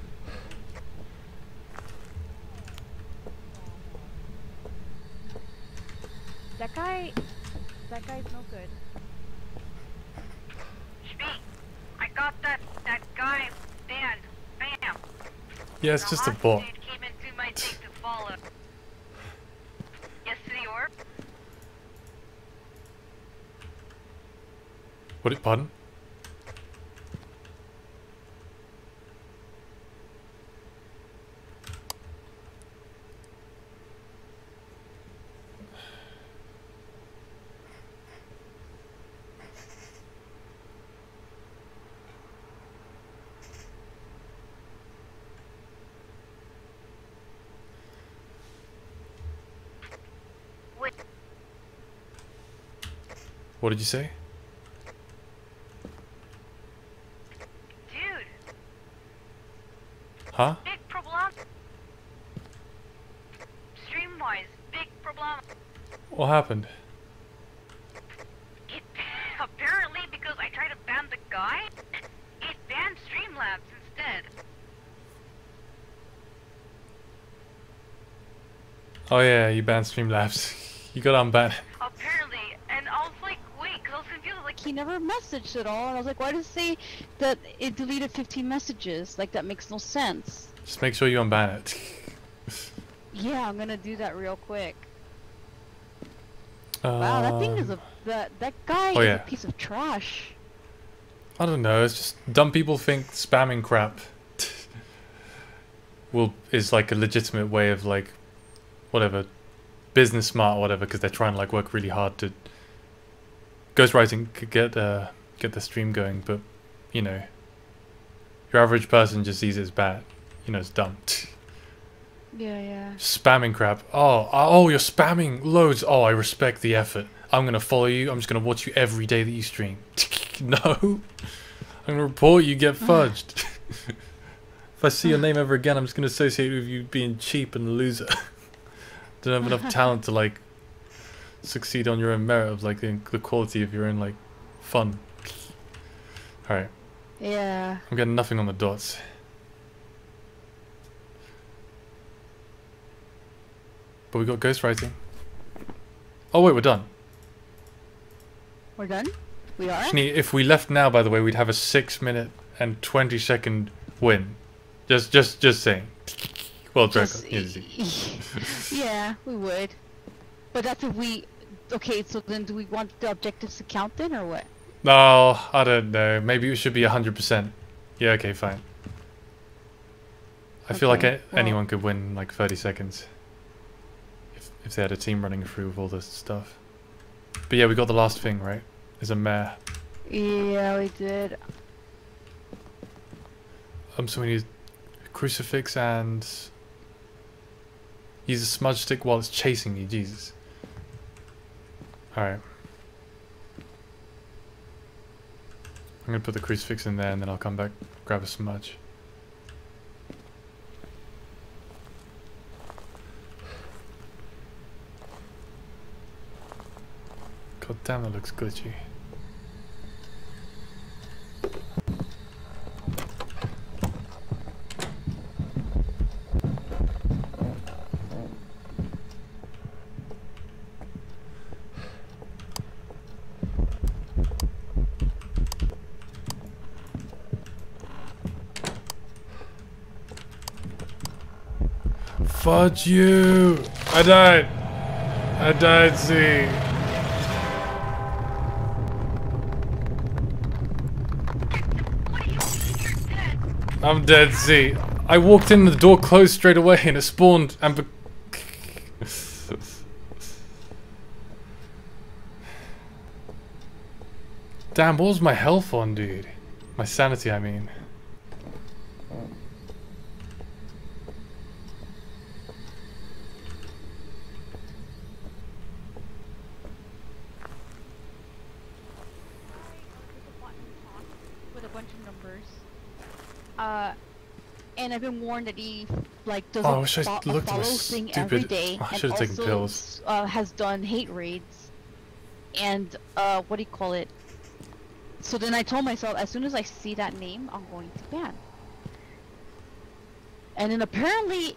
S12: That guy, that guy's no good.
S13: Speak. I got that that guy banned. Bam.
S2: Yeah, it's
S13: The
S2: just a
S13: hostage
S2: bot.
S13: came into my thing to follow. Yes to the orb.
S2: What? It, pardon?
S13: Wait.
S2: What did you say?
S13: Dude.
S2: Huh?
S13: Big problem. Stream-wise, big problem.
S2: What happened?
S13: It (laughs) apparently because I tried to ban the guy, it banned Streamlabs instead.
S2: Oh yeah, you banned Streamlabs. (laughs) you got unban.
S1: He never messaged at all, and I was like, why does it say that it deleted 15 messages? Like, that makes no sense.
S2: Just make sure you unban it.
S1: Yeah, I'm gonna do that real quick. Uh, wow, that thing is a that that guy
S2: oh,
S1: is
S2: yeah.
S1: a piece of trash.
S2: I don't know. It's just dumb people think spamming crap (laughs) will is like a legitimate way of like whatever business smart or whatever because they're trying to like work really hard to ghostwriting could get uh get the stream going, but you know your average person just sees it as bad. You know, it's dumb.
S1: Yeah, yeah.
S2: spamming crap. Oh, oh, you're spamming loads. Oh, I respect the effort. I'm gonna follow you. I'm just gonna watch you every day that you stream. (laughs) no, I'm gonna report you get fudged. (laughs) if I see your name ever again, I'm just gonna associate with you being cheap and a loser. (laughs) Don't have enough talent to like succeed on your own merit of like the, the quality of your own like fun. All right,
S1: Yeah.
S2: I'm getting nothing on the dots. But we got ghostwriting. Oh wait, we're done.
S1: We're done? We are?
S2: If we left now, by the way, we'd have a six minute and twenty second win. Just, just, just saying. Well, Draco,
S1: Just-
S2: easy. (laughs)
S1: yeah, we would. But that's if we... Okay, so then do we want the objectives to count then, or what?
S2: No, I don't know. Maybe it should be hundred percent. Yeah, okay, fine. I feel like a-
S1: well-
S2: anyone could win like thirty seconds. If if they had a team running through with all this stuff. But yeah, we got the last thing right. Is a mare.
S1: Yeah, we did.
S2: Um, so we need crucifix and use a smudge stick while it's chasing you. Jesus. All right. I'm gonna put the crucifix in there, and then I'll come back grab a smudge. God damn, that looks glitchy. Fudge you! I died! I died, Z. I'm dead, Z. I walked in, the door closed straight away, and it spawned and. (laughs) Damn, what was my health on, dude? My sanity, I mean.
S1: With a bunch of numbers. Uh, and I've been warned that he like does
S2: Oh, I
S1: a,
S2: wish I looked
S1: follow thing every
S2: stupid-
S1: day,
S2: Oh, (laughs) I
S1: and also
S2: pills.
S1: uh, has done hate raids, and uh, what do you call it? So then I told myself, as soon as I see that name, I'm going to ban. And then apparently,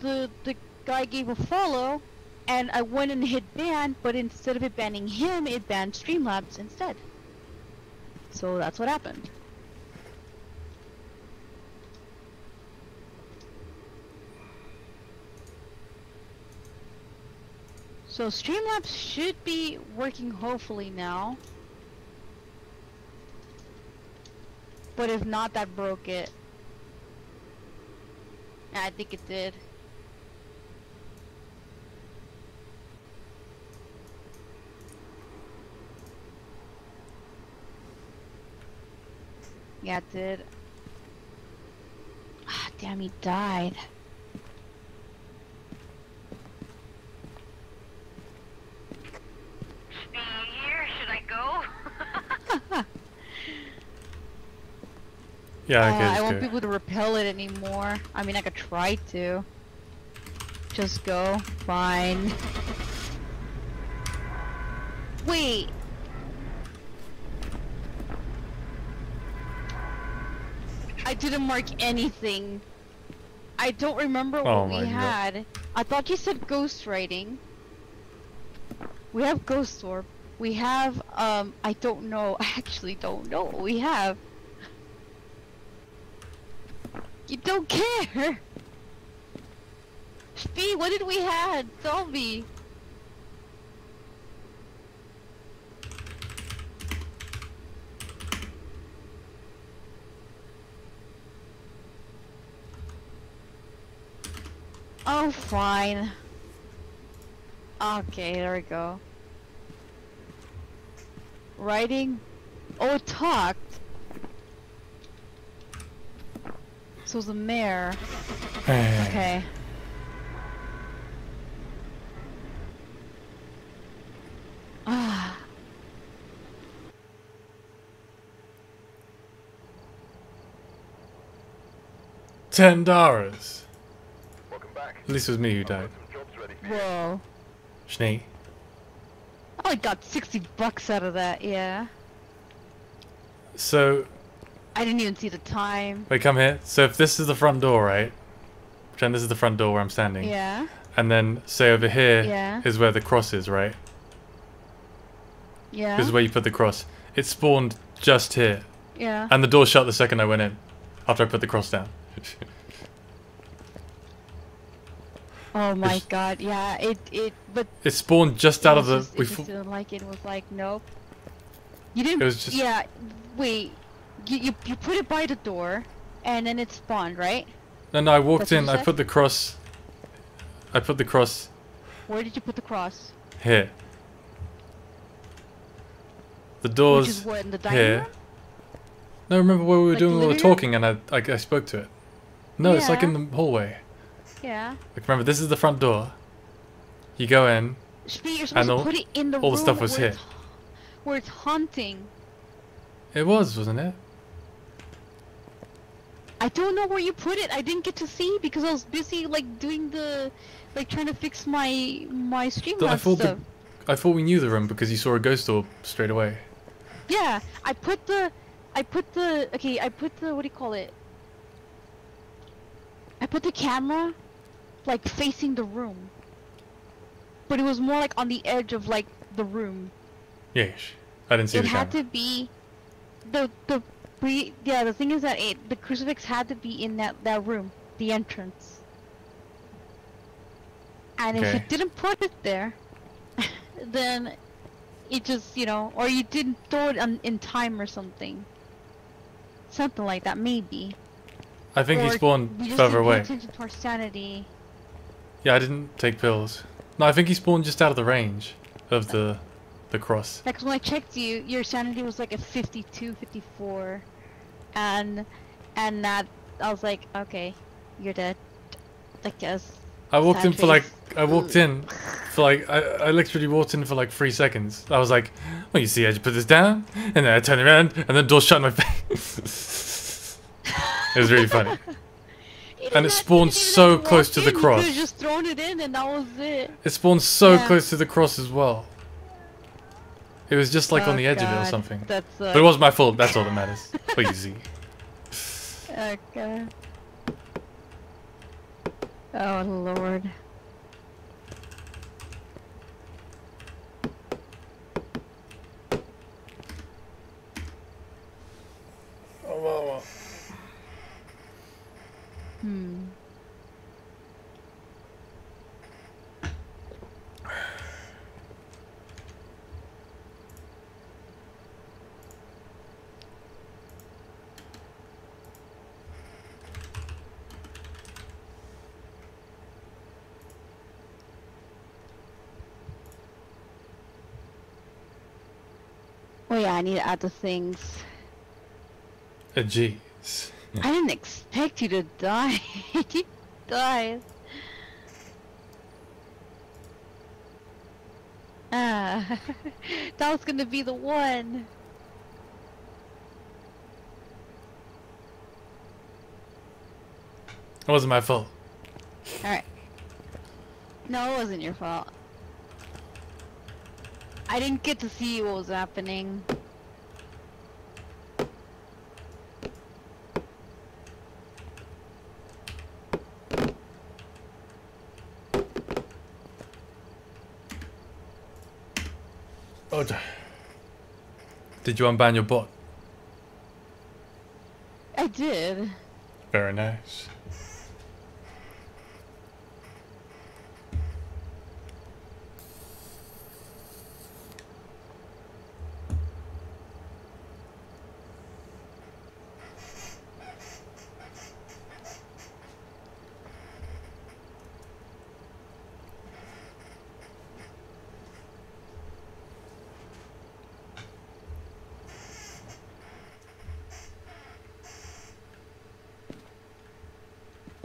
S1: the the guy gave a follow, and I went and hit ban, but instead of it banning him, it banned Streamlabs instead. So that's what happened. So Streamlabs should be working hopefully now. But if not, that broke it. I think it did. Yeah, it did. Ah, damn, he died.
S13: Be here, should I go? (laughs)
S2: Yeah,
S1: Uh,
S2: okay,
S1: I
S2: just
S1: won't
S2: go.
S1: be able to repel it anymore. I mean, I could try to. Just go. Fine. Wait. I didn't mark anything. I don't remember what
S2: Oh
S1: we
S2: my God.
S1: had. I thought you said ghost writing. We have ghost orb. We have um I don't know. (laughs) I actually don't know what we have. You don't care. (laughs) Speed, what did we have? Me. Oh, fine. Okay, there we go. Writing? Oh, it talked. So the mare. Okay. Ah. (sighs)
S2: Ten dollars.
S16: Welcome back.
S2: At least it was me who died.
S16: Some jobs ready for you.
S1: Whoa.
S2: Schnee.
S1: I only got 60 bucks out of that, yeah.
S2: So,
S1: I didn't even see the time.
S2: wait, come here. So if this is the front door, right? Pretend this is the front door where I'm standing.
S1: Yeah.
S2: And then, say over here
S1: Yeah.
S2: is where the cross is, right?
S1: Yeah.
S2: This is where you put the cross. It spawned just here.
S1: Yeah.
S2: And the door shut the second I went in. After I put the cross down. (laughs)
S1: Oh my
S2: It's-
S1: god, yeah, it, it, but
S2: it spawned just out of the...
S1: just,
S2: we
S1: it just didn't like it, it was like, nope. You didn't,
S2: It was just-
S1: yeah, wait, you, you, you put it by the door, and then it spawned, right?
S2: no, no, I walked
S1: That's
S2: in, I
S1: said?
S2: put the cross... I put the cross
S1: Where did you put the cross?
S2: here. The doors
S1: Which is what, in the dining
S2: here.
S1: room?
S2: No, remember what we were
S1: Like
S2: doing when we were talking and I, I, I spoke to it. No, it's like in the hallway.
S1: Yeah.
S2: Like remember, this is the front door. You go in.
S1: Supposed
S2: all-
S1: to put it in the
S2: all the stuff was
S1: where
S2: here.
S1: It's, where it's haunting.
S2: It was, wasn't it?
S1: I don't know where you put it. I didn't get to see because I was busy like doing the, like trying to fix my my
S2: Th- I thought
S1: stuff.
S2: the, I thought we knew the room because you saw a ghost orb straight away.
S1: Yeah, I put the, I put the, okay, I put the, what do you call it? I put the camera, like, facing the room. But it was more like on the edge of, like, the room.
S2: Yes. I didn't see
S1: it
S2: the
S1: had to be, the, the, we, yeah, the thing is that it, the crucifix had to be in that, that room, the entrance. And if you didn't put it there, (laughs) then it just, you know, or you didn't throw it on, in time or something. Something like that, maybe.
S2: I think he
S1: Or
S2: spawned
S1: we just
S2: further away.
S1: attention to our sanity.
S2: Yeah, I didn't take pills. No, I think he spawned just out of the range of the the cross.
S1: Like, 'cause when I checked you, your sanity was like a 52, 54. And, and that, I was like, okay, you're dead. I guess.
S2: I walked
S1: Sad
S2: in for like. I walked in for like I, I literally walked in for like three seconds. I was like, well you see I just put this down and then I turned around and the door shut in my (laughs) face. it was really funny. (laughs)
S1: It
S2: And it
S1: didn't
S2: spawned so close
S1: walk
S2: to the
S1: in, You
S2: cross.
S1: just thrown it in and that was it.
S2: It spawned so
S1: Yeah.
S2: close to the cross as well. It was just like
S1: Oh,
S2: on the oh, edge of it or something.
S1: That's uh,
S2: But it wasn't my fault, that's all that matters. Easy. (laughs)
S1: Okay. Oh lord. Oh, Hmm. Oh yeah, I need to add the things.
S2: Uh, Jeez.
S1: I didn't expect you to die. (laughs) you died. Ah, (laughs) that was gonna be the one.
S2: It wasn't my fault.
S1: Alright. No, it wasn't your fault. I didn't get to see what was happening.
S2: Oh, did you unban your bot?
S1: I did.
S2: Very nice.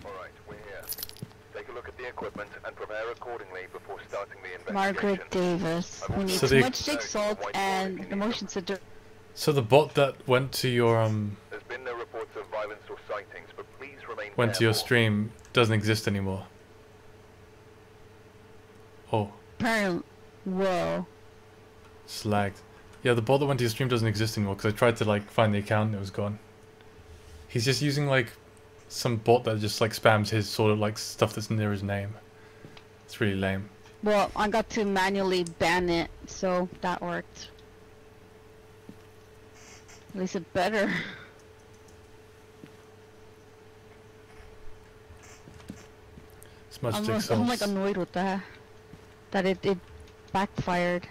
S16: Alright, we're here. Take a look at the equipment and prepare accordingly before starting the investigation.
S1: Margaret Davis. We need
S2: So
S1: too
S2: they-
S1: much stick salt and the motion sensor.
S2: So the bot that went to your um
S16: There's been no reports of violence or sightings, but please remain
S2: went to your stream doesn't exist anymore. Oh,
S1: Apparently. Whoa.
S2: slagged. Yeah, the bot that went to your stream doesn't exist anymore because I tried to like find the account and it was gone. He's just using like some bot that just like spams his sort of like stuff that's near his name. It's really lame.
S1: Well, I got to manually ban it, so that worked. At least it better. (laughs)
S2: Smudge
S1: I'm, like- I'm like annoyed with that. That it, it backfired.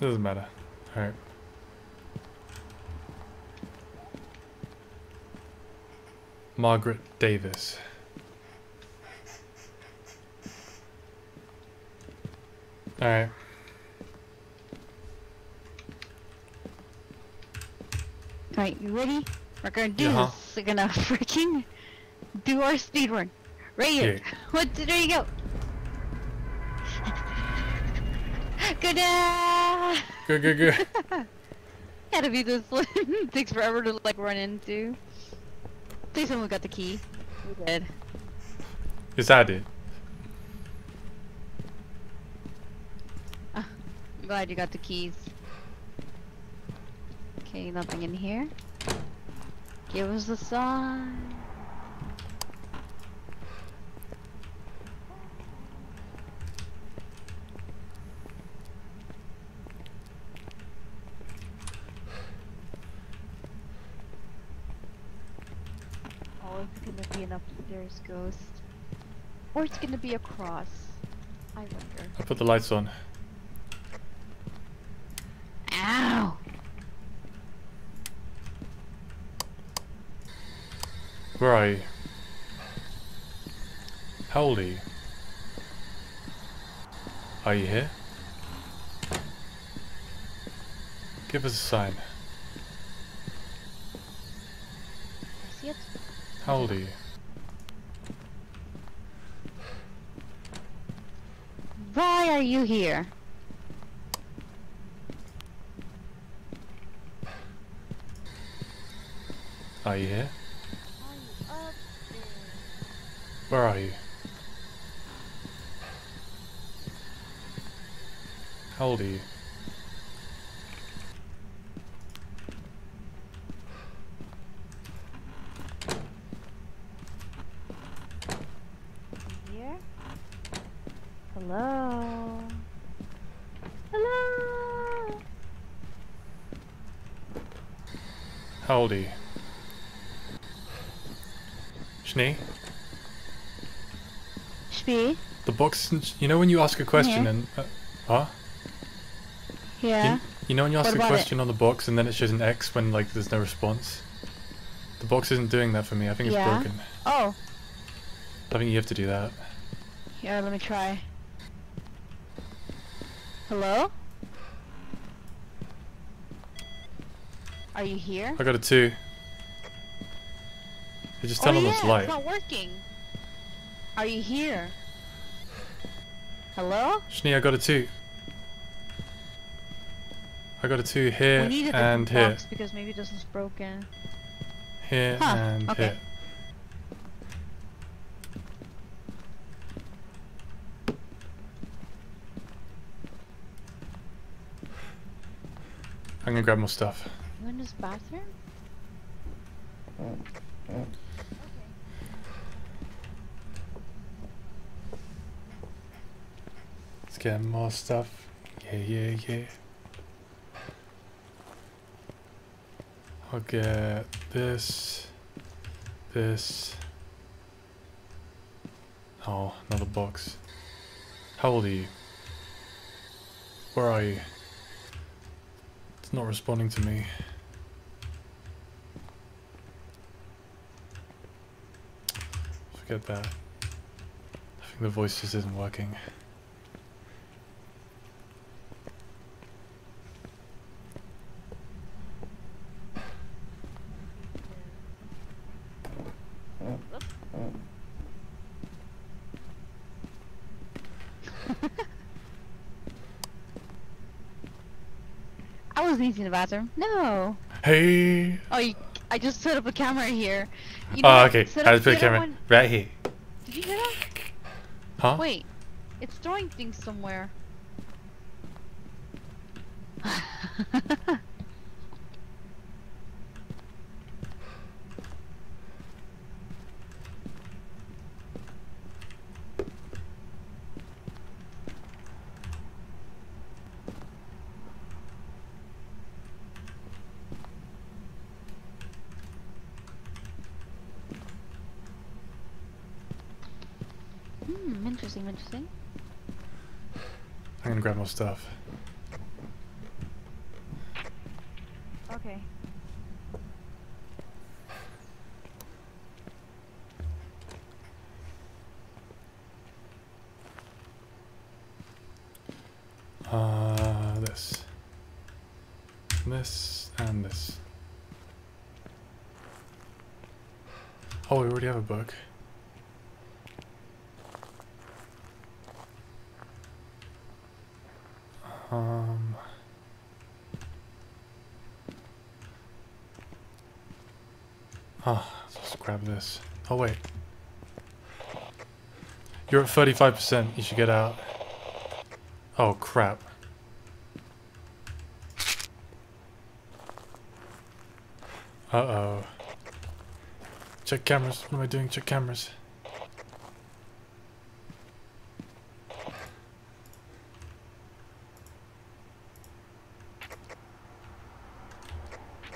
S2: Doesn't matter. Alright. Margaret Davis. Alright.
S1: Alright, you ready? We're gonna do
S2: Yeah.
S1: this. We're gonna (laughs) freaking do our speed run. Right here.
S2: Yeah. (laughs)
S1: What? There you go. (laughs) Good. uh,
S2: Good, good, good.
S1: Gotta be this one. Takes forever to like run into. Please someone got the key. We did.
S2: Is that it?
S1: I'm glad you got the keys. Okay, nothing in here. Give us the sign. Oh, it's gonna be an upstairs ghost. Or it's gonna be a cross. I wonder.
S2: I put the lights on.
S1: Ow!
S2: Where are you? How old are you? Are you here? Give us a sign. How old are you?
S1: Why are you here?
S2: Are you here? Where are you? How old are you?
S1: Here? Hello? Hello?
S2: How old are you? Schnee?
S1: Shpee?
S2: The box, you know when you ask a question
S1: Yeah.
S2: and... Uh, huh?
S1: Yeah?
S2: You, you know when you ask
S1: What
S2: a
S1: about it?
S2: question on the box and then it shows an X when like there's no response? The box isn't doing that for me. I think it's
S1: Yeah.
S2: broken.
S1: Oh,
S2: I think you have to do that.
S1: Yeah, let me try. Hello? Are you here?
S2: I got a two. You just oh, tell
S1: oh,
S2: them
S1: yeah,
S2: it's light.
S1: It's not working. Are you here? Hello?
S2: Schnee, I got a two. I got a two here and here.
S1: Because maybe this is broken.
S2: Here
S1: huh,
S2: and
S1: okay.
S2: here. I'm gonna grab more stuff.
S1: You in this bathroom?
S2: Get more stuff. Yeah, yeah, yeah. I'll get this, this. Oh, another box. How old are you? Where are you? It's not responding to me. Forget that. I think the voice just isn't working.
S1: I wasn't using the bathroom. No.
S2: Hey!
S1: Oh, you, I just set up a camera here. You
S2: Oh,
S1: know,
S2: okay. I just put a camera
S1: one-
S2: right here.
S1: Did you hear that?
S2: Huh?
S1: Wait, it's throwing things somewhere. (laughs) hmm, interesting, interesting.
S2: I'm gonna grab more stuff.
S12: Okay.
S2: Uh, this. This and this. Oh, we already have a book. Um. Ah, let's grab this. Oh wait. You're at 35%. You should get out. Oh crap. Uh-oh. Check cameras. What am I doing? Check cameras.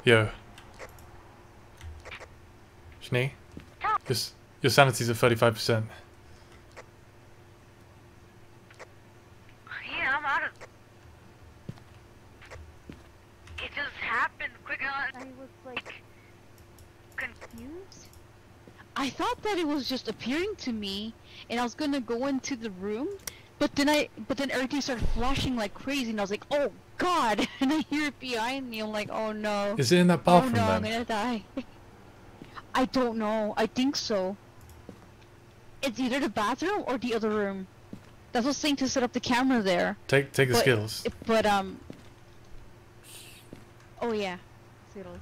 S2: Yo. Schnee? Your, your sanity's at 35%.
S13: Yeah, I'm out of. It just happened quick.
S12: I was like confused.
S1: I thought that it was just appearing to me, and I was gonna go into the room, but then I, but then everything started flashing like crazy, and I was like, oh god, (laughs) and I hear it behind me. I'm like, oh no.
S2: Is it in that
S1: oh
S2: bathroom
S1: no, I'm gonna die. (laughs) I don't know. I think so. It's either the bathroom or the other room. That's what I was saying to set up the camera there.
S2: Take take the
S1: But-
S2: skills.
S1: But um. Oh yeah, Skittles.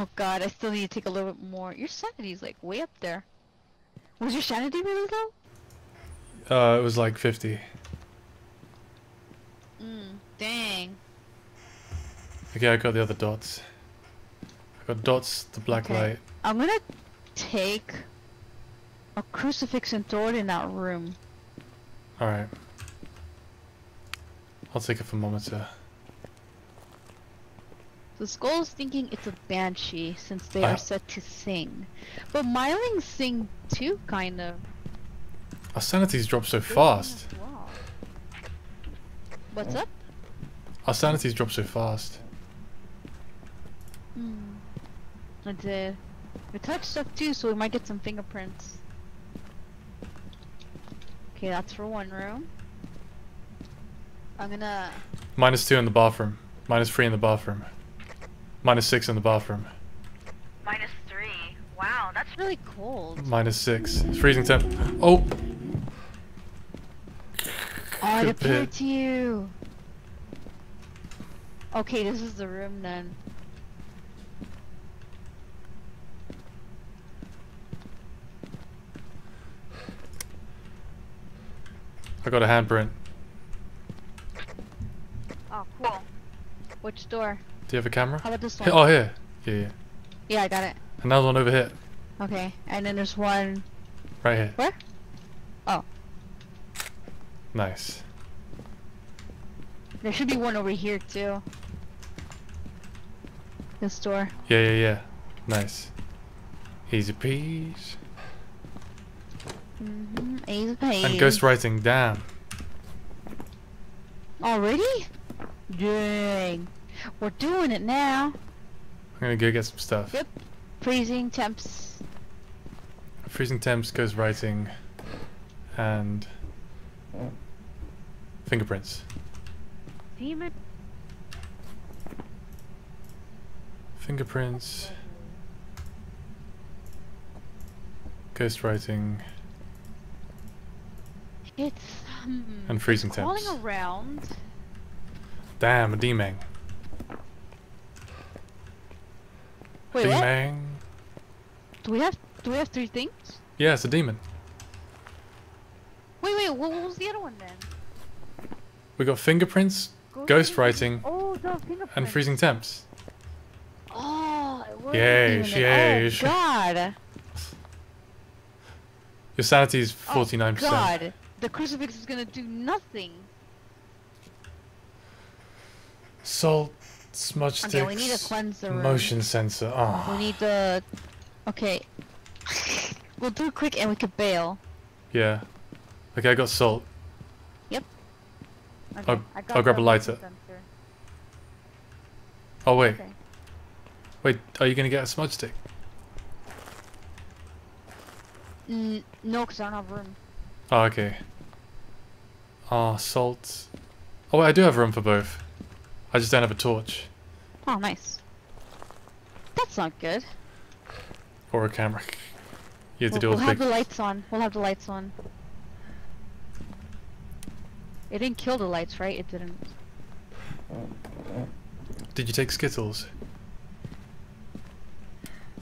S1: Oh god, I still need to take a little bit more. Your sanity's like way up there. Was your sanity really low?
S2: Uh, it was like 50.
S1: Mm, dang.
S2: Okay, I got the other dots. I got dots, the black
S1: Okay.
S2: light.
S1: I'm gonna take a crucifix and throw it in that room.
S2: Alright. I'll take a thermometer.
S1: The skull's thinking it's a banshee since they
S2: Ah.
S1: are set to sing. But Mylings sing too, kind of.
S2: Our sanity's dropped so fast.
S12: Wow.
S1: What's up?
S2: Our sanity's dropped so fast.
S1: Hmm. I did. We touched stuff too, so we might get some fingerprints. Okay, that's for one room. I'm gonna.
S2: Minus 2 in the bathroom. Minus 3 in the bathroom. Minus six in the bathroom.
S13: Minus three. Wow, that's
S1: really cold.
S2: Minus six. It's freezing temp. Oh!
S1: Oh, it appeared to you! Okay, this is the room then.
S2: I got a handprint.
S12: Oh, cool.
S1: Which door?
S2: Do you have a camera?
S1: How about this one?
S2: oh, here. Yeah, yeah.
S1: Yeah, I got it.
S2: Another one over here.
S1: Okay, and then there's one.
S2: Right here.
S1: Where? Oh,
S2: Nice.
S1: there should be one over here too. This door.
S2: Yeah, yeah, yeah. Nice. Easy peas.
S1: Mm-hmm. Easy peasy.
S2: And ghostwriting, damn.
S1: Already? Dang. We're doing it now.
S2: I'm gonna go get some stuff.
S1: Yep. Freezing temps.
S2: Freezing temps, goes ghostwriting, and fingerprints.
S12: Demon.
S2: Fingerprints, ghostwriting,
S1: It's hmm,
S2: and freezing
S1: crawling
S2: temps.
S1: around.
S2: Damn, a demang.
S1: Wait, what?
S2: Demang.
S1: Do we have do we have three things?
S2: Yeah, it's a demon.
S1: Wait, wait. What, what was the other one then?
S2: We got fingerprints, ghostwriting,
S12: Oh, the fingerprint.
S2: and freezing temps.
S1: Oh, it was
S2: Yeesh,
S1: demon then.
S2: yeesh.
S1: Oh God.
S2: Your sanity is
S1: Oh,
S2: 49%.
S1: God. The crucifix is gonna do nothing.
S2: Salt, smudge sticks,
S1: Okay, we need to cleanse the room.
S2: motion sensor. Oh.
S1: We need the. Okay. we'll do it quick and we could bail.
S2: Yeah. Okay, I got salt.
S12: Okay,
S2: I'll-
S12: I got
S2: I'll grab a lighter.
S12: sensor.
S2: Oh wait.
S12: Okay.
S2: Wait, are you gonna get a smudge stick?
S1: N no, cause I don't have room.
S2: Oh, okay. Ah, salt. Oh wait, I do have room for both. I just don't have a torch
S1: Oh, nice. That's not good.
S2: or a camera. You have to
S1: We'll,
S2: do all
S1: we'll have
S2: big.
S1: the lights on. We'll have the lights on. It didn't kill the lights, right? It didn't.
S2: Did you take Skittles?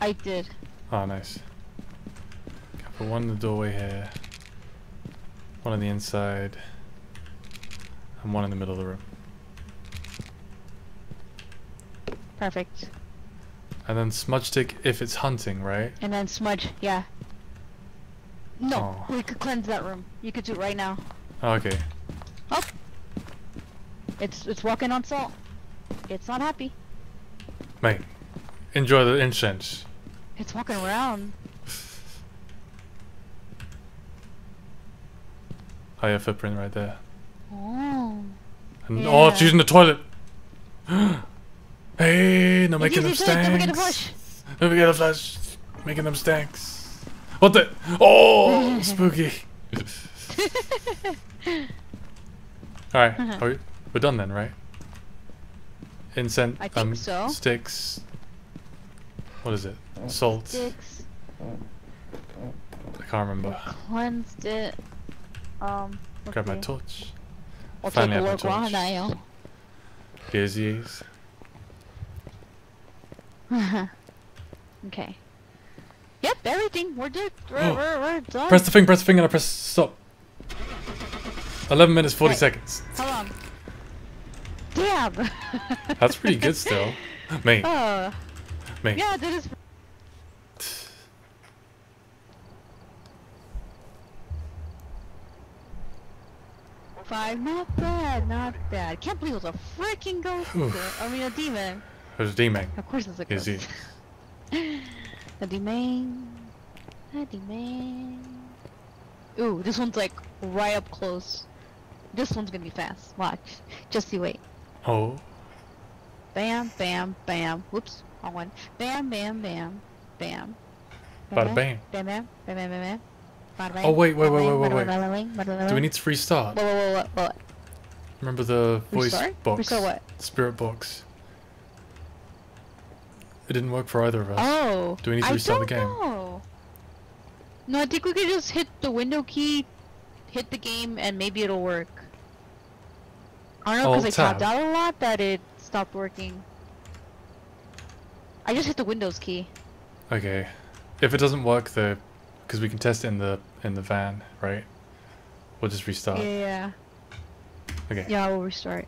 S1: I did.
S2: Oh, nice. Okay, put one in the doorway here, one on the inside, and one in the middle of the room.
S1: Perfect.
S2: And then smudge stick if it's hunting, right?
S1: And then smudge, yeah. No,
S2: Oh.
S1: we could cleanse that room. You could do it right now.
S2: Oh, okay.
S1: Oh, it's it's walking on salt. It's not happy.
S2: Mate, enjoy the incense.
S1: It's walking around.
S2: Oh, yeah, footprint right there.
S1: Oh.
S2: And, Oh, it's using the toilet. (gasps) (gasps) hey, no making them
S1: Easy, easy, Don't forget to
S2: stanks.
S1: flush.
S2: Don't forget to flush. Making them stanks. What the? Oh, (laughs) spooky. (laughs) Alright, are we, we're done then, right? Incense,
S1: I think
S2: um,
S1: so.
S2: sticks. What is it? Salt.
S1: Sticks.
S2: I can't remember.
S1: Cleansed it. Um.
S2: Grab my torch.
S1: I'll
S2: Finally
S1: take a
S2: have my torch. yes. (laughs)
S1: okay. Yep, everything. We're good. We're, we're, we're done.
S2: Press the thing, press the thing, and I press stop. 11 minutes, 40
S1: Right.
S2: seconds.
S1: Hold on. Damn. (laughs)
S2: That's pretty good still. (laughs) Mate,
S1: Uh,
S2: mate.
S1: yeah, that is. Five, not bad, not bad. Can't believe it was a freaking ghost. I mean, a demon.
S2: There's a demon.
S1: Of course it's a
S2: Is
S1: ghost.
S2: he? (laughs)
S1: A demon. A demon. Ooh, this one's like right up close. This one's gonna be fast. Watch. Just you wait.
S2: Oh.
S1: Bam, bam, bam. Whoops, wrong one. Bam, bam, bam, bam.
S2: Bada.
S1: Bam, bam, bam, bam, bam, bam. Bada bang,
S2: Oh, wait, wait, wait, wait, wait,
S1: bang, bada bang, bada bang.
S2: Do we need to restart?
S1: Whoa, whoa, whoa, whoa, whoa.
S2: Remember the voice
S1: Restart?
S2: box?
S1: Restart what?
S2: Spirit box. It didn't work for either of us.
S1: Oh.
S2: Do we need to
S1: I
S2: restart the
S1: don't
S2: game?
S1: know. No, I think we could just hit the window key, hit the game, and maybe it'll work. I don't know because I tapped out a lot that it stopped working. I just hit the Windows key.
S2: Okay. If it doesn't work though, because we can test it in the in the van, right? We'll just restart.
S1: Yeah, yeah.
S2: Okay.
S1: Yeah, I will restart.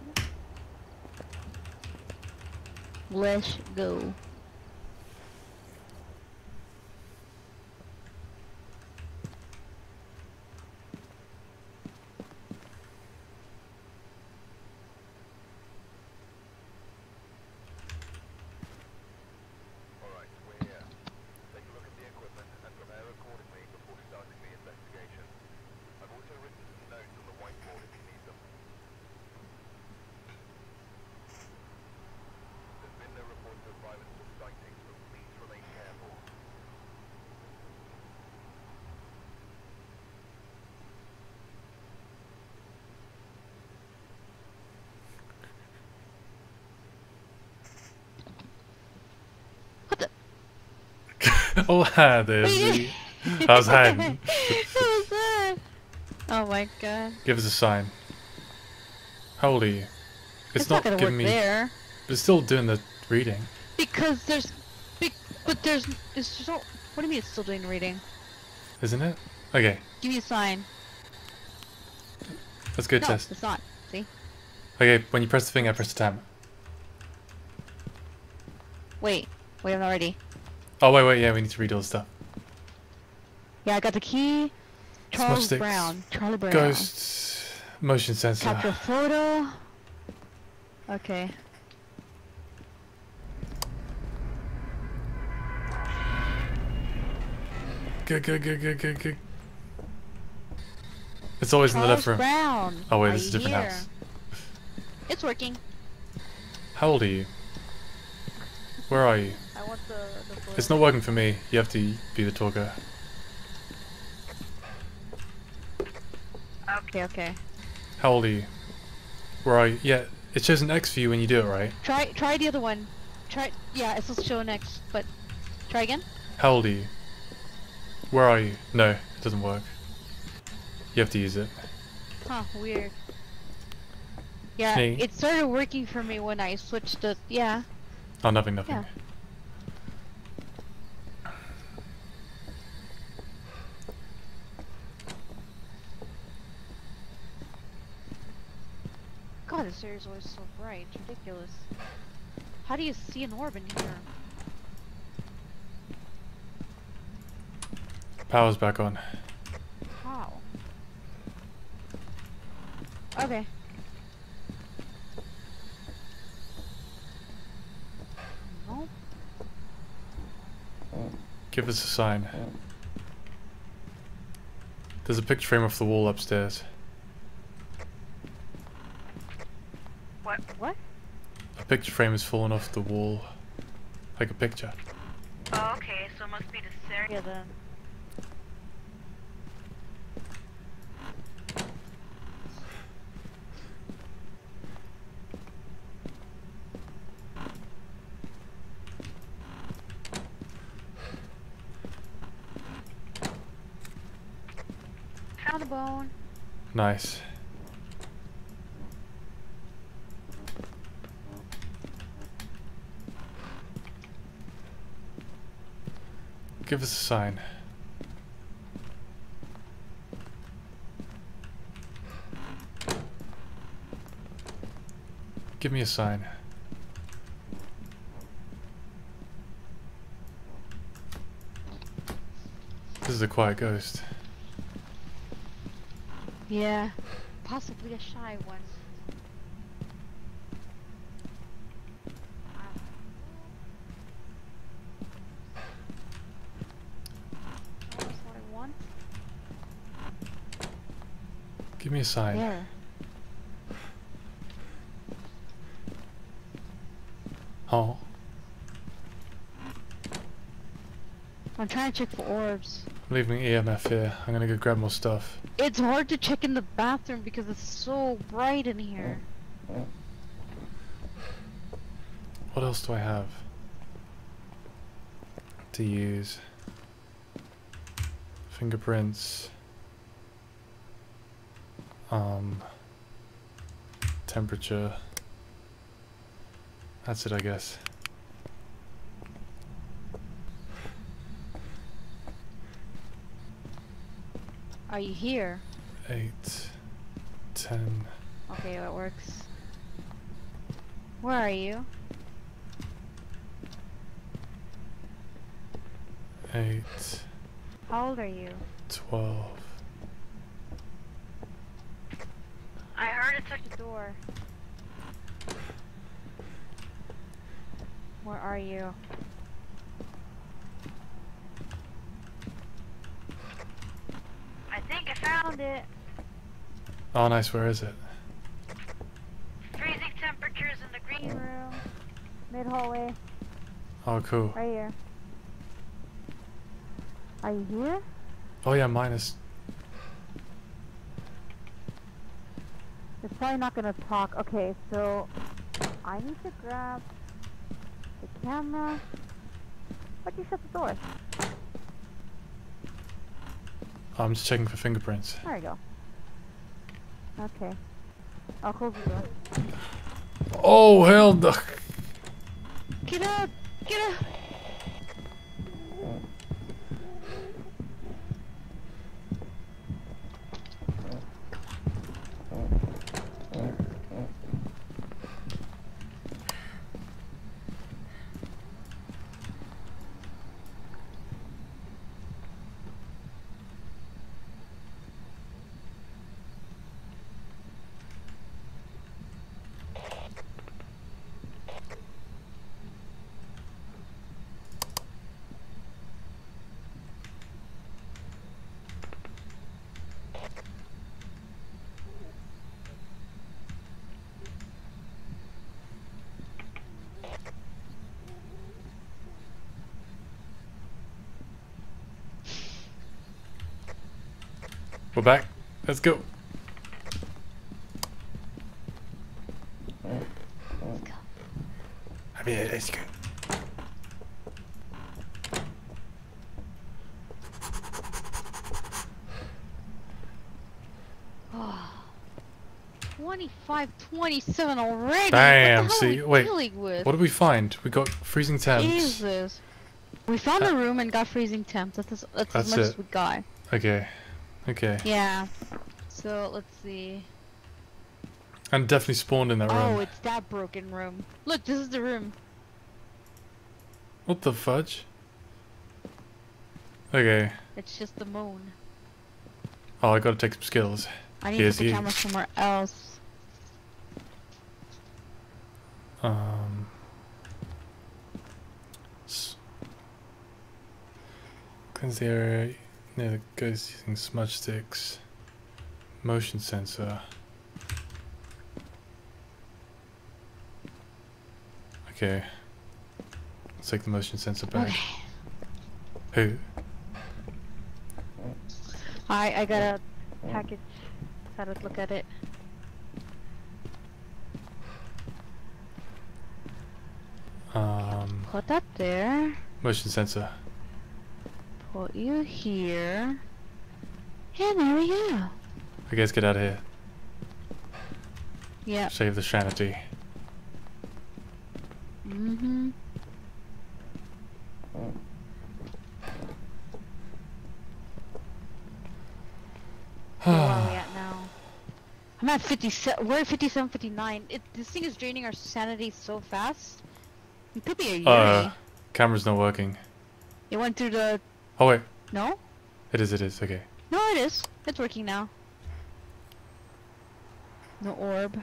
S1: Let's go.
S16: Alright, we're here. Take a look at the equipment and prepare accordingly before starting the investigation. I've also written some notes on the whiteboard if you need them. There's been no reports of violence or sightings, but please remain careful.
S2: Oh, ah, there's the. I was hiding.
S1: That? (laughs) Oh my god.
S2: Give us a sign. How old are you? It's,
S1: It's, not, gonna
S2: giving me.
S1: there.
S2: But it's still doing the reading,
S1: Because there's... Be but there's... It's just... What do you mean it's still doing the reading?
S2: isn't it? Okay,
S1: Give me a sign.
S2: let's go
S1: no,
S2: test.
S1: it's not. See?
S2: Okay, when you press the thing, I press the timer.
S1: Wait. Wait, I'm not ready.
S2: Oh wait, wait, yeah, we need to read all the stuff.
S1: Yeah, I got the key. Charles
S2: sticks.
S1: Brown. Charlie Brown.
S2: Ghost, motion sensor.
S1: Capture photo. Okay.
S2: Good, good, good, good, good, good. It's always in the left
S1: Charles
S2: room.
S1: Brown.
S2: Oh wait, this is a different
S1: here?
S2: house.
S1: It's working.
S2: How old are you? Where are you?
S1: I want the, the photo.
S2: It's not working for me. You have to be the talker.
S1: Okay, okay.
S2: How old are you? Where are you? Yeah, it shows an X for you when you do it, right?
S1: Try try the other one. Try yeah, it's supposed to show next, but try again.
S2: How old are you? Where are you? No, it doesn't work. You have to use it.
S1: Huh, weird. Yeah,
S2: Hey.
S1: it started working for me when I switched the yeah.
S2: Oh, nothing, nothing.
S1: Yeah. God, this area is always so bright. It's ridiculous. How do you see an orb in here?
S2: Power's back on.
S1: How? Okay. Nope.
S2: Give us a sign. There's a picture frame off the wall upstairs.
S13: What?
S1: What?
S2: A picture frame has fallen off the wall. Like a picture.
S13: Oh, okay, so it must be this area.
S1: Then. Found a bone.
S2: Nice. Give us a sign. Give me a sign. This is a quiet ghost.
S1: Yeah. Possibly a shy one. That's what I want.
S2: Give me a sign.
S1: There.
S2: Oh,
S1: I'm trying to check for orbs.
S2: I'm leaving EMF here. I'm gonna go grab more stuff.
S1: It's hard to check in the bathroom because it's so bright in here.
S2: What else do I have to use? Fingerprints. Um, temperature. That's it, I guess.
S1: Are you here?
S2: eight, ten.
S1: Okay, that works. Where are you?
S2: Eight,
S1: How old are you?
S2: twelve.
S13: I heard it touch
S1: The door. Where are you?
S13: I think I found
S1: it.
S2: Oh, nice. Where is it?
S13: freezing temperatures in the green
S1: Green room. Mid hallway.
S2: Oh, cool.
S1: Right here. Are you here?
S2: Oh yeah, minus.
S1: It's probably not gonna talk. Okay, so I need to grab the camera. Why'd you shut the door?
S2: I'm just checking for fingerprints.
S1: There you go. Okay. I'll close the door.
S2: Oh hell no!
S17: Get out! Get out!
S2: We're back. Let's go. I mean, let's go.
S17: Twenty-five, twenty-seven already.
S2: Damn.
S17: What the
S2: See,
S17: we
S2: wait.
S17: with?
S2: What did we find? We got freezing temps.
S17: Jesus. We found
S2: Uh,
S17: a room and got freezing temps. That's, as- that's,
S2: That's
S17: as much
S2: it.
S17: as we got.
S2: Okay. Okay.
S17: Yeah. So let's see.
S2: And definitely spawned in that
S17: Oh,
S2: room.
S17: Oh, it's that broken room. Look, this is the room.
S2: What the fudge? Okay.
S17: It's just the moon.
S2: Oh, I gotta take some skills.
S17: I need
S2: Here's
S17: to put the camera somewhere else.
S2: Um. Cleanse the area near the ghost using smudge sticks. Motion sensor. Okay. Let's take the motion sensor back.
S17: Okay.
S2: Who?
S1: I I got a package. Had a look at it.
S2: Um,
S17: Put that there.
S2: motion sensor.
S17: Put you here. And there we go.
S2: I guess get out of here.
S17: Yeah.
S2: Save the sanity.
S17: Mm-hmm.
S1: Where are we at now? I'm at 57. We're at 57, 59. It, this thing is draining our sanity so fast. It could be a Yurei.
S2: Uh, camera's not working.
S1: it went through the.
S2: Oh wait,
S1: No?
S2: it is. It is. Okay.
S1: No, it is. It's working now. No orb.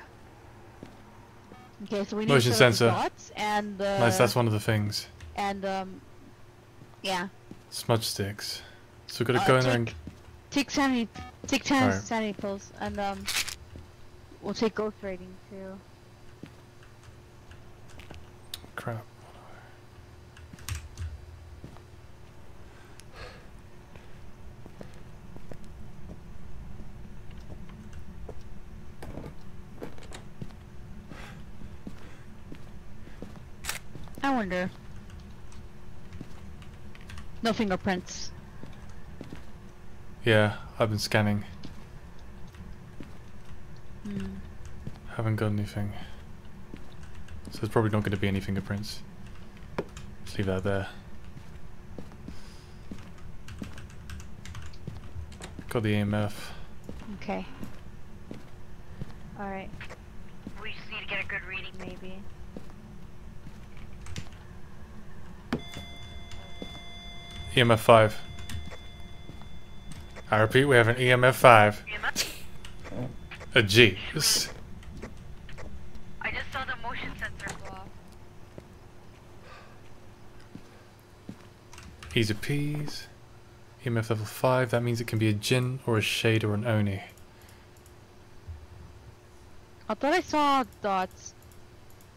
S1: Okay, so we need
S2: Motion sensor.
S1: dots and uh,
S2: nice. That's one of the things.
S1: and um, yeah.
S2: Smudge sticks. So we gotta
S1: Uh,
S2: go in there and
S1: take- sanity, take ten
S2: Alright.
S1: sanity pills, and um, we'll take ghost writing too.
S2: crap.
S1: I wonder. No fingerprints.
S2: Yeah, I've been scanning.
S1: Hmm.
S2: Haven't got anything. So there's probably not going to be any fingerprints. Just leave that there. Got the EMF.
S1: Okay. Alright,
S13: We just need to get a good reading.
S1: maybe.
S2: EMF 5. I repeat, we have an EMF 5.
S13: EMF?
S2: A G. This-
S13: I just saw the motion sensor go off.
S2: Easy peas. EMF level 5, that means it can be a Jinn or a Shade or an Oni.
S1: I thought I saw dots,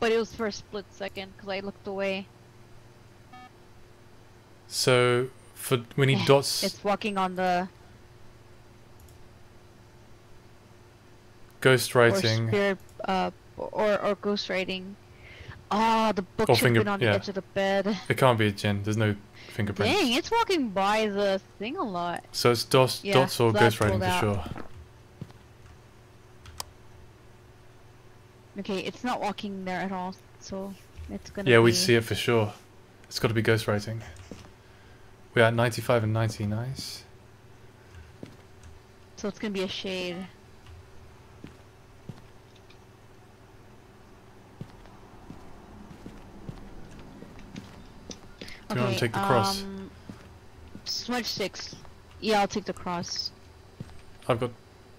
S1: but it was for a split second because I looked away.
S2: So, for we need dots,
S1: It's walking on the
S2: ghost
S1: or
S2: writing,
S1: spirit, uh, or or ghost writing. Ah, the book
S2: Or
S1: should have been on
S2: yeah.
S1: the edge of the bed.
S2: it can't be a Jinn, there's no fingerprints.
S1: Dang, it's walking by the thing a lot.
S2: So it's dots,
S1: Yeah,
S2: dots or
S1: so
S2: ghost writing for sure.
S1: Okay, it's not walking there at all, so it's gonna.
S2: Yeah,
S1: be...
S2: we see it for sure. It's got to be ghost writing. We're at 95 and 90, nice.
S1: So it's gonna be a shade.
S2: Do you want to take the cross?
S1: Um, smudge sticks. Yeah, I'll take the cross.
S2: I've got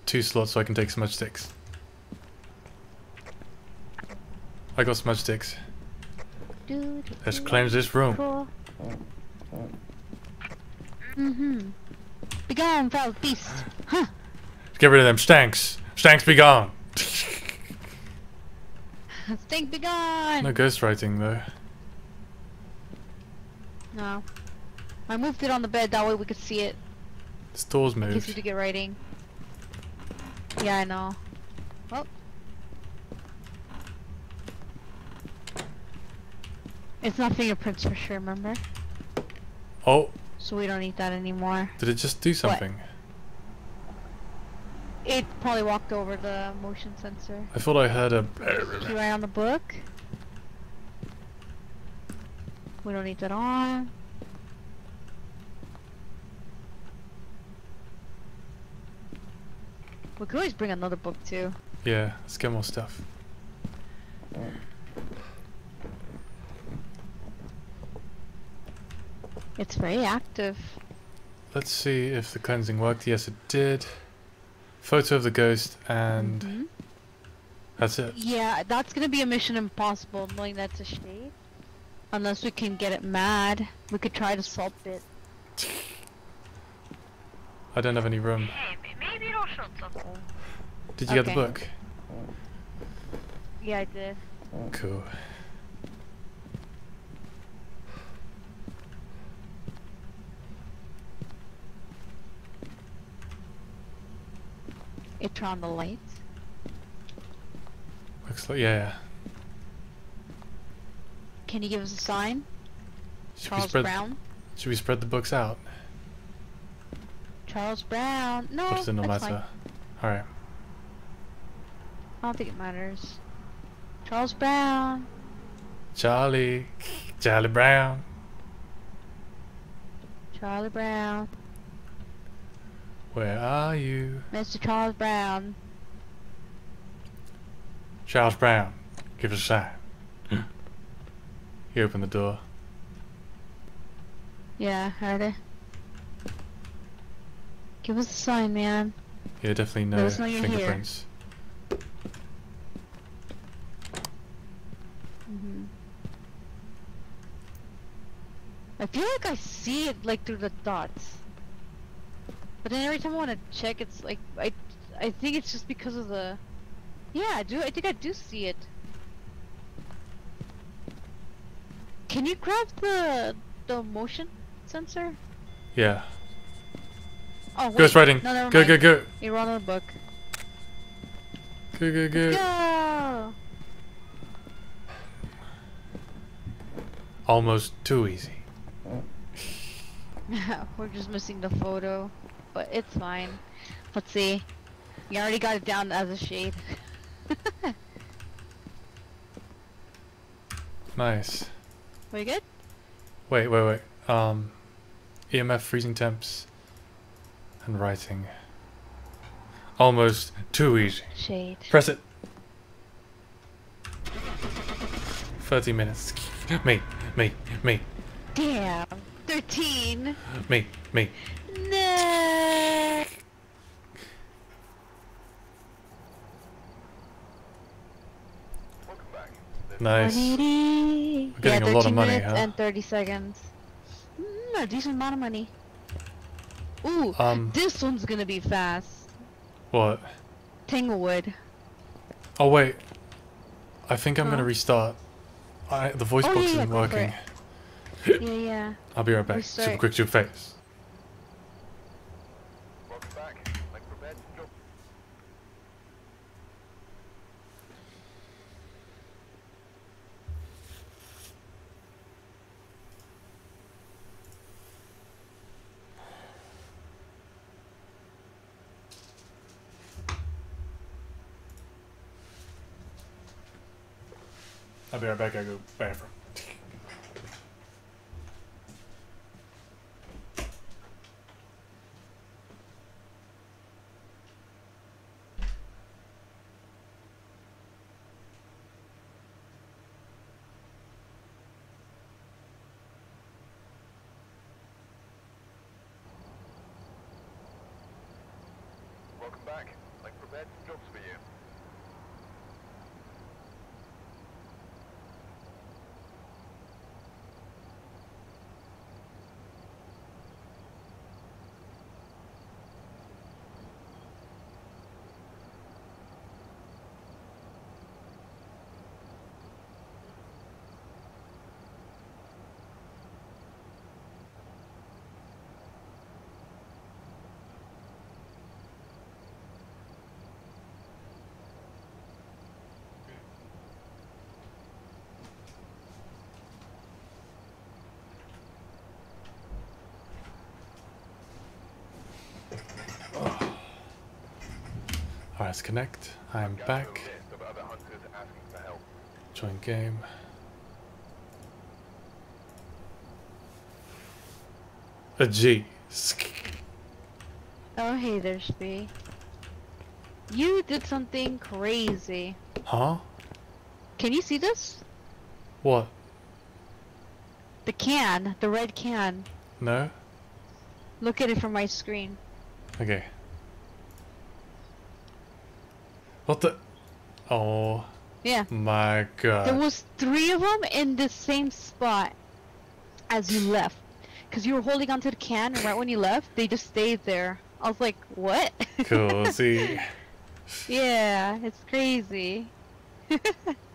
S2: two slots so I can take smudge sticks. I got smudge sticks. Let's cleanse this room.
S1: Cool. Mm-hmm. Begone, foul beast. Huh.
S2: Get rid of them stanks. Stanks be gone. (laughs)
S1: Stink begone.
S2: No ghost writing though.
S1: No. I moved it on the bed, that way we could see it.
S2: This door's moved.
S1: you to get writing. Yeah, I know. Well. It's not fingerprints for sure, remember?
S2: Oh,
S1: So we don't need that anymore.
S2: did it just do something?
S1: It probably walked over the motion sensor.
S2: I thought I heard a.
S1: See right on the book? We don't need that on. We could always bring another book too.
S2: Yeah, let's get more stuff.
S1: It's very active.
S2: Let's see if the cleansing worked. Yes, it did. Photo of the ghost, and
S1: Mhm.
S2: that's it.
S1: Yeah, that's gonna be a mission impossible knowing that's a shade. Unless we can get it mad. We could try to salt it.
S2: I don't have any room.
S13: Maybe it'll show something.
S2: Did you get the book?
S1: Yeah, I did.
S2: Cool.
S1: It turned on the lights.
S2: Looks like yeah.
S1: Can you give us a sign?
S2: Should we
S1: Charles
S2: spread?
S1: Brown?
S2: Should we spread the books out?
S1: Charles Brown. No,
S2: does it
S1: that's fine.
S2: All right.
S1: I don't think it matters. Charles Brown.
S2: Charlie, Charlie Brown.
S1: Charlie Brown.
S2: Where are you,
S1: Mr. Charles Brown.
S2: Charles Brown? Give us a sign. he opened the door.
S1: Yeah, heard it. Give us a sign, man.
S2: Yeah, definitely no
S1: Let us know you're here.
S2: fingerprints.
S1: hmm I feel like I see it like through the dots. But then every time I want to check, it's like I, I think it's just because of the. Yeah, I do. I think I do see it. Can you grab the the motion sensor?
S2: Yeah.
S1: Oh, wait.
S2: Ghost writing.
S1: No,
S2: Go,
S1: mind.
S2: go, go.
S1: You're on the book.
S2: Go, go, go.
S1: Go!
S2: Almost too easy. (laughs)
S1: We're just missing the photo, but it's fine. Let's see. You already got it down as a shade. (laughs)
S2: Nice.
S1: we good?
S2: Wait, wait, wait. Um, EMF freezing temps and writing. Almost too easy.
S1: Shade.
S2: Press it. 30 minutes. Me, me, me,
S1: Damn. 13.
S2: me, me.
S1: No.
S2: Nice.
S1: 180.
S2: We're getting
S1: yeah,
S2: a lot of money, huh?
S1: and 30 seconds. Mm, a decent amount of money. Ooh,
S2: Um,
S1: this one's gonna be fast.
S2: what?
S1: Tanglewood.
S2: Oh wait. I think I'm gonna restart. I, the voice
S1: Oh,
S2: box
S1: yeah, yeah,
S2: isn't
S1: for
S2: working.
S1: Yeah, yeah.
S2: I'll be right back.
S1: Restart.
S2: Super quick to your face. Be right back. I go bathroom.
S16: Welcome back. Make prepared some jobs for you.
S2: Let's connect. I'm back.
S16: list of other hunters asking for help.
S2: Join game. A G.
S1: Oh, hey there, Spee. You did something crazy.
S2: Huh?
S1: Can you see this?
S2: What?
S1: The can, the red can.
S2: No?
S1: Look at it from my screen.
S2: Okay. What the? Oh
S1: Yeah.
S2: my god.
S1: There was three of them in the same spot as you left. Cause you were holding onto the can, and right when you left, they just stayed there. I was like, what?
S2: Cool. (laughs) See.
S1: yeah, it's crazy. (laughs)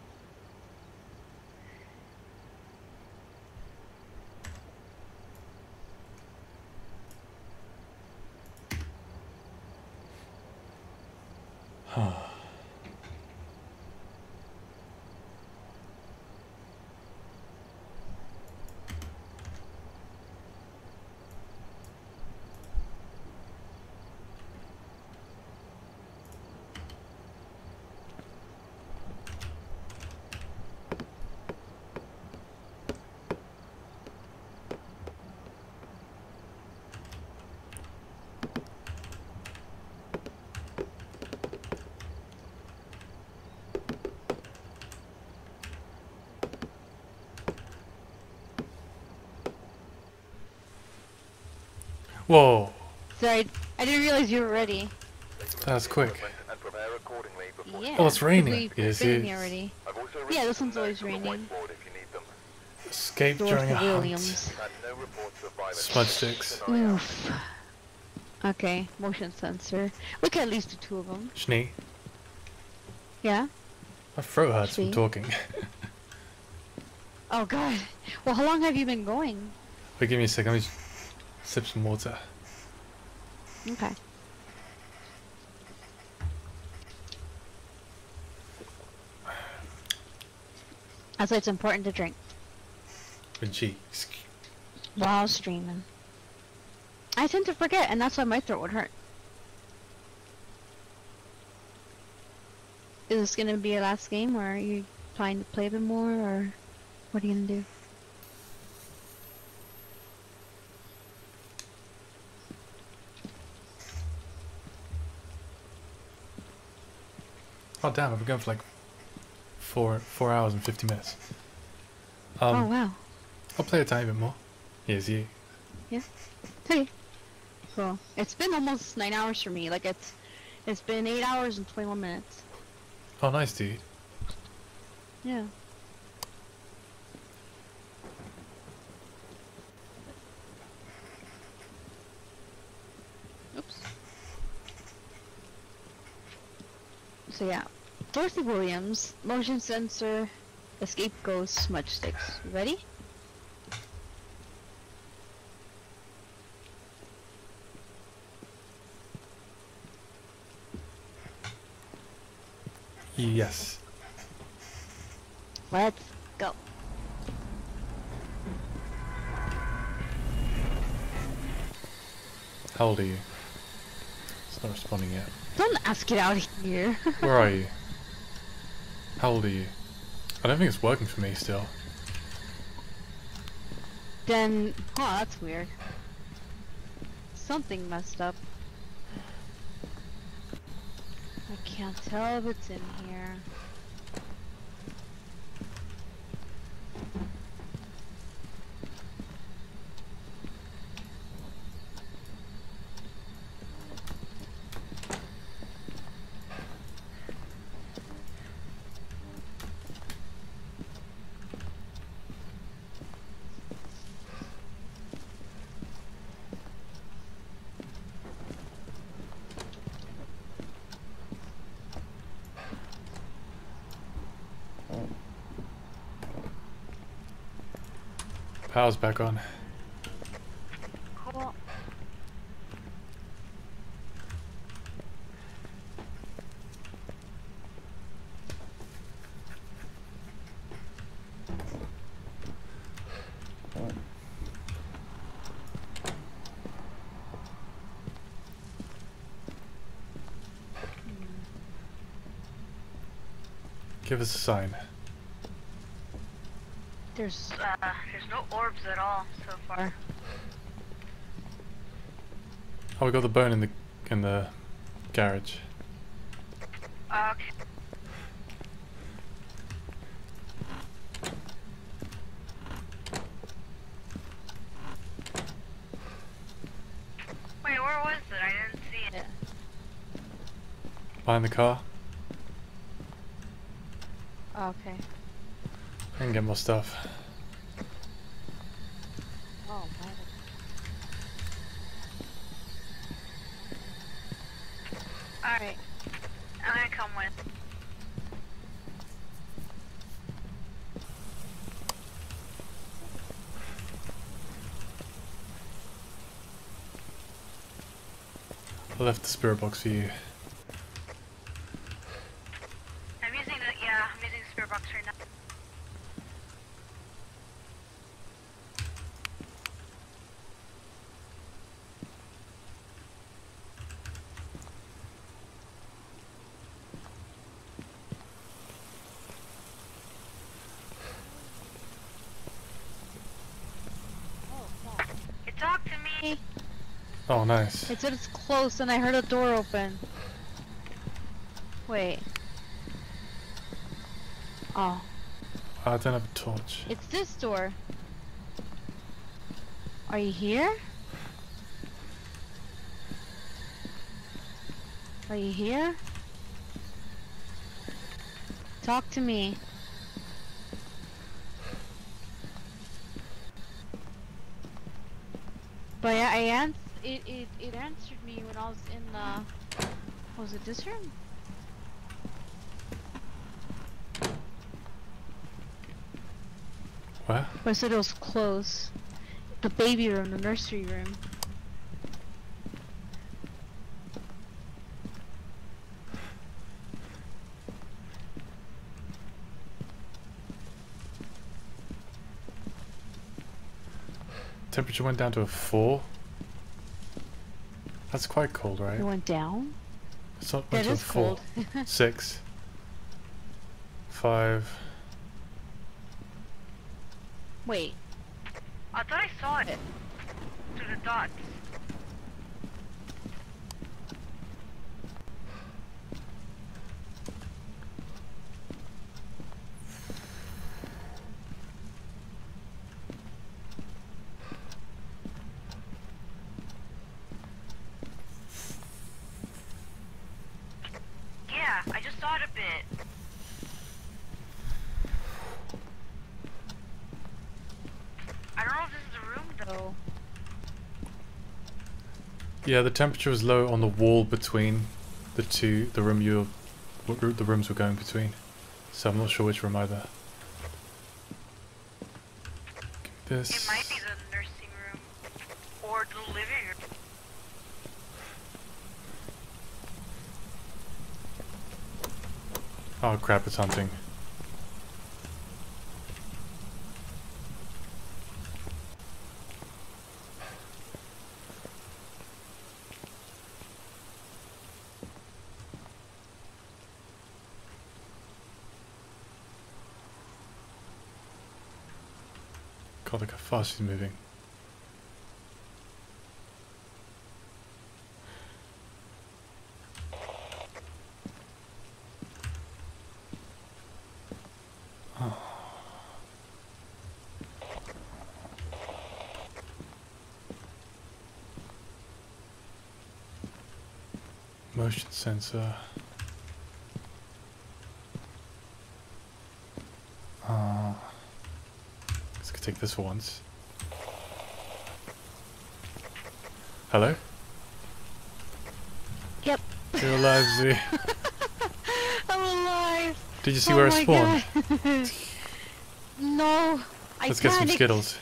S2: Whoa.
S1: Sorry, I didn't realize you were ready.
S2: That's quick.
S16: Equipment And prepare accordingly before
S1: Yeah.
S2: Oh, it's raining. Yes,
S1: been
S2: it
S1: here
S2: is.
S1: already. Yeah, this one's always
S16: notes on the
S1: raining.
S16: whiteboard if you need them.
S2: Escape
S1: Dwarf
S2: during a hunt.
S1: Williams.
S16: We've had no reports of violence.
S2: Smudge sticks.
S16: Keep an eye out.
S1: Oof. Okay, motion sensor. We can at least do two of them.
S2: Schnee.
S1: Yeah?
S2: My throat hurts from talking.
S1: Oh god. Well, how long have you been going?
S2: Wait, give me a second. Let me just sip some water.
S1: Okay. That's why it's important to drink
S2: With cheeks.
S1: while streaming. I tend to forget, and that's why my throat would hurt. Is this gonna be your last game, or are you trying to play a bit more, or what are you gonna do?
S2: Oh damn, I've been going for like four four hours and fifty minutes. Um,
S1: oh wow.
S2: I'll play a tiny bit more. Here's you.
S1: Okay. Cool. It's been almost nine hours for me. Like it's, it's been eight hours and twenty-one minutes.
S2: Oh nice dude.
S1: Yeah. Oops. So yeah, Dorothy Williams, motion sensor, escape ghost, smudge sticks. Ready?
S2: Yes.
S1: Let's go.
S2: How old are you? It's not responding yet.
S1: Don't ask it out here.
S2: Where are you? How old are you? I don't think it's working for me still.
S1: then, oh, that's weird. Something messed up. I can't tell if it's in here.
S2: Power's back on.
S12: Cool.
S2: Give us a sign.
S1: There's
S13: Uh, there's no orbs at all so far.
S2: Oh, we got the bone in the in the garage.
S13: Uh, okay. Wait, where was it? I didn't see it.
S2: Behind the car.
S1: okay.
S2: I can get more stuff.
S1: Oh.
S13: Alright. I'm gonna come with.
S2: I left the spirit box for you.
S13: I'm using the, yeah, I'm using the spirit box right now. It talked to me.
S2: Oh, nice.
S1: It said it's close and I heard a door open. Wait. Oh, ah,
S2: I don't have a torch.
S1: it's this door. Are you here? Are you here? Talk to me. But yeah, I ans it, it it answered me when I was in the was it this room? What? I said it was close. The baby room, the nursery room.
S2: Temperature went down to a four. That's quite cold, right?
S1: It went down.
S2: It's not
S1: Yeah, it
S2: to
S1: is
S2: four.
S1: cold. (laughs)
S2: Six. Five.
S1: Wait,
S13: I thought I saw it. Through the dots. thought a bit. I don't know if this is a room though.
S2: Yeah, the temperature was low on the wall between the two, the room you, what route the rooms were going between. So I'm not sure which room either. Me
S13: It
S2: this.
S13: might be the nursing room or the living room.
S2: Oh crap, it's hunting. Fast moving. Motion sensor. Uh, take this for once. Hello?
S1: Yep.
S2: You're alive, Z. (laughs)
S1: I'm alive.
S2: Did you see
S1: oh
S2: where I spawned? (laughs)
S1: No. I
S2: Let's get some. Skittles.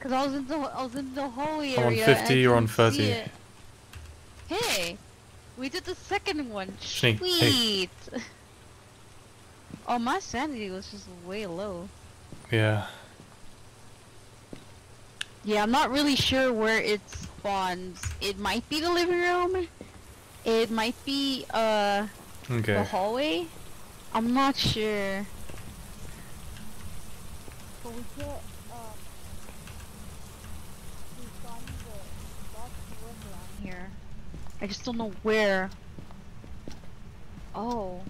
S1: Cause I was in the I was in the hallway
S2: I'm on
S1: area.
S2: 50,
S1: and I
S2: you're on 30.
S1: Hey, we did the second one.
S2: Sneak, hey.
S1: Sweet. (laughs) Oh, my sanity was just way low.
S2: Yeah.
S1: Yeah, I'm not really sure where it spawns. It might be the living room. It might be uh the hallway. I'm not sure. But we get um we found the lost room around here. I just don't know where. Oh.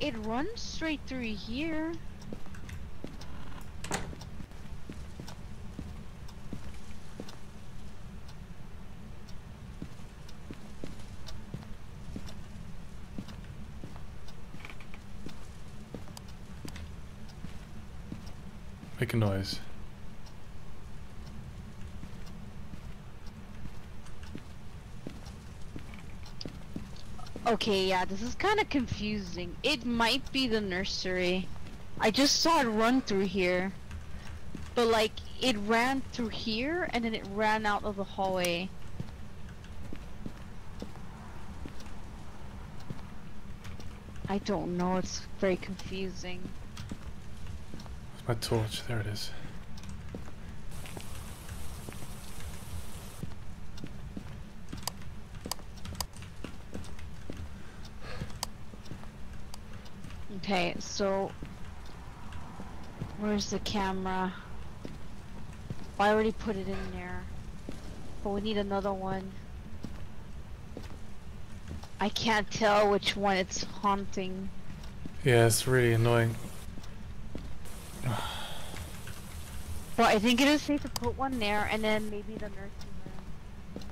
S1: It runs straight through here.
S2: Make a noise.
S1: Okay, yeah, this is kind of confusing. It might be the nursery. I just saw it run through here. But like, it ran through here and then it ran out of the hallway. I don't know, it's very confusing.
S2: My torch? There it is.
S1: Okay, so where's the camera? I already put it in there, but we need another one. I can't tell which one it's haunting.
S2: Yeah, it's really annoying.
S1: I think it is safe to put one there, and then maybe the nursing room.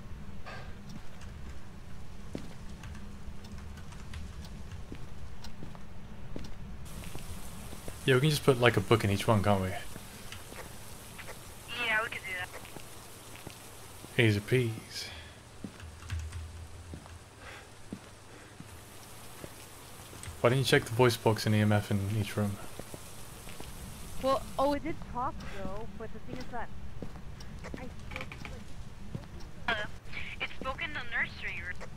S2: Yeah, we can just put like a book in each one, can't we?
S13: Yeah, we could do that.
S2: Easy peas. Why didn't you check the voice box and EMF in each room?
S12: Well, oh, it did talk though, but the thing is that I still
S13: Uh, it spoke in the nursery room.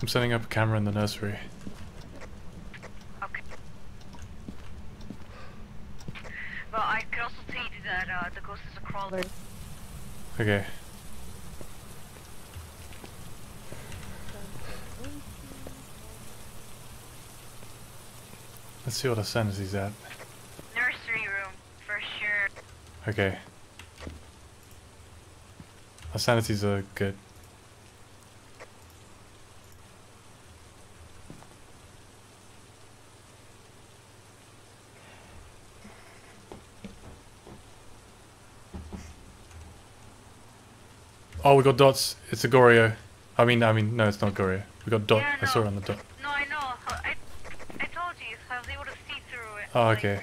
S2: I'm setting up a camera in the nursery.
S13: Okay. Well, I could also tell you that uh, the ghost is a crawler.
S2: Okay. Let's see what our sanity's at.
S13: Nursery room, for sure.
S2: Okay. Our sanities are good. Oh, we got dots. It's a Goryo. I mean, I mean, no, it's not Goryo. We got dot.
S13: Yeah,
S2: I saw it on the dot.
S13: No, I know. I, I told you. I was able to see through it.
S2: Oh, okay.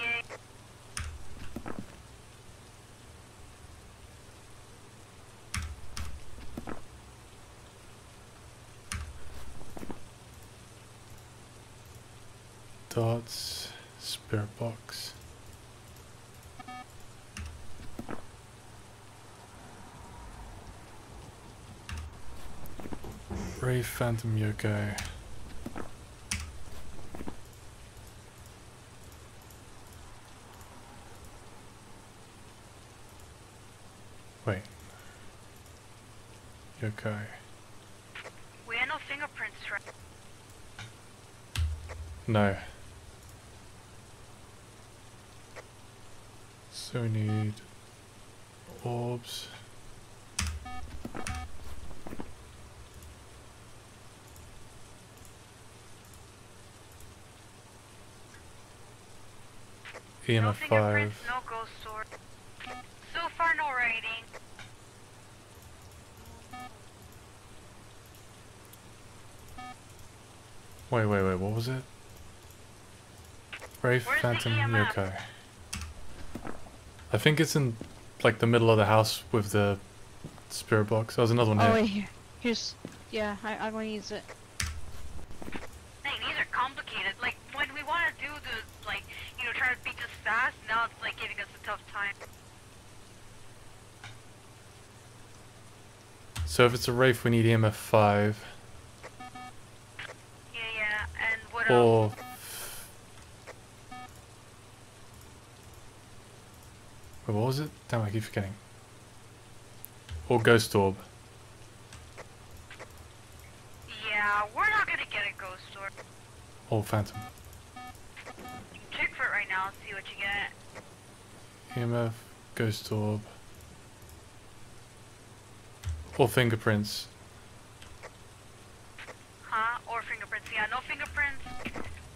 S13: Yeah.
S2: Dots. Spirit box. Wraith Phantom Yoko. Wait. Yokai.
S13: We had no fingerprints, right?
S2: No. So we need orbs. EMF
S13: fingerprints,
S2: 5.
S13: no ghost orb. So far, no writing.
S2: Wait, wait, wait, what was it? Wraith
S13: Where's
S2: Phantom
S13: EMF?
S2: Yokai. I think it's in like the middle of the house with the spirit box. There's another one
S1: Oh
S2: here.
S1: wait, here. Here's. Yeah, I, I'm gonna use it.
S13: Hey, these are complicated. Like, when we want to do the, like, you know, try to beat this fast, now it's, like, giving us a tough time.
S2: So if it's a Wraith, we need EMF 5.
S13: Yeah, yeah, and what else?
S2: Or. Wait, what was it? Damn, I keep forgetting. Or Ghost Orb.
S13: Yeah, we're not gonna get a ghost Orb.
S2: Or Phantom.
S13: Check for it right now, see what you get.
S2: EMF, Ghost Orb. Or Fingerprints.
S13: Huh? Or fingerprints. Yeah, no fingerprints,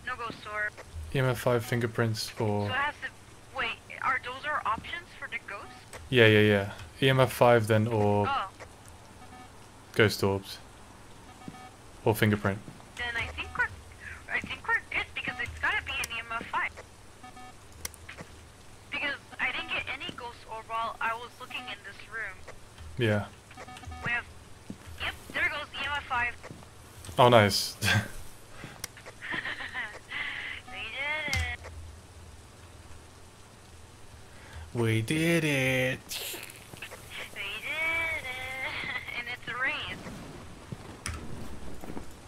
S13: no ghost orb.
S2: EMF 5 Fingerprints
S13: So
S2: or.
S13: it has to. Wait, are those our options for the ghost?
S2: Yeah, yeah, yeah. EMF 5 then or
S13: Oh,
S2: Ghost Orbs. Or Fingerprint.
S13: then I think we're. I think we're good because it's gotta be an EMF 5. Because I didn't get any ghost orb while I was looking in this room.
S2: Yeah.
S13: We have. Yep, there goes EMF 5.
S2: Oh, nice. (laughs)
S13: we did it.
S2: we did it.
S13: We did it. and it's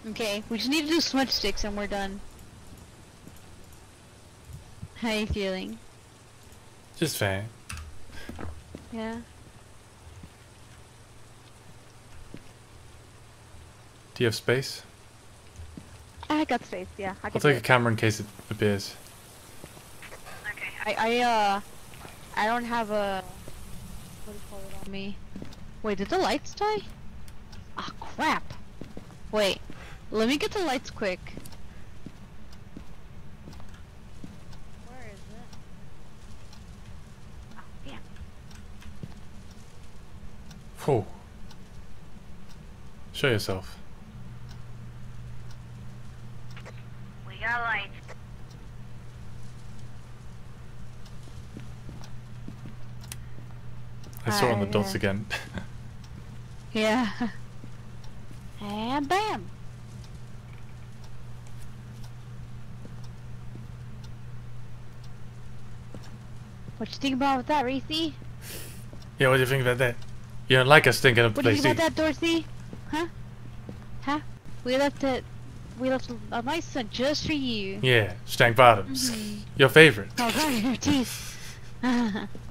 S13: a.
S1: Okay, we just need to do smudge sticks and we're done. How are you feeling?
S2: Just fine.
S1: Yeah.
S2: Do you have space?
S12: I got space, yeah. I
S2: I'll take a camera in case it appears.
S13: Okay.
S1: I, I, uh, I don't have a, what do you call it on me? Wait, did the lights die? Ah, crap. Wait, let me get the lights quick. Where is it?
S12: Oh, damn.
S2: Whew. Show yourself.
S13: We got lights.
S2: I saw it on the
S1: Ah,
S2: dots
S1: yeah.
S2: again. (laughs)
S1: Yeah. and bam! What you think about that, Racy?
S2: yeah, what do you think about that? You don't like us thinking of the
S1: What do you think about that, Dorsey? Huh? Huh? We left it. We left a nice one just for you.
S2: Yeah, Stank Bottoms.
S1: Mhm.
S2: Your favorite.
S1: Oh god, your teeth. (laughs) (laughs)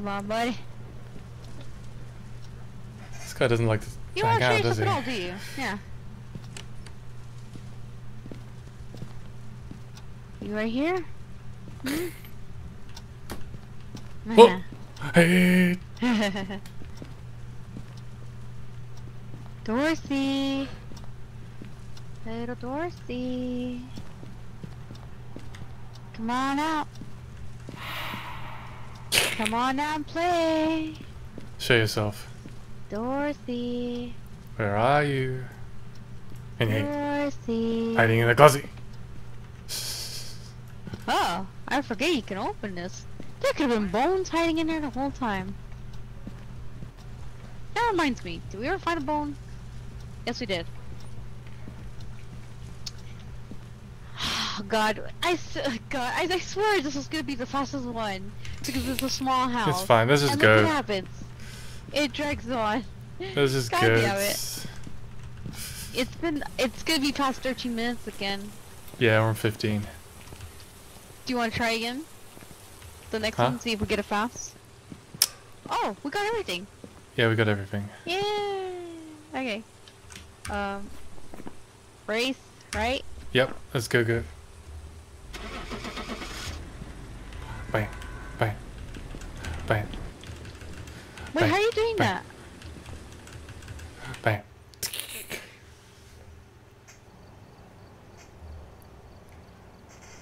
S1: Come on, buddy.
S2: This guy doesn't like to
S1: You
S2: hang out, does he?
S1: all, do you? Yeah. You right here?
S2: Oh! (laughs) Hey! (laughs)
S1: Dorsey. Little Dorsey. Come on out. Come on out and play.
S2: Show yourself.
S1: Dorothy.
S2: Where are you? And hey,
S1: Dorsey.
S2: hiding in the closet.
S1: Oh, I forget you can open this. There could have been bones hiding in there the whole time. That reminds me, did we ever find a bone? Yes, we did. (sighs) God, I s- God, I, I swear this was gonna be the fastest one because it's a small house.
S2: It's fine, let's just
S1: and
S2: go.
S1: Look what happens. It drags on.
S2: Let's just
S1: God
S2: go.
S1: damn it. It's been, it's gonna be past 13 minutes again.
S2: Yeah, we're 15.
S1: Do you want to try again? The next
S2: Huh?
S1: one, see if we get it fast. Oh, we got everything.
S2: Yeah, we got everything.
S1: Yeah. Okay. Um. Race, right?
S2: Yep, let's go go. Bang, bang, bang,
S1: Wait,
S2: Bang,
S1: how are you doing
S2: bang.
S1: That?
S2: bang.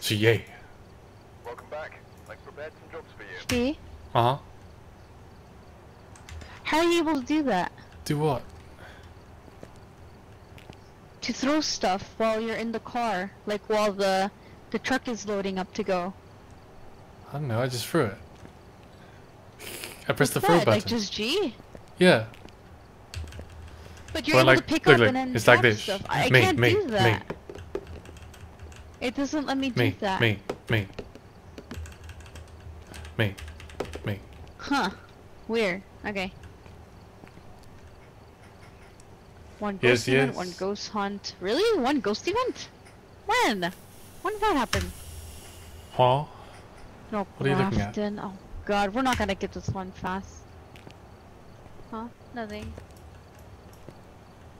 S2: So yay.
S16: Welcome back. I've prepared some jobs for you.
S1: See?
S2: Uh huh.
S1: How are you able to do that?
S2: Do what?
S1: To throw stuff while you're in the car, like while the the truck is loading up to go.
S2: I don't know. I just threw it. I pressed the
S1: What's
S2: throw
S1: that,
S2: button.
S1: Like just G?
S2: Yeah.
S1: But you're
S2: Well,
S1: able
S2: like-
S1: to pick
S2: look,
S1: up
S2: look,
S1: and then
S2: it's like this.
S1: stuff. I,
S2: Me,
S1: can't
S2: me,
S1: do
S2: me.
S1: that. It doesn't let me do that.
S2: me, me, me, me.
S1: Huh. Weird. Okay. One
S2: Yes,
S1: ghost event,
S2: yes.
S1: one ghost hunt. Really? One ghost event? When? When did that happen?
S2: Huh?
S1: No,
S2: What are you looking at?
S1: Oh god, we're not gonna get this one fast. Huh? Nothing.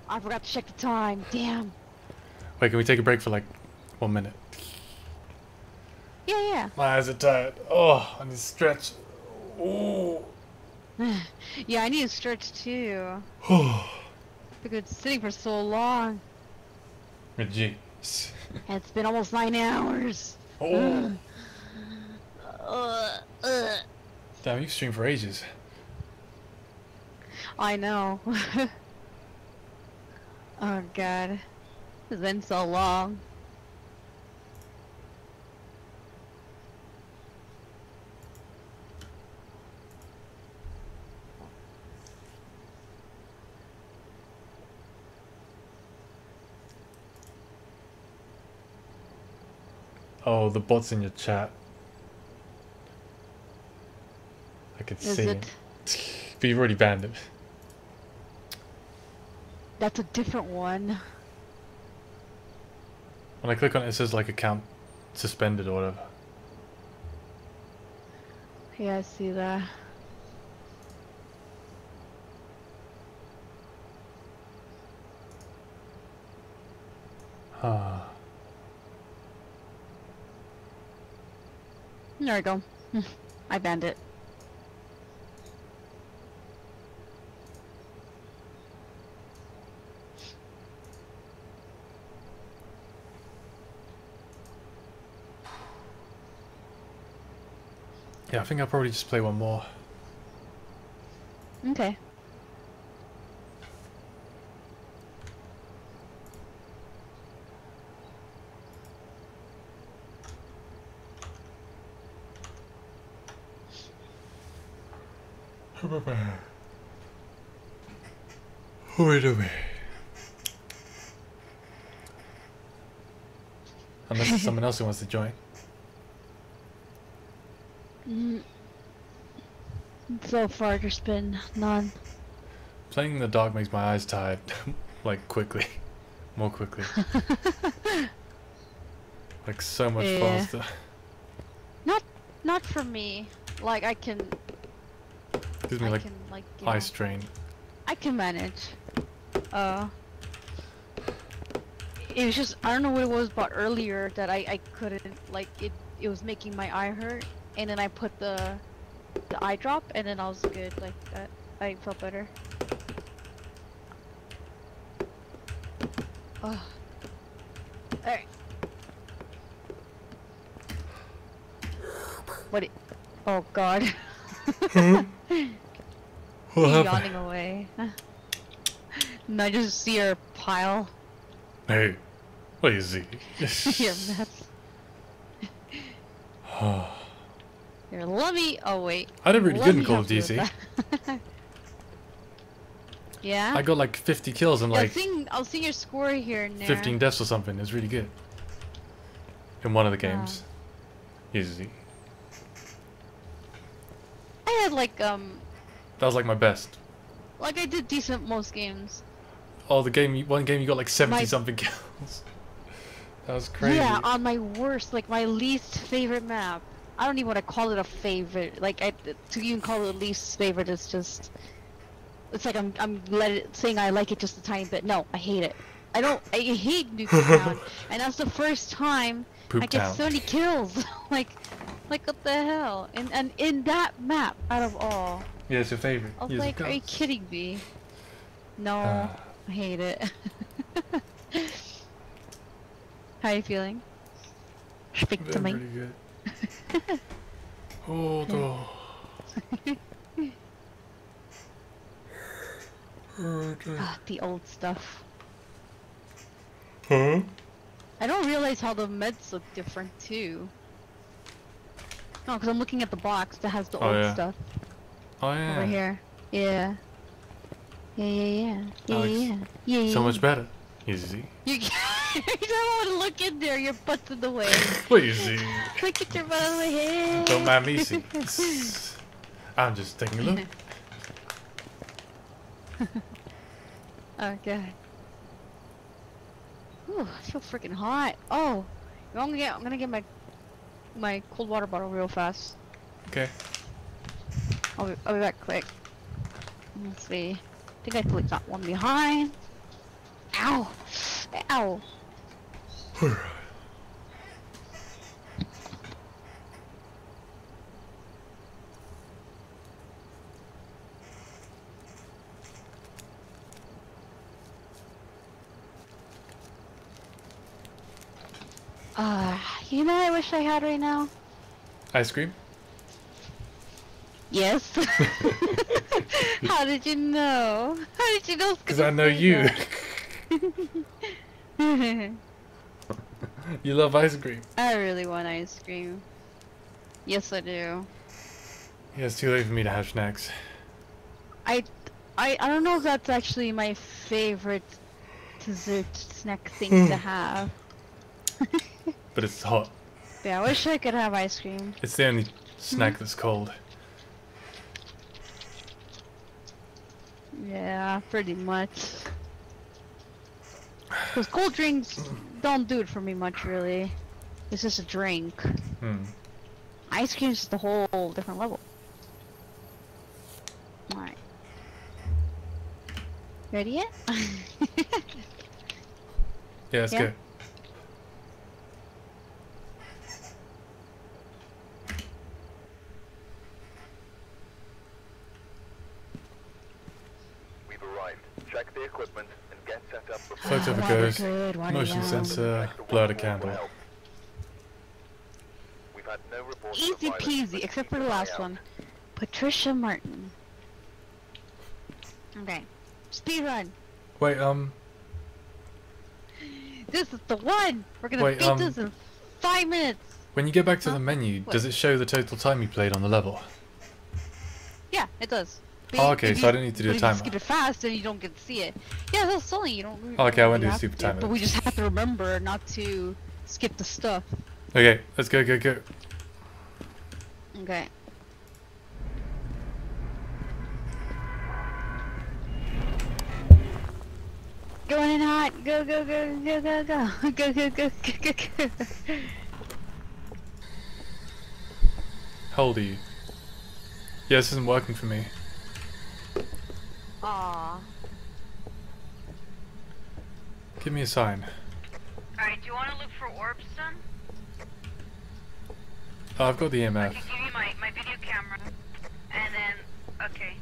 S1: I forgot to check the time. Damn.
S2: Wait, can we take a break for like one minute?
S1: Yeah, yeah.
S2: My eyes are tired. Oh, I need to stretch. Ooh. (sighs)
S1: yeah. yeah, I need to stretch too.
S2: Oh. (sighs)
S1: Because it's sitting for so long.
S2: Jeez. (laughs)
S1: It's been almost nine hours.
S2: Oh. (sighs)
S1: Uh, uh.
S2: Damn, you stream for ages.
S1: I know. (laughs) oh god. It's been so long.
S2: Oh, the bot's in your chat. I can
S1: Is
S2: see
S1: it?
S2: it. But you've already banned it.
S1: That's a different one.
S2: When I click on it, it says like account suspended or whatever.
S1: Yeah, I see that.
S2: Ah.
S1: There we go. (laughs) I banned it.
S2: Yeah, I think I'll probably just play one more.
S1: Okay.
S2: Wait a minute. Unless there's someone else who wants to join. (laughs)
S1: Mm. So far, there's been none.
S2: Playing the dark makes my eyes tired. (laughs) like quickly. (laughs) More quickly. (laughs) like so much
S1: Yeah.
S2: faster.
S1: Not, not for me. Like I can,
S2: Gives me
S1: I
S2: like
S1: can like.
S2: eye
S1: know,
S2: strain.
S1: I can manage. Uh. It was just I don't know what it was but earlier that I I couldn't like it it was making my eye hurt, and then I put the the eye drop, and then I was good. Like that, I felt better. Oh. Alright. What? It, oh God. Hmm? (laughs)
S2: What
S1: He's
S2: happened?
S1: yawning away. and I just see her pile.
S2: Hey, what is he? (laughs)
S1: Your mess. (sighs) (sighs) Your lummy. Oh wait.
S2: I did really good in Call of
S1: help you with
S2: Duty. (laughs)
S1: yeah.
S2: I got like 50 kills and
S1: Yeah,
S2: like
S1: seeing, I'll see your score here and there.
S2: 15 deaths or something. It was really good. In one of the games. Easy.
S1: I had like um,
S2: That was like my best.
S1: like I did decent most games.
S2: Oh, the game, one game you got like 70
S1: My-
S2: something (laughs) kills. That was crazy.
S1: Yeah, on my worst, like my least favorite map. I don't even want to call it a favorite. Like I, to even call it least favorite is just. It's like I'm I'm let it, saying I like it just a tiny bit. No, I hate it. I don't. I hate Nuke (laughs) Town, and that's the first time
S2: Poop
S1: I get
S2: so
S1: many kills. (laughs) like, like what the hell? And and in that map, out of all,
S2: Yeah, it's your favorite.
S1: I was
S2: Years
S1: like, are you kidding me? No,
S2: Ah.
S1: I hate it. (laughs) How are you feeling? Speak to me.
S2: very good. Oh, no.
S1: Ah, the old stuff.
S2: Huh?
S1: I don't realize how the meds look different too. No, because I'm looking at the box that has the
S2: Oh,
S1: old
S2: yeah.
S1: stuff
S2: Oh, yeah.
S1: over here. Yeah. Yeah, yeah, yeah. Yeah,
S2: Alex,
S1: yeah, yeah. yeah.
S2: So much better. Easy.
S1: You, (laughs) you don't want to look in there. Your butt's in the way. (laughs)
S2: Easy.
S1: Look at your butt on the way.
S2: Don't mind me. see. (laughs) I'm just taking a look.
S1: Oh, okay. Ooh, I feel freaking hot. Oh, I'm gonna get. I'm gonna get my my cold water bottle real fast.
S2: Okay.
S1: I'll be, I'll be back quick. Let's see. I think I clicked that one behind. Ow! Ow! (sighs) Uh, you know what I wish I had right now?
S2: Ice cream?
S1: Yes. (laughs) How did you know? How did you know? (laughs)
S2: Because I know you. (laughs) (laughs) you love ice cream.
S1: I really want ice cream. Yes, I do.
S2: Yeah, it's too late for me to have snacks.
S1: I, I, I don't know if that's actually my favorite dessert snack thing to have. (laughs)
S2: But it's hot.
S1: But I wish I could have ice cream.
S2: It's the only
S1: Hmm?
S2: snack that's cold.
S1: Yeah, pretty much. Because cold drinks don't do it for me much, really. It's just a drink.
S2: Hmm.
S1: Ice cream's just a whole different level. Alright. Ready yet? (laughs)
S2: Yeah, let's
S1: Yeah.
S2: go.
S16: We've arrived. Check the equipment and get set up before
S2: Photo of a
S1: Water
S2: ghost.
S1: good,
S2: Motion sensor.
S16: Next to
S2: Blow out a candle.
S16: for help. We've had no reports of
S1: Easy peasy, except for the last one. Patricia Martin. Okay. Speed run.
S2: Wait, um,
S1: This is the one! We're gonna
S2: Wait,
S1: beat
S2: um,
S1: this in five minutes!
S2: when you get back to
S1: Huh?
S2: the menu,
S1: What?
S2: does it show the total time you played on the level?
S1: Yeah, it does.
S2: Oh, okay, so
S1: you-
S2: I don't need to do a
S1: if you skip it fast, then you don't get to see it. Yeah, that's silly. You don't.
S2: Oh, okay, I won't do the
S1: have
S2: stupid timer.
S1: But we just have to remember not to skip the stuff.
S2: Okay, let's go, go, go.
S1: Okay. Going in hot. Go, go, go, go, go, go. (laughs) Go, go, go, go, go, go.
S2: How old are you? Yeah, this isn't working for me.
S1: Aw.
S2: Give me a sign.
S13: Alright, do you want to look for orbs then?
S2: Oh, uh, I've got the
S13: I
S2: EMF.
S13: can give you my, my video camera. And then, okay.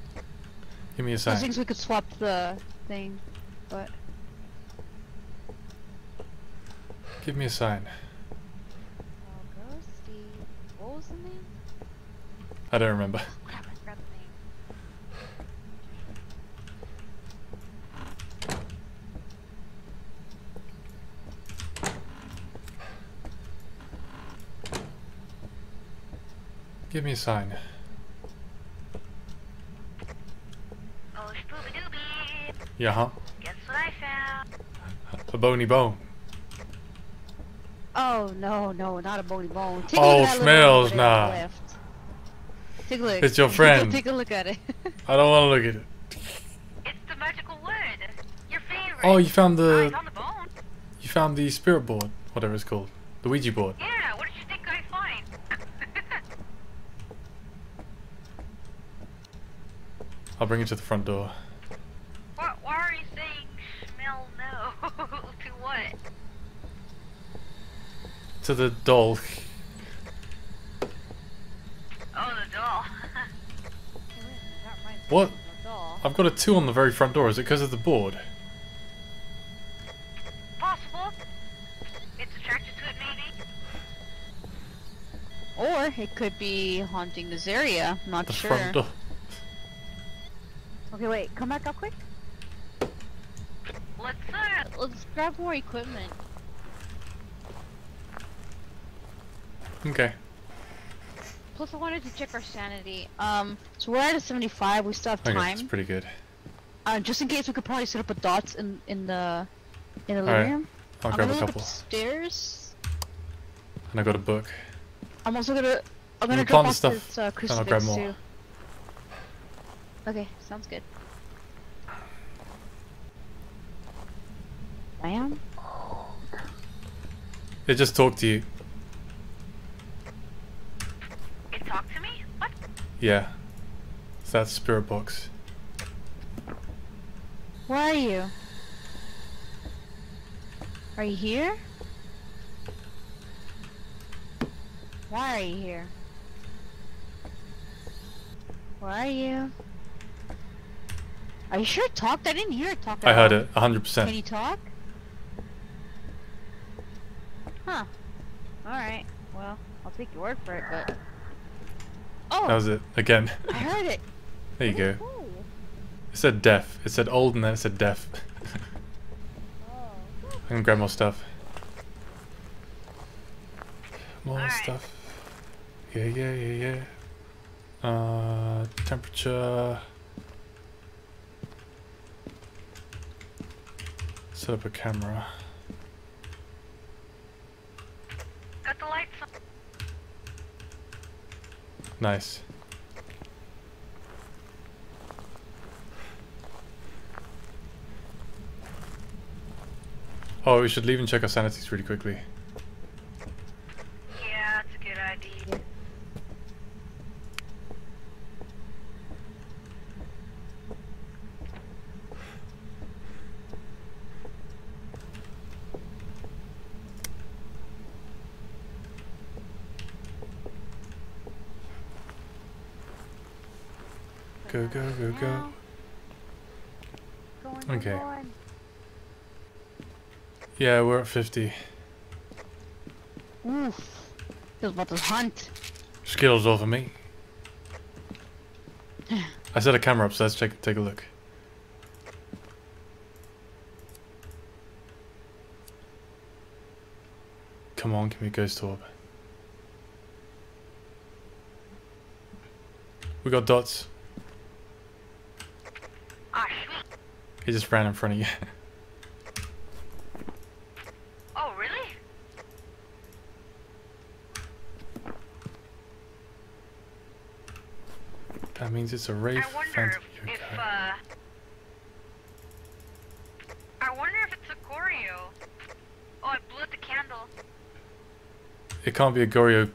S2: Give me a
S1: I
S2: sign.
S1: think we could swap the thing, but
S2: Give me a sign.
S1: Oh, ghosty. What was the name?
S2: I don't remember.
S1: Crap, I forgot the name.
S2: Give me a sign.
S13: Oh.
S2: Yeah, huh?
S13: Guess what I found?
S2: A bony bone.
S1: Oh no, no, not a bony bone. Take
S2: Oh,
S1: look at
S2: smells
S1: one over there on
S2: nah.
S1: Take a look.
S2: It's your friend. (laughs)
S1: Take a look at it. (laughs)
S2: I don't want to look at it.
S13: It's the magical wood. Your favorite.
S2: Oh, you found
S13: I
S2: the
S13: found the bone.
S2: you found the spirit board, whatever it's called, the Ouija board.
S13: Yeah, what did you think I find?
S2: I'll bring it to the front door.
S13: why, why are you saying smell no? (laughs) to what?
S2: To the doll.
S13: Oh, the doll. (laughs)
S2: What? I've got a two on the very front door. Is it because of the board?
S13: Possible. It's attracted to it, maybe.
S1: or it could be haunting this area. I'm not
S2: The
S1: sure.
S2: front door.
S12: Okay, wait, come back up quick.
S13: Let's uh,
S1: Let's grab more equipment.
S2: Okay.
S1: Plus, I wanted to check our sanity. Um, so we're at a 75. We still have time.
S2: Okay,
S1: time.
S2: that's pretty good.
S1: Uh, just in case, we could probably set up a dots in in the in the living
S2: Alright,
S1: room.
S2: I'll
S1: I'm
S2: grab
S1: gonna
S2: a
S1: look
S2: couple.
S1: upstairs.
S2: And I got a book.
S1: I'm also gonna I'm gonna
S2: You
S1: drop
S2: plant the
S1: off
S2: stuff,
S1: this uh,
S2: and I'll grab more.
S1: too. Okay, sounds good. Bam.
S2: They just talked to you.
S13: it talked to me. What?
S2: Yeah. So that's spirit box.
S1: Where are you? Are you here? Why are you here? Where are you? Are you sure it talked? I didn't hear it talk
S2: I heard
S1: all.
S2: it, 100%.
S1: Can
S2: percent.
S1: you talk? Huh. Alright. Well, I'll take your word for it, but... Oh!
S2: That was it. Again.
S1: I heard it! (laughs)
S2: there you go. It said deaf. It said old and then it said deaf. (laughs) I can grab more stuff. More
S13: Alright.
S2: stuff. Yeah, yeah, yeah, yeah. Uh, temperature. Set up a camera.
S13: Got the lights on.
S2: Nice. Oh, we should leave and check our sanities really quickly.
S13: Yeah, that's a good idea.
S2: Go, go, go, go. Okay. Yeah, we're at 50.
S1: Oof. Feels about to hunt.
S2: Skills over me. I set a camera up, so let's check, take a look. Come on, me a ghost orb. We got dots.
S13: Ah, sweet.
S2: He just ran in front of you. (laughs)
S13: Oh, really?
S2: that means it's a Wraith
S13: I wonder if, if uh, I wonder if it's a Goryo. Oh, I blew the candle.
S2: It can't be a Goryo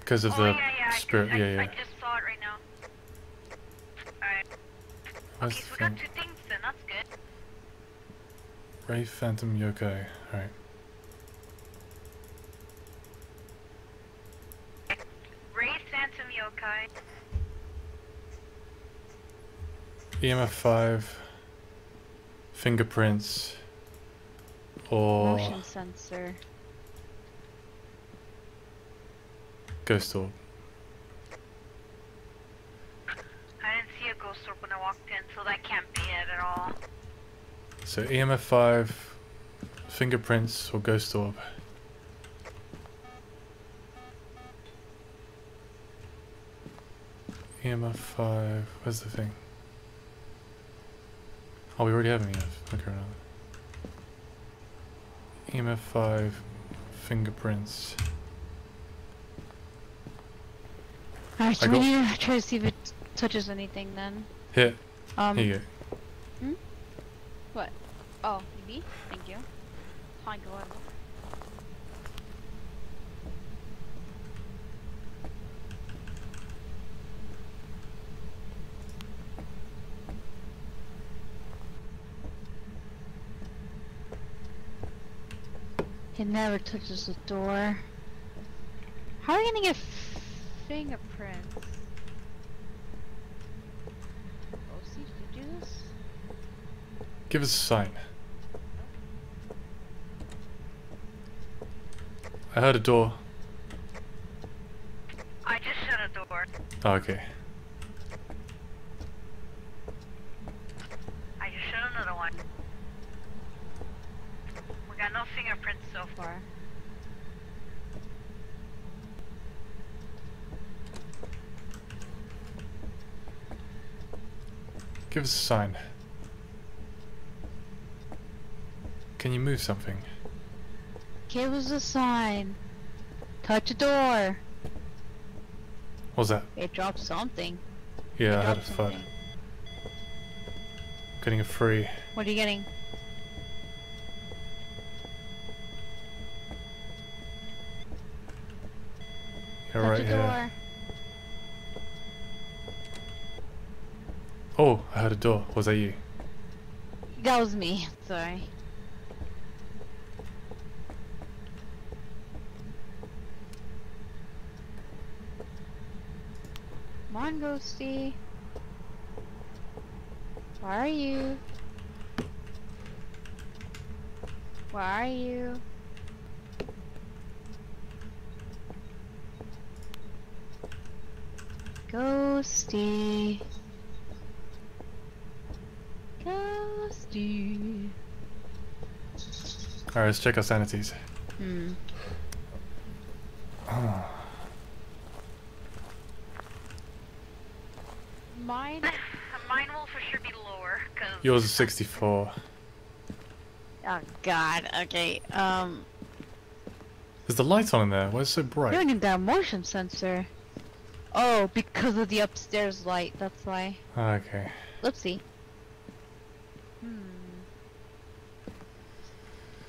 S2: because of
S13: oh
S2: the
S13: yeah, yeah.
S2: Spirit.
S13: just,
S2: yeah, yeah.
S13: I just saw it right now. Alright. Okay, so we got two Wraith Phantom, Yokai. Alright.
S2: Wraith, Phantom, Yokai. EMF 5. Fingerprints. Or...
S1: Motion sensor.
S2: Ghost orb.
S13: I didn't see a ghost orb when I walked in, so that can't be it at all.
S2: So EMF 5, fingerprints, or ghost orb. EMF 5, where's the thing? Oh, we already have an EMF. Okay, no. EMF 5, fingerprints.
S1: Alright,
S2: I
S1: so we
S2: got-
S1: need to try to see if it touches anything then.
S2: Here,
S1: Um,
S2: here you go.
S1: What? Oh, me? Thank you. Go ahead. It never touches the door. How are we gonna get fingerprints? Oh, see, did you do this?
S2: Give us a sign. I heard a door.
S13: I just shut a door.
S2: Oh, okay.
S13: I just shut another one. We got no fingerprints so far.
S2: Give us a sign. Can you move something?
S1: Give us a sign. Touch a door.
S2: What's that?
S1: It dropped something.
S2: Yeah, I had a FUD. Getting a free.
S1: What are you getting?
S2: You're
S1: Touch
S2: right
S1: a
S2: here.
S1: door.
S2: Oh, I heard a door. Was that you?
S1: That was me. Sorry. Come on, Ghosty. Where are you? Where are you? Ghosty. Ghosty.
S2: Alright, let's check our sanities.
S1: Hmm. Mine.
S13: Mine will for sure be lower, cause
S2: Yours is 64.
S1: Oh God. Okay. Um.
S2: There's the light on in there. Why is it so
S1: You
S2: bright?
S1: don't need that motion sensor. Oh, because of the upstairs light. That's why.
S2: Okay.
S1: Let's see. Hmm. I'm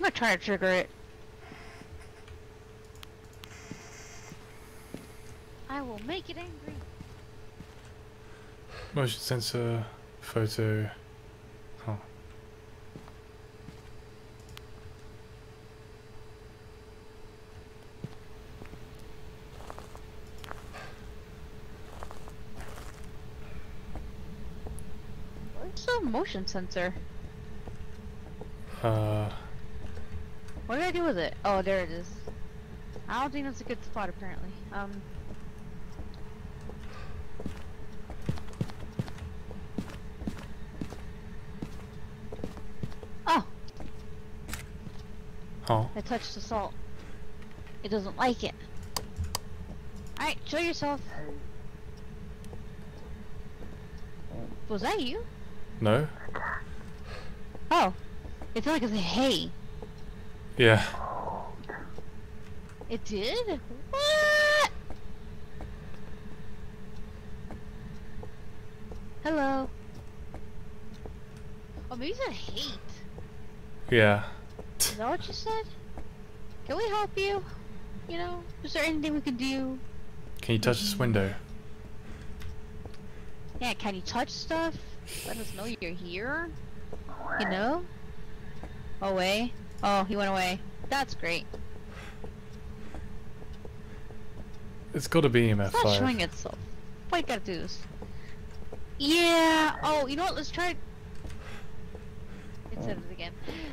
S1: gonna try to trigger it. I will make it angry.
S2: Motion sensor, photo. Oh.
S1: Where's the motion sensor?
S2: Uh,
S1: What did I do with it? Oh, there it is. I don't think that's a good spot, apparently. Um. Oh,
S2: oh.
S1: I touched the salt. It doesn't like it. Alright, show yourself. Was that you?
S2: No?
S1: Oh. It felt like it said hey.
S2: Yeah.
S1: It did? What? Hello. Oh, maybe it said hate.
S2: Yeah.
S1: Is that what you said? Can we help you? You know, is there anything we can do?
S2: Can you touch this window?
S1: Yeah, can you touch stuff? Let us know you're here. You know? Away? Oh, he went away. That's great.
S2: It's gotta be EMF
S1: It's not showing itself. Why gotta do this? Yeah. Oh, you know what? Let's try. It said it again.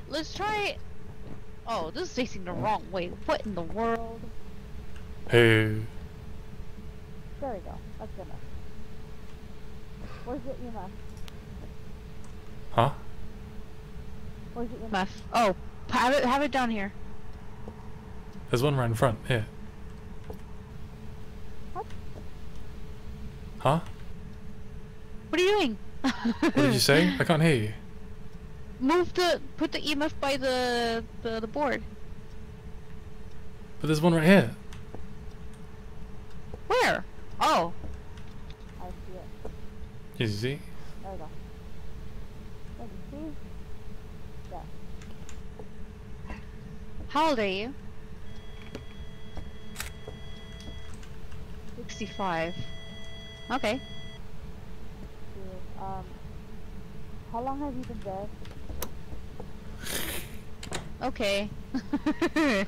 S1: Let's try. Oh, this is facing the wrong way. What in the world?
S2: Hey.
S12: There we go. That's good enough. Where's it in the EMF?
S2: Huh?
S12: Where's it in the EMF?
S1: Oh, have it. Have it down here.
S2: There's one right in front. Here.
S12: What?
S2: Huh?
S1: What are you doing?
S2: What did you say? (laughs) I can't hear you.
S1: Move the. Put the EMF by the the, the board.
S2: But there's one right here.
S1: Where? Oh.
S12: I see it.
S2: You see?
S12: There we go. There you see? Yeah.
S1: How old are you? 65. Okay.
S12: Um, how long have you been dead?
S1: Okay. (laughs)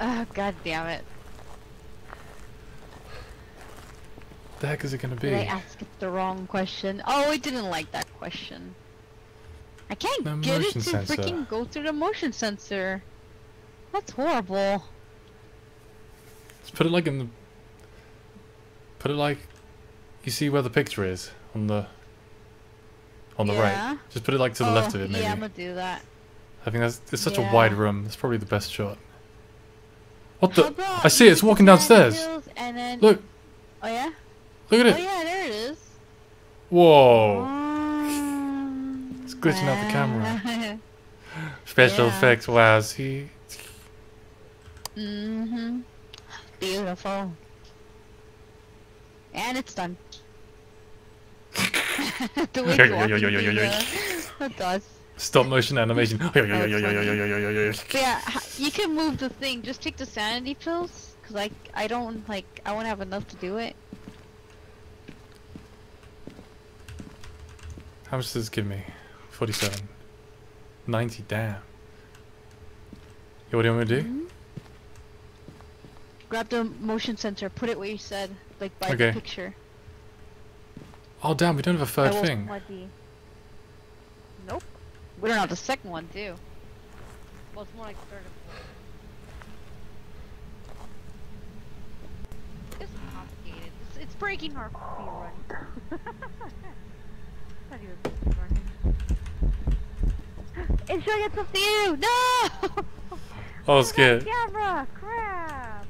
S1: oh, god damn it.
S2: The heck is it gonna be?
S1: Did I ask the wrong question? Oh, I didn't like that question. I can't
S2: The
S1: get it to
S2: sensor.
S1: freaking go through the motion sensor. That's horrible.
S2: Just put it like in the. Put it like. You see where the picture is on the. On the
S1: Yeah.
S2: right. Just put it like to the left of
S1: Oh,
S2: it, maybe.
S1: Yeah, I'm gonna do that.
S2: I think that's it's such a wide room. It's probably the best shot. What the? I see it. It's walking downstairs.
S1: And then...
S2: Look.
S1: Oh yeah?
S2: Look at it.
S1: Oh yeah, there it is.
S2: Whoa.
S1: Um,
S2: It's glitching out the camera. (laughs) Special
S1: Yeah.
S2: effects. Wow. See.
S1: mm-hmm. Beautiful. And it's done. (laughs) the (laughs)
S2: Yo,
S1: you
S2: yo, yo, yo,
S1: into
S2: yo, yo, yo.
S1: the- It does
S2: stop motion animation. (laughs) (laughs)
S1: yeah, you can move the thing. Just take the sanity pills, cause like I don't like I won't have enough to do it.
S2: How much does this give me? Forty-seven. Ninety. Damn. Yeah, what do you want me to do?
S1: Mm -hmm. Grab the motion sensor. Put it where you said, like by
S2: okay.
S1: the picture.
S2: Oh damn, we don't have a third thing
S12: let the-
S1: Nope. We don't have the second one too. Well, it's more like third and fourth. It's complicated. It's, it's breaking our speed run.
S12: Not (laughs) even running. It's showing itself to you! No!
S2: Oh, I was scared.
S12: Camera! Crap!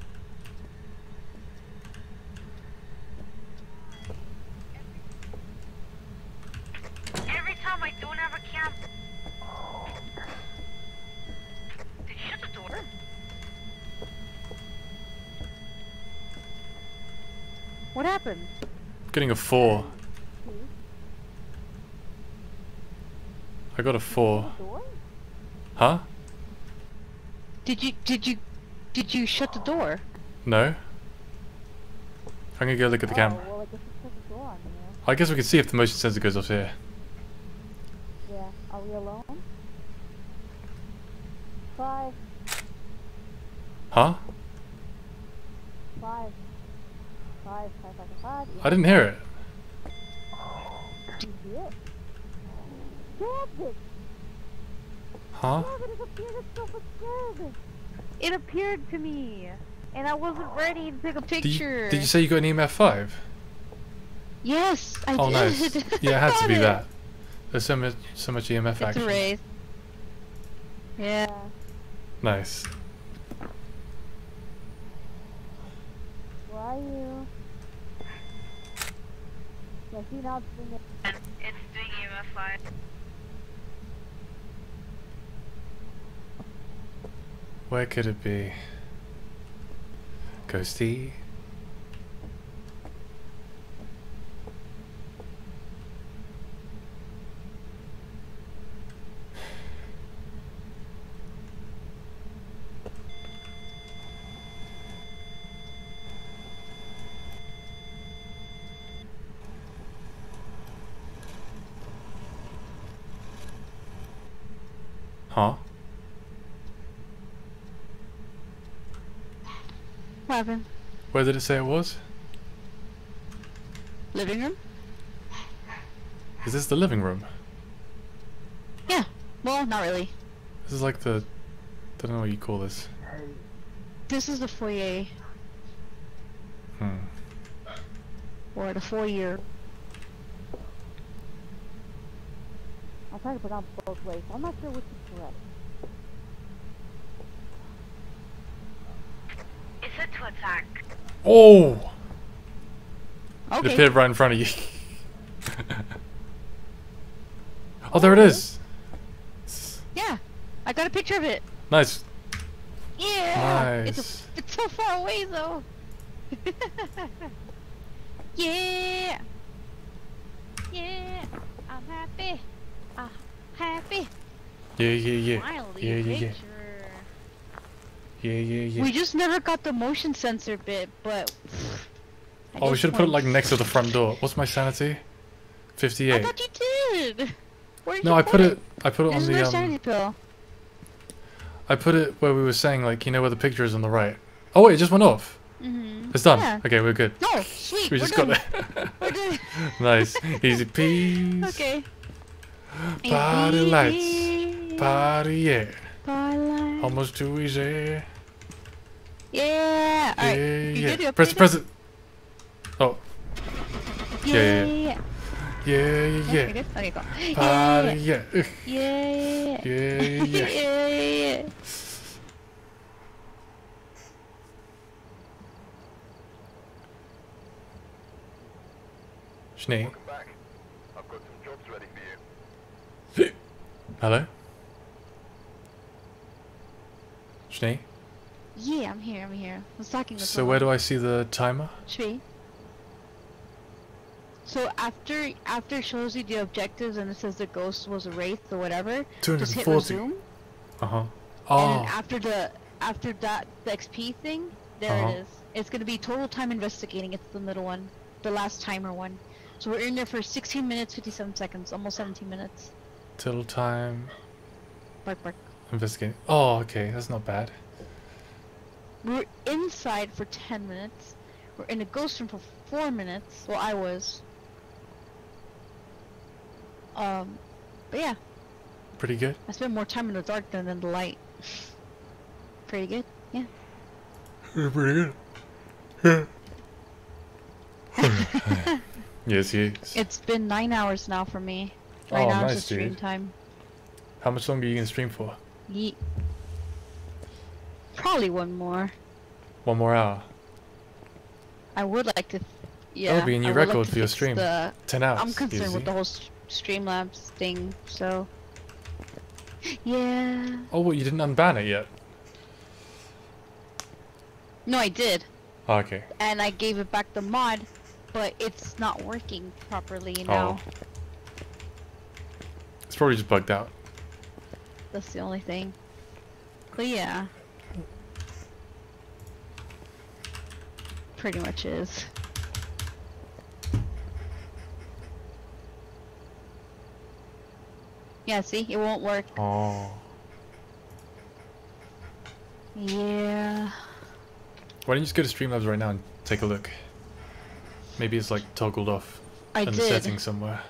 S13: Every time I don't have a cam. Did you shut the door?
S12: What happened?
S2: Getting a 4. I got a 4. Huh?
S1: Did you did you did you shut the door?
S2: No? I'm gonna go look at the camera.
S12: Oh, well, I guess the door on.
S2: I guess we can see if the motion sensor goes off here.
S12: Yeah. Are we alone? Five.
S2: Huh?
S12: Five. Five. Five. Five. Five.
S2: I didn't hear it.
S12: Did you see it?
S2: Huh?
S12: It! Appeared it's so much good. It appeared to me, and I wasn't ready to take a
S2: Did
S12: picture.
S2: you, did you say you got an EMF 5?
S1: Yes, I
S2: oh,
S1: did.
S2: nice. (laughs) Yeah, it had to be
S1: it.
S2: that. There's so much, so much EMF
S1: It's
S2: action.
S1: raise. Yeah.
S2: Nice.
S12: Where are you? See it's doing it.
S13: It's doing EMF 5.
S2: Where could it be? Ghosty? Huh?
S1: What happened?
S2: Where did it say it was?
S1: Living room?
S2: Is this the living room?
S1: Yeah. Well, not really.
S2: This is like the. I don't know what you call this.
S1: This is the foyer
S2: Hmm.
S1: or the foyer.
S12: I'll try to pronounce both ways. I'm not sure which is.
S13: It said to attack.
S2: Oh! It
S1: Okay.
S2: appeared right in front of you. (laughs) oh, there it is.
S1: Yeah. I got a picture of it.
S2: Nice.
S1: Yeah. It's
S2: Nice.
S1: a, it's so far away though. (laughs) yeah. Yeah. I'm happy. I'm happy.
S2: Yeah, yeah, yeah. Yeah, yeah, yeah.
S1: picture.
S2: Yeah, yeah, yeah.
S1: We just never got the motion sensor bit, but. at
S2: Oh, we should have put it like next to the front door. What's my sanity? 58.
S1: I thought you did. Where did
S2: No,
S1: you
S2: I put it. I put it on
S1: There's no
S2: the um.
S1: sanity pill.
S2: I put it where we were saying like you know where the picture is on the right. Oh wait, it just went off.
S1: Mm-hmm.
S2: It's done.
S1: Yeah.
S2: Okay, we're good.
S1: No, sweet.
S2: We
S1: we're
S2: just
S1: done.
S2: got it.
S1: We're done. (laughs)
S2: nice. Easy (laughs) peas.
S1: Okay.
S2: Party lights. Party yeah.
S1: Party lights.
S2: Almost too easy.
S1: Yeah. Alright.
S2: yeah,
S1: you
S2: yeah. Press,
S1: upgraded?
S2: press it. Oh,
S1: Yeah.
S2: yeah,
S1: Yeah.
S2: yeah, yeah,
S1: Yeah.
S2: yeah.
S1: Okay, go.
S2: Party. Yeah.
S1: Yeah. Yeah,
S2: Yeah.
S1: yeah. (laughs)
S2: yeah.
S1: yeah.
S2: Schnee.
S16: Welcome back. I've got some jobs ready for you.
S2: Hello. Schnee.
S1: Yeah, I'm here. I'm here. I was talking with
S2: So where do I see the timer?
S1: Tree. So after after it shows you the objectives and it says the ghost was a wraith or whatever, just hit
S2: 240.
S1: resume.
S2: Uh huh.
S1: And
S2: Oh.
S1: then after the after that the XP thing, there
S2: Uh-huh.
S1: it is. It's gonna be total time investigating. It's the middle one, the last timer one. So we're in there for 16 minutes 57 seconds, almost 17 minutes.
S2: Till time.
S1: Bark bark.
S2: Investigating. Oh, okay. That's not bad.
S1: We're inside for 10 minutes. We're in a ghost room for 4 minutes. Well, I was. Um, but yeah,
S2: Pretty good.
S1: I spent more time in the dark than in the light. (laughs) Pretty good, yeah.
S2: Pretty good. (laughs) (laughs) yes, yes.
S1: It's been 9 hours now for me. 9
S2: Oh, nice,
S1: stream
S2: dude.
S1: time.
S2: How much longer are you gonna stream for?
S1: Yeet. Probably one more.
S2: One more hour.
S1: I would like to. Yeah.
S2: be a new
S1: would like
S2: record for your stream.
S1: The,
S2: Ten hours.
S1: I'm concerned
S2: easy.
S1: with the whole Streamlabs thing, so. Yeah.
S2: Oh, well, you didn't unban it yet.
S1: No, I did.
S2: Oh, okay.
S1: And I gave it back the mod, but it's not working properly now.
S2: Oh. Probably just bugged out.
S1: That's the only thing. But yeah. Pretty much is. Yeah, see? It won't work.
S2: Oh.
S1: Yeah.
S2: Why don't you just go to Streamlabs right now and take a look? Maybe it's like toggled off
S1: I
S2: in the
S1: did.
S2: settings somewhere.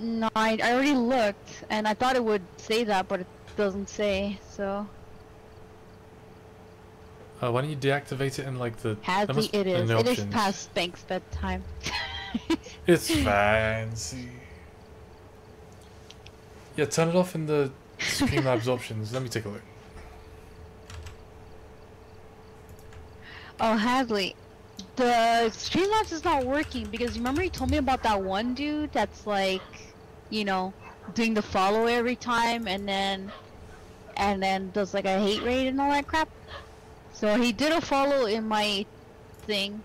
S1: No, I, I already looked, and I thought it would say that, but it doesn't say, so...
S2: Uh, why don't you deactivate it in like the?
S1: Hadley,
S2: must-
S1: it is.
S2: the
S1: It is
S2: options.
S1: past Bank's bedtime. (laughs)
S2: It's fancy. Yeah, turn it off in the Streamlabs (laughs) options. Let me take a look.
S1: Oh, Hadley. The Streamlabs is not working because you remember you told me about that one dude that's like, you know, doing the follow every time and then, and then does like a hate raid and all that crap. So he did a follow in my thing,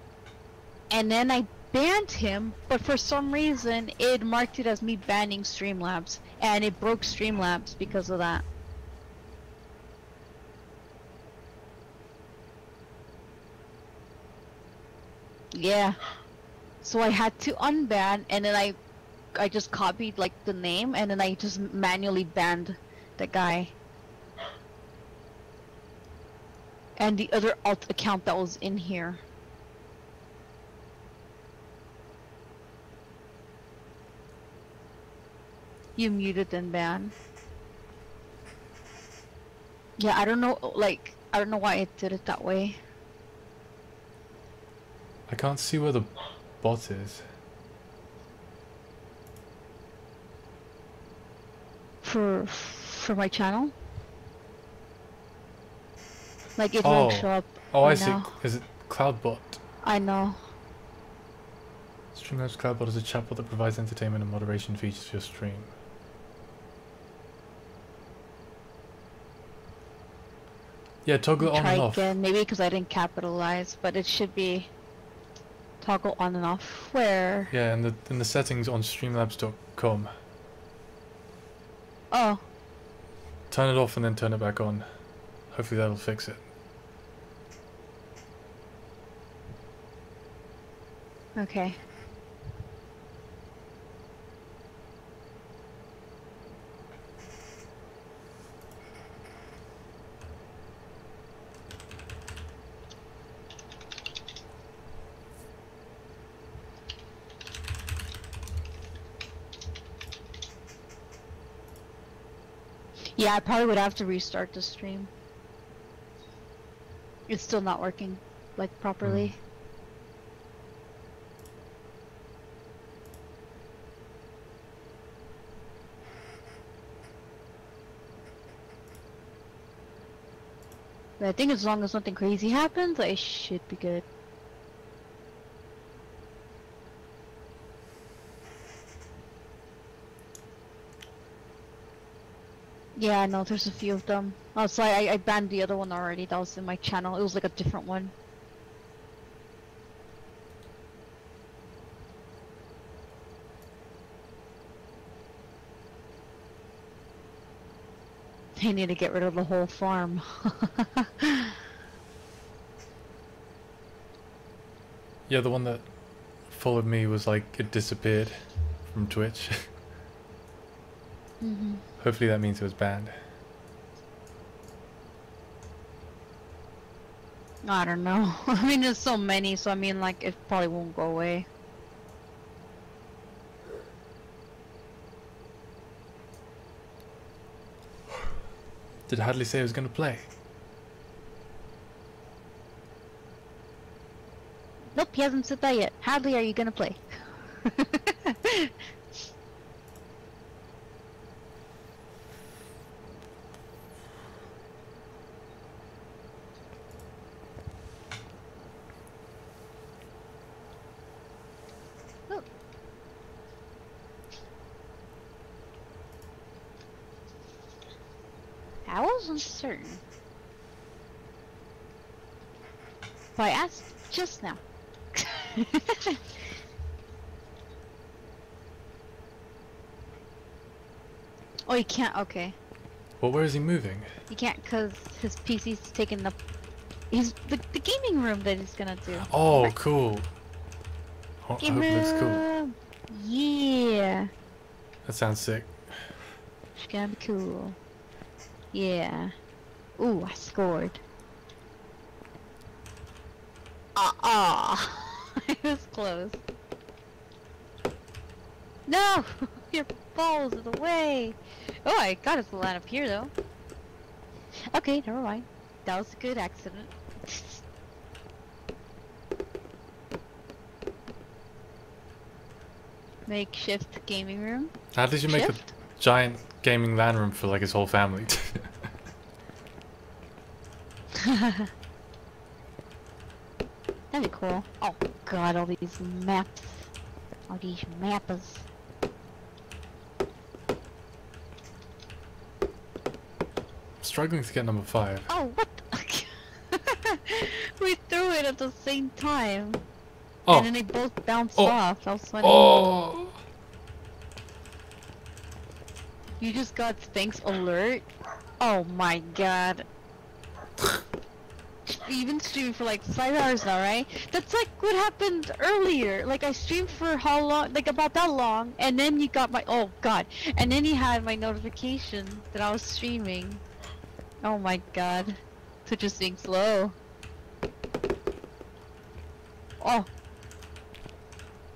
S1: and then I banned him, but for some reason it marked it as me banning Streamlabs, and it broke Streamlabs because of that. Yeah. So I had to unban and then I I just copied like the name and then I just manually banned that guy. And the other alt account that was in here. You muted and banned. Yeah, I don't know, like, I don't know why it did it that way.
S2: I can't see where the bot is.
S1: For, for my channel. Like, it
S2: Oh.
S1: won't show up
S2: Oh, I see.
S1: now.
S2: Is it Cloudbot?
S1: I know.
S2: Streamlabs Cloudbot is a chatbot that provides entertainment and moderation features for your stream. Yeah, toggle on and off.
S1: again, maybe because I didn't capitalize, but it should be toggle on and off. Where?
S2: Yeah, in the in the settings on streamlabs.com.
S1: Oh,
S2: Turn it off and then turn it back on. Hopefully that'll fix it.
S1: okay. Yeah, I probably would have to restart the stream. It's still not working, like, properly. But I think as long as nothing crazy happens, I should be good. Yeah, I know, there's a few of them. Oh, so I, I banned the other one already, that was in my channel. It was like a different one. They need to get rid of the whole farm. (laughs)
S2: Yeah, the one that followed me was like it disappeared from Twitch. (laughs)
S1: hmm
S2: Hopefully that means it was banned.
S1: I don't know. (laughs) I mean, there's so many, so I mean, like, it probably won't go away.
S2: Did Hadley say he was going to play?
S1: Nope, he hasn't said that yet. Hadley, are you gonna play? (laughs) Oh. I wasn't certain. But I asked just now. (laughs) oh, you can't. Okay,
S2: Well, where is he moving?
S1: you can't because his PC's taking up. He's the, the gaming room that he's gonna do.
S2: Oh, cool. Oh, I hope
S1: Gaming
S2: looks cool.
S1: room. Yeah,
S2: That sounds sick.
S1: it's gonna be cool. Yeah. Ooh, I scored. Ah, ah. (laughs) it was close. No! (laughs) Your balls in the way! Oh, I got us to line up here, though. Okay, never mind. That was a good accident. Makeshift gaming room.
S2: Hadley should make a giant gaming LAN room for like his whole family. (laughs) (laughs)
S1: That'd be cool. Oh god, all these maps. All these mappers.
S2: Struggling to get number five.
S1: Oh, what the- (laughs) We threw it at the same time.
S2: Oh.
S1: And then they both bounced
S2: Oh.
S1: off. That was funny.
S2: Oh!
S1: You just got Spank's alert? Oh my god. You've been streaming for like five hours now, right? That's like what happened earlier. Like I streamed for how long? Like about that long, and then you got my oh god, and then you had my notification that I was streaming. Oh my god, Twitch is being slow. Oh.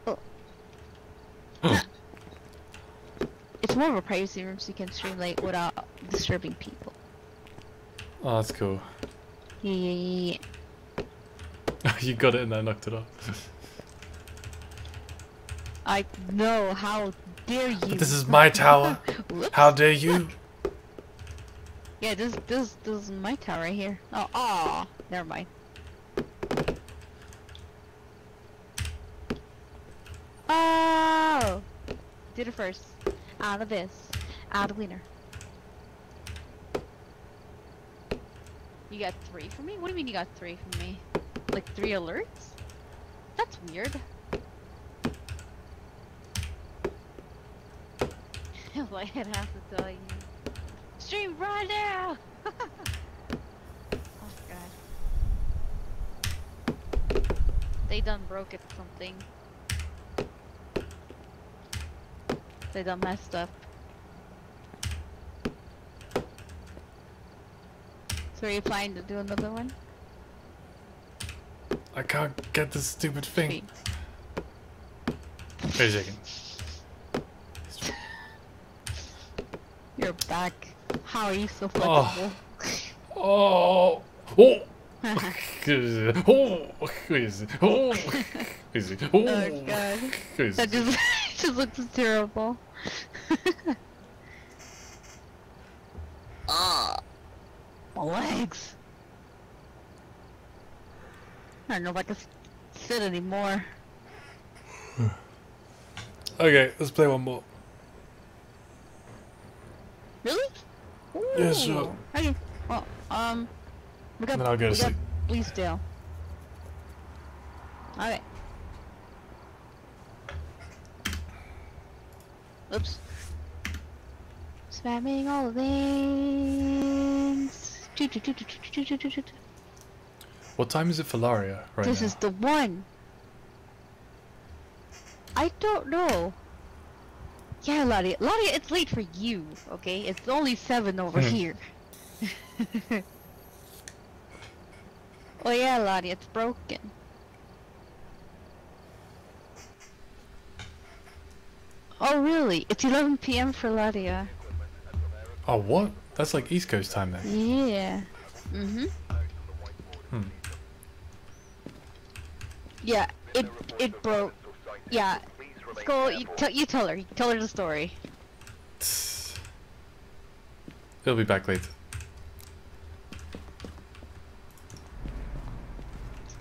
S1: Oh. it's more of a privacy room so you can stream like without disturbing people.
S2: Oh, that's cool.
S1: Yeah, yeah, yeah. (laughs)
S2: you got it and I knocked it off.
S1: I know. How dare you?
S2: But this is my tower. (laughs) How dare you?
S1: Yeah, this this this is my tower right here. Oh, aw, never mind. Oh, did it first. Out of this, out of winner. You got three from me? What do you mean you got three from me? Like three alerts? That's weird. (laughs) I'd have to tell you. Stream right now! (laughs) oh god. They done broke it something. They done messed up. So are you planning to do another one?
S2: I can't get this stupid thing. Wait a second.
S1: You're back. How are you so flexible?
S2: Oh.
S1: flexible? (laughs)
S2: Oh! Oh! (laughs) oh! Crazy. Oh! Crazy. Oh!
S1: Oh god.
S2: Crazy.
S1: That just (laughs) just looks terrible. Ah, my legs. I don't know if I can sit anymore.
S2: Okay, let's play one more.
S1: Really?
S2: Yeah, sure.
S1: Okay. Well, um, we got
S2: Then I'll go to
S1: we got
S2: sleep.
S1: Bleasdale. Okay. Oops. Spamming all the things.
S2: What time is it for Laria right
S1: This
S2: now?
S1: is the one. I don't know. Yeah, Laria. Laria, it's late for you, okay? It's only 7 over
S2: hmm.
S1: here. (laughs) oh yeah, Laria, it's broken. Oh really? It's 11 p.m. for Laria.
S2: Oh what? That's like East Coast time then.
S1: Yeah. Mm-hmm.
S2: Hmm.
S1: Yeah, it it broke. Yeah. Skull, you, tell you tell her. You tell her the story. (sighs)
S2: He'll be back late.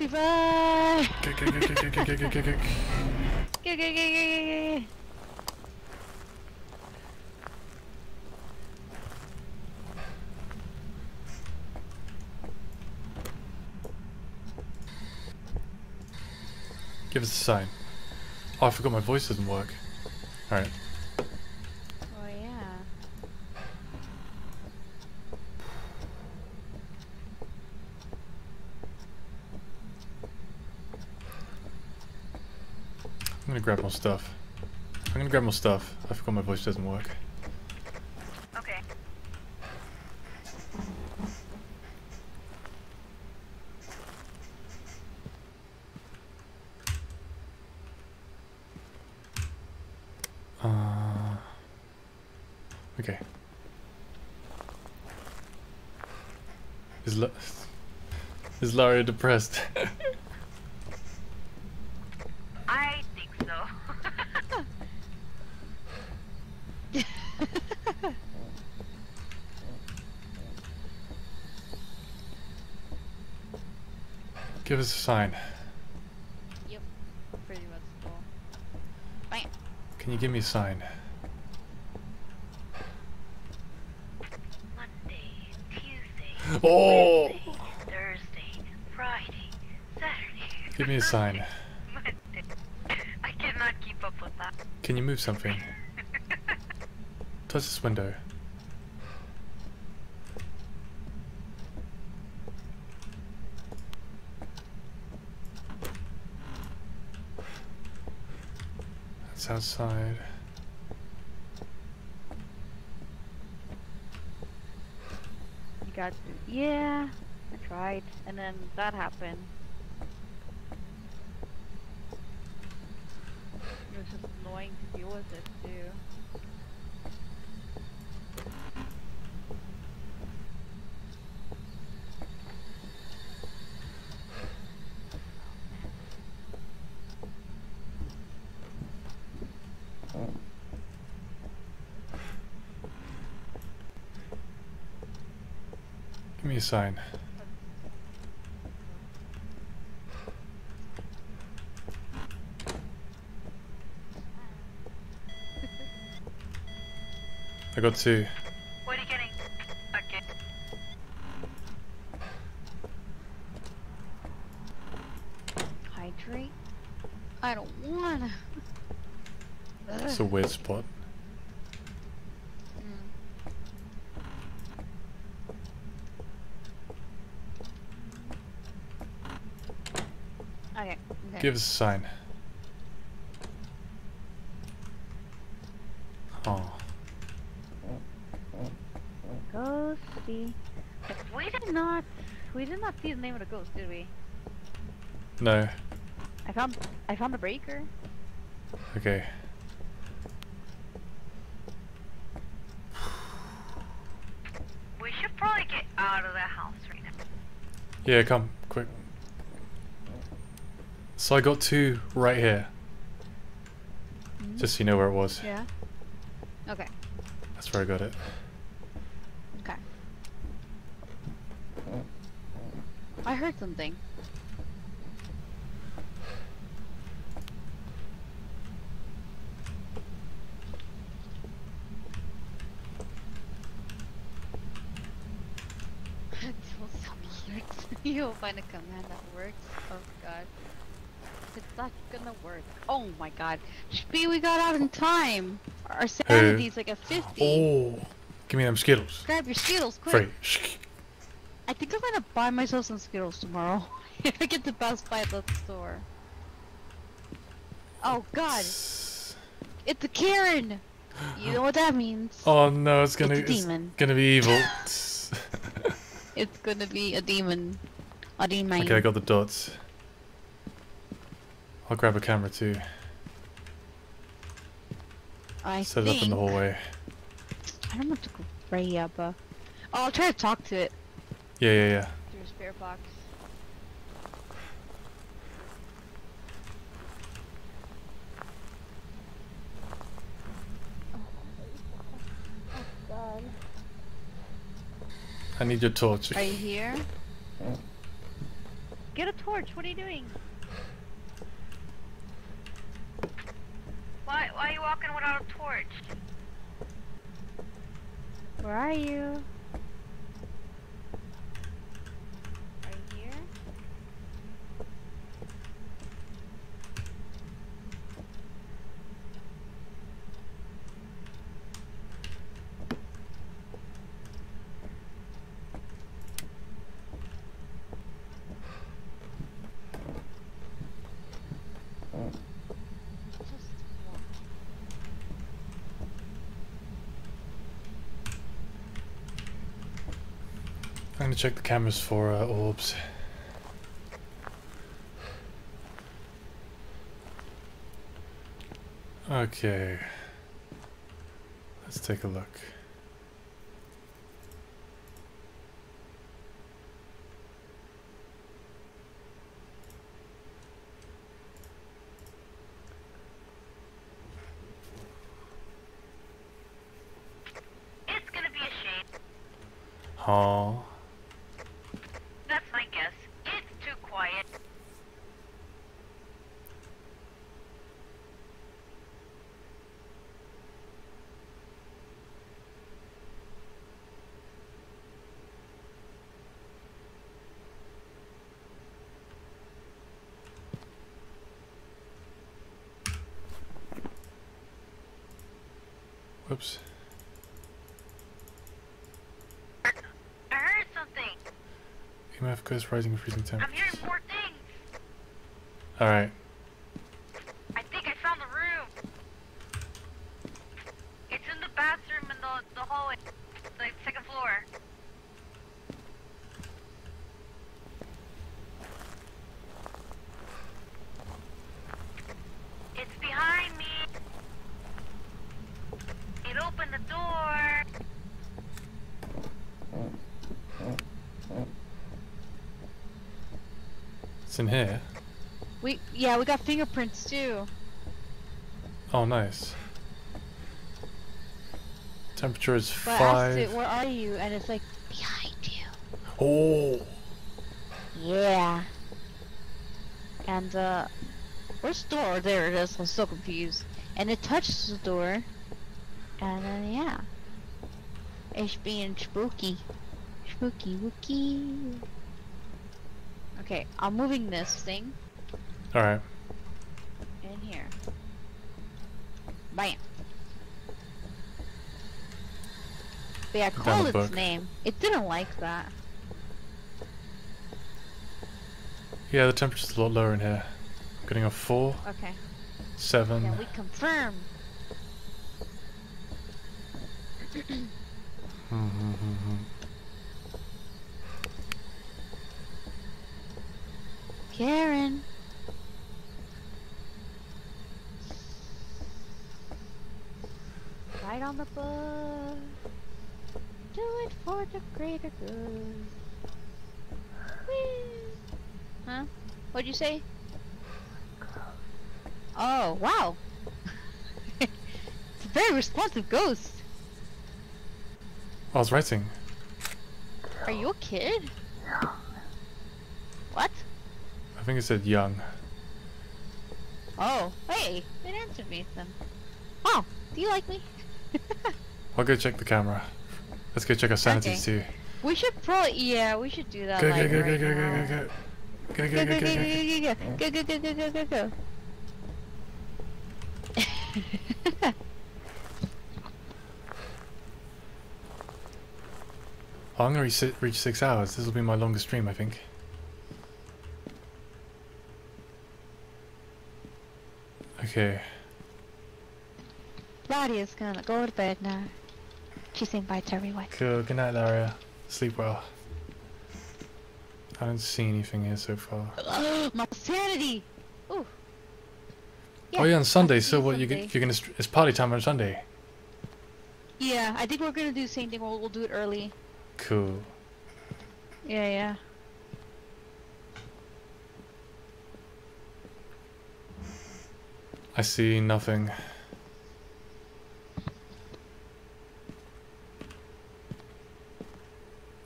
S1: Goodbye.
S2: Give us a sign. Oh, I forgot my voice doesn't work. Alright.
S1: Oh yeah.
S2: I'm gonna grab more stuff. I'm gonna grab more stuff. I forgot my voice doesn't work.
S13: Okay.
S2: Uh, okay. Is La is Laria depressed? (laughs)
S13: I think so.
S2: Give us a sign.
S1: Yep. Pretty much cool. Bam.
S2: Can you give me a sign?
S13: Monday, Tuesday,
S2: Oh!
S13: Thursday, Friday, Saturday.
S2: Give me a sign.
S13: I cannot keep up with that.
S2: Can you move something? Touch this window. That's outside.
S12: Got yeah. I tried, and then that happened. It was just annoying to deal with it too.
S2: Me a sign. I got two.
S13: What are you getting? Okay.
S1: Hydrate? I don't wanna.
S2: It's a weird spot.
S1: Okay. okay.
S2: Give us a sign. Oh.
S12: Ghosty. We did not. We did not see the name of the ghost, did we?
S2: No.
S12: I found. I found the breaker.
S2: Okay.
S13: We should probably get out of the house right now.
S2: Yeah, come. So I got two right here. Just so you know where it was.
S1: Yeah. Okay.
S2: That's where I got it.
S1: Okay. I heard something. (laughs) (laughs) You'll find a command that works. Oh not gonna work. Oh my god. Speed, we got out in time. Our sanity's like a 50.
S2: Oh, give me them Skittles.
S1: Grab your Skittles, quick.
S2: Free.
S1: I think I'm gonna buy myself some Skittles tomorrow. (laughs) if I get the Best Buy at the store. Oh god. It's a Karen! You know what that means. (gasps)
S2: Oh no, it's gonna
S1: It's a
S2: it's gonna be evil. (laughs) (laughs)
S1: It's gonna be a demon. A demon.
S2: okay, I got the dots. I'll grab a camera too.
S1: I
S2: Set it
S1: think...
S2: up in the hallway.
S1: I don't want to go right yeah, but... Oh, I'll try to talk to it
S2: Yeah, yeah, yeah.
S1: through a spirit box.
S2: Oh, I need your torch.
S1: Are you here?
S12: Get a torch. What are you doing?
S13: Why, why are you walking without a torch?
S12: Where are you? Are you here?
S2: I'm gonna check the cameras for uh, orbs. Okay. Let's take a look.
S13: It's gonna be a shame.
S2: Huh.
S13: That's my guess. It's too quiet.
S2: Whoops.
S13: I heard something.
S2: EMF goes rising and freezing
S13: I'm hearing more things.
S2: Alright.
S13: I think I found the room. It's in the bathroom in the, the hallway. The second floor. It's behind me. It opened the door.
S2: In here.
S1: We yeah, we got fingerprints too.
S2: Oh, nice. Temperature is
S1: But asked it,
S2: five.
S1: where are you? And it's like behind you.
S2: Oh.
S1: Yeah. And, uh, where's the door? There it is. I'm so confused. And it touches the door. And then, yeah. It's being spooky. Spooky wookie. Okay, I'm moving this thing
S2: Alright.
S1: in here. Bam. But yeah, I
S2: Put down
S1: called
S2: the
S1: its
S2: book.
S1: name. It didn't like that.
S2: Yeah, the temperature's a lot lower in here. I'm getting a 4,
S1: Okay.
S2: 7.
S1: Then we confirm. (clears throat)
S2: Hmm, hmm, hmm,
S1: Karen. Right on the bus. Do it for the greater good. Whee! Huh? What'd you say? Oh, wow. (laughs) it's a very responsive ghost.
S2: I was writing.
S1: Are you a kid? What?
S2: I think it said young.
S1: Oh, hey, it answered me then. Oh, do you like me?
S2: I'll go check the camera. Let's go check our sanities too.
S1: We should probably, yeah, we should do that.
S2: Go, go,
S1: like,
S2: go, go,
S1: right
S2: go,
S1: now.
S2: go, go, go. Go,
S1: Go,
S2: go,
S1: go,
S2: go,
S1: go,
S2: go, go.
S1: go, go, go, go, go, go, go, go.
S2: Oh, I'm gonna reach, si- reach six hours. This will be my longest stream, I think. Okay.
S1: Claudia's gonna go to bed now. She's saying bye to everyone.
S2: Cool. Good night, Laria. Sleep well. I don't see anything here so far. (gasps)
S1: My sanity! Ooh.
S2: oh yeah, on Sunday. So what? You
S1: Sunday.
S2: get, you're gonna? It's party time on Sunday.
S1: Yeah, I think we're gonna do the same thing. We'll, we'll do it early.
S2: Cool.
S1: Yeah, yeah.
S2: I see nothing.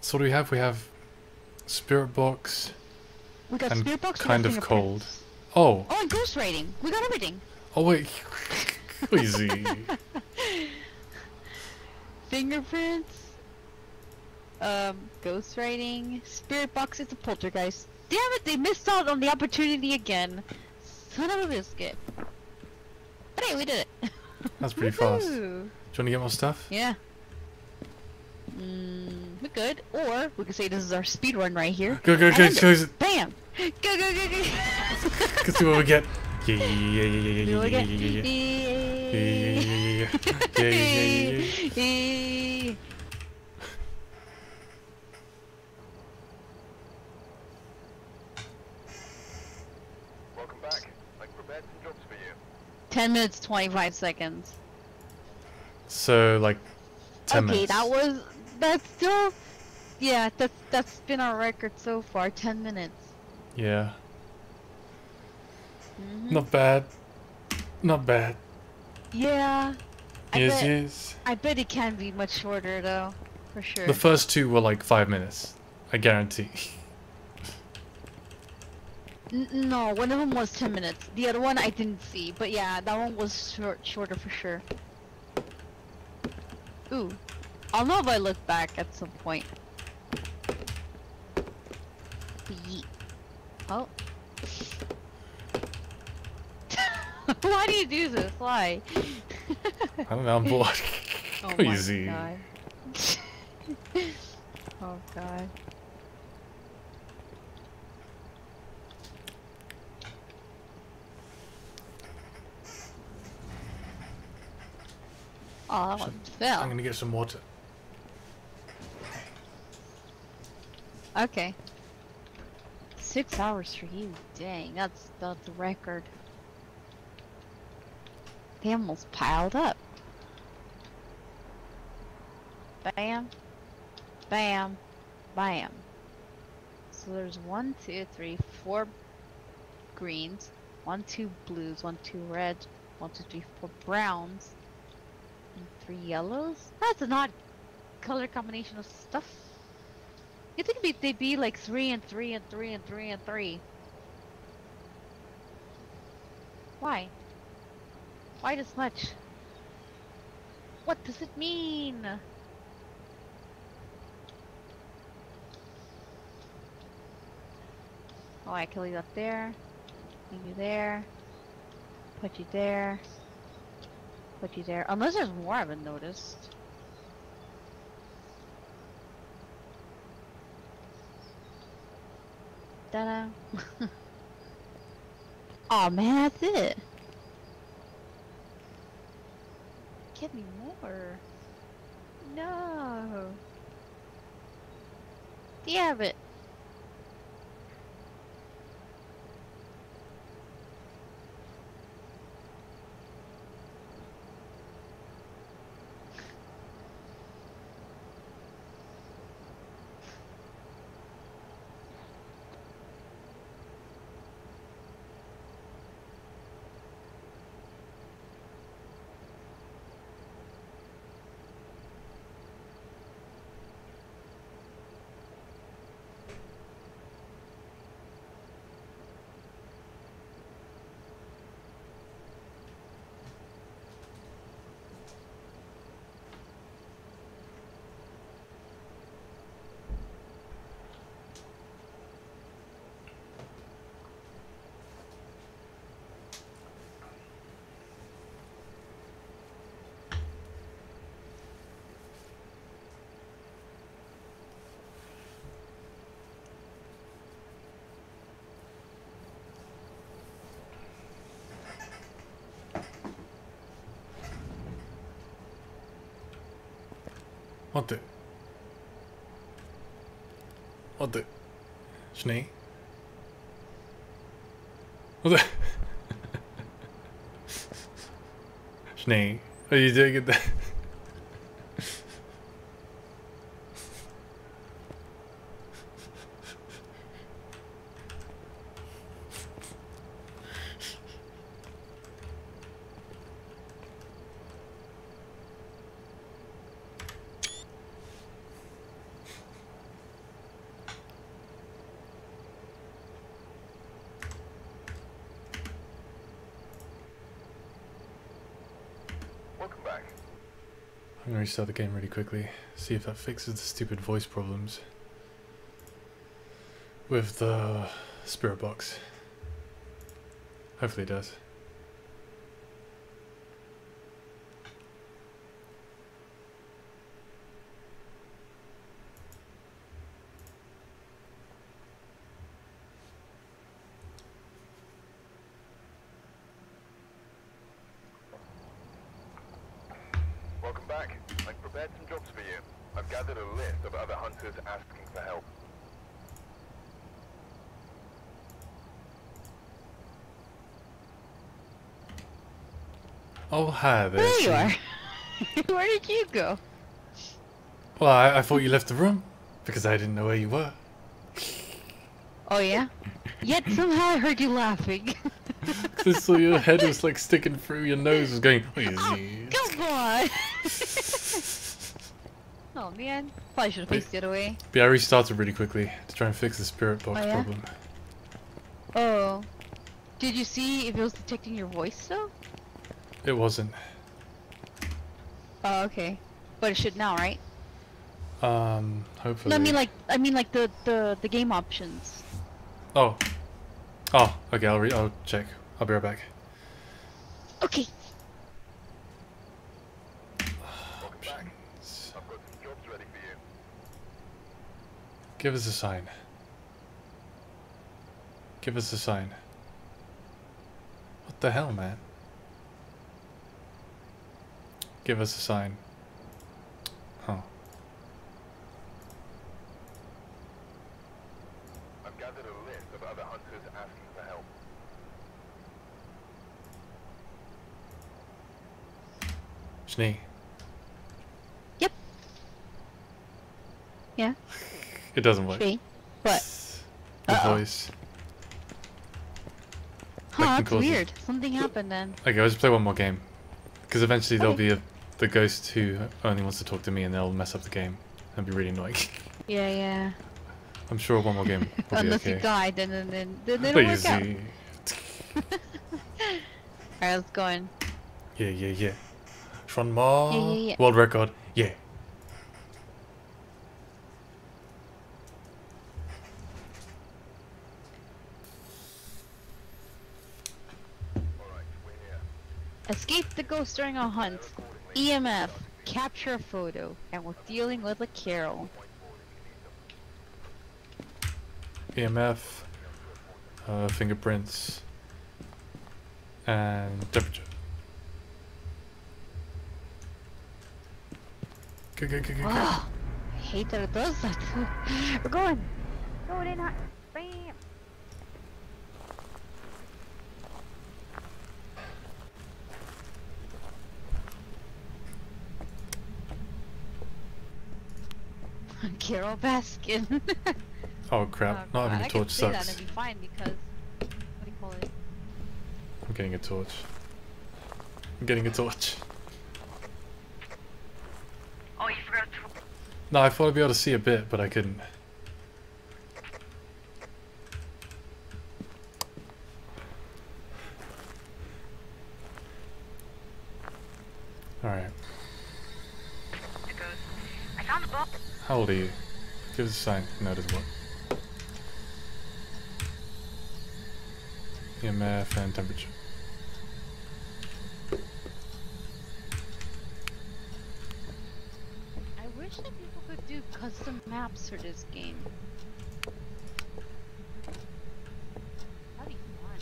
S2: So what do we have? We have spirit box
S1: We got
S2: and
S1: spirit box.
S2: kind of cold. Oh,
S1: Oh, and ghost writing. We got everything.
S2: oh wait, (laughs) crazy.
S1: Fingerprints. Um, ghost writing. Spirit box. It's a poltergeist. Damn it! They missed out on the opportunity again. Son of a biscuit. But hey, we did it.
S2: That's pretty fast. Do you want to get more stuff?
S1: Yeah. Mm, we could, or we could say this is our speed run right here.
S2: Go go
S1: and
S2: go
S1: end
S2: go!
S1: it. Bam! Go go go go!
S2: Let's see what we get. Yeah yeah yeah yeah yeah
S1: Do
S2: yeah
S1: it
S2: yeah
S1: again.
S2: yeah yeah yeah yeah yeah yeah yeah yeah yeah yeah.
S1: Eh.
S16: Welcome back. I prepared some jobs for you.
S1: 10 minutes 25 seconds.
S2: So like ten
S1: okay,
S2: minutes.
S1: that was that's still yeah, that's that's been our record so far, 10 minutes.
S2: Yeah.
S1: Mhm.
S2: Not bad. Not bad.
S1: Yeah. I
S2: Yes,
S1: bet,
S2: yes.
S1: I bet it can be much shorter though, for sure.
S2: The first two were like five minutes. I guarantee. (laughs)
S1: N- no, one of them was 10 minutes. The other one I didn't see, but yeah, that one was short, shorter for sure. Ooh, I'll know if I look back at some point. Yeet. Oh. (laughs) Why do you do this? Why?
S2: I don't know. I'm bored. (laughs)
S1: Oh (laughs) my
S2: Crazy.
S1: god. oh god. Oh, that one
S2: I'm gonna get some water.
S1: Okay. Six hours for you. Dang, that's that's a record. They almost piled up. Bam. Bam. Bam. So there's one, two, three, four greens, one, two blues, one, two reds, one, two, three, four browns, three yellows. That's an odd color combination of stuff. You think it'd be, they'd be like three and three and three and three and three? Why? Why this much? What does it mean? Oh, I kill you up there. Leave you there. Put you there. Put you there. Unless there's more I haven't noticed. Ta-da. (laughs) oh man, that's it. Give me more. No. Damn it.
S2: Snee? Wat de? Snee? Are you doing it there?
S16: Welcome back.
S2: I'm gonna restart the game really quickly, see if that fixes the stupid voice problems with the spirit box. Hopefully it does.
S16: Welcome back. I've prepared some jobs for you. I've gathered a list of other hunters asking for help.
S2: Oh hi there.
S1: There you are. (laughs) Where did you go?
S2: Well, I, I thought you left the room because I didn't know where you were.
S1: Oh yeah? Yet somehow I heard you laughing. (laughs)
S2: Just so your head was like (laughs) sticking through your nose, was going. "What is this?"
S1: Come on! oh man. Probably should have faced the other way.
S2: But yeah, I restarted really quickly to try and fix the spirit box
S1: Oh, yeah?
S2: problem.
S1: Oh. Did you see if it was detecting your voice though?
S2: It wasn't.
S1: Oh, okay. But it should now, right?
S2: Um, hopefully.
S1: No, I mean like I mean like the the the game options.
S2: Oh. Oh, okay, I'll, re- I'll check. I'll be right back.
S1: Okay.
S16: Welcome back. I've got some jobs ready for you.
S2: Give us a sign. Give us a sign. What the hell, man? Give us a sign. Huh.
S16: I've gathered a list of other hunters asking for help.
S2: Schnee.
S1: Yep. Yeah. (laughs)
S2: It doesn't work.
S1: See? What?
S2: The
S1: Uh-oh.
S2: voice.
S1: Huh,
S2: Like
S1: that's
S2: causes-
S1: weird. Something happened then.
S2: Okay, let's just play one more game. Because eventually there'll be a, the ghost who only wants to talk to me and they'll mess up the game. That'd be really annoying. (laughs)
S1: Yeah, yeah.
S2: I'm sure one more game will be
S1: Unless you die, then then then then it'll work out. (laughs) Alright, let's go in.
S2: Yeah, yeah, yeah. Ma.
S1: Yeah, yeah, yeah.
S2: World record. Yeah.
S1: Escape the ghost during a hunt. EMF. Capture a photo. And we're dealing with a Carol.
S2: EMF. Uh, fingerprints. And temperature. Go, go, go, go, go.
S1: Ah, I hate that it does that. (laughs) we're going.
S12: Going in hot. Bam.
S1: Carole Baskin. (laughs)
S2: Oh crap,
S1: Oh,
S2: not having
S1: a
S2: a
S1: I could
S2: torch
S1: say that
S2: sucks.
S1: and be fine because what do you call it?
S2: I'm getting a torch. I'm getting a torch.
S13: Oh, you forgot to.
S2: No, I thought I'd be able to see a bit, but I couldn't. Alright,
S13: It goes. I found the book.
S2: How old you? Give us a sign. No, it doesn't work. EMF and temperature.
S1: I wish that people could do custom maps for this game. That'd be fun.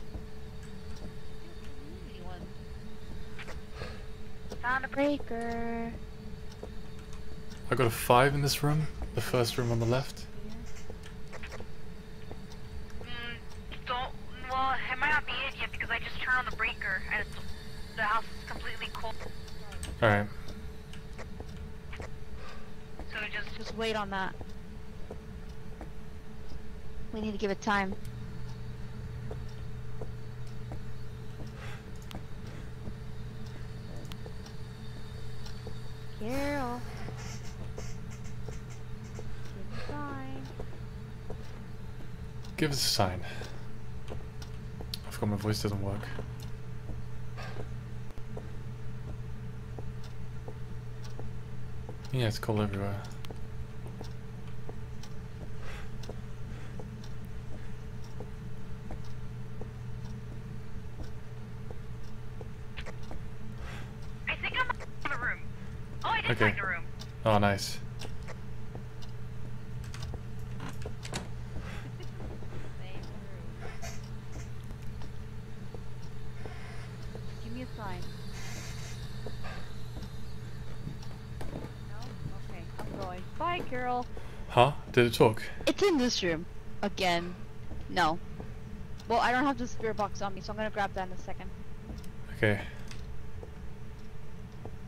S1: Do a community one.
S12: Found a breaker.
S2: I got a 5 in this room. The first room on the left.
S13: Mm, don't. Well, it might not be it yet because I just turned on the breaker and the house is completely cold.
S2: Alright.
S13: So it just.
S1: Just wait on that. We need to give it time.
S12: Carol. Give me a sign.
S2: Give us a sign. I forgot my voice doesn't work. Yeah, it's cold everywhere.
S13: I think I'm in the room. Oh, I did
S2: Okay.
S13: find the room.
S2: Oh, nice.
S12: Same room. Give me a sign. No? Okay, I'm going. Bye, Carol.
S2: Huh? Did it talk?
S1: It's in this room. Again. No. Well, I don't have the spirit box on me, so I'm gonna grab that in a second.
S2: Okay.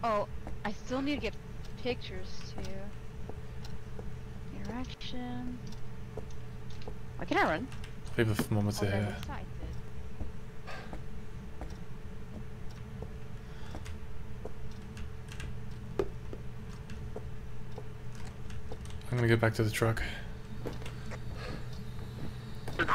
S1: Oh, I still need to get pictures too. Interaction. Why can I run?
S2: Leave a thermometer
S1: Oh,
S2: here.
S1: excited.
S2: I'm gonna get back to the truck.
S13: Room.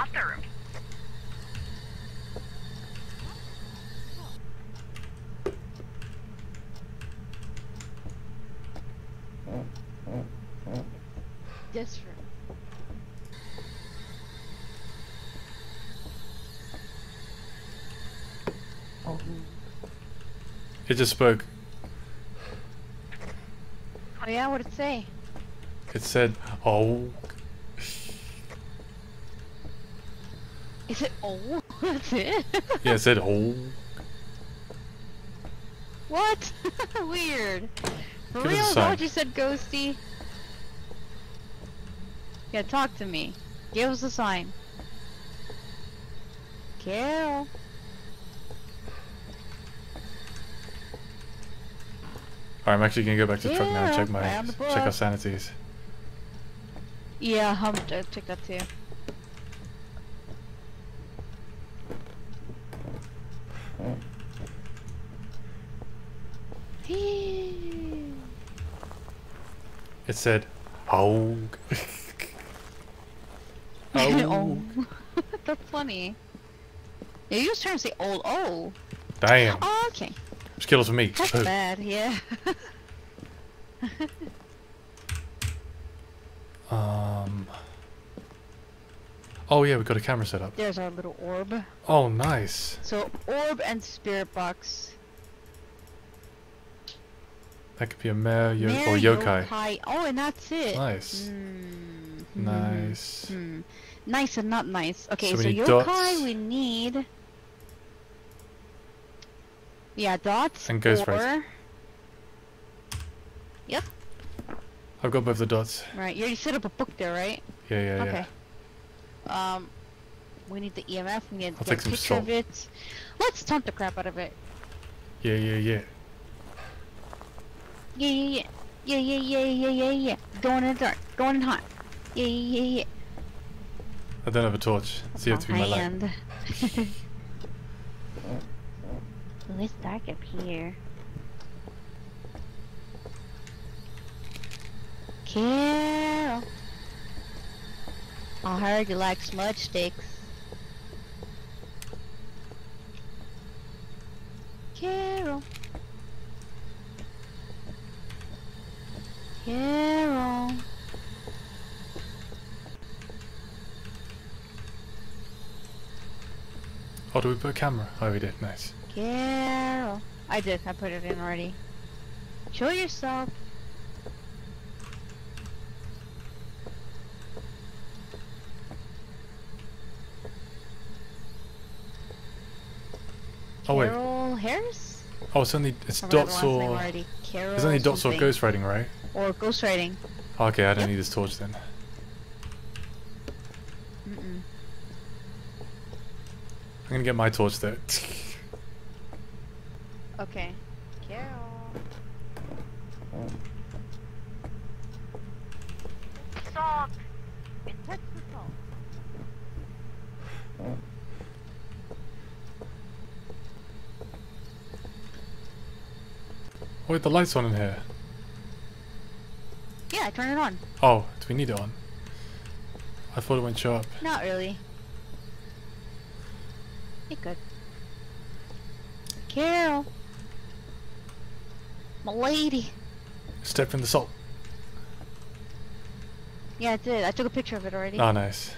S1: This.
S2: It just spoke.
S1: Oh yeah, what'd it say?
S2: It said, oh.
S1: Is it oh? (laughs) That's it?
S2: Yeah, it said, oh.
S1: what? (laughs) Weird. For
S2: Give
S1: real? Is that what you said, Ghosty? Yeah, talk to me. Give us a sign. Carol.
S2: Alright, I'm actually gonna go back to the truck now and check my
S1: right on the
S2: check our sanities.
S1: Yeah, I'll check that too.
S2: It said, oh. (laughs)
S1: oh. (laughs) That's funny. Yeah, you just trying to say old. Oh.
S2: Damn.
S1: oh okay.
S2: Just kills for me.
S1: That's
S2: Oh. (laughs)
S1: bad. Yeah.
S2: Oh yeah, we got a camera set up.
S1: There's our little orb.
S2: Oh, nice.
S1: So orb and spirit box.
S2: That could be a mare yo
S1: Mare
S2: or yokai.
S1: Oh, and that's it.
S2: Nice.
S1: Hmm.
S2: Nice.
S1: Hmm. Nice and not nice. Okay,
S2: So
S1: so,
S2: we need
S1: yokai
S2: dots.
S1: we need. Yeah, dots.
S2: And Ghost
S1: or... Yep.
S2: I've got both the dots.
S1: Right. You already set up a book there, right?
S2: Yeah, yeah, yeah,
S1: Okay. Um, we need the EMF. We need
S2: I'll
S1: to
S2: take
S1: get a
S2: some
S1: picture
S2: salt.
S1: of it. Let's taunt the crap out of it.
S2: yeah. Yeah, yeah, yeah.
S1: Yeah, yeah, yeah, yeah, yeah, yeah, yeah. Going in the dark. Going in hot. Yeah, yeah, yeah, yeah.
S2: I don't have a torch, so you have to be my light. (laughs)
S12: Ooh, it's dark up here.
S1: Carol. I heard you like smudge sticks. Carol. Carol.
S2: Oh, do we put a camera? Oh, we did. Nice.
S1: Carol. I did. I put it in already. Show yourself.
S2: Oh wait.
S1: Carol Harris?
S2: Oh, it's only it's
S1: I forgot
S2: dots or
S1: already. Carol
S2: it's only dots or
S1: something.
S2: ghost writing, right?
S1: Or ghost writing.
S2: Okay, I don't
S1: Yep.
S2: need this torch then.
S1: Mm-mm.
S2: I'm gonna get my torch though.
S1: Okay. Carol.
S12: Salt! It touched the salt.
S2: Oh, wait, the light's on in here.
S1: Yeah, turn it on.
S2: Oh, do we need it on? I thought it went sharp.
S1: Not really. It could. Carol. My lady.
S2: Step in the salt.
S1: Yeah, I did. I took a picture of it already.
S2: Oh, nice.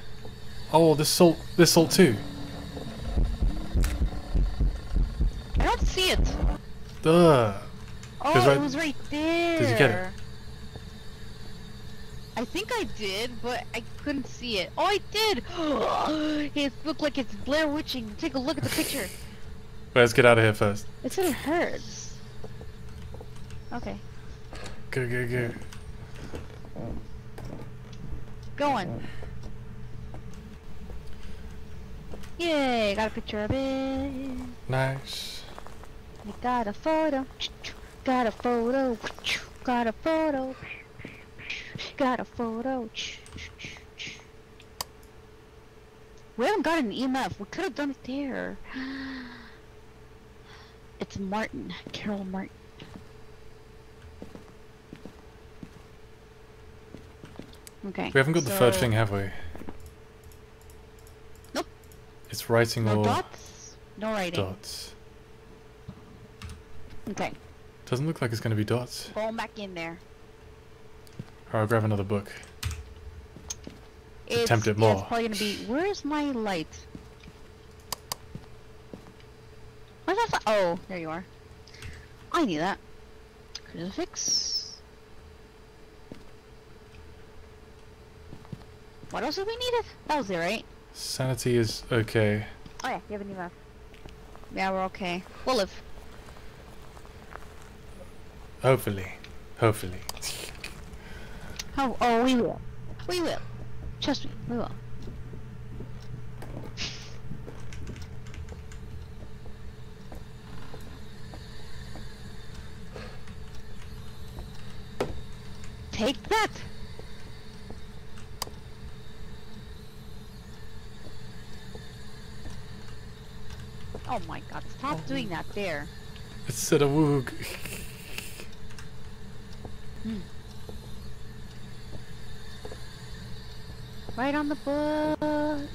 S2: Oh, this salt, this salt too.
S1: I don't see it.
S2: Duh.
S1: Oh,
S2: right-
S1: it was right there.
S2: Did you get it?
S1: I think I did, but I couldn't see it. Oh, I did! (gasps) it looked like it's Blair Witching. Take a look at the picture.
S2: Wait, (laughs) let's get out of here first.
S1: It said it hurts. Okay.
S2: Go, go, go.
S1: Going. Yay, got a picture of it.
S2: Nice.
S1: We got a photo. Got a photo. Got a photo. Got a photo. We haven't got an EMF. We could have done it there. (gasps) It's Martin. Carol Martin. Okay.
S2: We haven't got the third thing, have we?
S1: Nope.
S2: It's writing
S1: No
S2: or
S1: dots? No writing.
S2: dots.
S1: Okay.
S2: Doesn't look like it's gonna be dots.
S1: Going back in there.
S2: Or I'll grab another book.
S1: It's,
S2: tempt it
S1: yeah, it's
S2: more.
S1: probably gonna be. Where's my light? Where's that? Oh, there you are. I need that. Crucifix. What else did we need it? That was it, right?
S2: Sanity is okay.
S1: Oh yeah, you have an EMF. Yeah, we're okay. We'll live.
S2: Hopefully. Hopefully.
S1: Oh, oh, we will. We will. Trust me, we will. Take that! Oh my god, stop doing that there.
S2: It said a woog.
S1: Right on the book.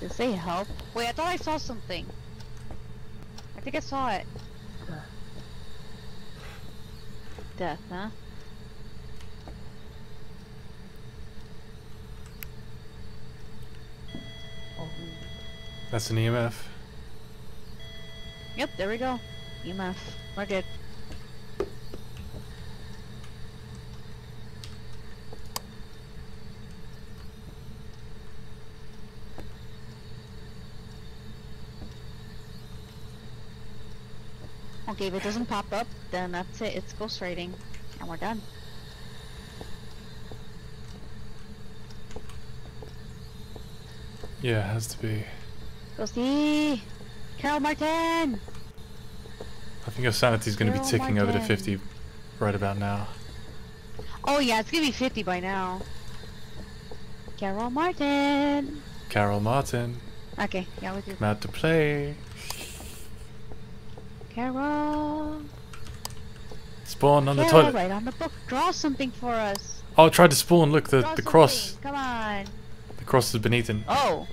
S1: Did it say help? Wait, I thought I saw something. I think I saw it. Death, huh?
S2: That's an EMF.
S1: Yep, there we go. EMF. We're good. Okay, if it doesn't pop up, then that's it. It's ghostwriting. And we're done.
S2: Yeah, it has to be.
S1: Ghosty! Carol Martin!
S2: I think your sanity's going to be ticking over to 50 right about now.
S1: Oh yeah, it's gonna be 50 by now. Carol Martin!
S2: Carol Martin,
S1: Okay, yeah, with you.
S2: mad to play.
S1: Carol!
S2: Spawn on the
S1: Carol,
S2: toilet.
S1: right on the book. Draw something for us.
S2: Oh, try to spawn. Look, the,
S1: Draw
S2: the cross.
S1: something. Come on.
S2: The cross has been eaten.
S1: Oh.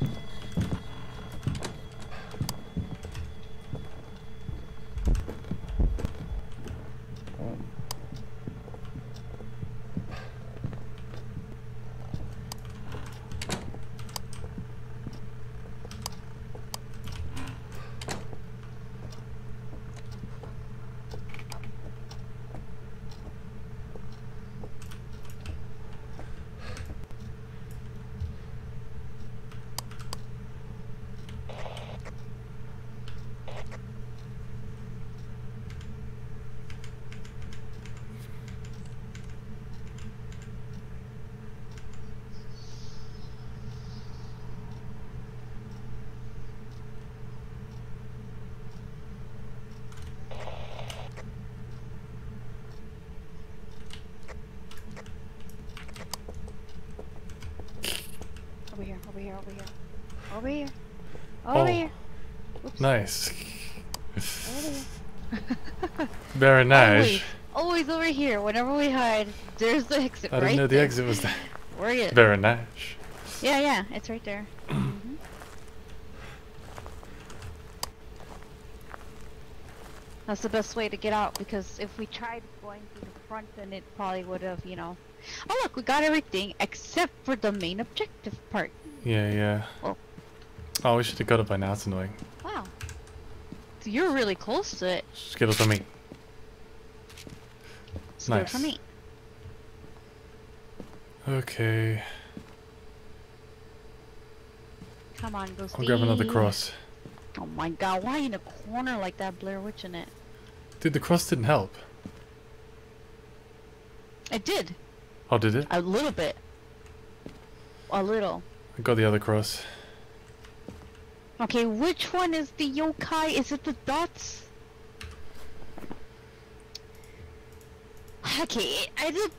S1: Over here, over here, over here. Over here. Over
S2: Oh.
S1: here. Oops.
S2: Nice. (laughs) Very nice.
S1: Always, always over here. Whenever we hide, there's the exit
S2: I
S1: right
S2: didn't know the
S1: there.
S2: exit was there. (laughs)
S1: We're good.
S2: Very nice.
S1: Yeah, yeah, it's right there. (clears throat) Mhm. That's the best way to get out because if we tried going through the front, then it probably would have, you know. Oh look, we got everything except for the main objective part.
S2: Yeah, yeah.
S1: Oh.
S2: Oh, we should have got it by now. It's annoying.
S1: Wow. You're really close to it.
S2: Skittles for me. Nice.
S1: for me.
S2: Okay.
S1: Come on, go
S2: I'll grab another cross.
S1: Oh my god, why in a corner like that, Blair Witch in it?
S2: Dude, the cross didn't help.
S1: It did.
S2: Oh, did it?
S1: A little bit. A little.
S2: I got the other cross.
S1: Okay, which one is the yokai? Is it the dots? Okay, I did.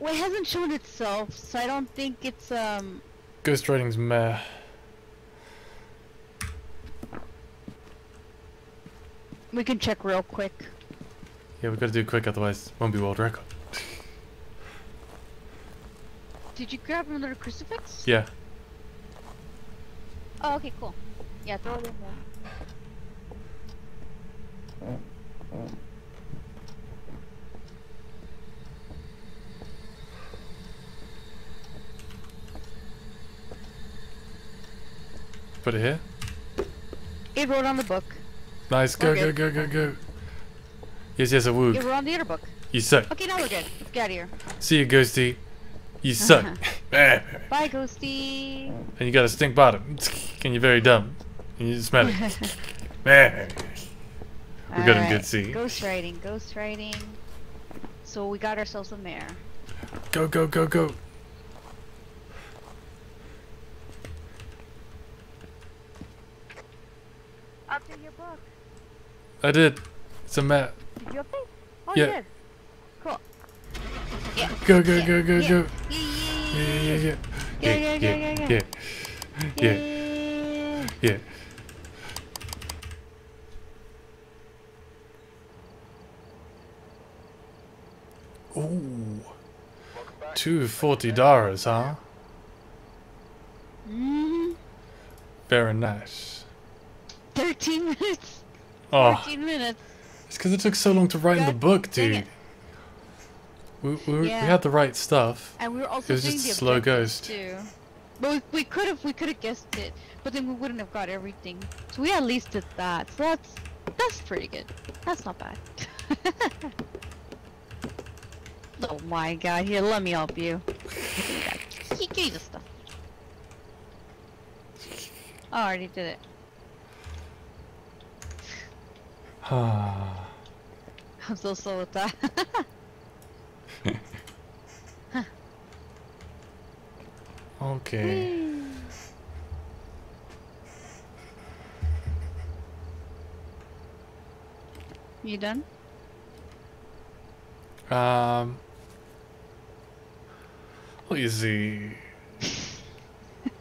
S1: Well, (laughs) it hasn't shown itself, so I don't think it's um.
S2: Ghost Writing's meh.
S1: We can check real quick.
S2: Yeah, we gotta do it quick, otherwise it won't be world record.
S1: Did you grab another crucifix?
S2: Yeah.
S1: Oh, okay, cool. Yeah, throw it in there.
S2: Put it here.
S1: It wrote on the book.
S2: Nice. Go, go, go, go, go. Yes, yes, I would.
S1: It wrote on the other book.
S2: You suck.
S1: Okay, now we're good. Let's get out of here.
S2: See you, Ghosty. You suck. (laughs)
S1: Bye, (laughs) Ghosty.
S2: And you got a stink bottom. (laughs) And you're very dumb. You smell it. (laughs) we got him good see.
S1: Ghost writing, ghost writing. So we got ourselves a mare.
S2: Go, go, go, go.
S1: Update your book.
S2: I did. It's a map.
S1: Did you update? Oh,
S2: Yeah.
S1: did. Cool. Yeah.
S2: Go, go,
S1: yeah,
S2: go, go,
S1: yeah,
S2: go.
S1: Yeah,
S2: Yeah, yeah, yeah, yeah.
S1: Yeah, yeah, yeah, yeah, yeah.
S2: Yeah,
S1: yeah.
S2: yeah, yeah. Ooh. Two forty dollars, huh?
S1: Mm,
S2: Very nice.
S1: 13 minutes.
S2: Oh,
S1: 14 minutes.
S2: it's because it took so long to write in the
S1: God
S2: book, dude. We, we,
S1: Yeah.
S2: we had the right stuff.
S1: And we were also
S2: It was just a slow ghost.
S1: Too. But we, we could have we could have guessed it, but then we wouldn't have got everything. So we at least did that. So that's that's pretty good. That's not bad. (laughs) oh my god! Here, let me help you. Give me that. The stuff. I already did it.
S2: Ah. (sighs)
S1: I'm so slow with that. (laughs)
S2: okay.
S1: you done?
S2: Um. (laughs) See. The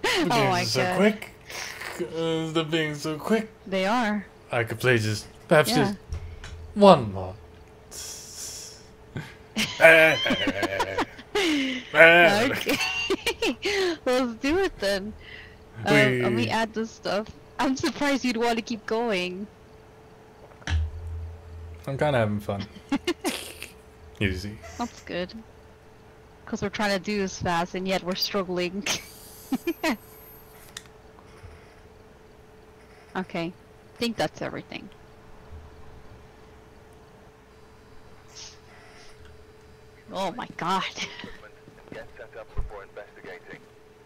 S2: (laughs)
S1: oh my
S2: are so
S1: god.
S2: quick. Uh, the being so quick.
S1: They are.
S2: I could play just perhaps
S1: Yeah.
S2: just one more. (laughs)
S1: Okay. Let's do it then. Um, let me add this stuff. I'm surprised you'd want to keep going.
S2: I'm kind of having fun. Easy.
S1: That's good. Because we're trying to do this fast and yet we're struggling. (laughs) okay. I think that's everything. Oh my god.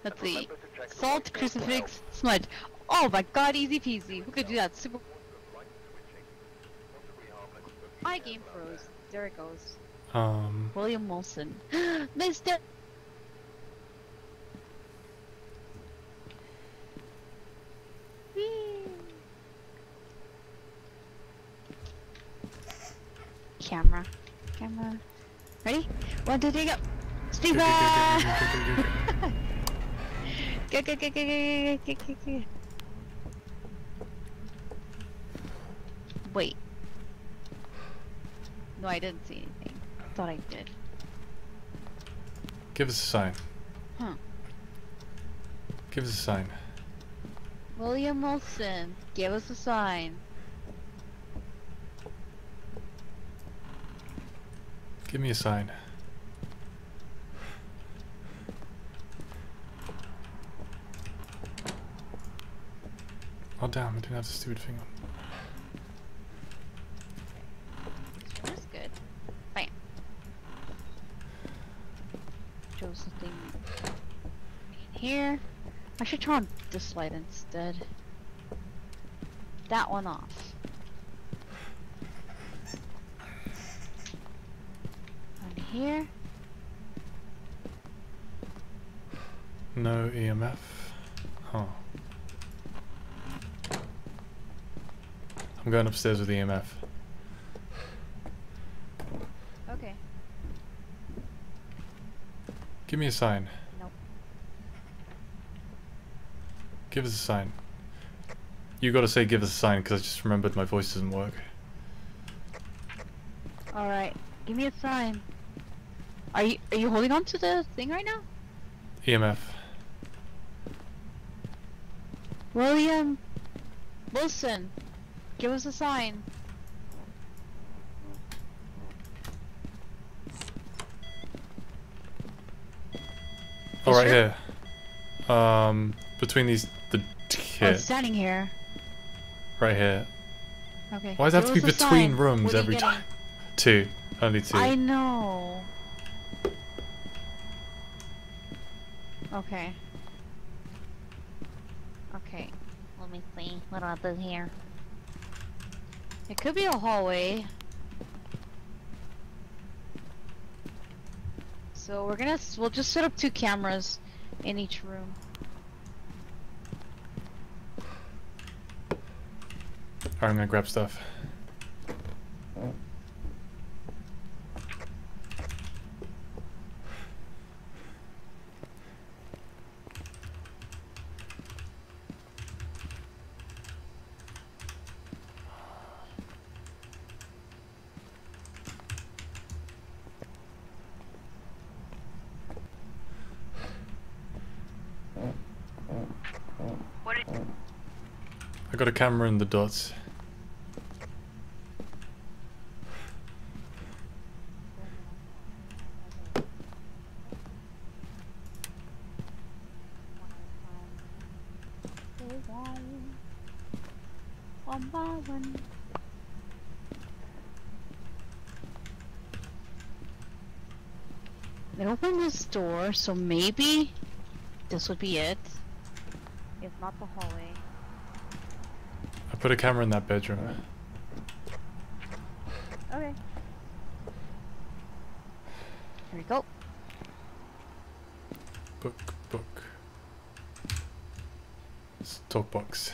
S1: Let's see. Salt, crucifix, smudge. Oh my god, easy peasy. We could do that super. My game froze. There it goes.
S2: Um,
S1: William Wilson. Mr. Camera. Camera. Ready? One, two, three, go! Speed Go, go, go, go, go, go, go, go, Wait. No, I didn't see anything. Thought I did.
S2: Give us a sign.
S1: Huh.
S2: Give us a sign.
S1: William Wilson, give us a sign.
S2: Give me a sign. Oh damn, I didn't have the stupid thing on.
S1: That's good. Bam. Shows the thing here. I should turn on this light instead. That one off. On here.
S2: No EMF. Huh. I'm going upstairs with EMF.
S1: Okay.
S2: Give me a sign.
S1: Nope.
S2: Give us a sign. You gotta say give us a sign because I just remembered my voice doesn't work.
S1: Alright. Give me a sign. Are you are you holding on to the thing right now?
S2: EMF.
S1: William Wilson, give us a sign.
S2: Oh, right here. Um, between these, the
S1: Oh,
S2: here,
S1: it's standing here.
S2: right here.
S1: Okay.
S2: Why does it have to be between
S1: sign.
S2: rooms every time? Two, only two.
S1: I know. Okay. Okay. Let me see. What do I do here? It could be a hallway. So we're gonna we'll just set up two cameras in each room.
S2: Alright, I'm gonna grab stuff. Got a camera in the dots.
S12: One.
S1: They opened this door, so maybe this would be it.
S12: It's not the hallway.
S2: I put a camera in that bedroom.
S12: Okay.
S1: Here we go.
S2: Book, book. It's talk box.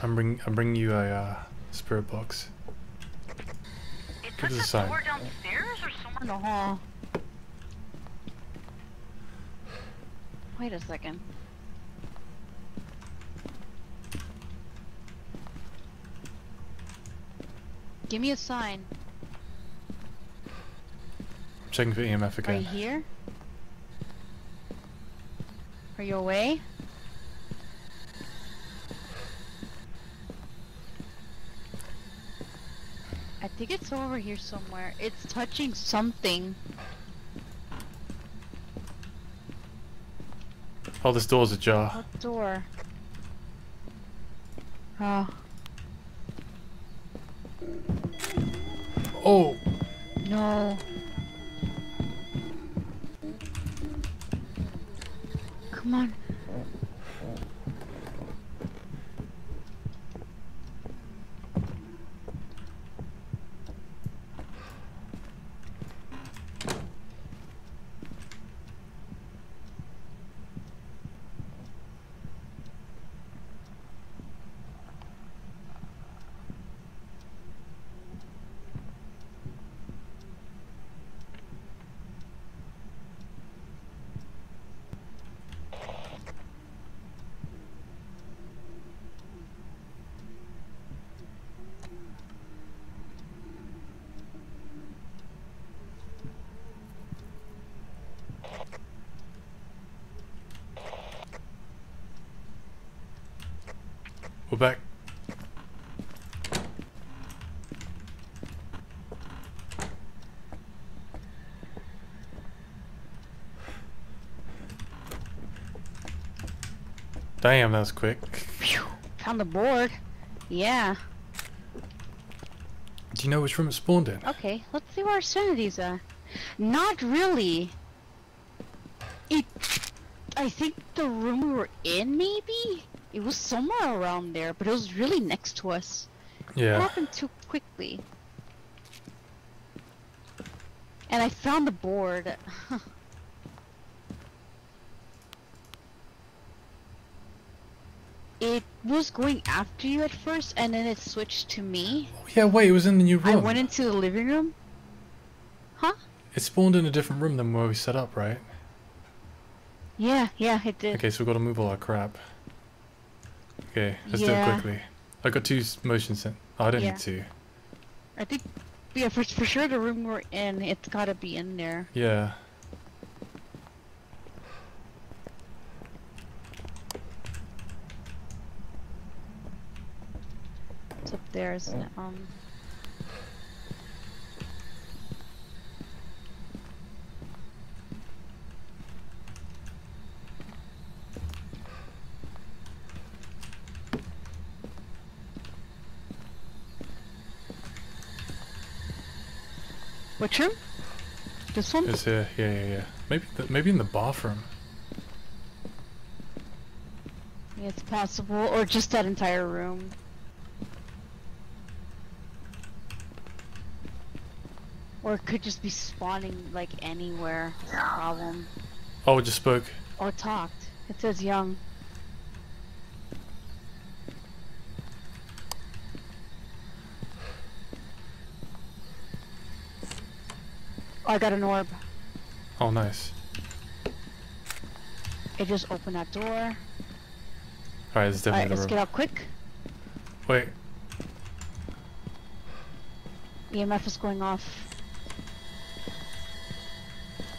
S2: I'm bring I'm bringing you a uh, spirit box.
S13: Is
S2: Give us a sign.
S13: door downstairs or somewhere
S1: In the hall. Wait a second. Give me a sign.
S2: I'm checking for EMF again.
S1: Are you here? Are you away? I think it's over here somewhere. It's touching something.
S2: Oh, this door's ajar.
S1: What door? Oh,
S2: Oh,
S1: no. Come on.
S2: we're back. Damn, that was quick.
S1: Found the board. Yeah.
S2: Do you know which room it spawned in?
S1: Okay, let's see where our sanities are. Not really. It. I think the room we were in, maybe? It was somewhere around there, but it was really next to us. Yeah. It
S2: Yeah.
S1: happened too quickly. And I found the board. (laughs) it was going after you at first, and then it switched to me.
S2: Oh, yeah, wait, it was in the new room.
S1: I went into the living room. Huh?
S2: It spawned in a different room than where we set up, right?
S1: Yeah, yeah, it did.
S2: Okay, so we've got to move all our crap. Okay, let's do it quickly. I got two motion sen- Oh, I don't
S1: Yeah.
S2: need two.
S1: I think, yeah, for, for sure the room we're in, it's gotta be in there.
S2: Yeah.
S1: It's there, isn't it? Um, which room? This one?
S2: It's here. Yeah, yeah, yeah. Maybe, th- maybe in the bathroom.
S1: It's possible, or just that entire room. Or it could just be spawning like anywhere. Problem.
S2: Oh, it just spoke.
S1: Or talked. It says young. Oh, I got an orb.
S2: Oh, nice.
S1: It just opened that door.
S2: Alright, it's
S1: Alright, let's
S2: the
S1: get out quick.
S2: Wait,
S1: EMF is going off.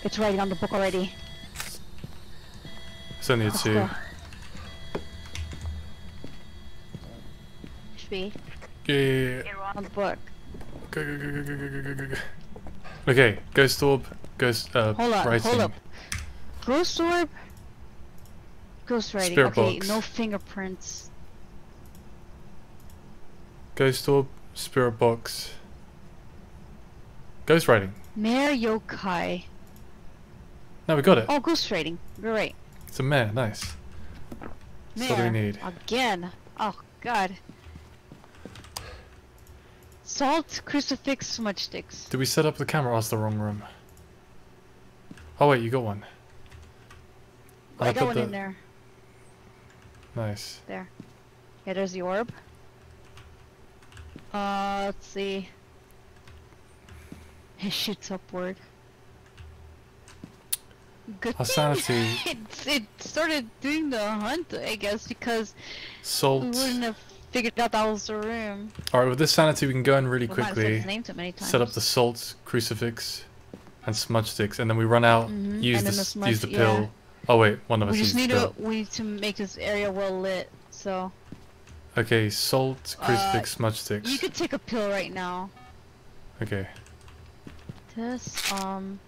S1: It's writing on the book already.
S2: it's only to.
S1: Let's
S2: two. Yeah, yeah, yeah.
S1: On the book.
S2: Go, go, go, go, go, go, go, go, go. Okay, Ghost Orb, Ghost, uh,
S1: Hold on,
S2: writing.
S1: hold up. Ghost orb. Ghost writing.
S2: Spirit
S1: okay,
S2: box.
S1: no fingerprints.
S2: Ghost Orb, Spirit Box. Ghost writing.
S1: Mare yokai.
S2: No, we got it.
S1: Oh, ghost trading. You're.
S2: It's a mare, nice.
S1: Mare.
S2: So what do we need?
S1: Again. Oh God. Salt, crucifix, smudge sticks.
S2: Did we set up the camera? Oh, it's the wrong room. Oh wait, you got one.
S1: I
S2: I
S1: got one
S2: the-
S1: in there.
S2: Nice.
S1: There. Yeah, there's the orb. Uh, let's see. (laughs) It shoots upward. Good
S2: Our sanity-
S1: it, it started doing the hunt, I guess, because we wouldn't have figured out that was the room.
S2: Alright, with this sanity we can go in really
S1: We might have said
S2: quickly.
S1: name too many
S2: Set up the salt, crucifix, and smudge sticks, and then we run out,
S1: Mhm,
S2: use the,
S1: the smudge-
S2: use the
S1: yeah.
S2: pill. Oh wait, one of us
S1: We just need to we need to make this area well lit. So
S2: Okay, salt, crucifix,
S1: Uh,
S2: smudge sticks.
S1: you could take a pill right now.
S2: Okay.
S1: This um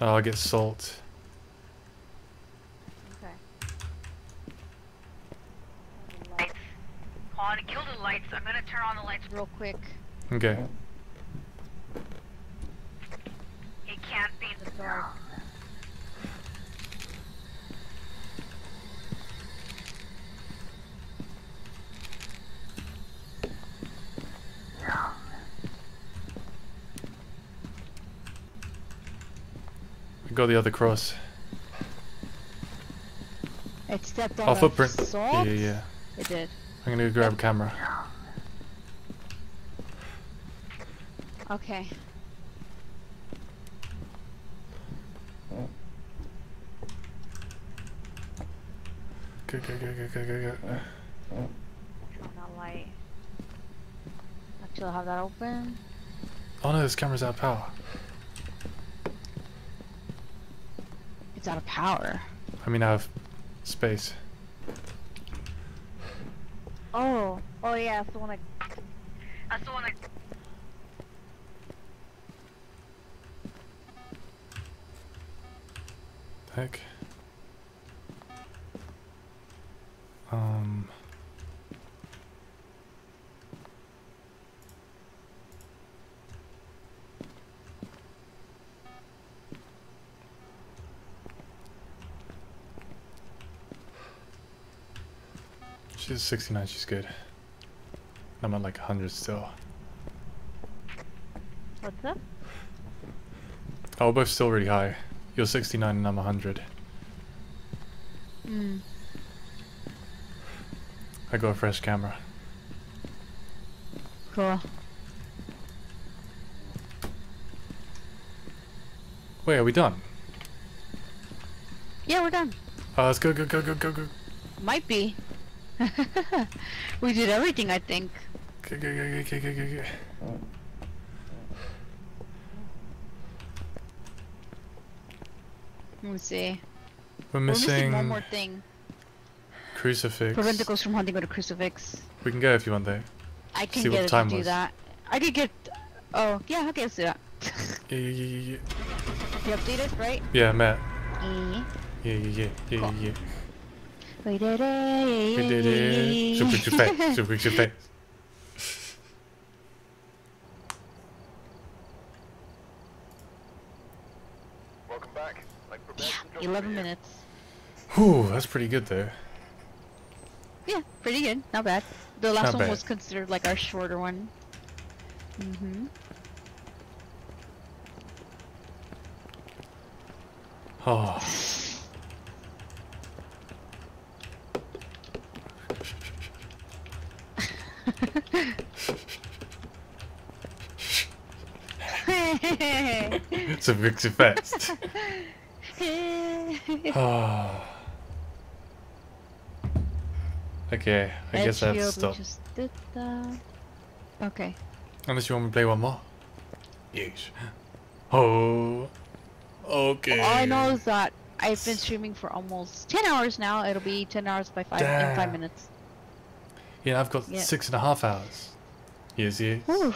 S2: Oh, I'll get salt.
S1: okay.
S13: Lights. Hold on, kill the lights. I'm gonna turn on the lights.
S1: Real quick.
S2: Okay.
S13: It can't be in the dark.
S2: Got the other cross.
S1: It stepped on
S2: oh,
S1: a
S2: footprint. Yeah, yeah, yeah.
S1: It did.
S2: I'm gonna go grab a camera.
S1: Okay.
S2: Go, go, go, go, go, go, go.
S1: Turn that light. Actually, I'll have that open.
S2: Oh no, this camera's out of power.
S1: It's out of power.
S2: I mean, out of space.
S12: Oh, oh yeah, it's the one I.
S13: That's the one I.
S2: Heck. Um. She's 69, she's good. I'm at like 100 still.
S12: What's up?
S2: Oh, we're both still really high. You're 69 and I'm 100.
S1: Hmm.
S2: I got a fresh camera.
S1: Cool.
S2: Wait, are we done?
S1: Yeah, we're done.
S2: Uh, let's go, go, go, go, go, go.
S1: Might be. (laughs) we did everything, I think.
S2: Go, go, go, go, go, go.
S1: Let me see.
S2: We're
S1: We're missing
S2: missing
S1: one more thing.
S2: crucifix.
S1: Prevent the ghost from hunting with a crucifix.
S2: We can go if you want though.
S1: I can
S2: See
S1: get it
S2: time
S1: to do
S2: was.
S1: that. I could get. Oh, yeah, okay, let's do that.
S2: Yeah, yeah, yeah, yeah.
S1: you updated, right?
S2: Yeah, Matt.
S1: Eh.
S2: Yeah, yeah, yeah, yeah,
S1: Cool.
S2: yeah.
S1: We did it!
S2: We did it! super super,
S16: super, super. fais. Yeah,
S1: 11 minutes.
S2: Whew, that's pretty good there.
S1: Yeah, pretty good. Not bad. The last
S2: Not
S1: one
S2: bad.
S1: was considered like our shorter one. Mm-hmm.
S2: Oh. Super crucifix. Oh. Okay, I guess I have to stop.
S1: just did that. Okay.
S2: Unless you want me to play one more. Yes. Oh. Okay.
S1: All I know is that I've been streaming for almost 10 hours now. It'll be 10 hours by five in five minutes.
S2: Yeah, I've got
S1: Yeah.
S2: six and a half hours. Yes, yes.
S1: Whew.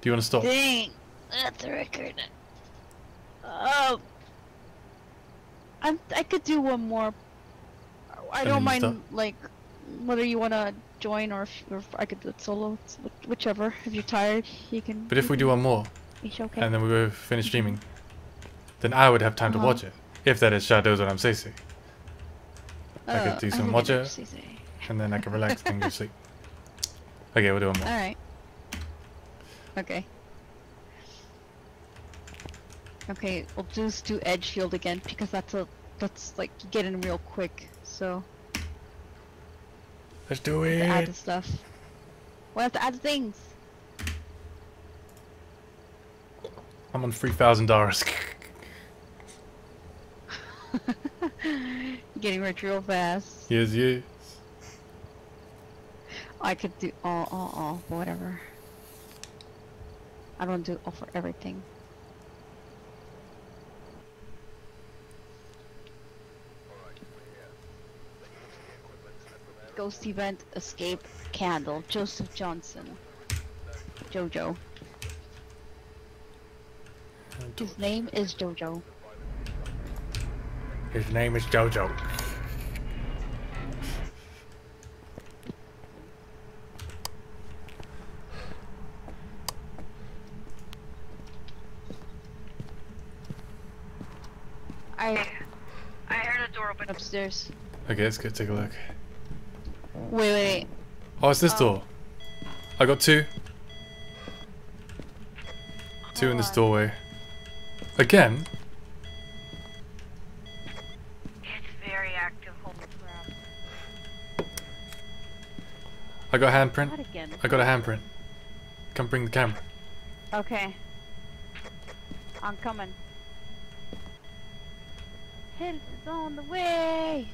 S2: Do you want to stop?
S1: Dang, that's a record. Um, I'm, I could do one more. I
S2: And
S1: don't mind,
S2: stop.
S1: like, whether you want to join or if, or if I could do it solo. It's whichever. If you're tired, you can.
S2: But if we do one more,
S1: It's okay.
S2: and then we both finish streaming, then I would have time to
S1: Uh-huh.
S2: watch it. If that is Shadows on MCC. I could
S1: Uh,
S2: do some
S1: think
S2: watch
S1: it
S2: it,
S1: is easy.
S2: And then I can relax and go sleep. Okay, we'll do one more.
S1: Alright. Okay. Okay, we'll just do Edgefield again because that's a that's like you get in real quick. So
S2: Let's do
S1: we have to add
S2: it.
S1: the stuff. We have to add things.
S2: I'm on three thousand dollars. (laughs) (laughs)
S1: Getting rich real fast.
S2: yes, yes.
S1: I could do all, all, all, whatever. I don't do all for everything. Ghost event, escape, candle, Joseph Johnson, Jojo. His name is Jojo.
S2: His name is Jojo.
S1: I
S13: I heard a door open.
S1: upstairs.
S2: Okay, let's go take a look.
S1: Wait, wait.
S2: Oh, it's this
S1: Oh.
S2: door. I got two. Two in this doorway. Again?
S13: It's very active. Holy crap.
S2: I got a handprint.
S12: Again.
S2: I got a handprint. Come bring the camera.
S12: Okay. I'm coming. Help is on the way.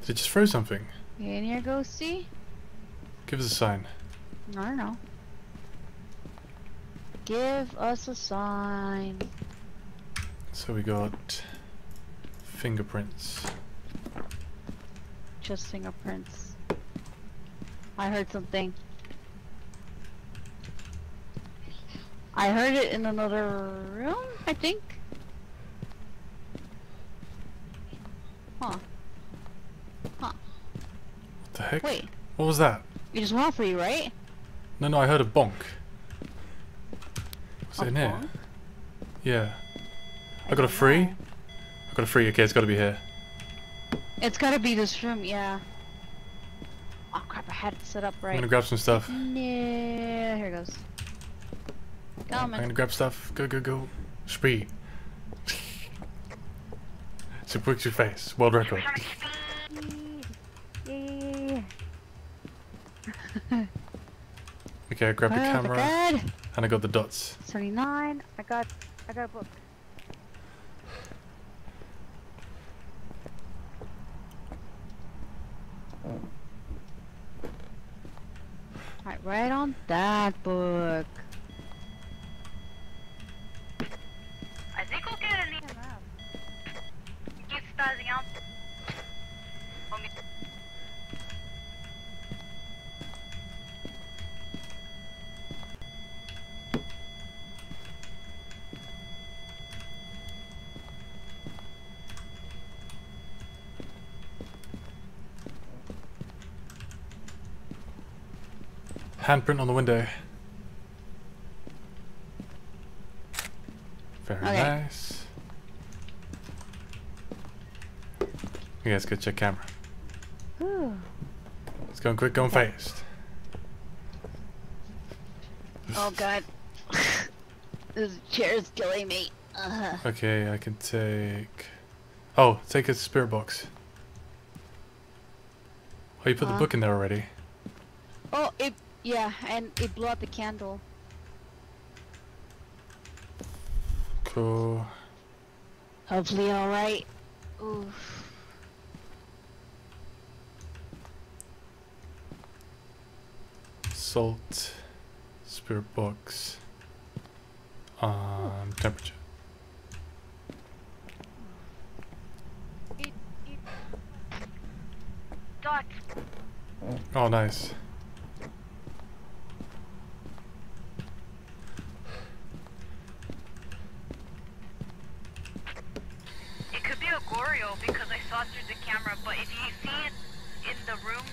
S2: Did it just throw something?
S1: You in here, Ghosty?
S2: Give us a sign.
S1: I don't know. Give us a sign.
S2: So we got fingerprints.
S1: Just fingerprints. I heard something. I heard it in another room, I think. Huh. Huh.
S2: What the heck?
S1: Wait,
S2: What was that?
S1: you just went for you, right?
S2: No, no, I heard a bonk. Was
S1: A
S2: it in here? Yeah. I got a free. I got a free. Okay, it's got to be here.
S1: It's gotta be this room, yeah. Oh crap, I had it set up right.
S2: I'm gonna grab some stuff.
S1: Yeah, here it goes.
S2: I'm gonna grab stuff. Go, go, go. Speed. so quick your face. World record. (laughs) Okay, I grabbed the
S1: Oh,
S2: camera
S1: good.
S2: and I got the dots.
S12: 39. I got, I got a book.
S1: Right, right on that book.
S13: I think we'll get an e- Keep spazzing out.
S2: Handprint on the window. Very
S1: Okay.
S2: nice. You guys go check camera.
S12: Whew.
S2: It's going quick, going fast.
S1: Oh god. (laughs) this chair is killing me. Uh,
S2: Okay, I can take. Oh, take a spirit box. Oh, you put the
S1: Uh.
S2: book in there already.
S1: oh, it. Yeah, and it blew out the candle.
S2: Cool.
S1: Hopefully, alright. Oof.
S2: Salt. Spirit box. Um, temperature. Oh, nice.
S13: It could be a Goryo because I saw through the camera, but if you see it in the room,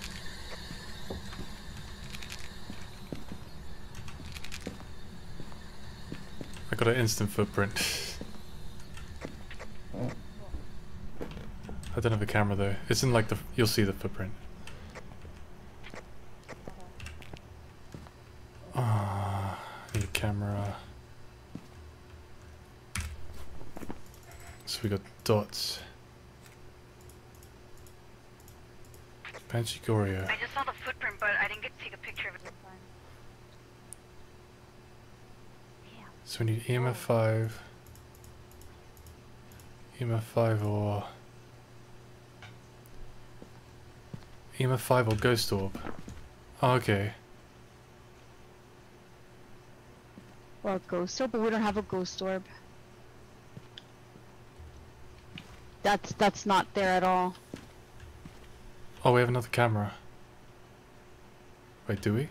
S2: got an instant footprint. I don't have a camera though. It's in like the. You'll see the footprint. Ah, need a camera. So we got dots. Panchigoria.
S13: I just saw the footprint, but I didn't get to take a picture of it.
S2: So we need EMF 5. EMF 5 or... EMF 5 or Ghost Orb. Oh, okay.
S1: A ghost orb, but we don't have a ghost orb. That's that's not there at all.
S2: Oh, we have another camera. Wait, do we?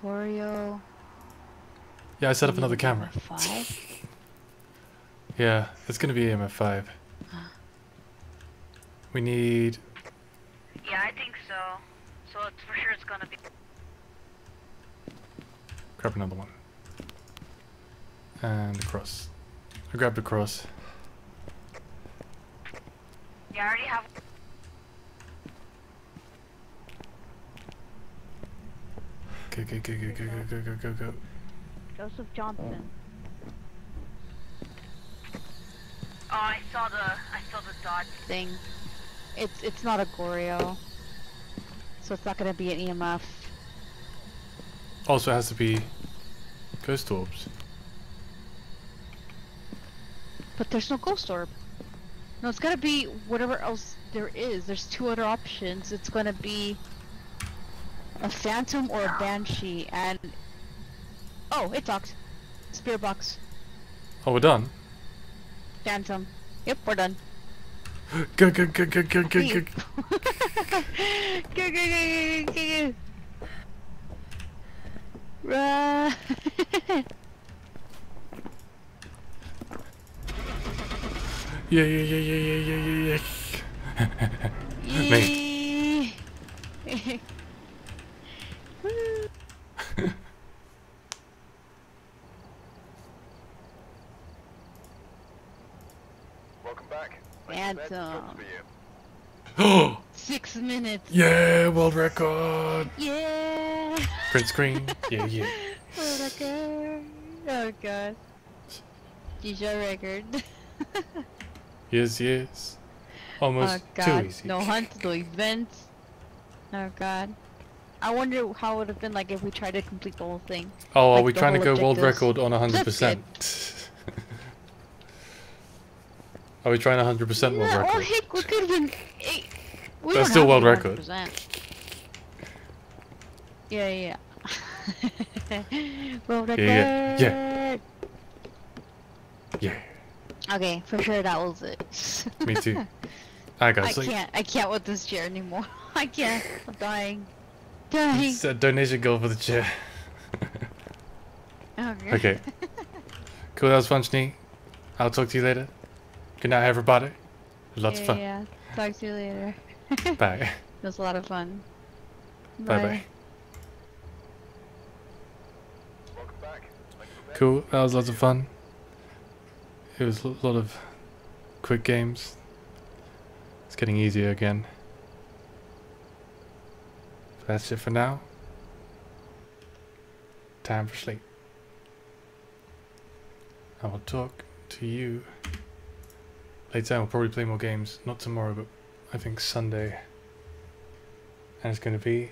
S1: Choreo.
S2: Yeah, I set up another camera.
S1: Five.
S2: Yeah, it's gonna be EMF 5. We need...
S13: Yeah, I think so. So it's for sure it's gonna be.
S2: Grab another one. And the cross. I grabbed the cross.
S13: Yeah, I already have.
S2: Go Go, go, go, go, go, go, go, go, go.
S12: Joseph Johnson.
S13: Oh, I saw the I saw the dot.
S1: Thing. It's it's not a Goryo. So it's not gonna be an EMF.
S2: Also, it has to be Ghost Orbs.
S1: But there's no ghost orb. No, it's gotta be whatever else there is. There's two other options. It's gonna be a phantom or a banshee, and oh, it talks. Spear box,
S2: Oh, we're done?
S1: phantom. Yep, we're done.
S2: Go, go, go, go, go, go, go.
S1: Go, go, go, go, go, go. Run.
S2: Yeah, yeah, yeah, yeah, yeah, yeah, yeah, yeah. (laughs) Me. (laughs)
S1: Yee.
S16: Welcome back. Like I said,
S1: Phantom.
S16: job's for you.
S2: Oh, (gasps)
S1: Six minutes.
S2: yeah, world record.
S1: Yeah.
S2: Print screen. (laughs) Yeah, yeah.
S1: Oh my god. Oh god. DJ record. (laughs)
S2: Yes, yes. Almost
S1: oh
S2: too easy.
S1: No hunt, no events. Oh god. I wonder how it would have been like if we tried to complete the whole thing.
S2: Oh, are we trying to
S1: whole
S2: go world record on
S1: That's
S2: 100%? (laughs) are we trying 100% world
S1: Yeah, oh
S2: record?
S1: heck, we could have been. we
S2: That's still world record.
S1: 100%. Yeah, yeah. yeah. (laughs) world record.
S2: Yeah, yeah, Yeah,
S1: Okay, for sure that was it.
S2: me too. (laughs)
S1: I
S2: guys, like,
S1: can't. I can't with this chair anymore. (laughs) I can't. I'm dying. Dying.
S2: it's a donation goal for the chair.
S1: Okay.
S2: Okay. Cool, that was fun, Schnee. I'll talk to you later. Good night, everybody. Lots
S1: yeah,
S2: of fun.
S1: Yeah. Talk to you later. (laughs)
S2: Bye.
S1: It was a lot of fun.
S2: Bye bye.
S16: Welcome back. Like I said,
S2: Cool, that was lots of fun. It was a lot of quick games. It's getting easier again. That's it for now. Time for sleep. I will talk to you later. We'll probably play more games. Not tomorrow, but I think Sunday. And it's going to be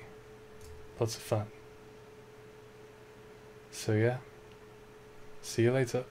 S2: lots of fun. So yeah. See you later.